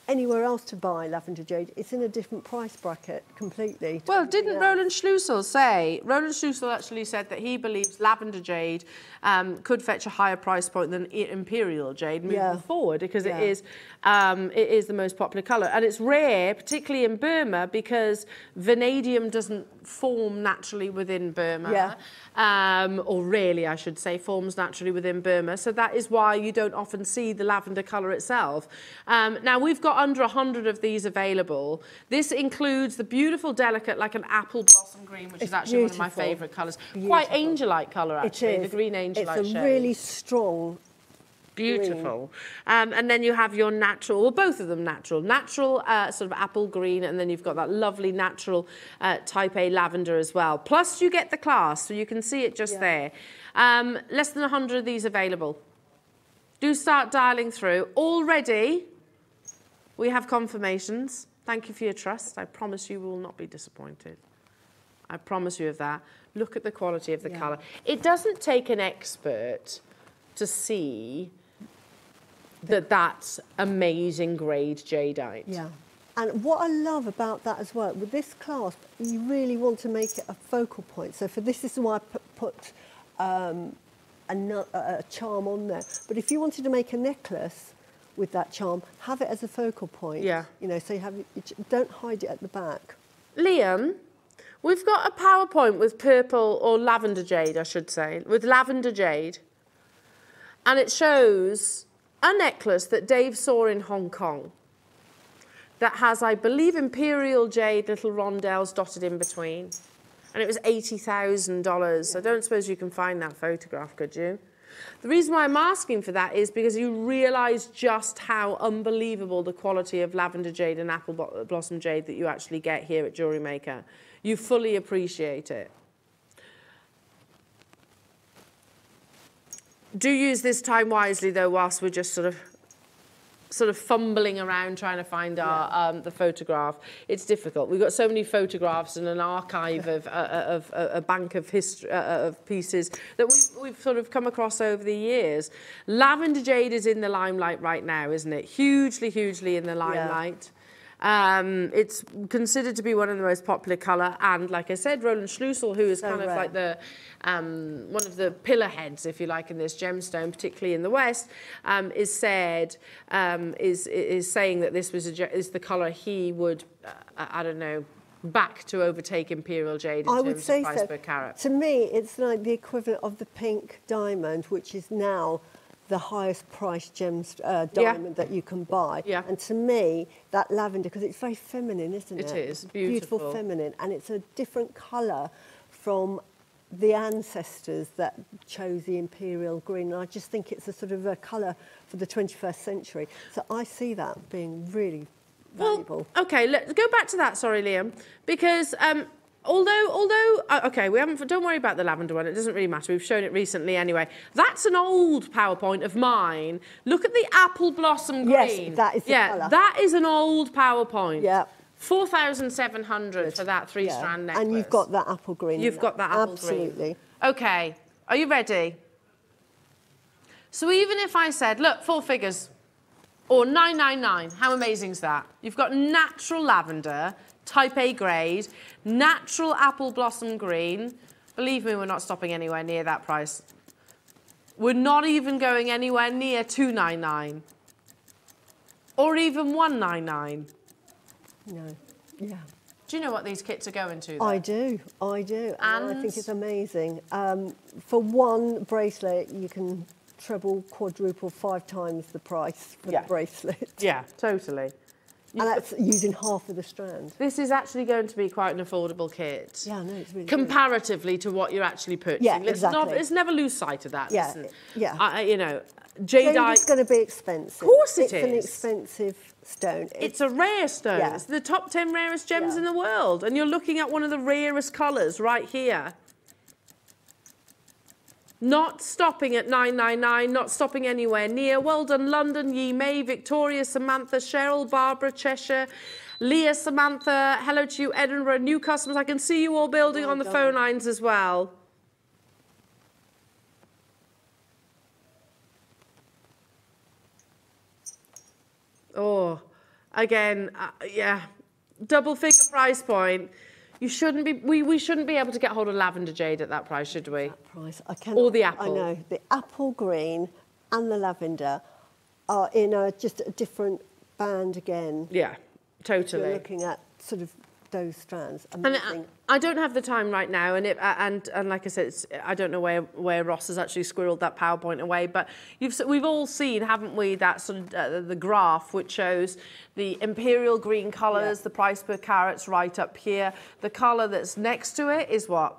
anywhere else to buy lavender jade, it's in a different price bracket completely. Well, didn't. Roland Schluessel say? Roland Schluessel actually said that he believes lavender jade um, could fetch a higher price point than imperial jade moving Yeah. forward because Yeah. it is um, it is the most popular colour and it's rare, particularly in Burma, because vanadium doesn't form naturally within Burma. Yeah. Um, or really, I should say, forms naturally within Burma. So that is why you don't often see the lavender colour itself. Um, now, we've got under 100 of these available. This includes the beautiful, delicate, like an apple blossom green, which is It's actually one of my favourite colours. Quite Beautiful. angel-like colour, actually, is. the green angel-like It's a shade. really strong Beautiful. Um, and then you have your natural, well, both of them natural. Natural uh, sort of apple green, and then you've got that lovely natural uh, type A lavender as well. Plus, you get the class, so you can see it just there. Um, less than 100 of these available. Do start dialing through. Already, we have confirmations. Thank you for your trust. I promise you will not be disappointed. I promise you of that. Look at the quality of the Yeah. colour. It doesn't take an expert to see that that's amazing grade jadeite. Yeah. And what I love about that as well, with this clasp, you really want to make it a focal point. So for this, this is why I put, put um, a, a charm on there. But if you wanted to make a necklace with that charm, have it as a focal point. Yeah. You know, so you have, you don't hide it at the back. Liam, we've got a PowerPoint with purple or lavender jade, I should say, with lavender jade. And it shows a necklace that Dave saw in Hong Kong that has, I believe, imperial jade little rondelles dotted in between. And it was $80,000. I don't suppose you can find that photograph, could you? The reason why I'm asking for that is because you realise just how unbelievable the quality of lavender jade and apple blossom jade that you actually get here at Jewellery Maker. You fully appreciate it. Do use this time wisely, though, whilst we're just sort of sort of fumbling around trying to find our um, the photograph. It's difficult. We've got so many photographs and an archive of, uh, of, of a bank of history uh, of pieces that we've, we've sort of come across over the years. Lavender jade is in the limelight right now, isn't it? Hugely, hugely in the limelight. Um, it's considered to be one of the most popular colour, and like I said, Roland Schluessel, who is So kind of like the um, one of the pillar heads, if you like, in this gemstone, particularly in the West, um, is said um, is is saying that this was a, is the colour he would uh, I don't know back to overtake imperial jade in I terms would say of price so. per carat. To me, it's like the equivalent of the pink diamond, which is now the highest priced gems uh, Yeah. diamond that you can buy. Yeah. And to me, that lavender, because it's very feminine, isn't It it? is, beautiful. Beautiful feminine, and it's a different colour from the ancestors that chose the imperial green. And I just think it's a sort of a colour for the 21st century. So I see that being really valuable. Well, okay, let's go back to that. Sorry, Liam, because um, although although uh, okay, we haven't. Don't worry about the lavender one. It doesn't really matter. We've shown it recently anyway. That's an old PowerPoint of mine. Look at the apple blossom green. Yes, that is the yeah, colour. that is an old PowerPoint. Yeah. Four thousand seven hundred for that three Yeah. strand necklace. And you've got that apple green. You've got that apple Absolutely. green. Okay, are you ready? So even if I said, look, four figures, or 999, how amazing is that? You've got natural lavender, type A grade, natural apple blossom green. Believe me, we're not stopping anywhere near that price. We're not even going anywhere near 299 or even 199. No. Yeah. Do you know what these kits are going to? I do, I do. And I think it's amazing. Um, for one bracelet, you can treble, quadruple, five times the price for Yeah. the bracelet. Yeah, totally. And that's using half of the strand. This is actually going to be quite an affordable kit. Yeah, no, it's really good. Comparatively to what you're actually purchasing. Yeah, let's, not, exactly. let's never lose sight of that. Yeah, Listen, yeah. I, you know, Jade jadeite, is going to be expensive. Of course it it's an expensive stone. it's a rare stone. Yeah. It's the top 10 rarest gems Yeah. in the world. And you're looking at one of the rarest colours right here. Not stopping at 999, not stopping anywhere near. Well done, London, Yi May, Victoria, Samantha, Cheryl, Barbara, Cheshire, Leah, Samantha. Hello to you, Edinburgh, new customers. I can see you all building Well on the done. phone lines as well. Oh, again, uh, yeah, double figure price point. You shouldn't be. We, we shouldn't be able to get hold of lavender jade at that price, should we? price. I cannot, Or the apple. I know the apple green and the lavender are in a just a different band again. Yeah, totally. You're looking at sort of those strands. And uh, Amazing. I don't have the time right now, and it, and and like I said, it's, I don't know where where Ross has actually squirreled that PowerPoint away. But you've we've all seen, haven't we, that sort of uh, the graph which shows the imperial green colours, Yeah. the price per carats right up here. The colour that's next to it is what?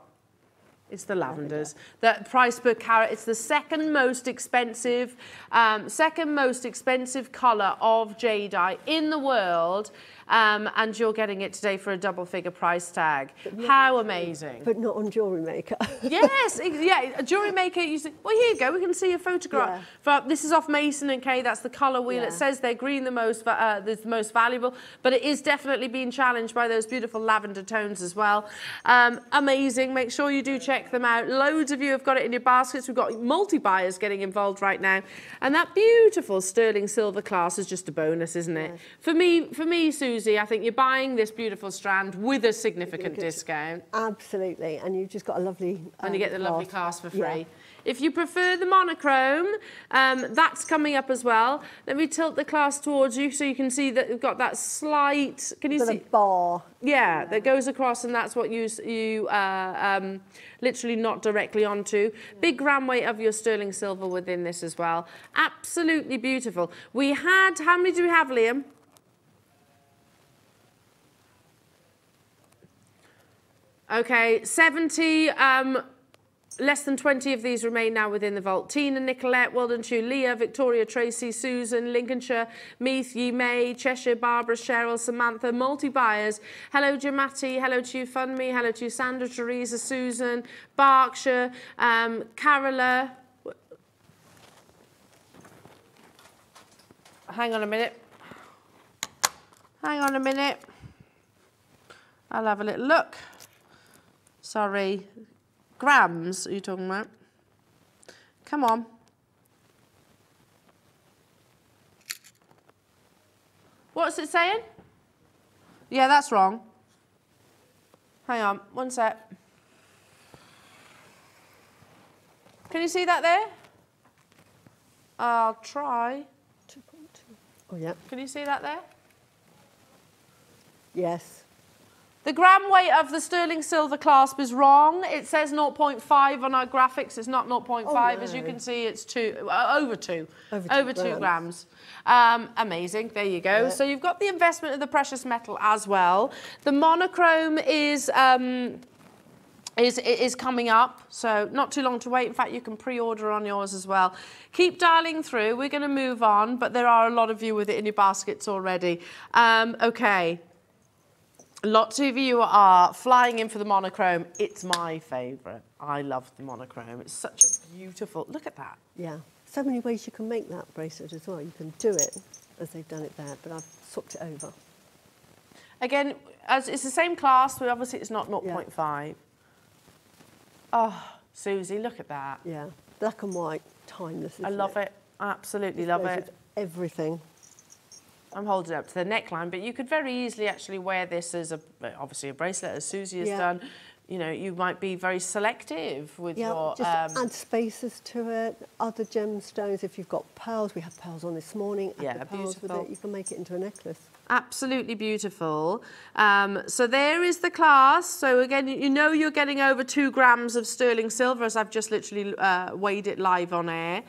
It's the lavenders. The price per carat. It's the second most expensive, um, second most expensive colour of jadeite in the world, um, and you're getting it today for a double-figure price tag. How amazing! but not on jewellery maker. yes, yeah. A jewelry maker. You say, well, here you go. We can see a photograph. For, this is off Mason and Kay. That's the colour wheel. Yeah. It says they're green, the most, uh, the most valuable, but it is definitely being challenged by those beautiful lavender tones as well. Um, amazing. Make sure you do check them out. Loads of you have got it in your baskets. We've got multi buyers getting involved right now, and that beautiful sterling silver class is just a bonus, isn't it? For me, for me, Susie, I think you're buying this beautiful strand with a significant discount. Absolutely, and you've just got a lovely. and you um, get the lovely clasp. class for free. Yeah. If you prefer the monochrome, um, that's coming up as well. Let me tilt the class towards you so you can see that we've got that slight. Can you see? a bar. Yeah, that goes across, and that's what you you uh, um, literally not directly onto. Big gram weight of your sterling silver within this as well. Absolutely beautiful. We had how many do we have, Liam? Okay, 70. Um, less than 20 of these remain now within the vault. Tina, Nicolette, to you. Leah, Victoria, Tracy, Susan, Lincolnshire, Meath, Ye May, Cheshire, Barbara, Cheryl, Samantha, multi-buyers. Hello, Jamati. Hello to you, Fund Me. Hello to you, Sandra, Teresa, Susan, Berkshire, um, Carola. Hang on a minute. Hang on a minute. I'll have a little look. Sorry. Grams, are you talking about? Come on. What's it saying? Yeah, that's wrong. Hang on, one sec. Can you see that there? I'll try. 2.2. Oh, yeah. Can you see that there? Yes. The gram weight of the sterling silver clasp is wrong. It says 0.5 on our graphics. It's not 0.5. As you can see, it's two, uh, over two. Over two two grams. grams. Um, amazing. There you go. Yeah. So you've got the investment of the precious metal as well. The monochrome is. Um, is, is coming up, so not too long to wait. In fact, you can pre-order on yours as well. Keep dialing through. We're going to move on, but there are a lot of you with it in your baskets already. Um, okay. Lots of you are flying in for the monochrome. It's my favourite. I love the monochrome. It's such a beautiful. Look at that. Yeah. So many ways you can make that bracelet as well. You can do it as they've done it there, but I've swapped it over. Again, as it's the same class, but obviously it's not 0.5. Oh, Susie, look at that. Yeah. Black and white, timeless. I love it. Absolutely love it. Everything. I'm holding it up to the neckline, but you could very easily actually wear this as a obviously a bracelet, as Susie has Yeah. done. You know, you might be very selective with Yeah, your. just um, add spaces to it. Other gemstones, if you've got pearls, we had pearls on this morning. Add Yeah, pearls with beautiful. it. You can make it into a necklace. Absolutely beautiful. Um, so there is the class. So again, you know you're getting over two grams of sterling silver as I've just literally uh, weighed it live on air.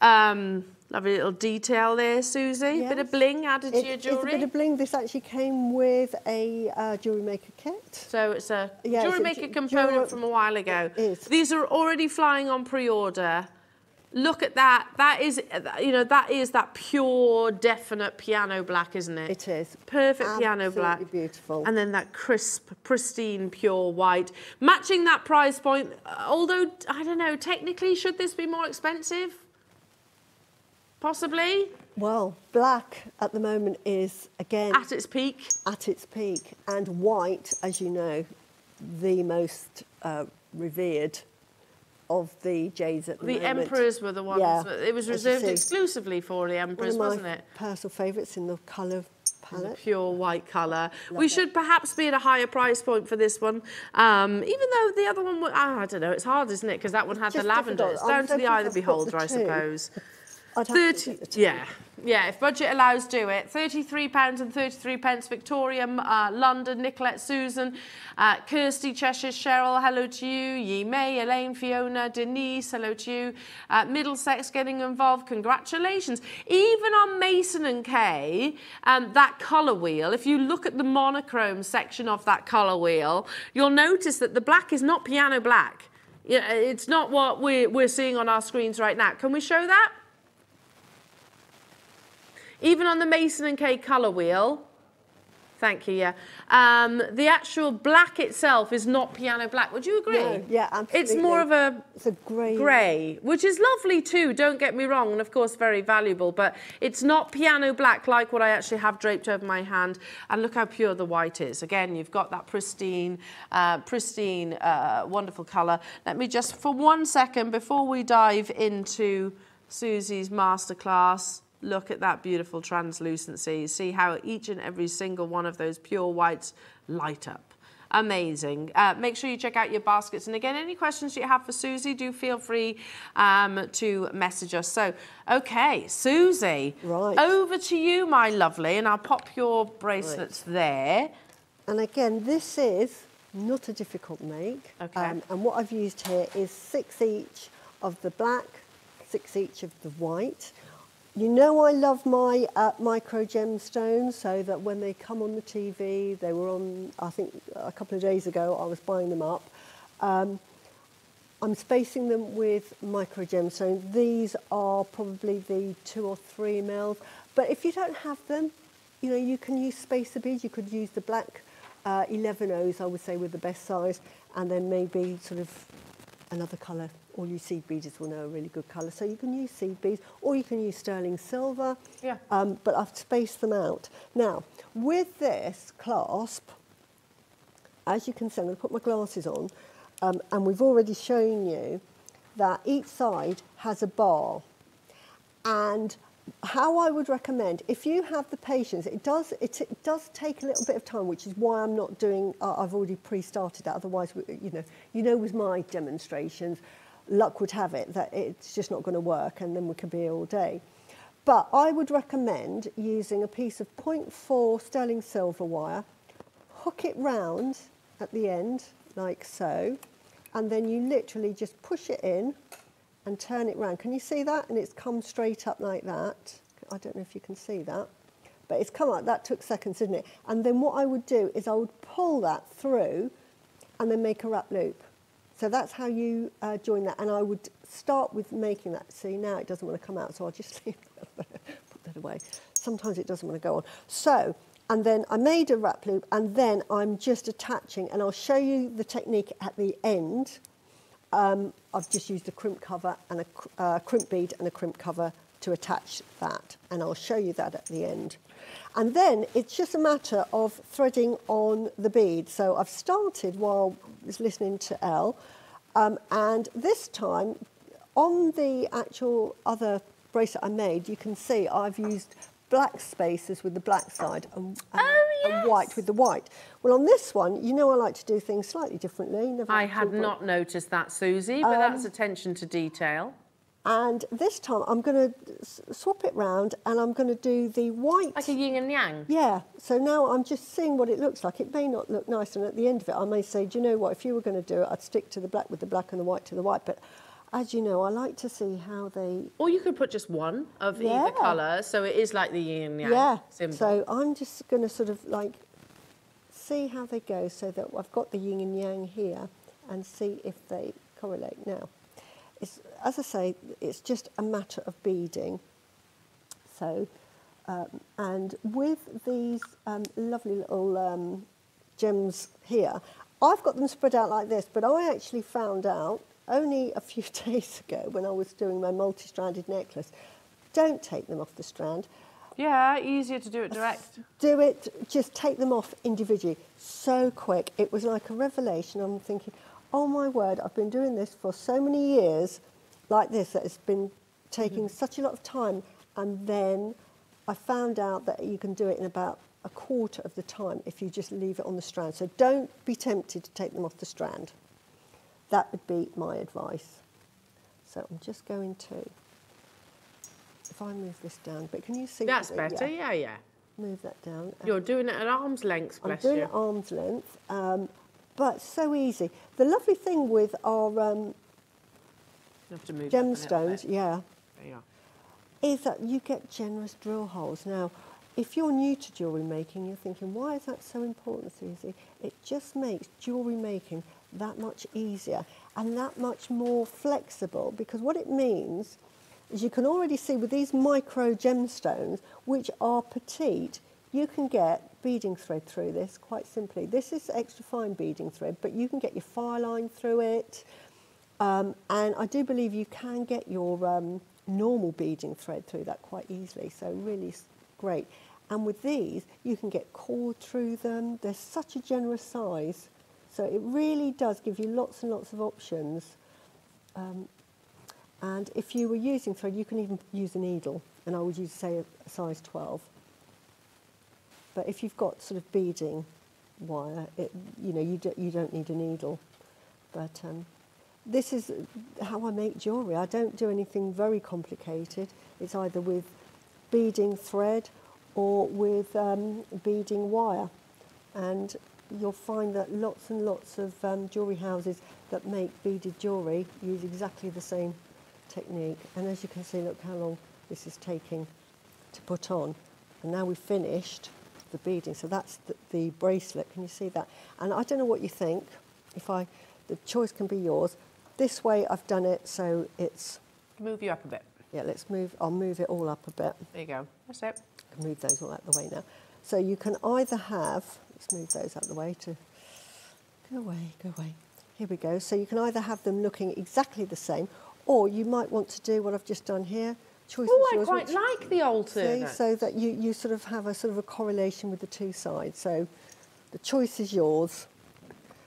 Um, lovely little detail there, Susie. A bit of bling added It- to your jewellery. It's a bit of bling. This actually came with a uh, jewellery maker kit. So it's a Yeah, jewellery maker component jewel- from a while ago. It is. These are already flying on pre-order. Look at that. That is, you know, that is that pure, definite piano black, isn't it? It is. Perfect piano black. Absolutely beautiful. And then that crisp, pristine, pure white. Matching that price point, although, I don't know, technically, should this be more expensive? Possibly, Well, black at the moment is, again, at its peak. at its peak. And white, as you know, the most uh, revered of the jades at the, moment. The moment. emperors were the ones. Yeah, that- It was reserved exclusively for the emperors, wasn't it? personal favourites in the colour palette. pure white colour. we should perhaps be at a higher price point for this one, um, even though the other one, wa- ah, I don't know, it's hard, isn't it? Because that one had the Just lavender. difficult. It's I'm down to the eye of the pleased the beholder, I suppose. I'd have to 30, eat the two. yeah, yeah. If budget allows, do it. Thirty-three pounds and thirty-three pence. Victoria, uh, London, Nicolette, Susan, uh, Kirsty, Cheshire, Cheryl. Hello to you. Yi May, Elaine, Fiona, Denise. Hello to you. Uh, Middlesex getting involved. Congratulations. Even on Mason and Kay, um, that colour wheel. If you look at the monochrome section of that colour wheel, you'll notice that the black is not piano black. Yeah, it's not what we're, we're seeing on our screens right now. Can we show that? Even on the Mason and Kay colour wheel, thank you, yeah, um, the actual black itself is not piano black. Would you agree? No, yeah, It's more of a It's a grey. grey, which is lovely too, don't get me wrong, and of course very valuable, but it's not piano black like what I actually have draped over my hand. And look how pure the white is. Again, you've got that pristine, uh, pristine, uh, wonderful colour. Let me just, for one second, before we dive into Susie's masterclass, look at that beautiful translucency. See how each and every single one of those pure whites light up. Amazing. Uh, make sure you check out your baskets. And again, any questions you have for Susie, do feel free um, to message us. So, okay, Susie. Right. Over to you, my lovely. And I'll pop your bracelets there. And again, this is not a difficult make. Um, Okay. and what I've used here is six each of the black, six each of the white. You know I love my uh, micro gemstones so that when they come on the TV, they were on, I think a couple of days ago, I was buying them up. Um, I'm spacing them with micro gemstones. These are probably the two or three mils. But if you don't have them, you know, you can use spacer beads. You could use the black uh, 11Os, I would say, with the best size, and then maybe sort of another colour. All you seed beaders will know a really good colour. So you can use seed beads, or you can use sterling silver. Yeah. Um, but I've spaced them out. Now, with this clasp, as you can see, I'm going to put my glasses on, um, and we've already shown you that each side has a bar. And how I would recommend, if you have the patience, it does it, it does take a little bit of time, which is why I'm not doing. Uh, I've already pre-started that. Otherwise, you know, you know, with my demonstrations, luck would have it that it's just not going to work, and then we could be here all day. But I would recommend using a piece of 0.4 sterling silver wire, hook it round at the end like so, and then you literally just push it in and turn it round. Can you see that? And it's come straight up like that. I don't know if you can see that, but it's come up. That took seconds, didn't it? And then what I would do is I would pull that through and then make a wrap loop. So that's how you uh, join that. And I would start with making that. See, now it doesn't want to come out, so I'll just leave that, put that away. Sometimes it doesn't want to go on. So, and then I made a wrap loop, and then I'm just attaching, and I'll show you the technique at the end. Um, I've just used a crimp cover and a uh, crimp bead and a crimp cover to attach that, and I'll show you that at the end. And then it's just a matter of threading on the bead. So I've started while I was listening to Elle, um, and this time on the actual other bracelet I made, you can see I've used black spaces with the black side and, and, oh, and white with the white. Well, on this one, you know I like to do things slightly differently. Never I had not noticed that, Susie, but that's um, attention to detail. And this time I'm going to swap it round and I'm going to do the white. Like a yin and yang. yeah, so now I'm just seeing what it looks like. It may not look nice, and at the end of it, I may say, do you know what? If you were going to do it, I'd stick to the black with the black and the white to the white. But as you know, I like to see how they. Or you could put just one of Yeah. either colour, so it is like the yin and yang Yeah. symbol. So I'm just going to sort of like see how they go, so that I've got the yin and yang here, and see if they correlate. Now, it's, as I say, it's just a matter of beading. So, um, and with these um, lovely little um, gems here, I've got them spread out like this, but I actually found out only a few days ago when I was doing my multi-stranded necklace, don't take them off the strand. yeah, easier to do it direct. Do it, just take them off individually. So quick. It was like a revelation. I'm thinking, oh my word, I've been doing this for so many years like this that it's been taking mm-hmm. such a lot of time. And then I found out that you can do it in about a quarter of the time if you just leave it on the strand. So don't be tempted to take them off the strand. That would be my advice. So I'm just going to, if I move this down, but can you see? That's that- better. Yeah, yeah. Move that down. You're doing it at arm's length, bless I'm doing you. it arm's length, um, but so easy. The lovely thing with our um, have to move that a little gemstones, yeah, There is that you get generous drill holes. Now, if you're new to jewellery making, you're thinking, why is that so important, Susie? It just makes jewellery making that much easier and that much more flexible because what it means is you can already see with these micro gemstones, which are petite, you can get beading thread through this quite simply. This is extra fine beading thread, but you can get your FireLine through it. Um, and I do believe you can get your um, normal beading thread through that quite easily, so really great. And with these, you can get cord through them. They're such a generous size, so it really does give you lots and lots of options. Um, and if you were using thread, you can even use a needle, and I would use, say, a, size 12. But if you've got sort of beading wire, it, you know, you, do, you don't need a needle. But um, this is how I make jewellery. I don't do anything very complicated. It's either with beading thread or with um, beading wire. And you'll find that lots and lots of um, jewellery houses that make beaded jewellery use exactly the same technique. And as you can see, look how long this is taking to put on. And now we've finished the beading. So that's the, the bracelet. Can you see that? And I don't know what you think. If I, the choice can be yours. This way I've done it so it's, Move you up a bit. yeah, let's move, I'll move it all up a bit. There you go. That's it. I can move those all out the way now. So you can either have, let's move those out the way to, go away, go away. Here we go. So you can either have them looking exactly the same, or you might want to do what I've just done here. Choice Oh, I yours, quite which- like the See, alternate. so that you, you sort of have a sort of a correlation with the two sides. So the choice is yours.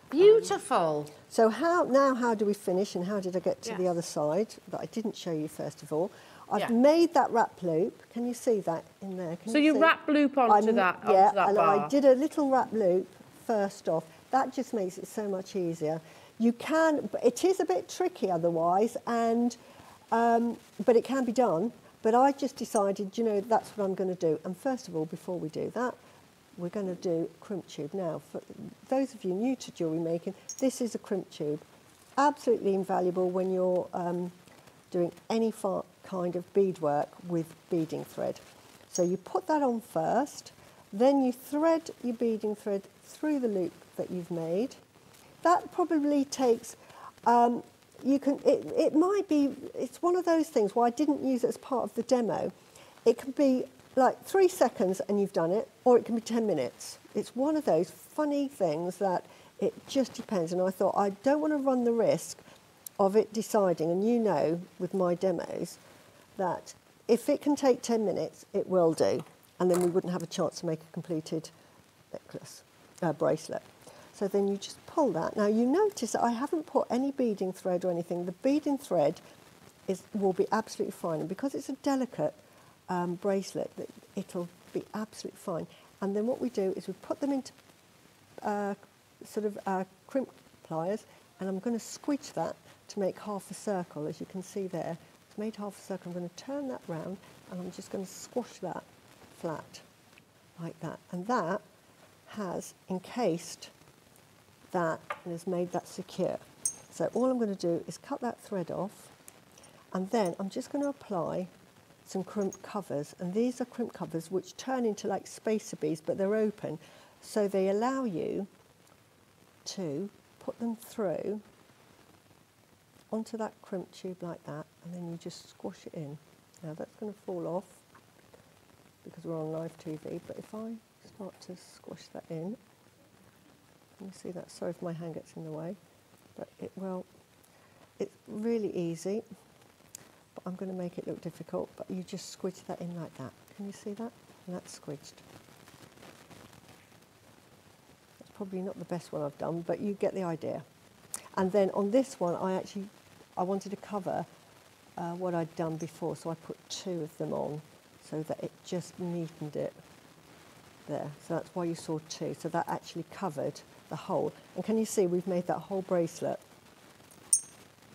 Beautiful. So how now how do we finish and how did I get to the other side that I didn't show you first of all? I've Yeah. made that wrap loop. Can you see that in there? Can So you see? wrap loop onto I'm- that- onto yeah, that and bar. I did a little wrap loop first off. That just makes it so much easier. You can, but it is a bit tricky otherwise, and um, but it can be done. But I just decided, you know, that's what I'm going to do. And first of all, before we do that, we're going to do crimp tube. Now, for those of you new to jewellery making, this is a crimp tube. Absolutely invaluable when you're um, doing any kind of beadwork with beading thread. So you put that on first, then you thread your beading thread through the loop that you've made. That probably takes, um, you can, it, it might be, it's one of those things where I didn't use it as part of the demo. It can be like three seconds and you've done it, or it can be 10 minutes. It's one of those funny things that it just depends. And I thought, I don't want to run the risk of it deciding, and you know with my demos, that if it can take 10 minutes, it will do. And then we wouldn't have a chance to make a completed necklace, uh, bracelet. So then you just pull that. Now you notice that I haven't put any beading thread or anything. The beading thread is, will be absolutely fine. And because it's a delicate um, bracelet, it'll be absolutely fine. And then what we do is we put them into uh, sort of uh, crimp pliers, and I'm going to squidge that to make half a circle, as you can see there. It's made half a circle. I'm going to turn that round, and I'm just going to squash that flat, like that. And that has encased that and has made that secure. So all I'm going to do is cut that thread off, and then I'm just going to apply some crimp covers. And these are crimp covers which turn into like spacer beads, but they're open. So they allow you to put them through onto that crimp tube like that, and then you just squash it in. Now that's going to fall off because we're on live TV, but if I start to squash that in, you see that? Sorry if my hand gets in the way, but it will. It's really easy, but I'm going to make it look difficult. But you just squidge that in like that. Can you see that? And that's squidged. That's probably not the best one I've done, but you get the idea. And then on this one, I actually I wanted to cover uh, what I'd done before, so I put two of them on so that it just neatened it there. So that's why you saw two. So that actually covered the whole. And can you see we've made that whole bracelet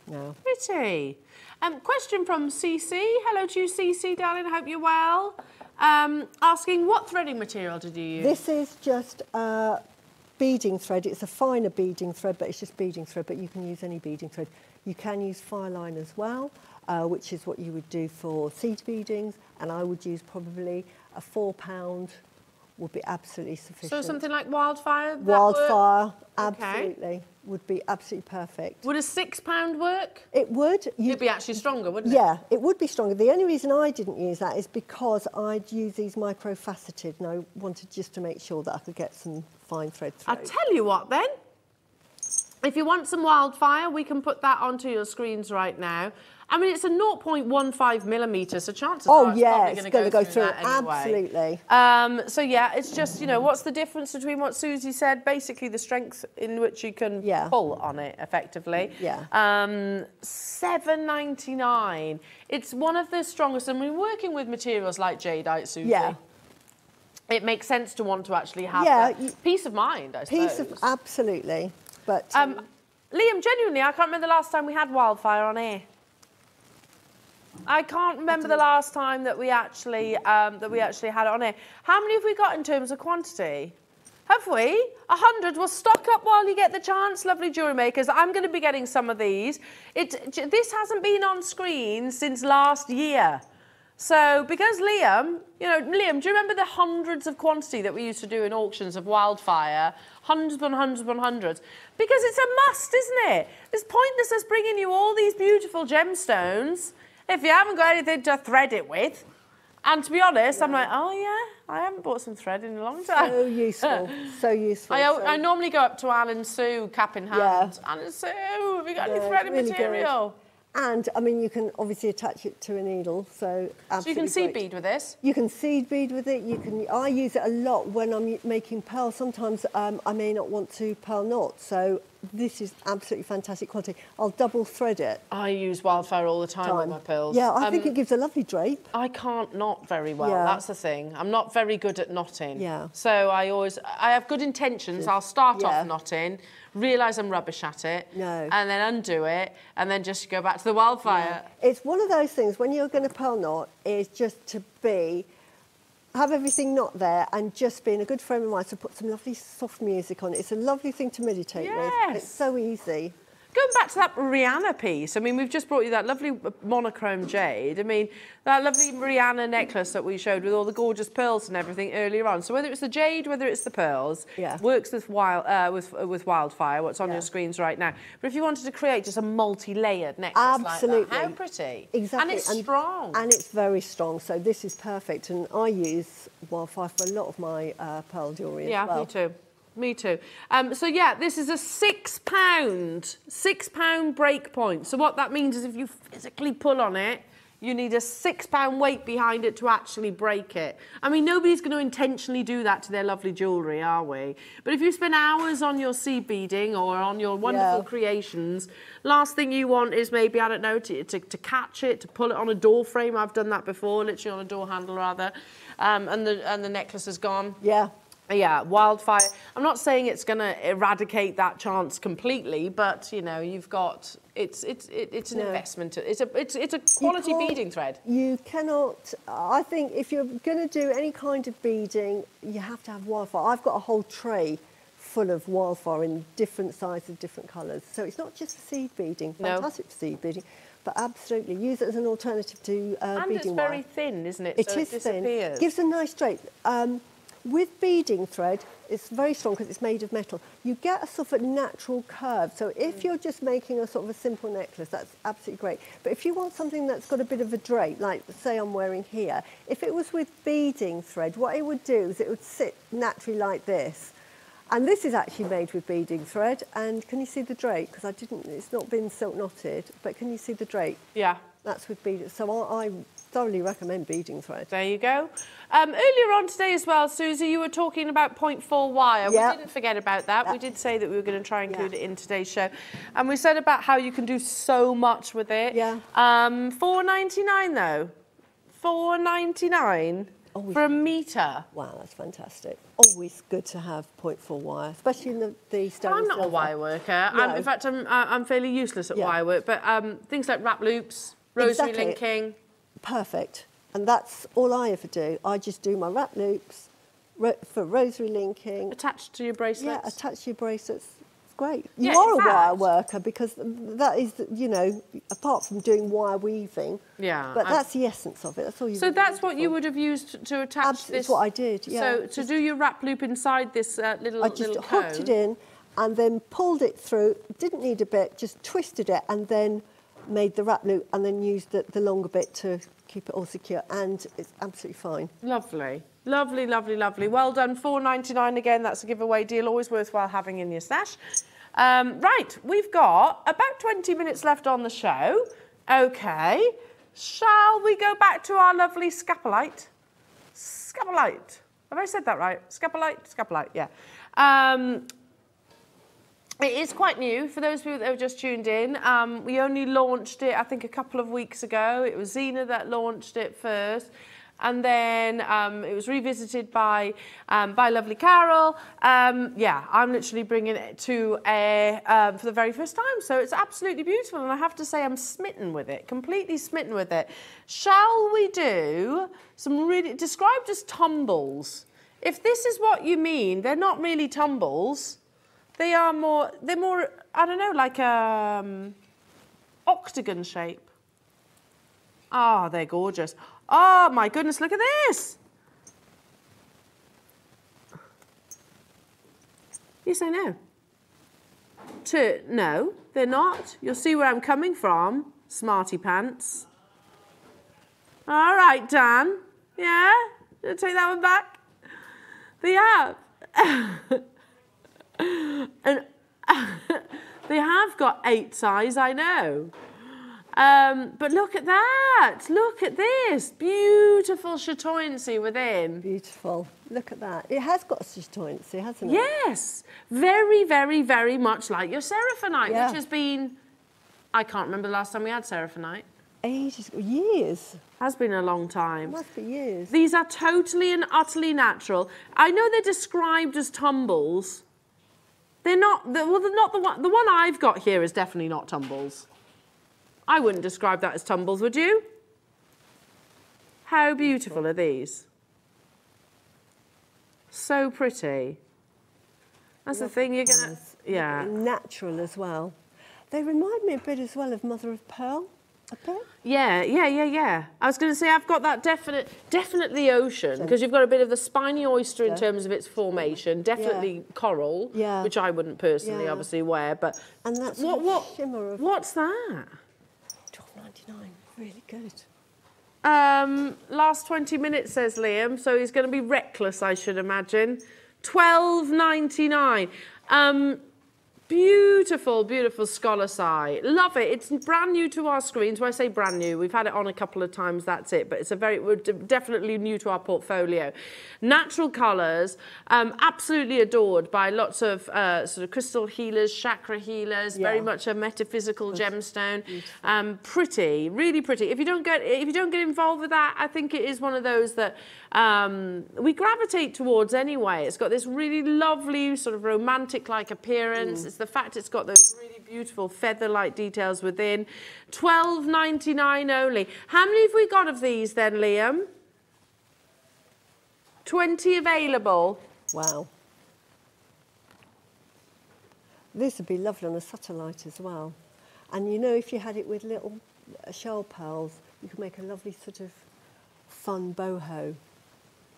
now? Pretty. Um, question from CC. Hello to you, CC, darling. I hope you're well. Um, asking what threading material did you use? This is just uh, beading thread. It's a finer beading thread, but it's just beading thread, but you can use any beading thread. You can use fireline as well, uh, which is what you would do for seed beadings, and I would use probably a four pound would be absolutely sufficient. so something like wildfire? would that? Wildfire, Okay. absolutely, would be absolutely perfect. Would a six pound work? It would. You, It'd be actually stronger, wouldn't it? yeah, it would be stronger. The only reason I didn't use that is because I'd use these microfaceted and I wanted just to make sure that I could get some fine thread through. I'll tell you what then. If you want some wildfire, we can put that onto your screens right now. I mean, it's a 0.15 millimetre, so chances Oh, are it's yeah, probably going to go through, through, that anyway. absolutely. Um, so yeah, it's just you know what's the difference between what Susie said, basically the strength in which you can Yeah. pull on it effectively. Yeah. Um, Seven ninety nine. It's one of the strongest. And we're working with materials like jadeite, Susie. Yeah. It makes sense to want to actually have Yeah, you- peace of mind, I suppose. of absolutely, but Um, Liam, genuinely, I can't remember the last time we had wildfire on air. I can't remember the last time that we actually um, that we actually had it on air. How many have we got in terms of quantity? Have we? A hundred. Well, stock up while you get the chance, lovely jewelry makers. I'm going to be getting some of these. It, this hasn't been on screen since last year. So, because Liam, you know, Liam, do you remember the hundreds of quantity that we used to do in auctions of wildfire? Hundreds upon hundreds upon hundreds. Because it's a must, isn't it? It's pointless us bringing you all these beautiful gemstones if you haven't got anything to thread it with. And to be honest, I'm like, oh yeah, I haven't bought some thread in a long time. so useful, so useful. I, so- I normally go up to Alan Sue, cap in hand. Yeah. Alan Sue, have you got Yeah, any it's threading really good. And I mean, you can obviously attach it to a needle, so So you can seed great. bead with this. You can seed bead with it. You can. I use it a lot when I'm making pearls. Sometimes um, I may not want to pearl knot, so this is absolutely fantastic quality. I'll double thread it. I use wildfire all the time, with my pearls. Yeah, I think Um, it gives a lovely drape. I can't knot very well. Yeah. That's the thing. I'm not very good at knotting. Yeah. So I always, I have good intentions. I'll start Yeah. off knotting, realise I'm rubbish at it, No. and then undo it, and then just go back to the wildfire. It's one of those things when you're going to pearl knot is just to be have everything not there and just be in a good frame of mind to put some lovely soft music on it. It's a lovely thing to meditate with. It's so easy. Going back to that Rihanna piece, I mean, we've just brought you that lovely monochrome jade. I mean, that lovely Rihanna necklace that we showed with all the gorgeous pearls and everything earlier on. So whether it's the jade, whether it's the pearls, Yeah. works with wild uh, with with wildfire. What's on Yeah. your screens right now. But if you wanted to create just a multi-layered necklace like Absolutely. that, how pretty! Exactly. and it's strong. And it's very strong, so this is perfect. And I use wildfire for a lot of my uh, pearl jewellery Yeah, as well. me too. Me too. Um, so yeah, this is a six pound, six pound break point. So what that means is if you physically pull on it, you need a six pound weight behind it to actually break it. I mean, nobody's going to intentionally do that to their lovely jewellery, are we? But if you spend hours on your seed beading or on your wonderful Yeah. creations, last thing you want is maybe, I don't know, to, to, to catch it, to pull it on a door frame. I've done that before, literally on a door handle rather. Um, and, the, and the necklace is gone. Yeah. Yeah, wildfire. I'm not saying it's going to eradicate that chance completely, but you know, you've got it's it's it's an No. investment. It's a it's it's a quality beading thread. You cannot, I think if you're going to do any kind of beading, you have to have wildfire. I've got a whole tray full of wildfire in different sizes, different colours. So it's not just for seed beading, No. fantastic for seed beading, but absolutely use it as an alternative to uh, and beading it's wire. very thin, isn't it? It so is it thin. disappears. Gives a nice drape. Um, with beading thread, it's very strong because it's made of metal. You get a sort of a natural curve. So if mm. you're just making a sort of a simple necklace, that's absolutely great. But if you want something that's got a bit of a drape, like say I'm wearing here, if it was with beading thread, what it would do is it would sit naturally like this. And this is actually made with beading thread. And can you see the drape? Because I didn't, it's not been silk knotted, but can you see the drape? yeah. That's with beading. So I, I thoroughly recommend beading thread. There you go. Um, earlier on today as well, Susie, you were talking about 0.4 wire. Yeah. We didn't forget about that. We did say that we were going to try and include Yeah. it in today's show. And we said about how you can do so much with it. Yeah. Um, 4.99 though. 4.99. Always. For a metre. Wow, that's fantastic. Always good to have 0.4 wire, especially in the, the stone. I'm not a wire worker. I'm, No. in fact, I'm, I'm fairly useless at Yeah. wire work, but um, things like wrap loops, rosary Exactly. linking. Perfect. And that's all I ever do. I just do my wrap loops ro- for rosary linking. Attached to your bracelets. Yeah, attach your bracelets. It's great. You Yeah, are in a wire worker because that is, you know, apart from doing wire weaving. Yeah, But that's the essence of it. That's all you. So that's what it you would have used to attach Absolutely, this. it's what I did, yeah. So to do your wrap loop inside this uh, little I just little hooked cone. it in and then pulled it through. Didn't need a bit, just twisted it and then made the wrap loop and then used the, the longer bit to keep it all secure. And it's absolutely fine. Lovely, lovely, lovely, lovely. Well done. Four ninety nine again. That's a giveaway deal. Always worthwhile having in your stash. Um, right, we've got about twenty minutes left on the show. Okay, shall we go back to our lovely scapolite? Scapolite. Have I said that right? Scapolite, scapolite. Yeah. Um, It is quite new for those people that have just tuned in. Um, we only launched it, I think, a couple of weeks ago. It was Xena that launched it first. And then um, it was revisited by um, by lovely Carol. Um, yeah, I'm literally bringing it to air um, for the very first time, so it's absolutely beautiful. And I have to say, I'm smitten with it, completely smitten with it. Shall we do some really described as tumbles? If this is what you mean, they're not really tumbles. They are more, they're more, I don't know, like a um, octagon shape. Ah, they're gorgeous. Oh my goodness, look at this. Yes, I know. To, no, they're not. You'll see where I'm coming from, smarty pants. All right, Dan. Yeah? Take that one back? They have. and they have got eight size, I know. Um, but look at that. Look at this. Beautiful chatoyancy within. Beautiful. Look at that. It has got such buoyancy, hasn't it? Yes. Very, very, very much like your Seraphinite, Yeah. which has been, I can't remember the last time we had Seraphinite. Ages, years. Has been a long time. Must be years. These are totally and utterly natural. I know they're described as tumbles. They're not. They're, well, they're not the one. The one I've got here is definitely not tumbles. I wouldn't describe that as tumbles, would you? How beautiful are these? So pretty. That's the thing. You're gonna. Yeah. Natural as well. They remind me a bit as well of Mother of Pearl. Bit. Yeah, yeah, yeah, yeah. I was going to say I've got that definite, definitely ocean because you've got a bit of the spiny oyster in terms of its formation. Definitely coral, Yeah. which I wouldn't personally Yeah. obviously wear. But And that's what, what, what's that? Twelve ninety nine. Really good. Um, last 20 minutes, says Liam. So he's going to be reckless, I should imagine. Twelve ninety nine. Um, beautiful, beautiful scolecite. Love it. It's brand new to our screens. When I say brand new, we've had it on a couple of times. That's it. But it's a very we're definitely new to our portfolio. Natural colours, um, absolutely adored by lots of uh, sort of crystal healers, chakra healers. Very much a metaphysical gemstone. Um, pretty, really pretty. If you don't get if you don't get involved with that, I think it is one of those that um, we gravitate towards anyway. It's got this really lovely sort of romantic-like appearance. It's the fact it's got those really beautiful feather-like details within. Twelve ninety nine only. How many have we got of these then, Liam? Twenty available. Wow. This would be lovely on a satellite as well. And you know, if you had it with little uh, shell pearls, you could make a lovely sort of fun boho.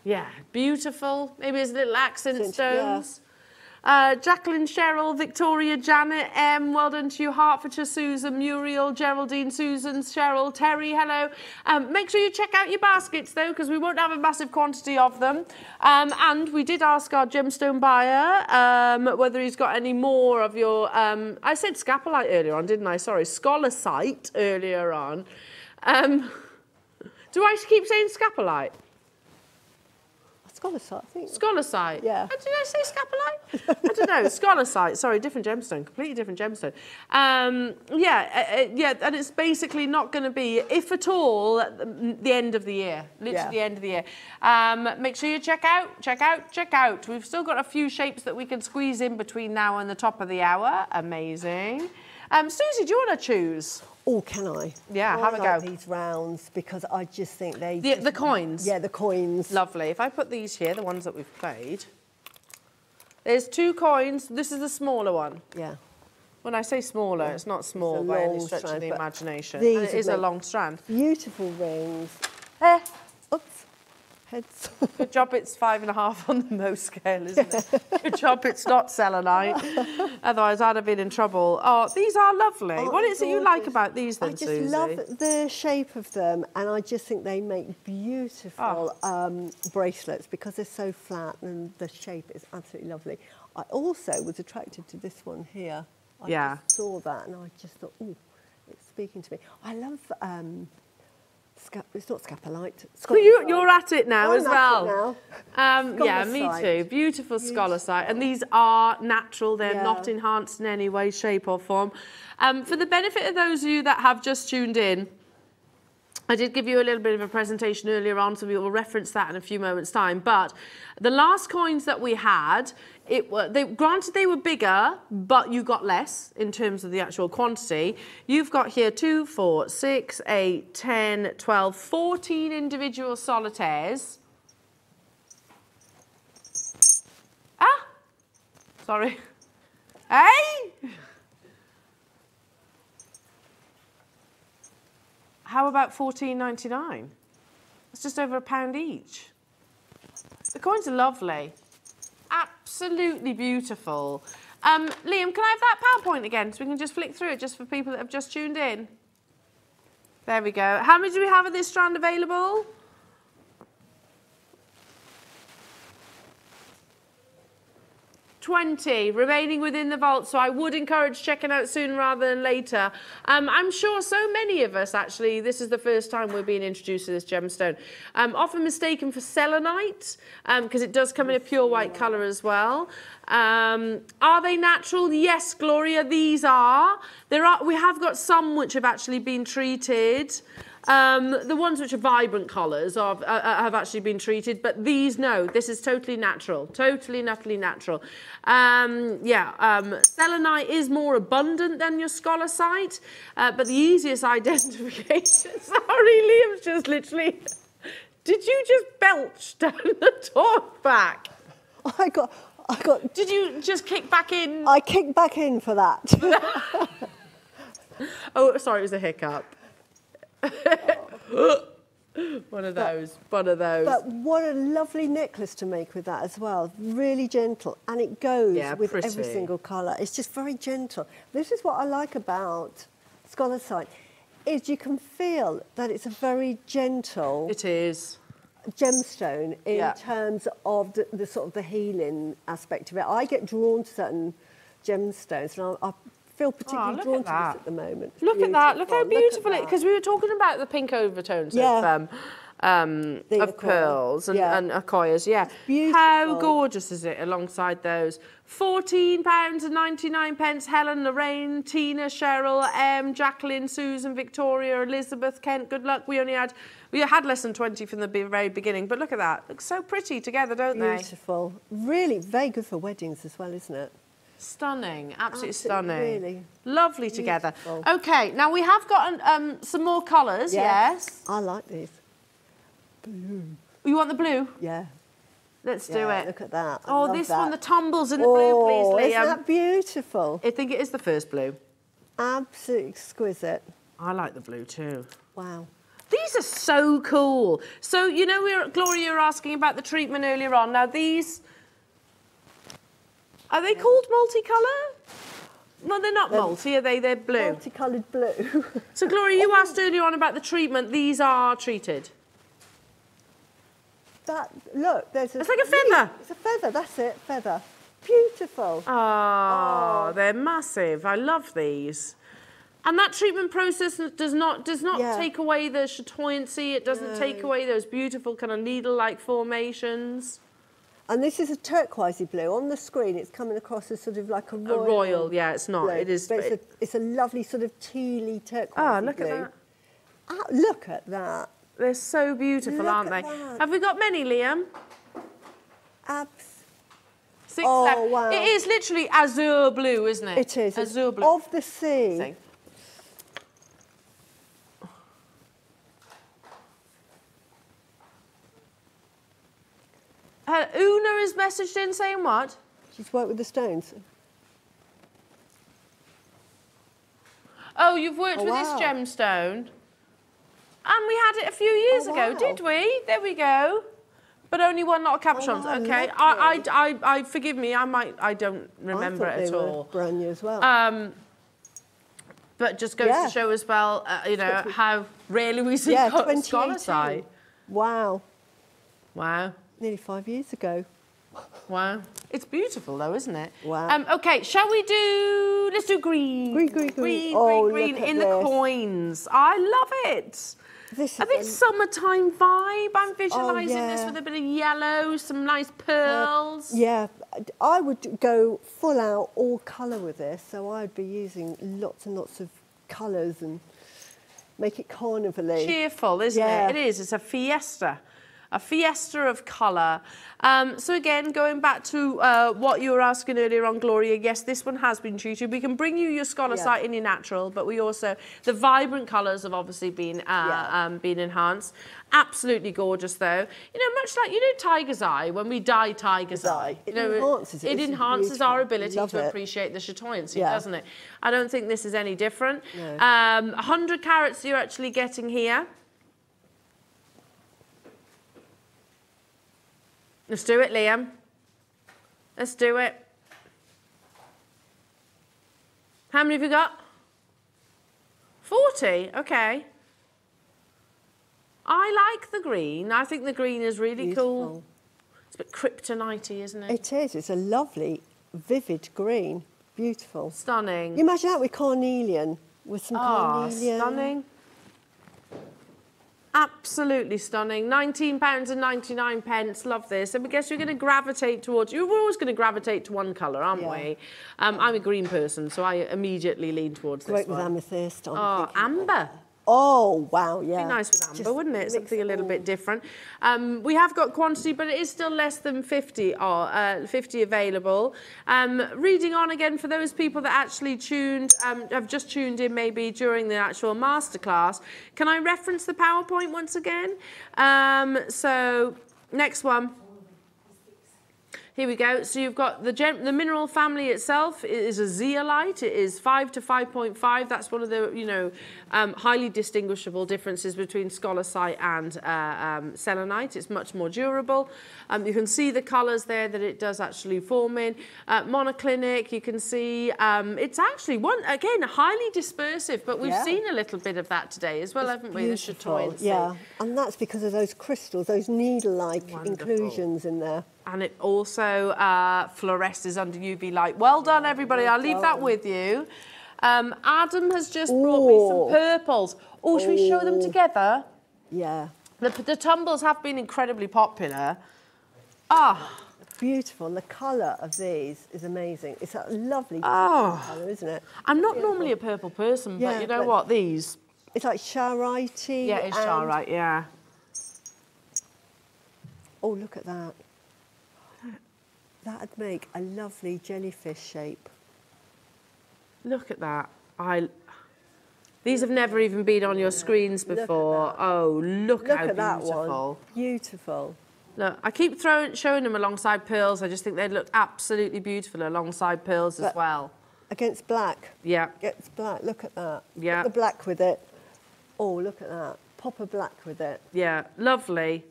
Yeah, beautiful. Maybe it's little accent yeah. stones. Uh, Jacqueline, Cheryl, Victoria, Janet, M, well done to you, Hertfordshire, Susan, Muriel, Geraldine, Susan, Cheryl, Terry, hello. Um, make sure you check out your baskets though, because we won't have a massive quantity of them. Um, and we did ask our gemstone buyer um, whether he's got any more of your, um, I said scapolite earlier on, didn't I? Sorry, scolecite earlier on. Um, do I keep saying scapolite? Scholarship, I think. Scholarshite. Yeah. Did I say scapolite? I don't know. Scholarshite. Sorry, different gemstone. Completely different gemstone. Um, yeah, uh, uh, yeah, and it's basically not going to be, if at all, at the the end of the year. Literally Yeah. the end of the year. Um, make sure you check out, check out, check out. We've still got a few shapes that we can squeeze in between now and the top of the hour. Amazing. Um, Susie, do you want to choose? Oh, can I? Yeah, I have a like go. these rounds because I just think they. The, just- the coins. Yeah, the coins. Lovely. If I put these here, the ones that we've played, there's two coins. This is the smaller one. Yeah. When I say smaller, it's not small by any stretch of the imagination. these And it is a long strand. Beautiful rings. Eh. Heads. good job it's five and a half on the Mohs scale, isn't it? good job it's not selenite. Otherwise, I'd have been in trouble. Oh, these are lovely. Oh, what is it you like about these then, I just Susie? love the shape of them, and I just think they make beautiful Ah. um, bracelets because they're so flat and the shape is absolutely lovely. I also was attracted to this one here. I Yeah. just saw that and I just thought, oh, it's speaking to me. I love. Um, sca- it's not scapolite. Well, you, you're at it now I'm as well. now. Um, yeah, me too. Beautiful scholarshite. And these are natural. They're Yeah. not enhanced in any way, shape or form. Um, for the benefit of those of you that have just tuned in, I did give you a little bit of a presentation earlier on, so we will reference that in a few moments' time. But the last coins that we had, it they, granted they were bigger, but you got less in terms of the actual quantity. You've got here 2, 4, 6, 8, 10, 12, 14 individual solitaires. Ah! Sorry. Hey! How about fourteen ninety nine? It's just over a pound each. The coins are lovely. Absolutely beautiful. Um, Liam, can I have that PowerPoint again so we can just flick through it just for people that have just tuned in? There we go. How many do we have of this strand available? Twenty remaining within the vault, so I would encourage checking out sooner rather than later. Um, I'm sure so many of us actually, this is the first time we're being introduced to this gemstone. Um, often mistaken for selenite because it does come in a pure white colour as well. Um, are they natural? Yes, Gloria, these are. There are. We have got some which have actually been treated. Um, the ones which are vibrant colours are, uh, uh, have actually been treated, but these, no, this is totally natural, totally, utterly natural. Um, yeah, um, selenite is more abundant than your scolecite, uh, but the easiest identification, sorry, Liam's just literally, did you just belch down the talk back? I got. I got. Did you just kick back in? I kicked back in for that. Oh, sorry, it was a hiccup. one of those, one of those. But what a lovely necklace to make with that as well. Really gentle, and it goes Yeah, with every single colour. It's just very gentle. This is what I like about Scolecite, is you can feel that it's a very gentle it is. gemstone in Yeah. terms of the, the sort of the healing aspect of it. I get drawn to certain gemstones, and I, I feel particularly Oh, look drawn at to that. this at the moment. It's Look at that. Look how beautiful. beautiful at it. Because we were talking about the pink overtones of um, um, The of pearls and, Yeah. and Akoyas. Yeah. beautiful. How gorgeous is it alongside those? Fourteen pounds and ninety nine pence. Helen, Lorraine, Tina, Cheryl, M, Jacqueline, Susan, Victoria, Elizabeth, Kent. Good luck. We only had we had less than twenty from the very beginning. But look at that. Looks so pretty together, don't they? Beautiful. Really, very good for weddings as well, isn't it? Stunning, absolutely, Absolutely, stunning. really. Lovely together. Beautiful. Okay, now we have got um, some more colours, yes. I like these. You want the blue? Yeah. Let's do it. Look at that. I oh, this that. one, the tumbles in the oh, blue, please, Isn't that beautiful? I think it is the first blue. Absolutely exquisite. I like the blue too. Wow. These are so cool. So, you know, we were, Gloria, you were asking about the treatment earlier on. Now, these, are they called multicolour? No, they're not multi, are they? They're blue. Multicoloured blue. So, Gloria, you asked earlier on about the treatment. These are treated. that look, there's a. It's like a feather. It's a feather. That's it. Feather. Beautiful. Ah, oh, they're massive. I love these. And that treatment process does not does not Yeah. take away the chatoyancy. It doesn't take away those beautiful kind of needle-like formations. And this is a turquoisey blue. On the screen, it's coming across as sort of like a A royal. royal, yeah, it's not. blue, It is. But it's, it- a, it's a lovely sort of tealy turquoise. Ah, look blue. at that. Ah, look at that. They're so beautiful, Look aren't they? that. Have we got many, Liam? Abs. Six Oh, left. wow. It is literally azure blue, isn't it? It is. Azure blue. Of the sea. See? Una is messaged in saying what? She's worked with the stones. Oh, you've worked Oh, with wow. this gemstone. And we had it a few years Oh, ago, wow. did we? There we go. But only one lot of cabochons. Oh, okay, I. I, I, I, forgive me. I might, I don't remember I it at they were all. brand new as well. Um, but just goes Yeah. to show as well, uh, you know, how rarely we see yeah, 2018. Wow. Wow, Nearly five years ago. wow. It's beautiful though, isn't it? Wow. Um, okay, shall we do? Let's do green. Green, green, green. green, Oh, green, look at in the coins. I love it. This A is bit a- summertime vibe. I'm visualising this yeah. with a bit of yellow, some nice pearls. Yeah, I would go full out all colour with this. So I'd be using lots and lots of colours and make it carnival-y. cheerful, isn't Yeah. it? It is. It's a fiesta. A fiesta of colour. Um, so again, going back to uh, what you were asking earlier on, Gloria, yes, this one has been treated. We can bring you your scholar Yeah. site in your natural, but we also, the vibrant colours have obviously been, uh, Yeah. um, been enhanced. Absolutely gorgeous though. You know, much like, you know, Tiger's Eye, when we dye Tiger's Eye. It you know, enhances it. It enhances our ability Love to it. appreciate the chatoyancy, Yeah. doesn't it? I don't think this is any different. No. Um, 100 carats you're actually getting here. Let's do it, Liam. Let's do it. How many have you got? 40, okay. I like the green. I think the green is really cool. It's a bit kryptonite isn't it? It is. It's a lovely, vivid green. Beautiful. Stunning. You imagine that with carnelian, with some Ah, carnelian. stunning. Absolutely stunning. £19 and 99 pence. Love this. And I guess you're going to gravitate towards, you're always going to gravitate to one colour, aren't Yeah. we? Um, I'm a green person, so I immediately lean towards Great this with one. amethyst. I'm Oh, thinking- amber. Oh, wow, yeah. It'd Be nice with amber, Just wouldn't it? Something a little bit different. Um, we have got quantity, but it is still less than 50, or, uh, 50 available. Um, reading on again for those people that actually tuned, um, have just tuned in maybe during the actual masterclass. Can I reference the PowerPoint once again? Um, so, next one. Here we go. So you've got the, the mineral family itself is a zeolite. It is 5 to 5.5. That's one of the, you know, um, highly distinguishable differences between scolecite and uh, um, selenite. It's much more durable. Um, you can see the colours there that it does actually form in. Uh, monoclinic, you can see um, it's actually, one again, highly dispersive, but we've Yeah. seen a little bit of that today as well, haven't we? The chatoyancy. Yeah, and that's because of those crystals, those needle-like inclusions in there. And it also uh, fluoresces under UV light. Well done, everybody. I'll leave that with you. Um, Adam has just brought me some purples. Oh, should we show them Oh. together? Yeah, The, the tumbles have been incredibly popular. Ah, beautiful. The colour of these is amazing. It's a lovely Oh. colour, isn't it? I'm not normally a purple person, but you know but- what? These. It's like charoite. Yeah, it's and- alright, yeah. Oh, look at that. That'd make a lovely jellyfish shape. Look at that. I. These have never even been on your screens before. that. Oh, look, Look how at that beautiful. one. Beautiful. Look, I keep throwing, showing them alongside pearls. I just think they look absolutely beautiful alongside pearls as well. Against black. Yeah. Against black. Look at that. Put Yeah. the black with it. Oh, look at that. Pop a black with it. Yeah, lovely.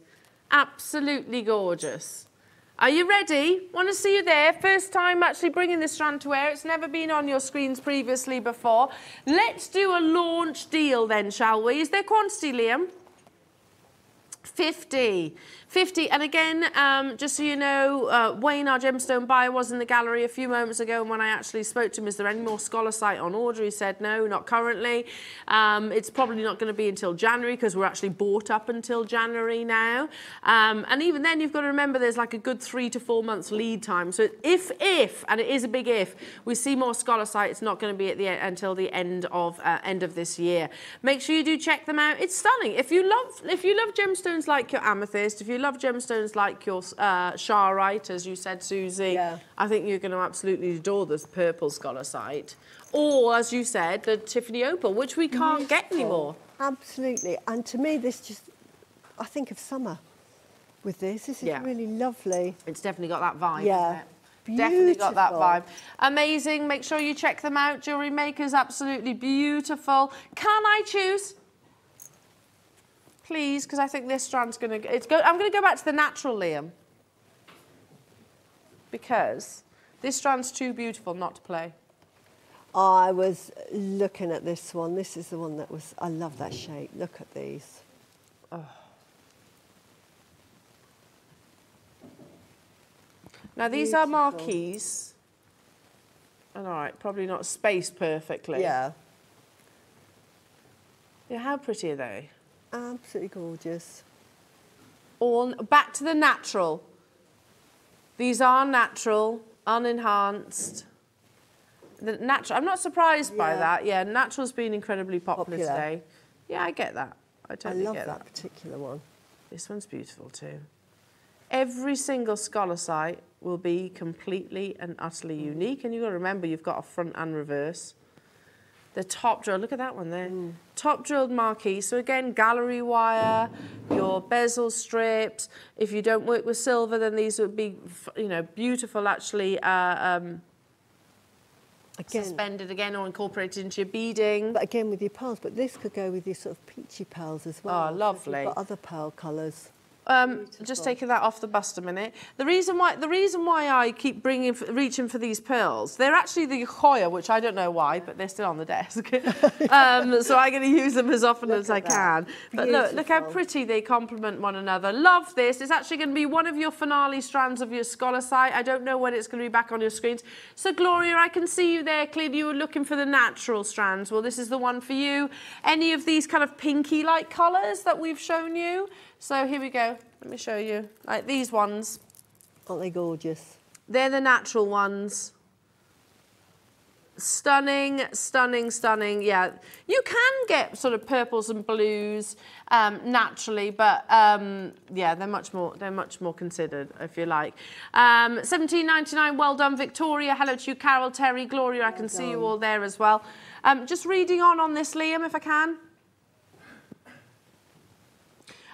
Absolutely gorgeous. Are you ready? Want to see you there. First time actually bringing this strand to wear. It's never been on your screens previously before. Let's do a launch deal then, shall we? Is there quantity, Liam? 50. 50. And again, um, just so you know, uh, Wayne, our gemstone buyer, was in the gallery a few moments ago. And when I actually spoke to him, is there any more scolecite on order? He said, no, not currently. Um, it's probably not going to be until January because we're actually bought up until January now. Um, and even then, you've got to remember there's like a good three to four months lead time. So if, if, and it is a big if, we see more scolecite, it's not going to be at the until the end of uh, end of this year. Make sure you do check them out. It's stunning. If you love, if you love gemstones like your amethyst, if you love gemstones like your uh, Charoite, as you said, Susie, Yeah. I think you're going to absolutely adore this purple scolecite. Or, as you said, the Tiffany Opal, which we can't get anymore. Absolutely. And to me, this just, I think of summer with this. This is Yeah. really lovely. It's definitely got that vibe. Yeah. Isn't? Definitely got that vibe. Amazing. Make sure you check them out. Jewelry makers, absolutely beautiful. Can I choose? Please, because I think this strand's going to. It's go. I'm going to go back to the natural, Liam, because this strand's too beautiful not to play. I was looking at this one. This is the one that was, I love that shape. Look at these. Now these are Beautiful. marquees. And all right, probably not spaced perfectly. Yeah. Yeah. How pretty are they? Absolutely gorgeous. all back to the natural. These are natural, unenhanced. The natural. I'm not surprised by that. Yeah, natural's been incredibly popular, Popular. today. Yeah, I get that. I I totally love get that that. particular one. This one's beautiful too. Every single scolecite will be completely and utterly mm-hmm. unique, and you've got to remember you've got a front and reverse. The top drill, look at that one there. Top drilled marquee. So again, gallery wire, your bezel strips. If you don't work with silver, then these would be, you know, beautiful actually uh, um, Again, suspended again or incorporated into your beading. but again with your pearls. But this could go with your sort of peachy pearls as well. Oh, lovely. You've got other pearl colours. Um, just taking that off the bust a minute. The reason why the reason why I keep bringing reaching for these pearls, they're actually the Akoya, which I don't know why, but they're still on the desk. um, so I'm going to use them as often as I that. can. But look, look how pretty they complement one another. Love this. It's actually going to be one of your finale strands of your scolecite. I don't know when it's going to be back on your screens. So Gloria, I can see you there. Clearly, you were looking for the natural strands. Well, this is the one for you. Any of these kind of pinky-like colours that we've shown you. So here we go. Let me show you. Like these ones. Aren't they gorgeous? They're the natural ones. Stunning, stunning, stunning. Yeah, you can get sort of purples and blues um, naturally, but um, yeah, they're much more they're much more considered, if you like. Um, 17.99. Well done, Victoria. Hello to you, Carol, Terry, Gloria. I can see you all there as well. Um, just reading on on this, Liam, if I can.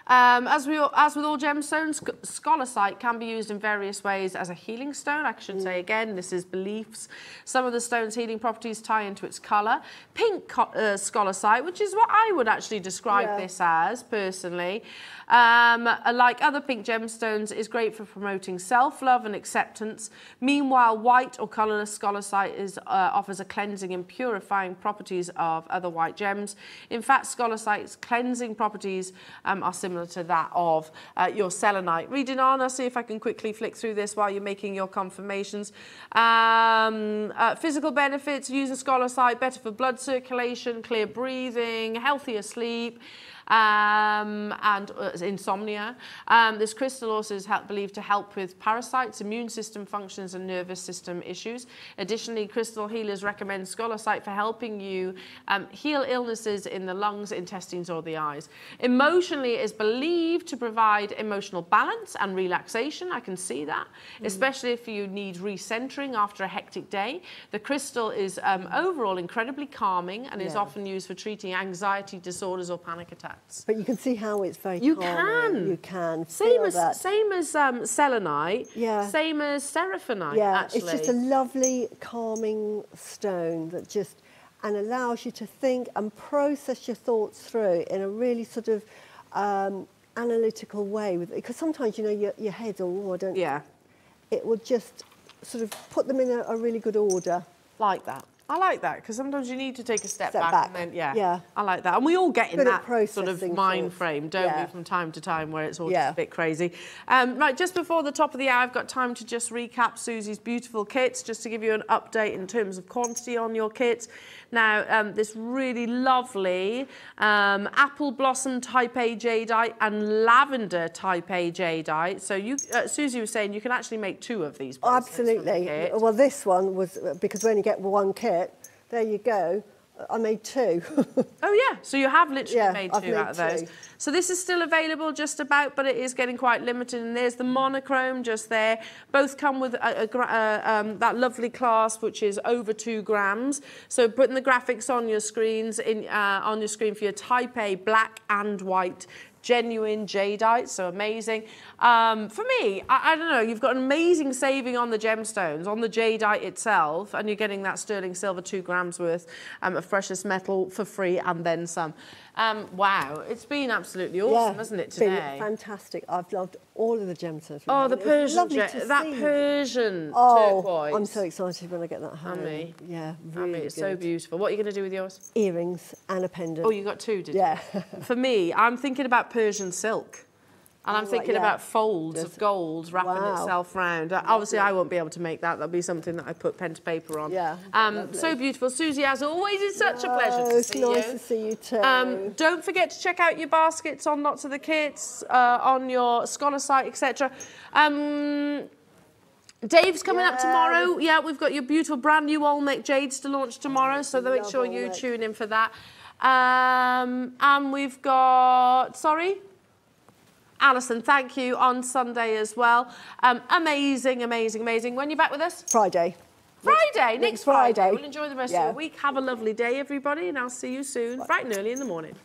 Um, as, we, as with all gemstones, sc- scolecite can be used in various ways as a healing stone. I should say again, this is beliefs. Some of the stone's healing properties tie into its colour. Pink co- uh, scolecite, which is what I would actually describe Yeah. this as personally, um, like other pink gemstones, is great for promoting self-love and acceptance. Meanwhile, white or colourless scolecite is, uh, offers a cleansing and purifying properties of other white gems. In fact, scolecite's cleansing properties um, are similar to that of uh, your selenite. Reading on, I'll see if I can quickly flick through this while you're making your confirmations. Um, uh, physical benefits, use a scolecite, better for blood circulation, clear breathing, healthier sleep um, and uh, insomnia. Um, this crystal also is help, believed to help with parasites, immune system functions, and nervous system issues. Additionally, crystal healers recommend scolecite for helping you um, heal illnesses in the lungs, intestines, or the eyes. Emotionally, it is believed to provide emotional balance and relaxation. I can see that, especially if you need recentering after a hectic day. The crystal is um, overall incredibly calming and is often used for treating anxiety disorders or panic attacks. But you can see how it's very You calming. can. You can. Same as that. same as um, selenite. Yeah. Same as seraphinite. Yeah, actually. it's just a lovely calming stone that just and allows you to think and process your thoughts through in a really sort of um, analytical way. With because sometimes you know your, your head's all oh, I don't. yeah, It will just sort of put them in a, a really good order. like that. I like that because sometimes you need to take a step, Step back, back. and then yeah, Yeah. I like that. And we all get in Good that sort of mind frame, don't Yeah. we, from time to time, where it's all Yeah. just a bit crazy. Um, right, just before the top of the hour, I've got time to just recap Susie's beautiful kits, just to give you an update in terms of quantity on your kits. Now, um, this really lovely um, apple blossom type A jadeite and lavender type A jadeite. So you, uh, Susie was saying you can actually make two of these. the Absolutely. Well, this one was because we only get one kit. There you go. I made two. Oh yeah, so you have literally Yeah, made two made out of those. two. So this is still available just about, but it is getting quite limited. And there's the monochrome just there. Both come with a, a, gra- uh, um, that lovely clasp, which is over two grams. So putting the graphics on your screens in uh, on your screen for your Type A black and white genuine jadeite, so amazing. Um, for me, I, I don't know, you've got an amazing saving on the gemstones, on the jadeite itself, and you're getting that sterling silver two grams worth um, of precious metal for free and then some. Um, wow, it's been absolutely awesome, hasn't it, today? fantastic. I've loved all of the gemstones. we've Oh, the Persian, that see. Persian Oh, turquoise. I'm so excited when I get that home. me. Yeah, really it's good. so beautiful. What are you going to do with yours? Earrings and a pendant. Oh, you got two, did Yeah. you? For me, I'm thinking about Persian silk. And I'm Oh, thinking yeah. about folds of gold wrapping Wow. itself round. Obviously, I won't be able to make that. That'll be something that I put pen to paper on. Yeah, Um, so beautiful. Susie, as always, it's such a pleasure Oh, to it's see nice you. to see you too. Um, don't forget to check out your baskets on Lots of the Kits, uh, on your Scolecite, etc. Um, Dave's coming up tomorrow. Yeah, we've got your beautiful brand new Olmec Jades to launch tomorrow, so make sure you tune in for that. Um, and we've got, sorry? Alison, thank you on Sunday as well. Um, amazing, amazing, amazing. When you're back with us? Friday. Friday, next, next Friday. Friday. We'll enjoy the rest yeah. of the week. Have a lovely day, everybody, and I'll see you soon, bright and early in the morning.